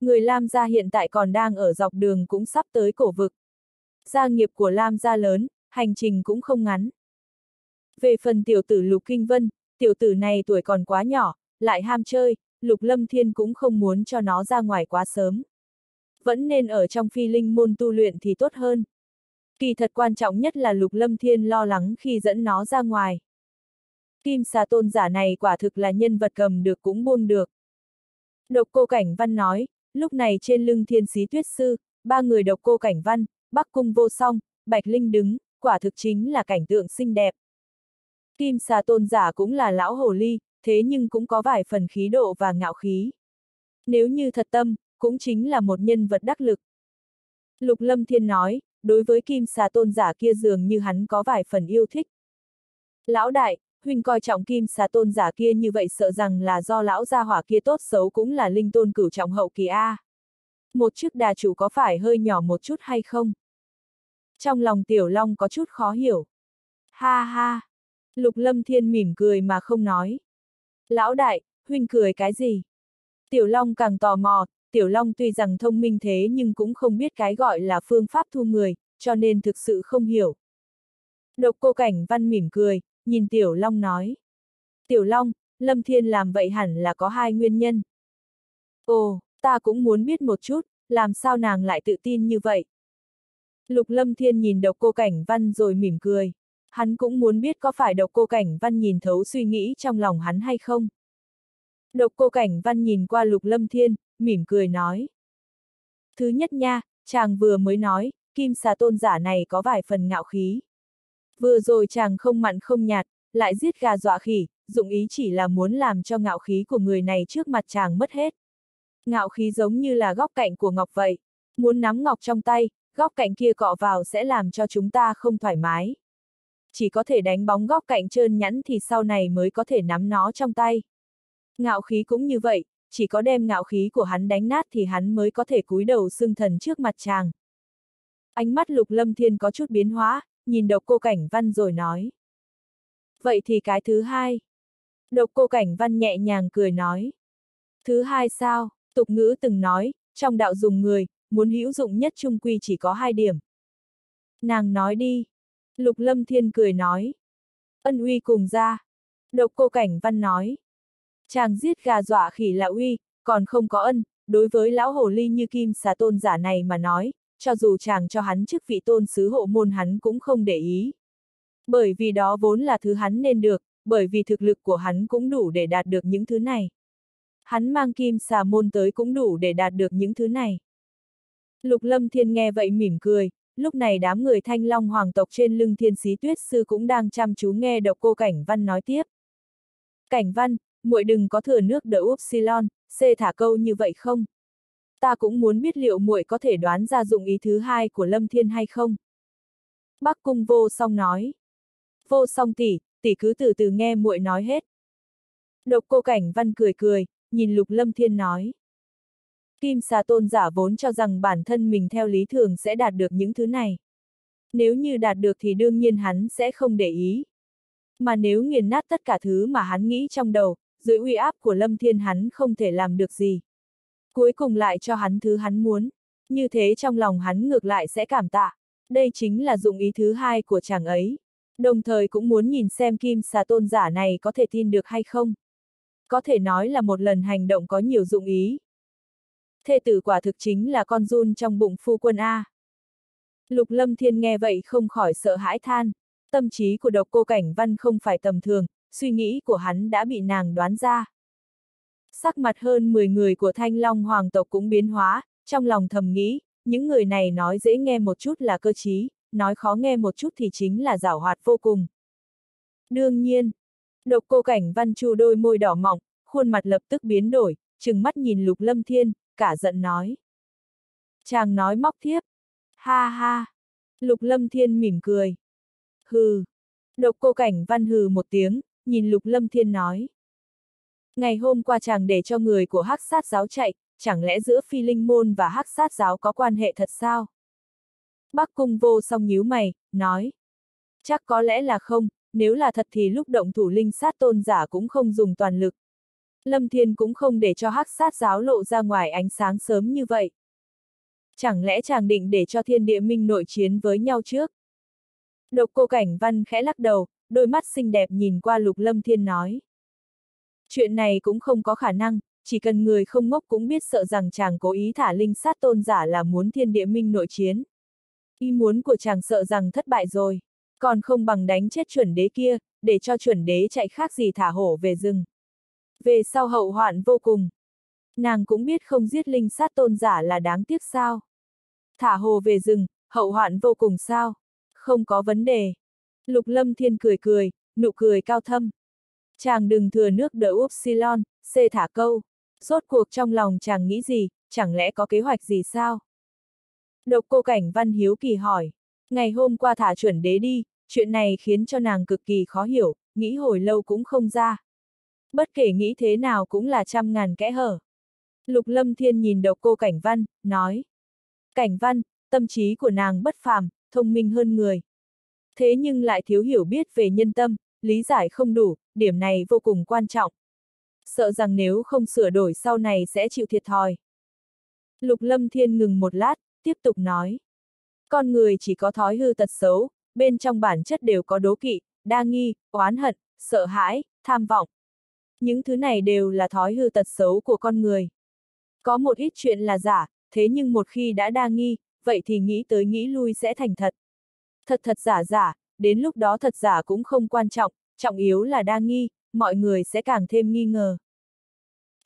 Người Lam gia hiện tại còn đang ở dọc đường cũng sắp tới cổ vực. Gia nghiệp của Lam gia lớn, hành trình cũng không ngắn. Về phần tiểu tử Lục Kinh Vân, tiểu tử này tuổi còn quá nhỏ, lại ham chơi, Lục Lâm Thiên cũng không muốn cho nó ra ngoài quá sớm. Vẫn nên ở trong phi linh môn tu luyện thì tốt hơn. Kỳ thật quan trọng nhất là Lục Lâm Thiên lo lắng khi dẫn nó ra ngoài. Kim xà tôn giả này quả thực là nhân vật cầm được cũng buông được. Độc cô Cảnh Văn nói, lúc này trên lưng thiên sĩ tuyết sư, ba người độc cô Cảnh Văn, Bắc Cung vô song, Bạch Linh đứng, quả thực chính là cảnh tượng xinh đẹp. Kim xà tôn giả cũng là lão hồ ly, thế nhưng cũng có vài phần khí độ và ngạo khí. Nếu như thật tâm, cũng chính là một nhân vật đắc lực. Lục Lâm Thiên nói, đối với kim xà tôn giả kia dường như hắn có vài phần yêu thích. Lão đại, huynh coi trọng kim xà tôn giả kia như vậy sợ rằng là do lão gia hỏa kia tốt xấu cũng là linh tôn cửu trọng hậu kỳ A. Một chiếc đà chủ có phải hơi nhỏ một chút hay không? Trong lòng tiểu long có chút khó hiểu. Ha ha! Lục lâm thiên mỉm cười mà không nói. Lão đại, huynh cười cái gì? Tiểu long càng tò mò, tiểu long tuy rằng thông minh thế nhưng cũng không biết cái gọi là phương pháp thu người, cho nên thực sự không hiểu. Độc cô cảnh văn mỉm cười, nhìn Tiểu Long nói. Tiểu Long, Lâm Thiên làm vậy hẳn là có hai nguyên nhân. Ồ, ta cũng muốn biết một chút, làm sao nàng lại tự tin như vậy? Lục Lâm Thiên nhìn độc cô cảnh văn rồi mỉm cười. Hắn cũng muốn biết có phải độc cô cảnh văn nhìn thấu suy nghĩ trong lòng hắn hay không? Độc cô cảnh văn nhìn qua Lục Lâm Thiên, mỉm cười nói. Thứ nhất nha, chàng vừa mới nói, kim xà tôn giả này có vài phần ngạo khí. Vừa rồi chàng không mặn không nhạt, lại giết gà dọa khỉ, dụng ý chỉ là muốn làm cho ngạo khí của người này trước mặt chàng mất hết. Ngạo khí giống như là góc cạnh của ngọc vậy, muốn nắm ngọc trong tay, góc cạnh kia cọ vào sẽ làm cho chúng ta không thoải mái. Chỉ có thể đánh bóng góc cạnh trơn nhẵn thì sau này mới có thể nắm nó trong tay. Ngạo khí cũng như vậy, chỉ có đem ngạo khí của hắn đánh nát thì hắn mới có thể cúi đầu xưng thần trước mặt chàng. Ánh mắt lục lâm thiên có chút biến hóa, nhìn độc cô cảnh văn rồi nói. Vậy thì cái thứ hai. Độc cô cảnh văn nhẹ nhàng cười nói. Thứ hai sao, tục ngữ từng nói, trong đạo dùng người, muốn hữu dụng nhất trung quy chỉ có hai điểm. Nàng nói đi. Lục lâm thiên cười nói. Ân uy cùng ra. Độc cô cảnh văn nói. Chàng giết gà dọa khỉ là uy, còn không có ân, đối với lão hồ ly như kim xà tôn giả này mà nói, cho dù chàng cho hắn chức vị tôn sứ hộ môn hắn cũng không để ý. Bởi vì đó vốn là thứ hắn nên được, bởi vì thực lực của hắn cũng đủ để đạt được những thứ này. Hắn mang kim xà môn tới cũng đủ để đạt được những thứ này. Lục lâm thiên nghe vậy mỉm cười, lúc này đám người thanh long hoàng tộc trên lưng thiên sĩ tuyết sư cũng đang chăm chú nghe độc cô Cảnh Văn nói tiếp. Cảnh Văn, muội đừng có thừa nước đỡ Upsilon, C thả câu như vậy không? ta cũng muốn biết liệu muội có thể đoán ra dụng ý thứ hai của Lâm Thiên hay không. Bắc cung vô song nói. Vô song tỷ, tỷ cứ từ từ nghe muội nói hết. Độc cô cảnh văn cười cười, nhìn lục Lâm Thiên nói. Kim xà tôn giả vốn cho rằng bản thân mình theo lý thường sẽ đạt được những thứ này. Nếu như đạt được thì đương nhiên hắn sẽ không để ý. Mà nếu nghiền nát tất cả thứ mà hắn nghĩ trong đầu, dưới uy áp của Lâm Thiên hắn không thể làm được gì. Cuối cùng lại cho hắn thứ hắn muốn. Như thế trong lòng hắn ngược lại sẽ cảm tạ. Đây chính là dụng ý thứ hai của chàng ấy. Đồng thời cũng muốn nhìn xem kim xà tôn giả này có thể tin được hay không. Có thể nói là một lần hành động có nhiều dụng ý. Thê tử quả thực chính là con run trong bụng phu quân A. Lục lâm thiên nghe vậy không khỏi sợ hãi than. Tâm trí của độc cô cảnh văn không phải tầm thường, suy nghĩ của hắn đã bị nàng đoán ra. Sắc mặt hơn 10 người của Thanh Long Hoàng tộc cũng biến hóa, trong lòng thầm nghĩ, những người này nói dễ nghe một chút là cơ trí, nói khó nghe một chút thì chính là giảo hoạt vô cùng. Đương nhiên, độc cô cảnh văn chu đôi môi đỏ mọng, khuôn mặt lập tức biến đổi, trừng mắt nhìn lục lâm thiên, cả giận nói. Chàng nói móc thiếp. Ha ha. Lục lâm thiên mỉm cười. Hừ. Độc cô cảnh văn hừ một tiếng, nhìn lục lâm thiên nói. Ngày hôm qua chàng để cho người của hắc sát giáo chạy, chẳng lẽ giữa phi linh môn và hắc sát giáo có quan hệ thật sao? Bắc cung vô song nhíu mày, nói. Chắc có lẽ là không, nếu là thật thì lúc động thủ linh sát tôn giả cũng không dùng toàn lực. Lâm Thiên cũng không để cho hắc sát giáo lộ ra ngoài ánh sáng sớm như vậy. Chẳng lẽ chàng định để cho thiên địa minh nội chiến với nhau trước? Độc cô cảnh văn khẽ lắc đầu, đôi mắt xinh đẹp nhìn qua lục lâm thiên nói. Chuyện này cũng không có khả năng, chỉ cần người không ngốc cũng biết sợ rằng chàng cố ý thả linh sát tôn giả là muốn thiên địa minh nội chiến. Ý muốn của chàng sợ rằng thất bại rồi, còn không bằng đánh chết chuẩn đế kia, để cho chuẩn đế chạy khác gì thả hổ về rừng. Về sau hậu hoạn vô cùng. Nàng cũng biết không giết linh sát tôn giả là đáng tiếc sao. Thả hồ về rừng, hậu hoạn vô cùng sao. Không có vấn đề. Lục lâm thiên cười cười, nụ cười cao thâm. Chàng đừng thừa nước đỡ upsilon, C thả câu. Rốt cuộc trong lòng chàng nghĩ gì, chẳng lẽ có kế hoạch gì sao? Độc cô cảnh văn hiếu kỳ hỏi. Ngày hôm qua thả chuẩn đế đi, chuyện này khiến cho nàng cực kỳ khó hiểu, nghĩ hồi lâu cũng không ra. Bất kể nghĩ thế nào cũng là trăm ngàn kẽ hở. Lục lâm thiên nhìn độc cô cảnh văn, nói. Cảnh văn, tâm trí của nàng bất phàm, thông minh hơn người. Thế nhưng lại thiếu hiểu biết về nhân tâm, lý giải không đủ, điểm này vô cùng quan trọng. Sợ rằng nếu không sửa đổi sau này sẽ chịu thiệt thòi. Lục lâm thiên ngừng một lát, tiếp tục nói. Con người chỉ có thói hư tật xấu, bên trong bản chất đều có đố kỵ, đa nghi, oán hận, sợ hãi, tham vọng. Những thứ này đều là thói hư tật xấu của con người. Có một ít chuyện là giả, thế nhưng một khi đã đa nghi, vậy thì nghĩ tới nghĩ lui sẽ thành thật. Thật thật giả giả, đến lúc đó thật giả cũng không quan trọng, trọng yếu là đa nghi, mọi người sẽ càng thêm nghi ngờ.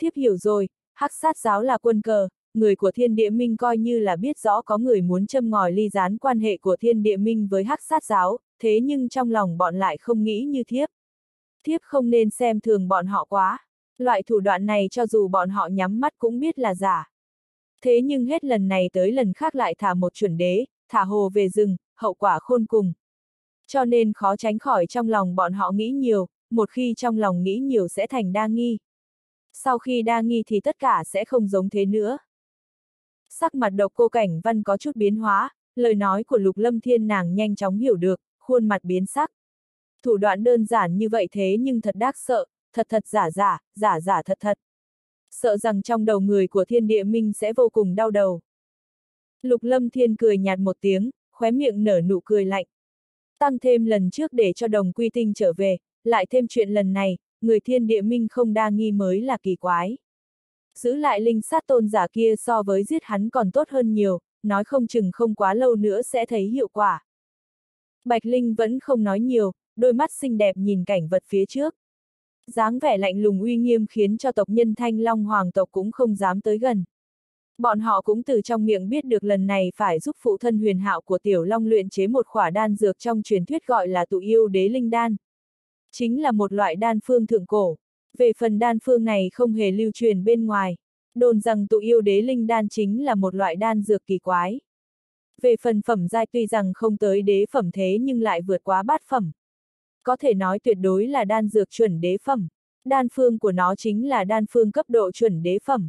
Thiếp hiểu rồi, hắc sát giáo là quân cờ, người của thiên địa minh coi như là biết rõ có người muốn châm ngòi ly gián quan hệ của thiên địa minh với hắc sát giáo, thế nhưng trong lòng bọn lại không nghĩ như thiếp. Thiếp không nên xem thường bọn họ quá. Loại thủ đoạn này cho dù bọn họ nhắm mắt cũng biết là giả. Thế nhưng hết lần này tới lần khác lại thả một chuẩn đế, thả hồ về rừng, hậu quả khôn cùng. Cho nên khó tránh khỏi trong lòng bọn họ nghĩ nhiều, một khi trong lòng nghĩ nhiều sẽ thành đa nghi. Sau khi đa nghi thì tất cả sẽ không giống thế nữa. Sắc mặt độc cô cảnh văn có chút biến hóa, lời nói của lục lâm thiên nàng nhanh chóng hiểu được, khuôn mặt biến sắc. Thủ đoạn đơn giản như vậy thế nhưng thật đắc sợ, thật thật giả giả, giả giả thật thật. Sợ rằng trong đầu người của thiên địa minh sẽ vô cùng đau đầu. Lục lâm thiên cười nhạt một tiếng, khóe miệng nở nụ cười lạnh. Tăng thêm lần trước để cho đồng quy tinh trở về, lại thêm chuyện lần này, người thiên địa minh không đa nghi mới là kỳ quái. Giữ lại linh sát tôn giả kia so với giết hắn còn tốt hơn nhiều, nói không chừng không quá lâu nữa sẽ thấy hiệu quả. Bạch Linh vẫn không nói nhiều, đôi mắt xinh đẹp nhìn cảnh vật phía trước. dáng vẻ lạnh lùng uy nghiêm khiến cho tộc nhân Thanh Long Hoàng tộc cũng không dám tới gần. Bọn họ cũng từ trong miệng biết được lần này phải giúp phụ thân huyền hạo của Tiểu Long luyện chế một khỏa đan dược trong truyền thuyết gọi là tụ yêu đế linh đan. Chính là một loại đan phương thượng cổ. Về phần đan phương này không hề lưu truyền bên ngoài. Đồn rằng tụ yêu đế linh đan chính là một loại đan dược kỳ quái. Về phần phẩm giai tuy rằng không tới đế phẩm thế nhưng lại vượt quá bát phẩm. Có thể nói tuyệt đối là đan dược chuẩn đế phẩm. Đan phương của nó chính là đan phương cấp độ chuẩn đế phẩm.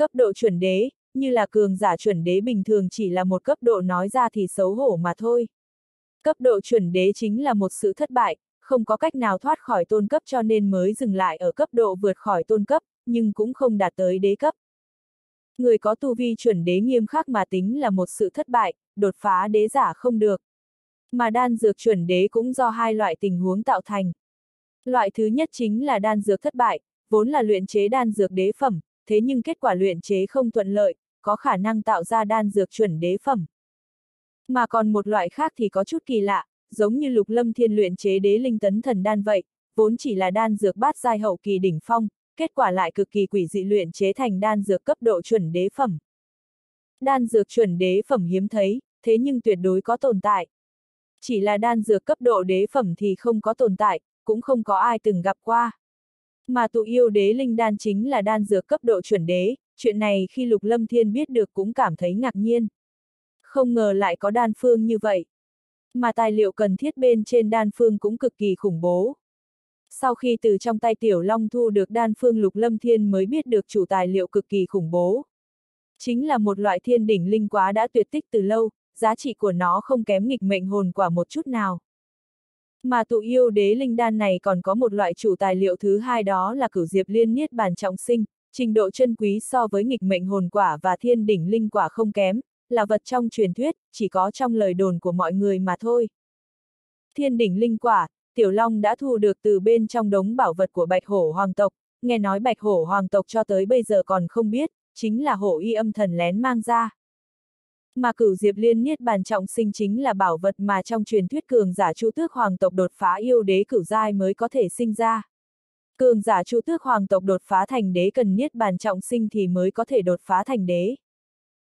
Cấp độ chuẩn đế, như là cường giả chuẩn đế bình thường chỉ là một cấp độ nói ra thì xấu hổ mà thôi. Cấp độ chuẩn đế chính là một sự thất bại, không có cách nào thoát khỏi tôn cấp cho nên mới dừng lại ở cấp độ vượt khỏi tôn cấp, nhưng cũng không đạt tới đế cấp. Người có tu vi chuẩn đế nghiêm khắc mà tính là một sự thất bại, đột phá đế giả không được. Mà đan dược chuẩn đế cũng do hai loại tình huống tạo thành. Loại thứ nhất chính là đan dược thất bại, vốn là luyện chế đan dược đế phẩm, thế nhưng kết quả luyện chế không thuận lợi, có khả năng tạo ra đan dược chuẩn đế phẩm. Mà còn một loại khác thì có chút kỳ lạ, giống như lục lâm thiên luyện chế đế linh tấn thần đan vậy, vốn chỉ là đan dược bát giai hậu kỳ đỉnh phong, kết quả lại cực kỳ quỷ dị luyện chế thành đan dược cấp độ chuẩn đế phẩm. Đan dược chuẩn đế phẩm hiếm thấy, thế nhưng tuyệt đối có tồn tại. Chỉ là đan dược cấp độ đế phẩm thì không có tồn tại, cũng không có ai từng gặp qua. Mà tụ yêu đế linh đan chính là đan dược cấp độ chuẩn đế, chuyện này khi Lục Lâm Thiên biết được cũng cảm thấy ngạc nhiên. Không ngờ lại có đan phương như vậy. Mà tài liệu cần thiết bên trên đan phương cũng cực kỳ khủng bố. Sau khi từ trong tay Tiểu Long thu được đan phương Lục Lâm Thiên mới biết được chủ tài liệu cực kỳ khủng bố. Chính là một loại thiên đỉnh linh quá đã tuyệt tích từ lâu, giá trị của nó không kém nghịch mệnh hồn quả một chút nào. Mà tụ yêu đế linh đan này còn có một loại chủ tài liệu thứ hai đó là cửu diệp liên niết bàn trọng sinh, trình độ chân quý so với nghịch mệnh hồn quả và thiên đỉnh linh quả không kém, là vật trong truyền thuyết, chỉ có trong lời đồn của mọi người mà thôi. Thiên đỉnh linh quả, Tiểu Long đã thu được từ bên trong đống bảo vật của Bạch Hổ Hoàng tộc, nghe nói Bạch Hổ Hoàng tộc cho tới bây giờ còn không biết, chính là hổ y âm thần lén mang ra. Mà cửu diệp liên niết bàn trọng sinh chính là bảo vật mà trong truyền thuyết cường giả chu tước hoàng tộc đột phá yêu đế cửu giai mới có thể sinh ra. Cường giả chu tước hoàng tộc đột phá thành đế cần niết bàn trọng sinh thì mới có thể đột phá thành đế.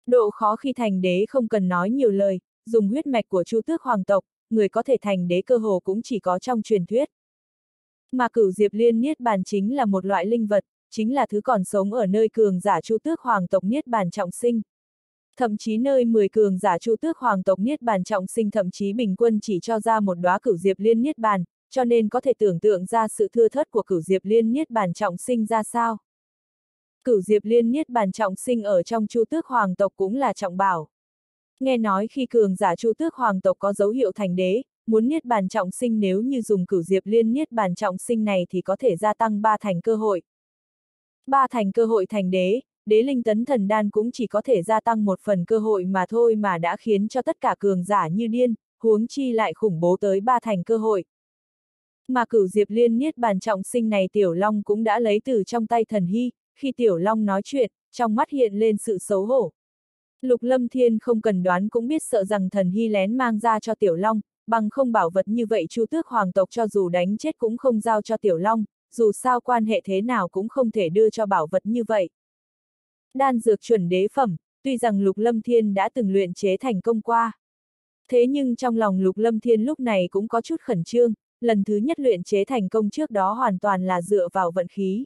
Độ khó khi thành đế không cần nói nhiều lời, dùng huyết mạch của chu tước hoàng tộc, người có thể thành đế cơ hồ cũng chỉ có trong truyền thuyết. Mà cửu diệp liên niết bàn chính là một loại linh vật, chính là thứ còn sống ở nơi cường giả chu tước hoàng tộc niết bàn trọng sinh. Thậm chí nơi 10 cường giả chu tước hoàng tộc niết bàn trọng sinh thậm chí bình quân chỉ cho ra một đóa cửu diệp liên niết bàn, cho nên có thể tưởng tượng ra sự thưa thớt của cửu diệp liên niết bàn trọng sinh ra sao. Cửu diệp liên niết bàn trọng sinh ở trong chu tước hoàng tộc cũng là trọng bảo. Nghe nói khi cường giả chu tước hoàng tộc có dấu hiệu thành đế, muốn niết bàn trọng sinh nếu như dùng cửu diệp liên niết bàn trọng sinh này thì có thể gia tăng ba thành cơ hội. Ba thành cơ hội thành đế, đế linh tấn thần đan cũng chỉ có thể gia tăng một phần cơ hội mà thôi mà đã khiến cho tất cả cường giả như điên, huống chi lại khủng bố tới ba thành cơ hội. Mà cửu diệp liên niết bàn trọng sinh này Tiểu Long cũng đã lấy từ trong tay thần hy, khi Tiểu Long nói chuyện, trong mắt hiện lên sự xấu hổ. Lục Lâm Thiên không cần đoán cũng biết sợ rằng thần hy lén mang ra cho Tiểu Long, bằng không bảo vật như vậy Chu Tước Hoàng tộc cho dù đánh chết cũng không giao cho Tiểu Long, dù sao quan hệ thế nào cũng không thể đưa cho bảo vật như vậy. Đan dược chuẩn đế phẩm, tuy rằng Lục Lâm Thiên đã từng luyện chế thành công qua. Thế nhưng trong lòng Lục Lâm Thiên lúc này cũng có chút khẩn trương, lần thứ nhất luyện chế thành công trước đó hoàn toàn là dựa vào vận khí.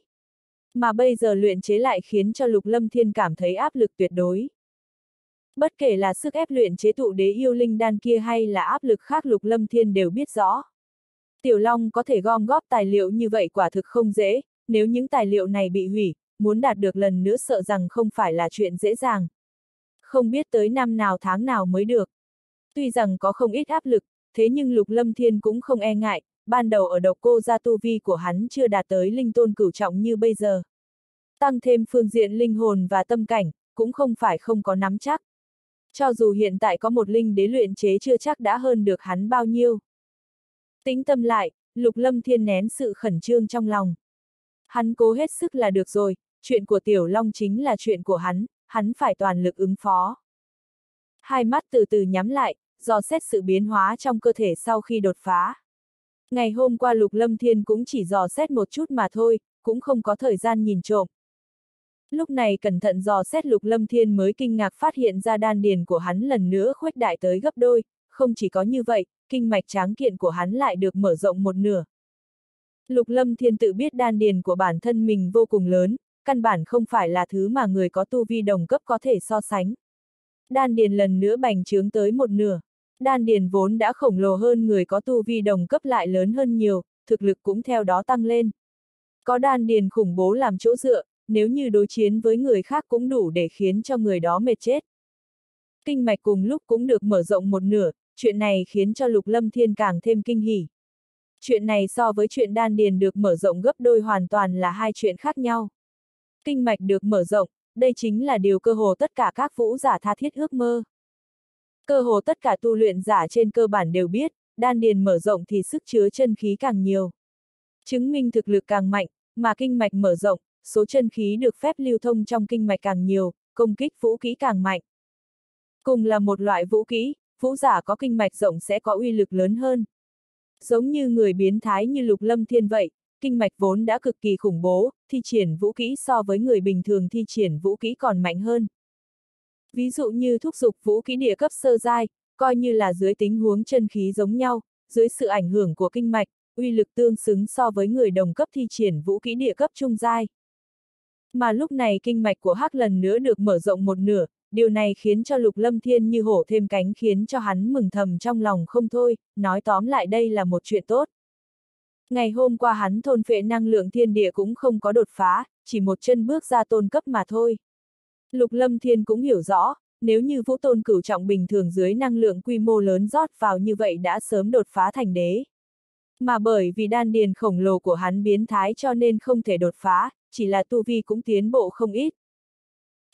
Mà bây giờ luyện chế lại khiến cho Lục Lâm Thiên cảm thấy áp lực tuyệt đối. Bất kể là sức ép luyện chế tụ đế yêu linh đan kia hay là áp lực khác Lục Lâm Thiên đều biết rõ. Tiểu Long có thể gom góp tài liệu như vậy quả thực không dễ, nếu những tài liệu này bị hủy, muốn đạt được lần nữa sợ rằng không phải là chuyện dễ dàng. Không biết tới năm nào tháng nào mới được. Tuy rằng có không ít áp lực, thế nhưng Lục Lâm Thiên cũng không e ngại, ban đầu ở độc cô gia tu vi của hắn chưa đạt tới linh tôn cửu trọng như bây giờ. Tăng thêm phương diện linh hồn và tâm cảnh, cũng không phải không có nắm chắc. Cho dù hiện tại có một linh đế luyện chế chưa chắc đã hơn được hắn bao nhiêu. Tính tâm lại, Lục Lâm Thiên nén sự khẩn trương trong lòng. Hắn cố hết sức là được rồi, chuyện của Tiểu Long chính là chuyện của hắn, hắn phải toàn lực ứng phó. Hai mắt từ từ nhắm lại, do xét sự biến hóa trong cơ thể sau khi đột phá. Ngày hôm qua Lục Lâm Thiên cũng chỉ dò xét một chút mà thôi, cũng không có thời gian nhìn trộm. Lúc này cẩn thận dò xét Lục Lâm Thiên mới kinh ngạc phát hiện ra đan điền của hắn lần nữa khuếch đại tới gấp đôi, không chỉ có như vậy, kinh mạch tráng kiện của hắn lại được mở rộng một nửa. Lục Lâm Thiên tự biết đan điền của bản thân mình vô cùng lớn, căn bản không phải là thứ mà người có tu vi đồng cấp có thể so sánh. Đan điền lần nữa bành trướng tới một nửa. Đan điền vốn đã khổng lồ hơn người có tu vi đồng cấp lại lớn hơn nhiều, thực lực cũng theo đó tăng lên. Có đan điền khủng bố làm chỗ dựa, nếu như đối chiến với người khác cũng đủ để khiến cho người đó mệt chết. Kinh mạch cùng lúc cũng được mở rộng một nửa, chuyện này khiến cho Lục Lâm Thiên càng thêm kinh hỉ. Chuyện này so với chuyện đan điền được mở rộng gấp đôi hoàn toàn là hai chuyện khác nhau. Kinh mạch được mở rộng, đây chính là điều cơ hồ tất cả các vũ giả tha thiết ước mơ. Cơ hồ tất cả tu luyện giả trên cơ bản đều biết, đan điền mở rộng thì sức chứa chân khí càng nhiều. Chứng minh thực lực càng mạnh, mà kinh mạch mở rộng, số chân khí được phép lưu thông trong kinh mạch càng nhiều, công kích vũ khí càng mạnh. Cùng là một loại vũ khí, vũ giả có kinh mạch rộng sẽ có uy lực lớn hơn. Giống như người biến thái như lục lâm thiên vậy, kinh mạch vốn đã cực kỳ khủng bố, thi triển vũ kỹ so với người bình thường thi triển vũ kỹ còn mạnh hơn. Ví dụ như thúc dục vũ kỹ địa cấp sơ giai, coi như là dưới tính huống chân khí giống nhau, dưới sự ảnh hưởng của kinh mạch, uy lực tương xứng so với người đồng cấp thi triển vũ kỹ địa cấp trung giai. Mà lúc này kinh mạch của Hắc lần nữa được mở rộng một nửa, điều này khiến cho Lục Lâm Thiên như hổ thêm cánh khiến cho hắn mừng thầm trong lòng không thôi, nói tóm lại đây là một chuyện tốt. Ngày hôm qua hắn thôn phệ năng lượng thiên địa cũng không có đột phá, chỉ một chân bước ra tôn cấp mà thôi. Lục Lâm Thiên cũng hiểu rõ, nếu như vũ tôn cửu trọng bình thường dưới năng lượng quy mô lớn rót vào như vậy đã sớm đột phá thành đế. Mà bởi vì đan điền khổng lồ của hắn biến thái cho nên không thể đột phá, chỉ là tu vi cũng tiến bộ không ít.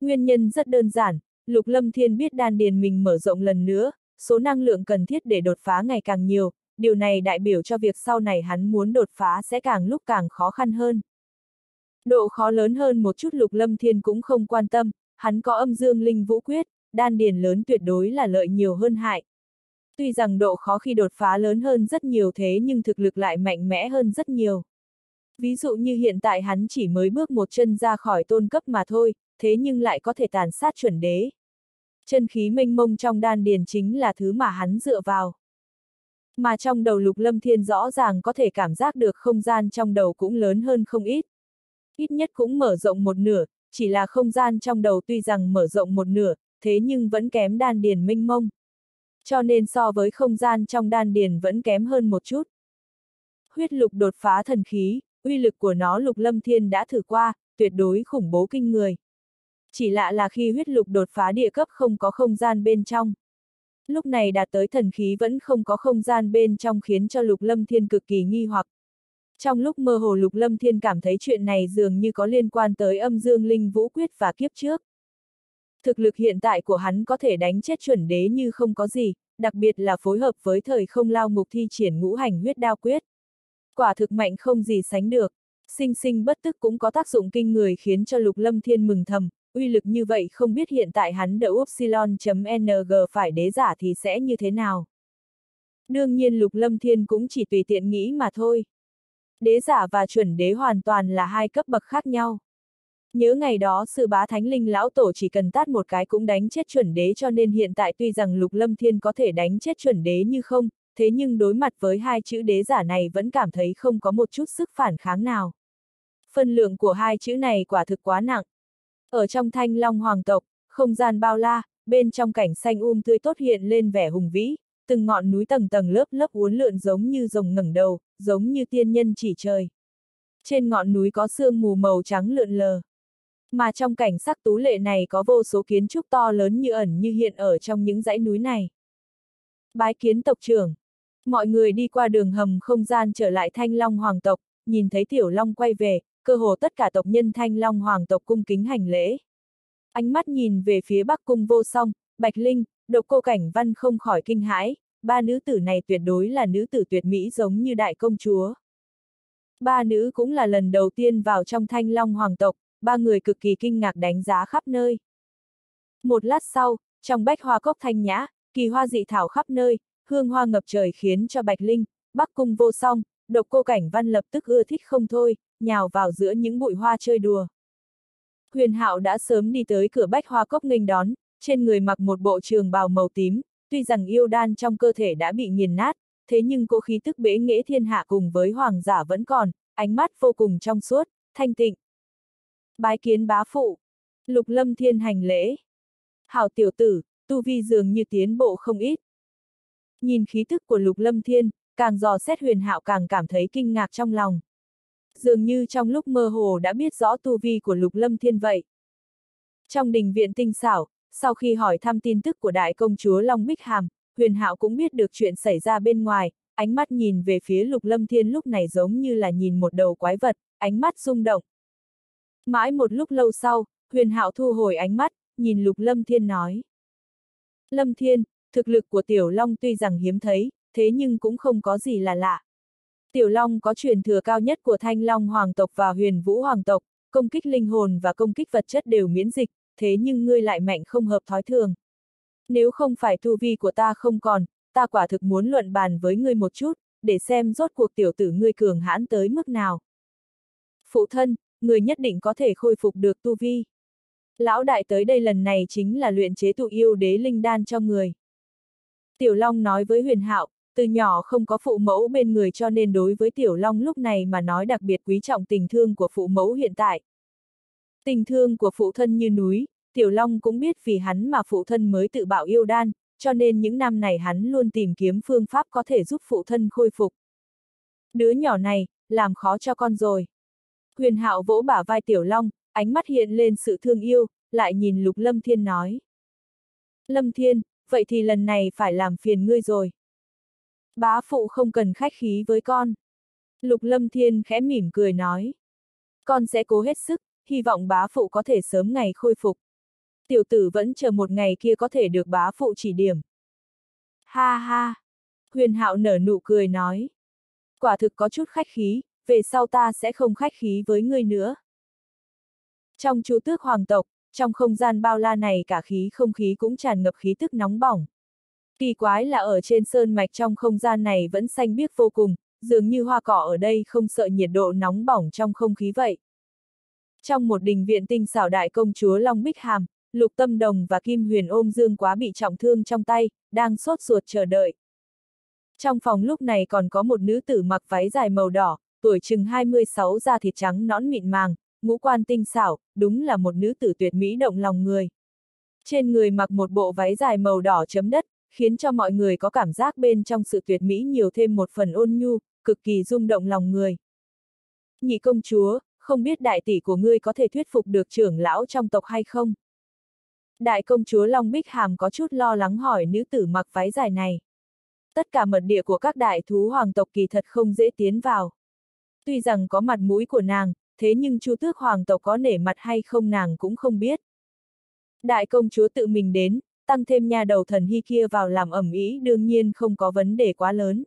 Nguyên nhân rất đơn giản, Lục Lâm Thiên biết đan điền mình mở rộng lần nữa, số năng lượng cần thiết để đột phá ngày càng nhiều, điều này đại biểu cho việc sau này hắn muốn đột phá sẽ càng lúc càng khó khăn hơn. Độ khó lớn hơn một chút Lục Lâm Thiên cũng không quan tâm, hắn có âm dương linh vũ quyết, đan điền lớn tuyệt đối là lợi nhiều hơn hại. Tuy rằng độ khó khi đột phá lớn hơn rất nhiều thế nhưng thực lực lại mạnh mẽ hơn rất nhiều. Ví dụ như hiện tại hắn chỉ mới bước một chân ra khỏi tôn cấp mà thôi, thế nhưng lại có thể tàn sát chuẩn đế. Chân khí mênh mông trong đan điền chính là thứ mà hắn dựa vào. Mà trong đầu lục lâm thiên rõ ràng có thể cảm giác được không gian trong đầu cũng lớn hơn không ít. Ít nhất cũng mở rộng một nửa, chỉ là không gian trong đầu tuy rằng mở rộng một nửa, thế nhưng vẫn kém đan điền minh mông. Cho nên so với không gian trong đan điền vẫn kém hơn một chút. Huyết lục đột phá thần khí, uy lực của nó lục lâm thiên đã thử qua, tuyệt đối khủng bố kinh người. Chỉ lạ là khi huyết lục đột phá địa cấp không có không gian bên trong. Lúc này đạt tới thần khí vẫn không có không gian bên trong khiến cho lục lâm thiên cực kỳ nghi hoặc. Trong lúc mơ hồ Lục Lâm Thiên cảm thấy chuyện này dường như có liên quan tới âm dương linh vũ quyết và kiếp trước. Thực lực hiện tại của hắn có thể đánh chết chuẩn đế như không có gì, đặc biệt là phối hợp với thời không lao ngục thi triển ngũ hành huyết đao quyết. Quả thực mạnh không gì sánh được, sinh sinh bất tức cũng có tác dụng kinh người khiến cho Lục Lâm Thiên mừng thầm, uy lực như vậy không biết hiện tại hắn đỡ upsilon.ng phải đế giả thì sẽ như thế nào. Đương nhiên Lục Lâm Thiên cũng chỉ tùy tiện nghĩ mà thôi. Đế giả và chuẩn đế hoàn toàn là hai cấp bậc khác nhau. Nhớ ngày đó sư bá thánh linh lão tổ chỉ cần tát một cái cũng đánh chết chuẩn đế cho nên hiện tại tuy rằng lục lâm thiên có thể đánh chết chuẩn đế như không, thế nhưng đối mặt với hai chữ đế giả này vẫn cảm thấy không có một chút sức phản kháng nào. Phân lượng của hai chữ này quả thực quá nặng. Ở trong thanh long hoàng tộc, không gian bao la, bên trong cảnh xanh um tươi tốt hiện lên vẻ hùng vĩ, từng ngọn núi tầng tầng lớp lớp uốn lượn giống như rồng ngẩng đầu, giống như tiên nhân chỉ trời. Trên ngọn núi có sương mù màu trắng lượn lờ. Mà trong cảnh sắc tú lệ này có vô số kiến trúc to lớn như ẩn như hiện ở trong những dãy núi này. Bái kiến tộc trưởng. Mọi người đi qua đường hầm không gian trở lại Thanh Long Hoàng tộc, nhìn thấy Tiểu Long quay về, cơ hồ tất cả tộc nhân Thanh Long Hoàng tộc cung kính hành lễ. Ánh mắt nhìn về phía Bắc Cung vô song, Bạch Linh, độc cô cảnh văn không khỏi kinh hãi, ba nữ tử này tuyệt đối là nữ tử tuyệt mỹ giống như đại công chúa. Ba nữ cũng là lần đầu tiên vào trong thanh long hoàng tộc, ba người cực kỳ kinh ngạc đánh giá khắp nơi. Một lát sau, trong bách hoa cốc thanh nhã, kỳ hoa dị thảo khắp nơi, hương hoa ngập trời khiến cho Bạch Linh, Bắc Cung vô song, độc cô cảnh văn lập tức ưa thích không thôi, nhào vào giữa những bụi hoa chơi đùa. Huyền Hạo đã sớm đi tới cửa bách hoa cốc nghênh đón, trên người mặc một bộ trường bào màu tím, tuy rằng yêu đan trong cơ thể đã bị nghiền nát, thế nhưng cỗ khí tức bế nghệ thiên hạ cùng với hoàng giả vẫn còn, ánh mắt vô cùng trong suốt, thanh tịnh. Bái kiến bá phụ, lục lâm thiên hành lễ. Hảo tiểu tử, tu vi dường như tiến bộ không ít. Nhìn khí tức của lục lâm thiên, càng dò xét huyền hạo càng cảm thấy kinh ngạc trong lòng. Dường như trong lúc mơ hồ đã biết rõ tu vi của lục lâm thiên vậy. Trong đình viện tinh xảo, sau khi hỏi thăm tin tức của đại công chúa Long Bích Hàm, huyền hạo cũng biết được chuyện xảy ra bên ngoài, ánh mắt nhìn về phía lục lâm thiên lúc này giống như là nhìn một đầu quái vật, ánh mắt rung động. Mãi một lúc lâu sau, huyền hạo thu hồi ánh mắt, nhìn lục lâm thiên nói. Lâm thiên, thực lực của tiểu long tuy rằng hiếm thấy, thế nhưng cũng không có gì là lạ. Tiểu long có truyền thừa cao nhất của thanh long hoàng tộc và huyền vũ hoàng tộc, công kích linh hồn và công kích vật chất đều miễn dịch, thế nhưng ngươi lại mạnh không hợp thói thường. Nếu không phải tu vi của ta không còn, ta quả thực muốn luận bàn với ngươi một chút, để xem rốt cuộc tiểu tử ngươi cường hãn tới mức nào. Phụ thân, người nhất định có thể khôi phục được tu vi. Lão đại tới đây lần này chính là luyện chế tụ yêu đế linh đan cho người. Tiểu Long nói với huyền hạo, từ nhỏ không có phụ mẫu bên người cho nên đối với Tiểu Long lúc này mà nói đặc biệt quý trọng tình thương của phụ mẫu hiện tại. Tình thương của phụ thân như núi, Tiểu Long cũng biết vì hắn mà phụ thân mới tự bảo yêu đan, cho nên những năm này hắn luôn tìm kiếm phương pháp có thể giúp phụ thân khôi phục. Đứa nhỏ này, làm khó cho con rồi. Huyền Hạo vỗ bả vai Tiểu Long, ánh mắt hiện lên sự thương yêu, lại nhìn Lục Lâm Thiên nói. Lâm Thiên, vậy thì lần này phải làm phiền ngươi rồi. Bá phụ không cần khách khí với con. Lục Lâm Thiên khẽ mỉm cười nói. Con sẽ cố hết sức, hy vọng bá phụ có thể sớm ngày khôi phục. Tiểu tử vẫn chờ một ngày kia có thể được bá phụ chỉ điểm. Ha ha! Huyền hạo nở nụ cười nói. Quả thực có chút khách khí, về sau ta sẽ không khách khí với ngươi nữa. Trong chú tước hoàng tộc, trong không gian bao la này cả khí không khí cũng tràn ngập khí tức nóng bỏng. Kỳ quái là ở trên sơn mạch trong không gian này vẫn xanh biếc vô cùng, dường như hoa cỏ ở đây không sợ nhiệt độ nóng bỏng trong không khí vậy. Trong một đình viện tinh xảo đại công chúa Long Bích Hàm, Lục Tâm Đồng và Kim Huyền ôm Dương Quá bị trọng thương trong tay, đang sốt ruột chờ đợi. Trong phòng lúc này còn có một nữ tử mặc váy dài màu đỏ, tuổi chừng 26 da thịt trắng nõn mịn màng, ngũ quan tinh xảo, đúng là một nữ tử tuyệt mỹ động lòng người. Trên người mặc một bộ váy dài màu đỏ chấm đất, khiến cho mọi người có cảm giác bên trong sự tuyệt mỹ nhiều thêm một phần ôn nhu, cực kỳ rung động lòng người. Nhị công chúa, không biết đại tỷ của ngươi có thể thuyết phục được trưởng lão trong tộc hay không? Đại công chúa Long Bích Hàm có chút lo lắng hỏi nữ tử mặc váy dài này. Tất cả mật địa của các đại thú hoàng tộc kỳ thật không dễ tiến vào. Tuy rằng có mặt mũi của nàng, thế nhưng chu tước hoàng tộc có nể mặt hay không nàng cũng không biết. Đại công chúa tự mình đến, tăng thêm nhà đầu thần hy kia vào làm ẩm ý đương nhiên không có vấn đề quá lớn.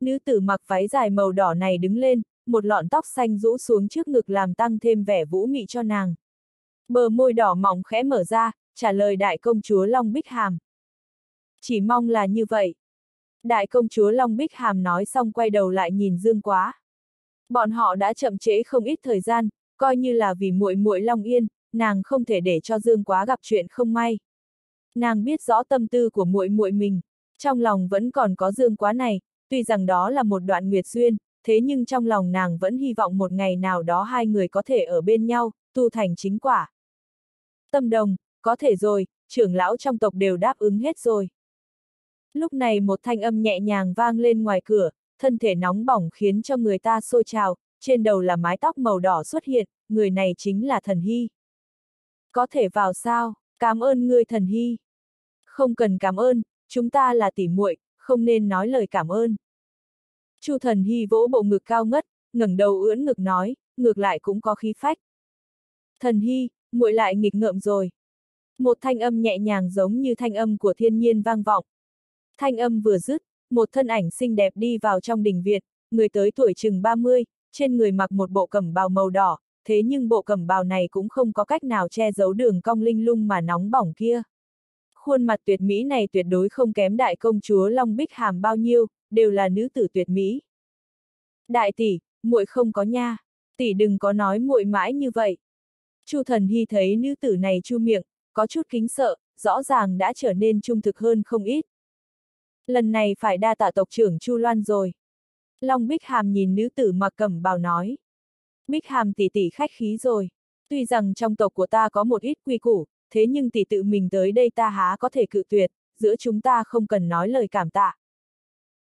Nữ tử mặc váy dài màu đỏ này đứng lên, một lọn tóc xanh rũ xuống trước ngực làm tăng thêm vẻ vũ mị cho nàng. Bờ môi đỏ mỏng khẽ mở ra, trả lời đại công chúa Long Bích Hàm. Chỉ mong là như vậy. Đại công chúa Long Bích Hàm nói xong quay đầu lại nhìn Dương Quá. Bọn họ đã chậm trễ không ít thời gian, coi như là vì muội muội Long Yên, nàng không thể để cho Dương Quá gặp chuyện không may. Nàng biết rõ tâm tư của muội muội mình, trong lòng vẫn còn có Dương Quá này, tuy rằng đó là một đoạn nguyệt duyên, thế nhưng trong lòng nàng vẫn hy vọng một ngày nào đó hai người có thể ở bên nhau, tu thành chính quả. Tâm đồng, có thể rồi, trưởng lão trong tộc đều đáp ứng hết rồi. Lúc này một thanh âm nhẹ nhàng vang lên ngoài cửa, thân thể nóng bỏng khiến cho người ta sôi trào, trên đầu là mái tóc màu đỏ xuất hiện, người này chính là thần hy. Có thể vào sao, cảm ơn ngươi thần hy. Không cần cảm ơn, chúng ta là tỉ muội, không nên nói lời cảm ơn. Chu thần hy vỗ bộ ngực cao ngất, ngẩng đầu ưỡn ngực nói, ngược lại cũng có khí phách. Thần hy, muội lại nghịch ngợm rồi. Một thanh âm nhẹ nhàng giống như thanh âm của thiên nhiên vang vọng. Thanh âm vừa dứt, một thân ảnh xinh đẹp đi vào trong đình viện, người tới tuổi chừng 30, trên người mặc một bộ cẩm bào màu đỏ, thế nhưng bộ cẩm bào này cũng không có cách nào che giấu đường cong linh lung mà nóng bỏng kia. Khuôn mặt tuyệt mỹ này tuyệt đối không kém đại công chúa Long Bích Hàm bao nhiêu, đều là nữ tử tuyệt mỹ. Đại tỷ, muội không có nha, tỷ đừng có nói muội mãi như vậy. Chu Thần Hy thấy nữ tử này chu miệng, có chút kính sợ, rõ ràng đã trở nên trung thực hơn không ít. Lần này phải đa tạ tộc trưởng Chu Loan rồi. Long Bích Hàm nhìn nữ tử mặc cẩm bào nói. Bích Hàm tỷ tỷ khách khí rồi. Tuy rằng trong tộc của ta có một ít quy củ, thế nhưng tỷ tự mình tới đây ta há có thể cự tuyệt, giữa chúng ta không cần nói lời cảm tạ.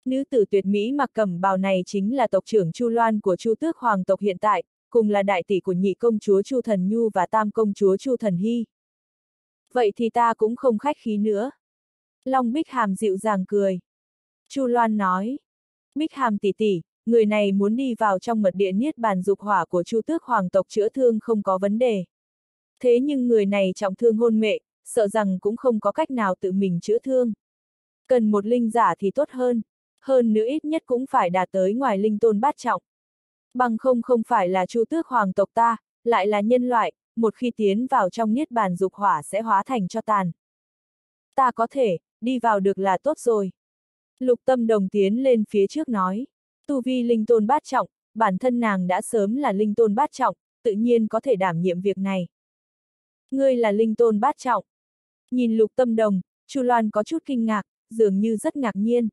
Nữ tử tuyệt mỹ mặc cẩm bào này chính là tộc trưởng Chu Loan của Chu Tước Hoàng tộc hiện tại, cùng là đại tỷ của nhị công chúa Chu Thần Nhu và tam công chúa Chu Thần Hy. Vậy thì ta cũng không khách khí nữa. Long Bích Hàm dịu dàng cười. Chu Loan nói. Bích Hàm tỷ tỷ, người này muốn đi vào trong mật địa niết bàn dục hỏa của Chu Tước Hoàng tộc chữa thương không có vấn đề. Thế nhưng người này trọng thương hôn mệ, sợ rằng cũng không có cách nào tự mình chữa thương. Cần một linh giả thì tốt hơn, hơn nữa ít nhất cũng phải đạt tới ngoài linh tôn bát trọng. Bằng không không phải là chu tước hoàng tộc ta, lại là nhân loại, một khi tiến vào trong niết bàn dục hỏa sẽ hóa thành cho tàn. Ta có thể, đi vào được là tốt rồi. Lục tâm đồng tiến lên phía trước nói, tu vi linh tôn bát trọng, bản thân nàng đã sớm là linh tôn bát trọng, tự nhiên có thể đảm nhiệm việc này. Ngươi là linh tôn bát trọng. Nhìn lục tâm đồng, Chu Loan có chút kinh ngạc, dường như rất ngạc nhiên.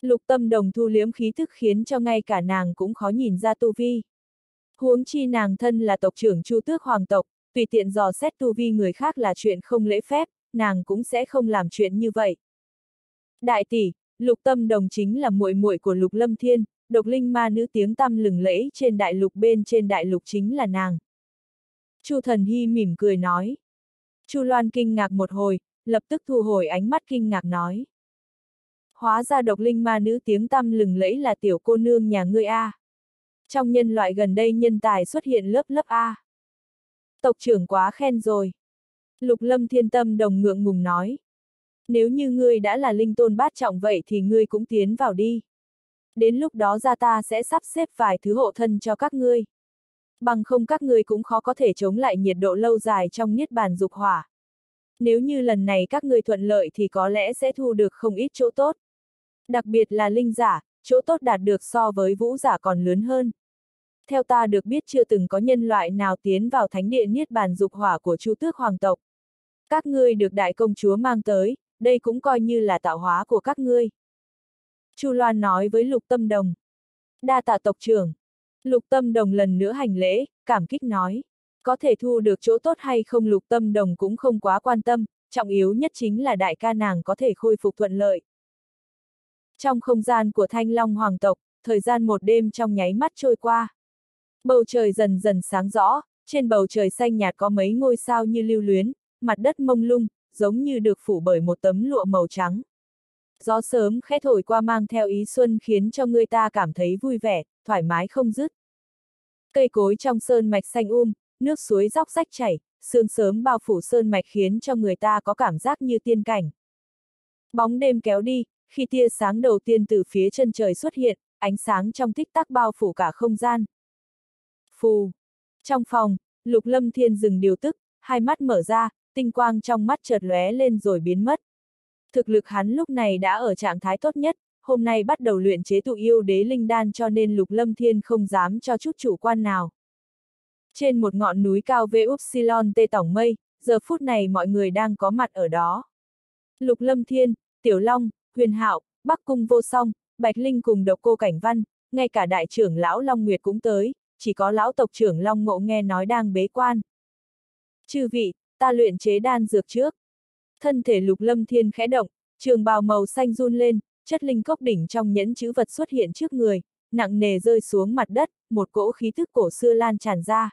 Lục tâm đồng thu liếm khí thức khiến cho ngay cả nàng cũng khó nhìn ra tu vi. Huống chi nàng thân là tộc trưởng Chu Tước Hoàng tộc, tùy tiện dò xét tu vi người khác là chuyện không lễ phép, nàng cũng sẽ không làm chuyện như vậy. Đại tỷ, Lục Tâm Đồng chính là muội muội của Lục Lâm Thiên, độc linh ma nữ tiếng tăm lừng lẫy trên đại lục bên trên đại lục chính là nàng. Chu Thần Hy mỉm cười nói. Chu Loan kinh ngạc một hồi, lập tức thu hồi ánh mắt kinh ngạc nói. Hóa ra độc linh ma nữ tiếng tăm lừng lẫy là tiểu cô nương nhà ngươi A. Trong nhân loại gần đây nhân tài xuất hiện lớp lớp A. Tộc trưởng quá khen rồi. Lục lâm thiên tâm đồng ngượng ngùng nói. Nếu như ngươi đã là linh tôn bát trọng vậy thì ngươi cũng tiến vào đi. Đến lúc đó ra ta sẽ sắp xếp vài thứ hộ thân cho các ngươi. Bằng không các ngươi cũng khó có thể chống lại nhiệt độ lâu dài trong niết bàn dục hỏa. Nếu như lần này các ngươi thuận lợi thì có lẽ sẽ thu được không ít chỗ tốt. Đặc biệt là linh giả, chỗ tốt đạt được so với vũ giả còn lớn hơn. Theo ta được biết chưa từng có nhân loại nào tiến vào thánh địa niết bàn dục hỏa của Chu Tước Hoàng tộc. Các ngươi được đại công chúa mang tới, đây cũng coi như là tạo hóa của các ngươi. Chu Loan nói với Lục Tâm Đồng. Đa tạ tộc trưởng. Lục Tâm Đồng lần nữa hành lễ, cảm kích nói. Có thể thu được chỗ tốt hay không Lục Tâm Đồng cũng không quá quan tâm, trọng yếu nhất chính là đại ca nàng có thể khôi phục thuận lợi. Trong không gian của Thanh Long Hoàng tộc, thời gian một đêm trong nháy mắt trôi qua. Bầu trời dần dần sáng rõ, trên bầu trời xanh nhạt có mấy ngôi sao như lưu luyến, mặt đất mông lung, giống như được phủ bởi một tấm lụa màu trắng. Gió sớm khẽ thổi qua mang theo ý xuân khiến cho người ta cảm thấy vui vẻ, thoải mái không dứt. Cây cối trong sơn mạch xanh um, nước suối róc rách chảy, sương sớm bao phủ sơn mạch khiến cho người ta có cảm giác như tiên cảnh. Bóng đêm kéo đi, khi tia sáng đầu tiên từ phía chân trời xuất hiện, ánh sáng trong tích tắc bao phủ cả không gian. Phù. Trong phòng, Lục Lâm Thiên dừng điều tức, hai mắt mở ra, tinh quang trong mắt chợt lóe lên rồi biến mất. Thực lực hắn lúc này đã ở trạng thái tốt nhất, hôm nay bắt đầu luyện chế tụ yêu đế linh đan cho nên Lục Lâm Thiên không dám cho chút chủ quan nào. Trên một ngọn núi cao về Upsilon tê tổng mây, giờ phút này mọi người đang có mặt ở đó. Lục Lâm Thiên, Tiểu Long, Huyền Hạo, Bắc Cung Vô Song, Bạch Linh cùng độc cô Cảnh Văn, ngay cả đại trưởng lão Long Nguyệt cũng tới, chỉ có lão tộc trưởng Long Ngộ nghe nói đang bế quan. Chư vị, ta luyện chế đan dược trước. Thân thể lục lâm thiên khẽ động, trường bào màu xanh run lên, chất linh cốc đỉnh trong nhẫn chữ vật xuất hiện trước người, nặng nề rơi xuống mặt đất, một cỗ khí thức cổ xưa lan tràn ra.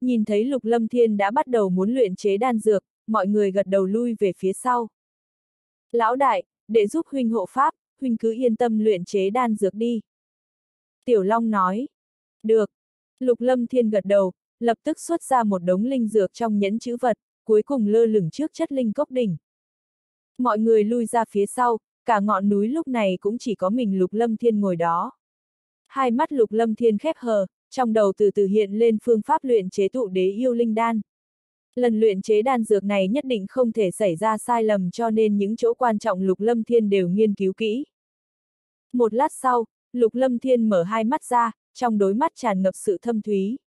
Nhìn thấy lục lâm thiên đã bắt đầu muốn luyện chế đan dược, mọi người gật đầu lui về phía sau. Lão đại, để giúp huynh hộ pháp, huynh cứ yên tâm luyện chế đan dược đi. Tiểu Long nói. Được. Lục Lâm Thiên gật đầu, lập tức xuất ra một đống linh dược trong nhẫn chữ vật, cuối cùng lơ lửng trước chất linh cốc đỉnh. Mọi người lui ra phía sau, cả ngọn núi lúc này cũng chỉ có mình Lục Lâm Thiên ngồi đó. Hai mắt Lục Lâm Thiên khép hờ, trong đầu từ từ hiện lên phương pháp luyện chế tụ đế yêu linh đan. Lần luyện chế đan dược này nhất định không thể xảy ra sai lầm cho nên những chỗ quan trọng Lục Lâm Thiên đều nghiên cứu kỹ. Một lát sau, Lục Lâm Thiên mở hai mắt ra, trong đôi mắt tràn ngập sự thâm thúy.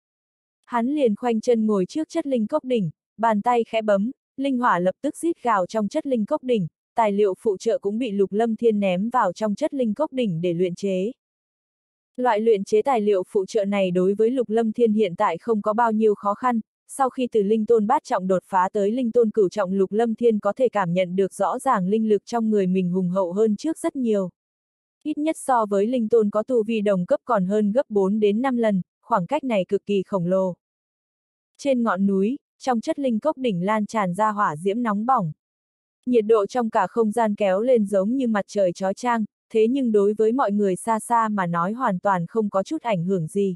Hắn liền khoanh chân ngồi trước chất linh cốc đỉnh, bàn tay khẽ bấm, linh hỏa lập tức rít gào trong chất linh cốc đỉnh, tài liệu phụ trợ cũng bị Lục Lâm Thiên ném vào trong chất linh cốc đỉnh để luyện chế. Loại luyện chế tài liệu phụ trợ này đối với Lục Lâm Thiên hiện tại không có bao nhiêu khó khăn, sau khi từ linh tôn bát trọng đột phá tới linh tôn cửu trọng Lục Lâm Thiên có thể cảm nhận được rõ ràng linh lực trong người mình hùng hậu hơn trước rất nhiều. Ít nhất so với linh tôn có tu vi đồng cấp còn hơn gấp 4 đến 5 lần, khoảng cách này cực kỳ khổng lồ. Trên ngọn núi, trong chất linh cốc đỉnh lan tràn ra hỏa diễm nóng bỏng. Nhiệt độ trong cả không gian kéo lên giống như mặt trời chói trang, thế nhưng đối với mọi người xa xa mà nói hoàn toàn không có chút ảnh hưởng gì.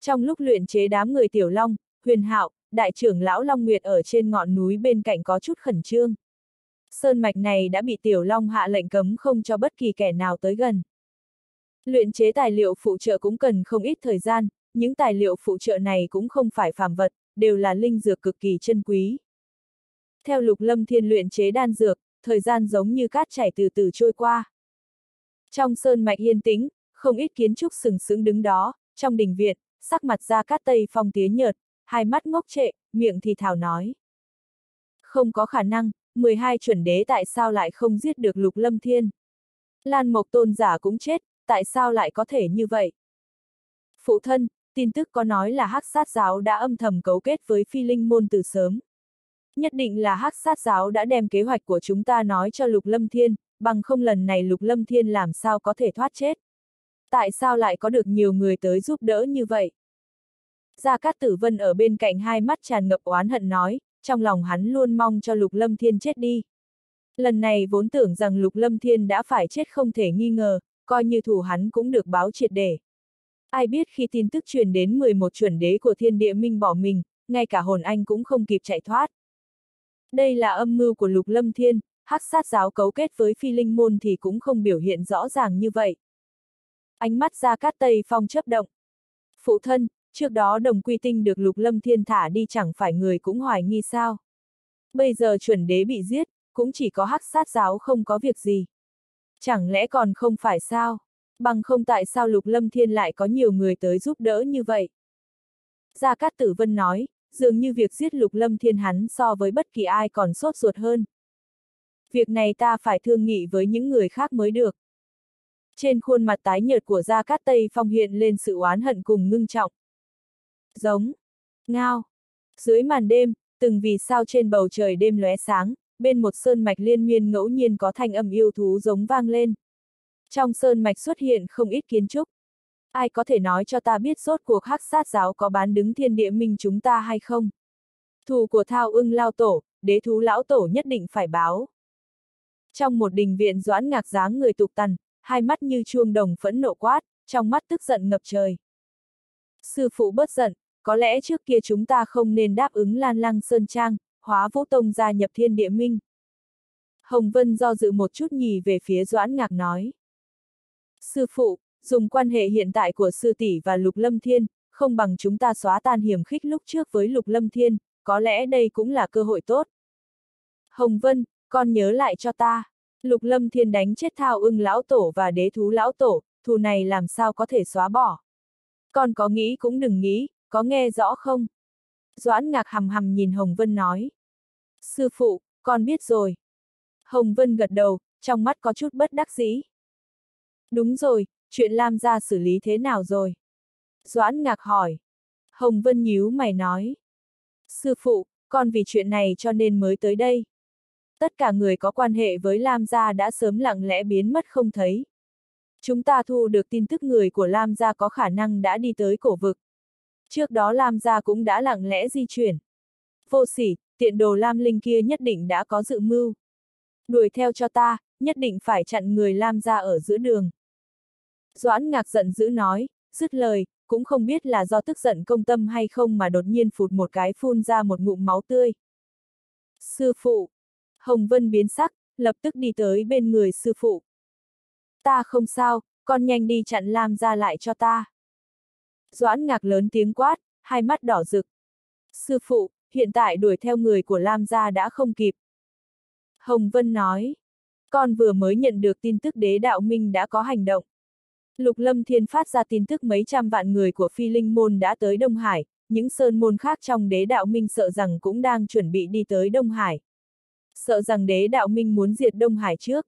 Trong lúc luyện chế đám người tiểu long, huyền hạo, đại trưởng lão Long Nguyệt ở trên ngọn núi bên cạnh có chút khẩn trương. Sơn mạch này đã bị tiểu long hạ lệnh cấm không cho bất kỳ kẻ nào tới gần. Luyện chế tài liệu phụ trợ cũng cần không ít thời gian, những tài liệu phụ trợ này cũng không phải phàm vật, đều là linh dược cực kỳ chân quý. Theo lục lâm thiên luyện chế đan dược, thời gian giống như cát chảy từ từ trôi qua. Trong sơn mạch yên tĩnh, không ít kiến trúc sừng sững đứng đó, trong đình viện, sắc mặt ra cát tây phong tía nhợt, hai mắt ngốc trệ, miệng thì thảo nói. Không có khả năng, 12 chuẩn đế tại sao lại không giết được lục lâm thiên? Lan Mộc tôn giả cũng chết, tại sao lại có thể như vậy? Phụ thân, tin tức có nói là hắc sát giáo đã âm thầm cấu kết với phi linh môn từ sớm. Nhất định là hắc sát giáo đã đem kế hoạch của chúng ta nói cho Lục Lâm Thiên, bằng không lần này Lục Lâm Thiên làm sao có thể thoát chết. Tại sao lại có được nhiều người tới giúp đỡ như vậy? Gia Cát Tử Vân ở bên cạnh hai mắt tràn ngập oán hận nói, trong lòng hắn luôn mong cho Lục Lâm Thiên chết đi. Lần này vốn tưởng rằng Lục Lâm Thiên đã phải chết không thể nghi ngờ, coi như thủ hắn cũng được báo triệt để. Ai biết khi tin tức truyền đến 11 chuẩn đế của thiên địa minh bỏ mình, ngay cả hồn anh cũng không kịp chạy thoát. Đây là âm mưu của Lục Lâm Thiên, hắc sát giáo cấu kết với phi linh môn thì cũng không biểu hiện rõ ràng như vậy. Ánh mắt ra cát tây phong chấp động. Phụ thân, trước đó đồng quy tinh được Lục Lâm Thiên thả đi chẳng phải người cũng hoài nghi sao. Bây giờ chuẩn đế bị giết, cũng chỉ có hắc sát giáo không có việc gì. Chẳng lẽ còn không phải sao? Bằng không tại sao Lục Lâm Thiên lại có nhiều người tới giúp đỡ như vậy? Gia Cát Tử Vân nói, dường như việc giết Lục Lâm Thiên hắn so với bất kỳ ai còn sốt ruột hơn. Việc này ta phải thương nghị với những người khác mới được. Trên khuôn mặt tái nhợt của Gia Cát Tây Phong hiện lên sự oán hận cùng ngưng trọng. Giống. Ngao. Dưới màn đêm, từng vì sao trên bầu trời đêm lóe sáng, bên một sơn mạch liên miên ngẫu nhiên có thanh âm yêu thú giống vang lên. Trong sơn mạch xuất hiện không ít kiến trúc. Ai có thể nói cho ta biết rốt cuộc hắc sát giáo có bán đứng thiên địa minh chúng ta hay không? Thù của thao ưng lao tổ, đế thú lão tổ nhất định phải báo. Trong một đình viện doãn ngạc dáng người tục tằn, hai mắt như chuông đồng phẫn nộ quát, trong mắt tức giận ngập trời. Sư phụ bớt giận, có lẽ trước kia chúng ta không nên đáp ứng Lan Lăng Sơn Trang, hóa vũ tông gia nhập thiên địa minh. Hồng Vân do dự một chút nhì về phía Doãn Ngạc nói. Sư phụ, dùng quan hệ hiện tại của sư tỷ và Lục Lâm Thiên, không bằng chúng ta xóa tan hiểm khích lúc trước với Lục Lâm Thiên, có lẽ đây cũng là cơ hội tốt. Hồng Vân, con nhớ lại cho ta. Lục Lâm Thiên đánh chết thao ưng lão tổ và đế thú lão tổ, thù này làm sao có thể xóa bỏ. Con có nghĩ cũng đừng nghĩ, có nghe rõ không? Doãn ngạc hầm hầm nhìn Hồng Vân nói. Sư phụ, con biết rồi. Hồng Vân gật đầu, trong mắt có chút bất đắc dĩ. Đúng rồi, chuyện Lam gia xử lý thế nào rồi? Doãn ngạc hỏi. Hồng Vân nhíu mày nói. Sư phụ, con vì chuyện này cho nên mới tới đây. Tất cả người có quan hệ với Lam gia đã sớm lặng lẽ biến mất không thấy. Chúng ta thu được tin tức người của Lam gia có khả năng đã đi tới cổ vực. Trước đó Lam gia cũng đã lặng lẽ di chuyển. Vô sỉ, tiện đồ Lam Linh kia nhất định đã có dự mưu. Đuổi theo cho ta, nhất định phải chặn người Lam gia ở giữa đường. Doãn ngạc giận dữ nói, dứt lời, cũng không biết là do tức giận công tâm hay không mà đột nhiên phụt một cái phun ra một ngụm máu tươi. Sư phụ! Hồng Vân biến sắc, lập tức đi tới bên người sư phụ. Ta không sao, con nhanh đi chặn Lam gia lại cho ta. Doãn ngạc lớn tiếng quát, hai mắt đỏ rực. Sư phụ, hiện tại đuổi theo người của Lam gia đã không kịp. Hồng Vân nói, con vừa mới nhận được tin tức đế đạo minh đã có hành động. Lục Lâm Thiên phát ra tin tức mấy trăm vạn người của phi linh môn đã tới Đông Hải, những sơn môn khác trong đế đạo minh sợ rằng cũng đang chuẩn bị đi tới Đông Hải. Sợ rằng đế đạo minh muốn diệt Đông Hải trước.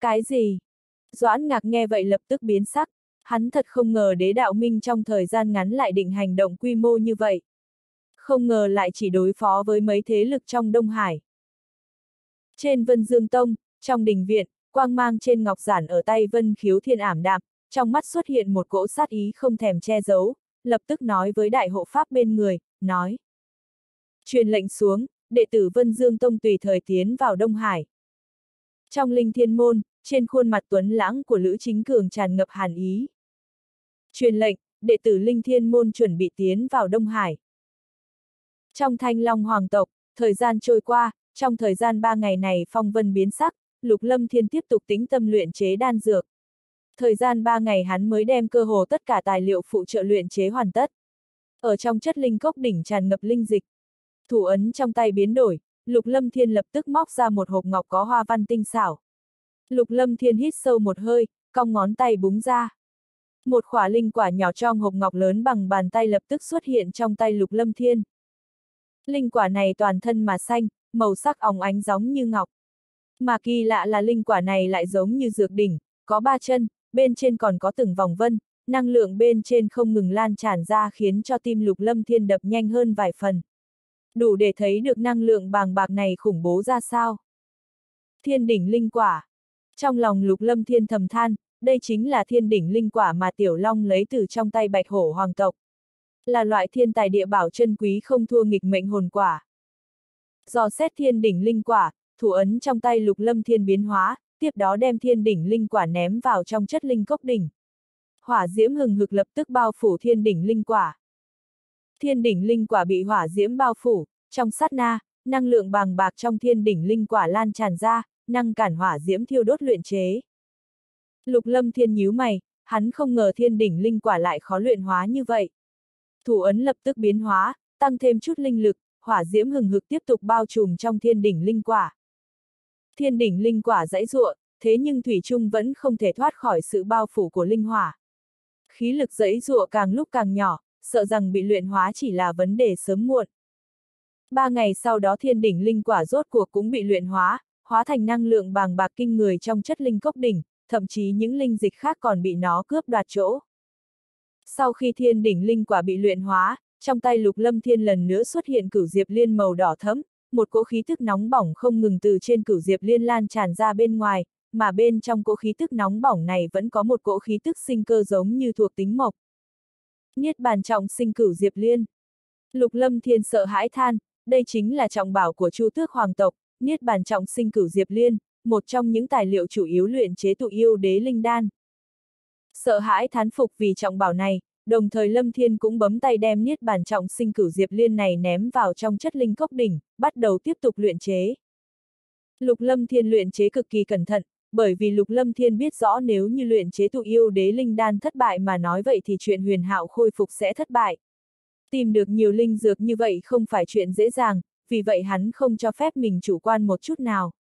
Cái gì? Doãn ngạc nghe vậy lập tức biến sắc, hắn thật không ngờ đế đạo minh trong thời gian ngắn lại định hành động quy mô như vậy. Không ngờ lại chỉ đối phó với mấy thế lực trong Đông Hải. Trên Vân Dương Tông, trong đình viện, quang mang trên ngọc giản ở tay Vân Khiếu Thiên ảm đạm, trong mắt xuất hiện một cỗ sát ý không thèm che giấu, lập tức nói với đại hộ pháp bên người, nói. Truyền lệnh xuống, đệ tử Vân Dương Tông tùy thời tiến vào Đông Hải. Trong linh thiên môn, trên khuôn mặt tuấn lãng của Lữ Chính Cường tràn ngập hàn ý. Truyền lệnh, đệ tử linh thiên môn chuẩn bị tiến vào Đông Hải. Trong thanh long hoàng tộc, thời gian trôi qua, trong thời gian ba ngày này phong vân biến sắc, Lục Lâm Thiên tiếp tục tính tâm luyện chế đan dược. Thời gian ba ngày hắn mới đem cơ hồ tất cả tài liệu phụ trợ luyện chế hoàn tất. Ở trong chất linh cốc đỉnh tràn ngập linh dịch. Thủ ấn trong tay biến đổi, Lục Lâm Thiên lập tức móc ra một hộp ngọc có hoa văn tinh xảo. Lục Lâm Thiên hít sâu một hơi, cong ngón tay búng ra. Một khỏa linh quả nhỏ trong hộp ngọc lớn bằng bàn tay lập tức xuất hiện trong tay Lục Lâm Thiên. Linh quả này toàn thân mà xanh, màu sắc óng ánh giống như ngọc. Mà kỳ lạ là linh quả này lại giống như dược đỉnh, có ba chân, bên trên còn có từng vòng vân, năng lượng bên trên không ngừng lan tràn ra khiến cho tim lục lâm thiên đập nhanh hơn vài phần. Đủ để thấy được năng lượng bàng bạc này khủng bố ra sao. Thiên đỉnh linh quả. Trong lòng lục lâm thiên thầm than, đây chính là thiên đỉnh linh quả mà Tiểu Long lấy từ trong tay bạch hổ hoàng tộc. Là loại thiên tài địa bảo chân quý không thua nghịch mệnh hồn quả. Do xét thiên đỉnh linh quả, thủ ấn trong tay lục lâm thiên biến hóa, tiếp đó đem thiên đỉnh linh quả ném vào trong chất linh cốc đỉnh. Hỏa diễm hừng hực lập tức bao phủ thiên đỉnh linh quả. Thiên đỉnh linh quả bị hỏa diễm bao phủ, trong sát na, năng lượng bàng bạc trong thiên đỉnh linh quả lan tràn ra, năng cản hỏa diễm thiêu đốt luyện chế. Lục lâm thiên nhíu mày, hắn không ngờ thiên đỉnh linh quả lại khó luyện hóa như vậy. Thủ ấn lập tức biến hóa, tăng thêm chút linh lực, hỏa diễm hừng hực tiếp tục bao trùm trong thiên đỉnh linh quả. Thiên đỉnh linh quả dãy ruộng, thế nhưng Thủy Trung vẫn không thể thoát khỏi sự bao phủ của linh hỏa. Khí lực dãy ruộng càng lúc càng nhỏ, sợ rằng bị luyện hóa chỉ là vấn đề sớm muộn. Ba ngày sau đó thiên đỉnh linh quả rốt cuộc cũng bị luyện hóa, hóa thành năng lượng bàng bạc kinh người trong chất linh cốc đỉnh, thậm chí những linh dịch khác còn bị nó cướp đoạt chỗ. Sau khi thiên đỉnh linh quả bị luyện hóa, trong tay lục lâm thiên lần nữa xuất hiện cửu diệp liên màu đỏ thẫm, một cỗ khí thức nóng bỏng không ngừng từ trên cửu diệp liên lan tràn ra bên ngoài, mà bên trong cỗ khí tức nóng bỏng này vẫn có một cỗ khí tức sinh cơ giống như thuộc tính mộc. Niết bàn trọng sinh cửu diệp liên. Lục lâm thiên sợ hãi than, đây chính là trọng bảo của chu tước hoàng tộc, Niết bàn trọng sinh cửu diệp liên, một trong những tài liệu chủ yếu luyện chế tụ yêu đế linh đan. Sợ hãi thán phục vì trọng bảo này, đồng thời Lâm Thiên cũng bấm tay đem niết bàn trọng sinh cửu diệp liên này ném vào trong chất linh cốc đỉnh, bắt đầu tiếp tục luyện chế. Lục Lâm Thiên luyện chế cực kỳ cẩn thận, bởi vì Lục Lâm Thiên biết rõ nếu như luyện chế tụ yêu đế linh đan thất bại mà nói vậy thì chuyện huyền hạo khôi phục sẽ thất bại. Tìm được nhiều linh dược như vậy không phải chuyện dễ dàng, vì vậy hắn không cho phép mình chủ quan một chút nào.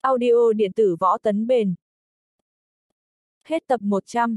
Audio điện tử võ tấn bền. Hết tập 100